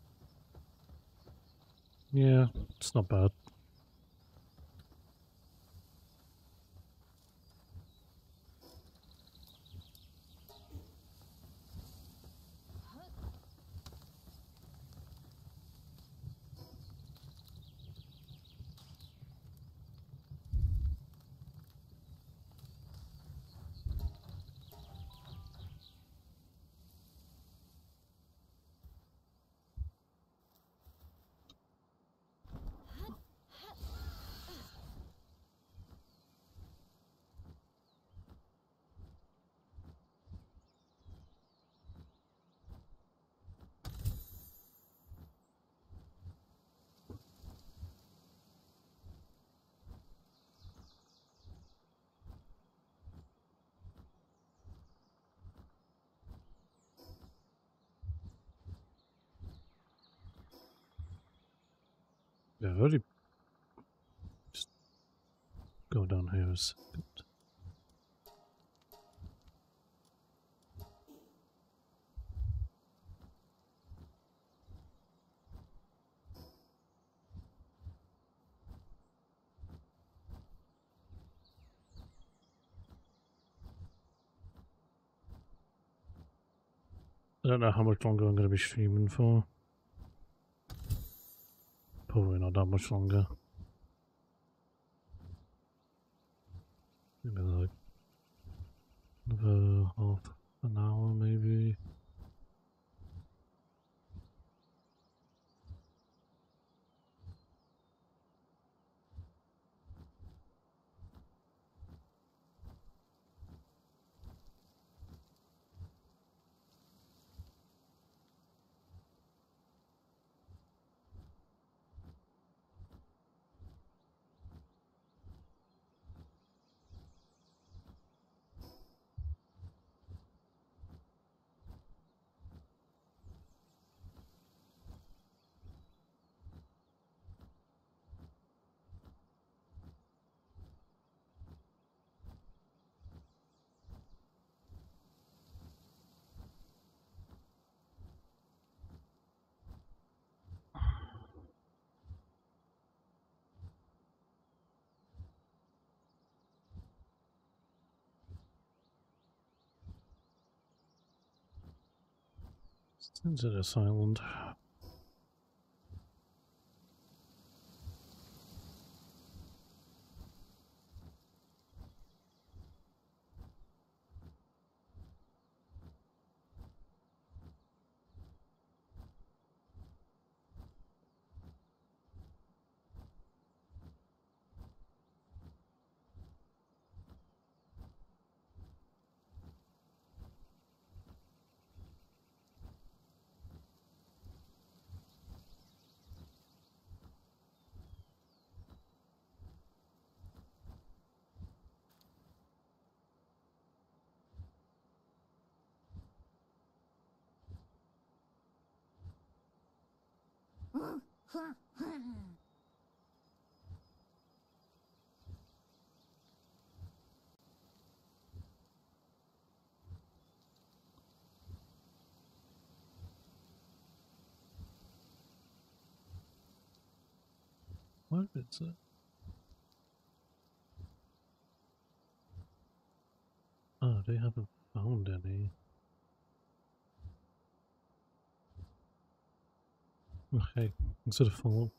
Yeah, it's not bad. Yeah, I've already just go down here a second. I don't know how much longer I'm going to be streaming for. Probably not that much longer. Maybe like another half an hour, maybe. Since it is silent. What is it? Oh, they haven't found any. Okay, of follow.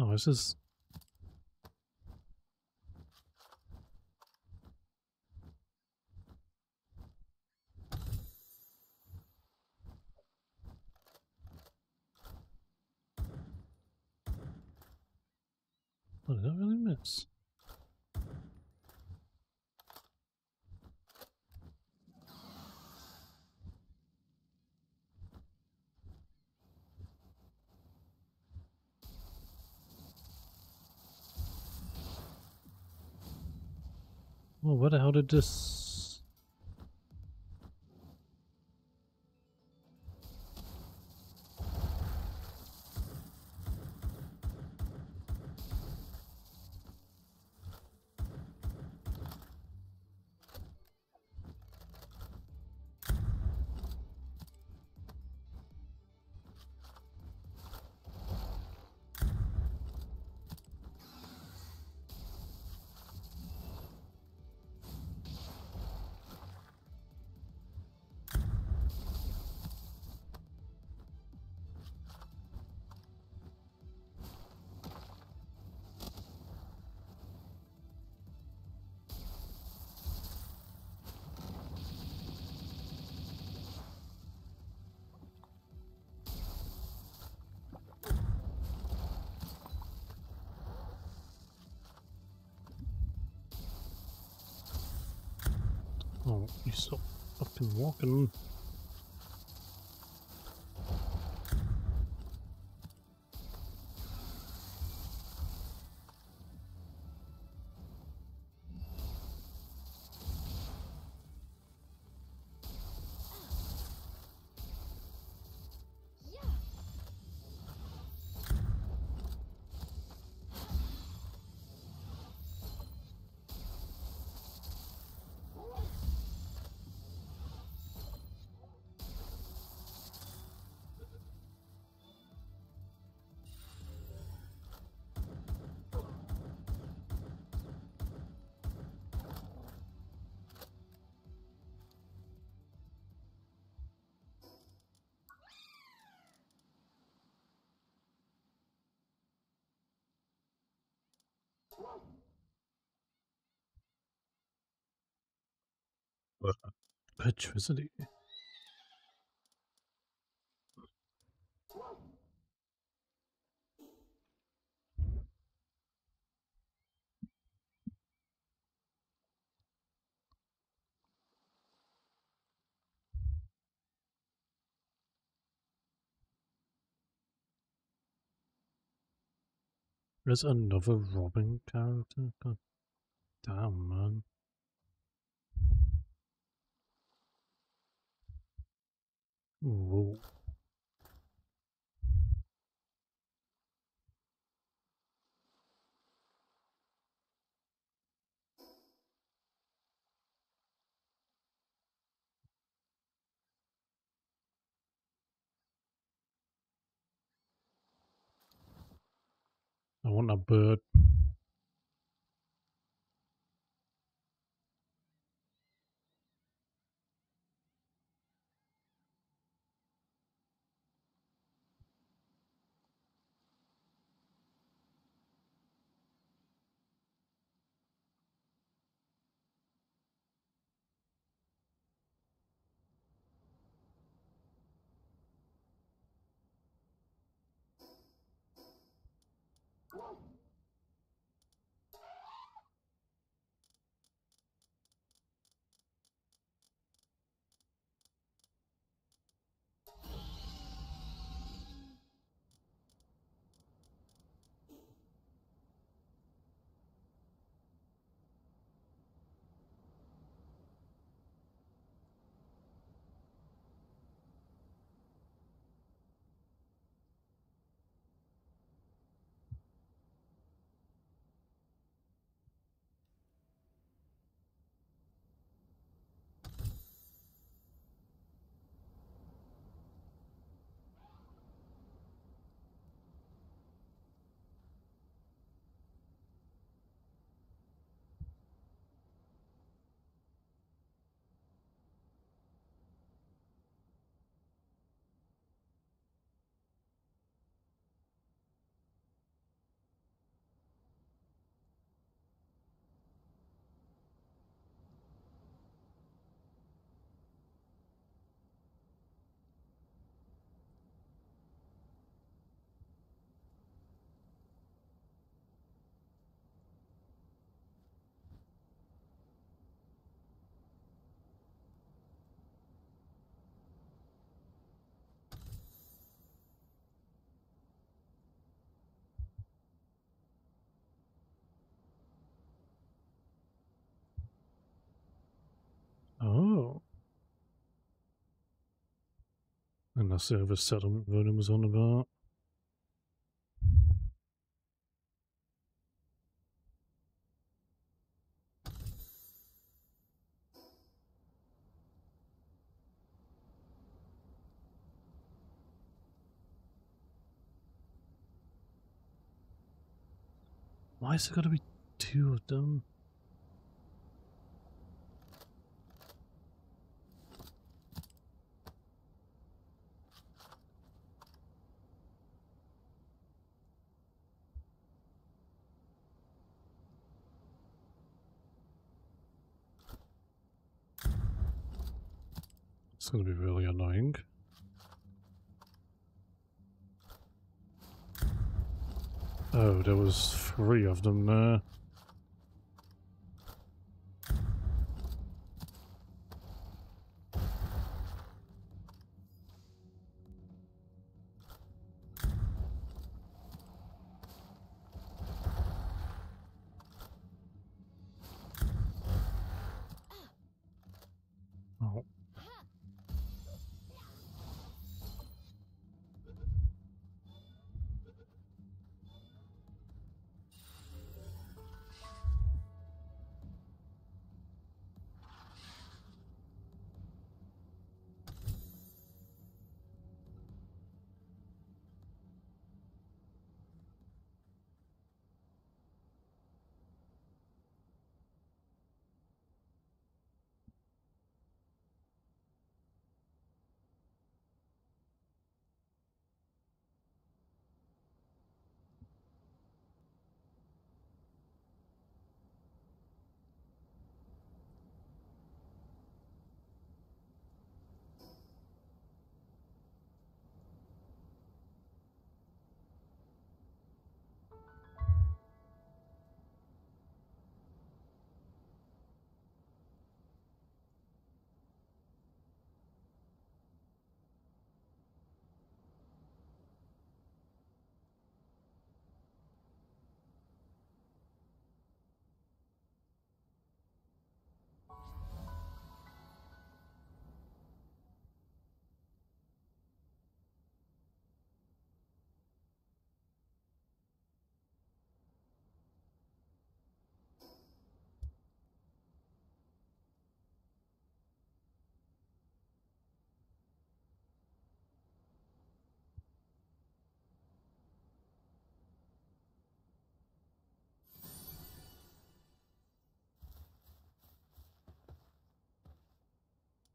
Oh, this is. What did I really miss? Where the hell did this... fucking walking. Electricity. There's another Robin character? God damn, man. Whoa. I want a bird. And that's the other settlement Vernon was on about. Why is there got to be two of them? It's going to be really annoying. Oh, there was three of them there.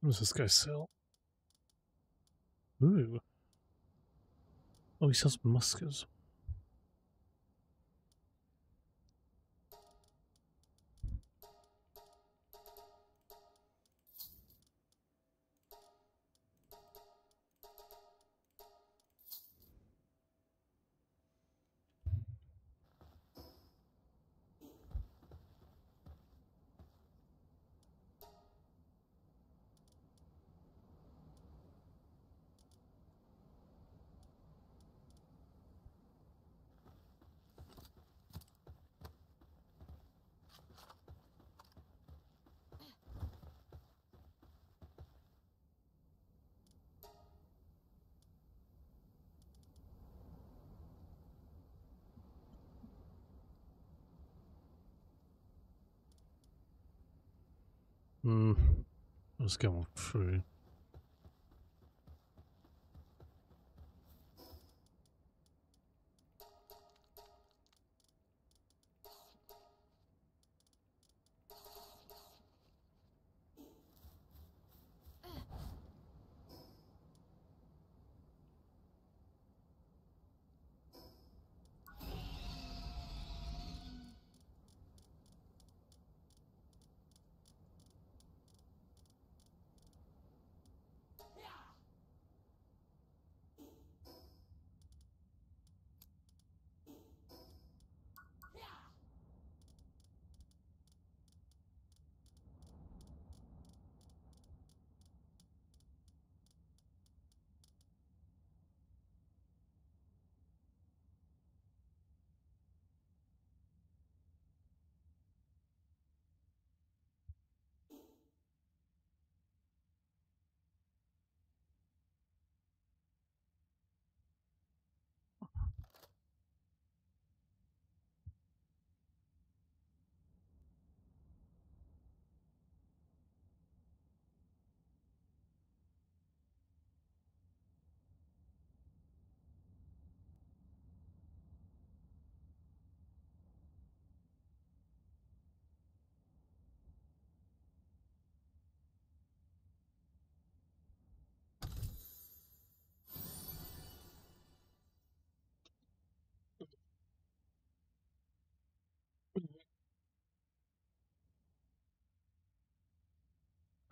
What does this guy sell? Ooh. Oh, he sells muskets. Let's go through.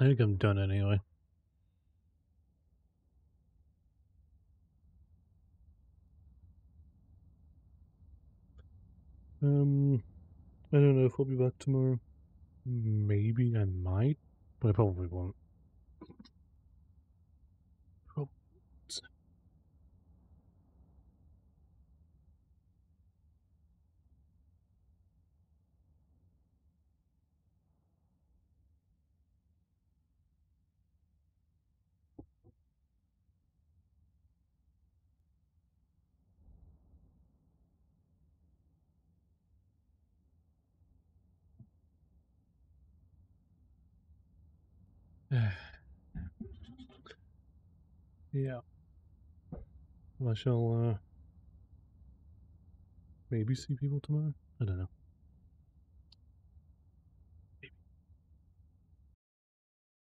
I think I'm done anyway. Um, I don't know if I'll be back tomorrow. Maybe I might, but I probably won't. yeah. I shall uh, maybe see people tomorrow. I don't know.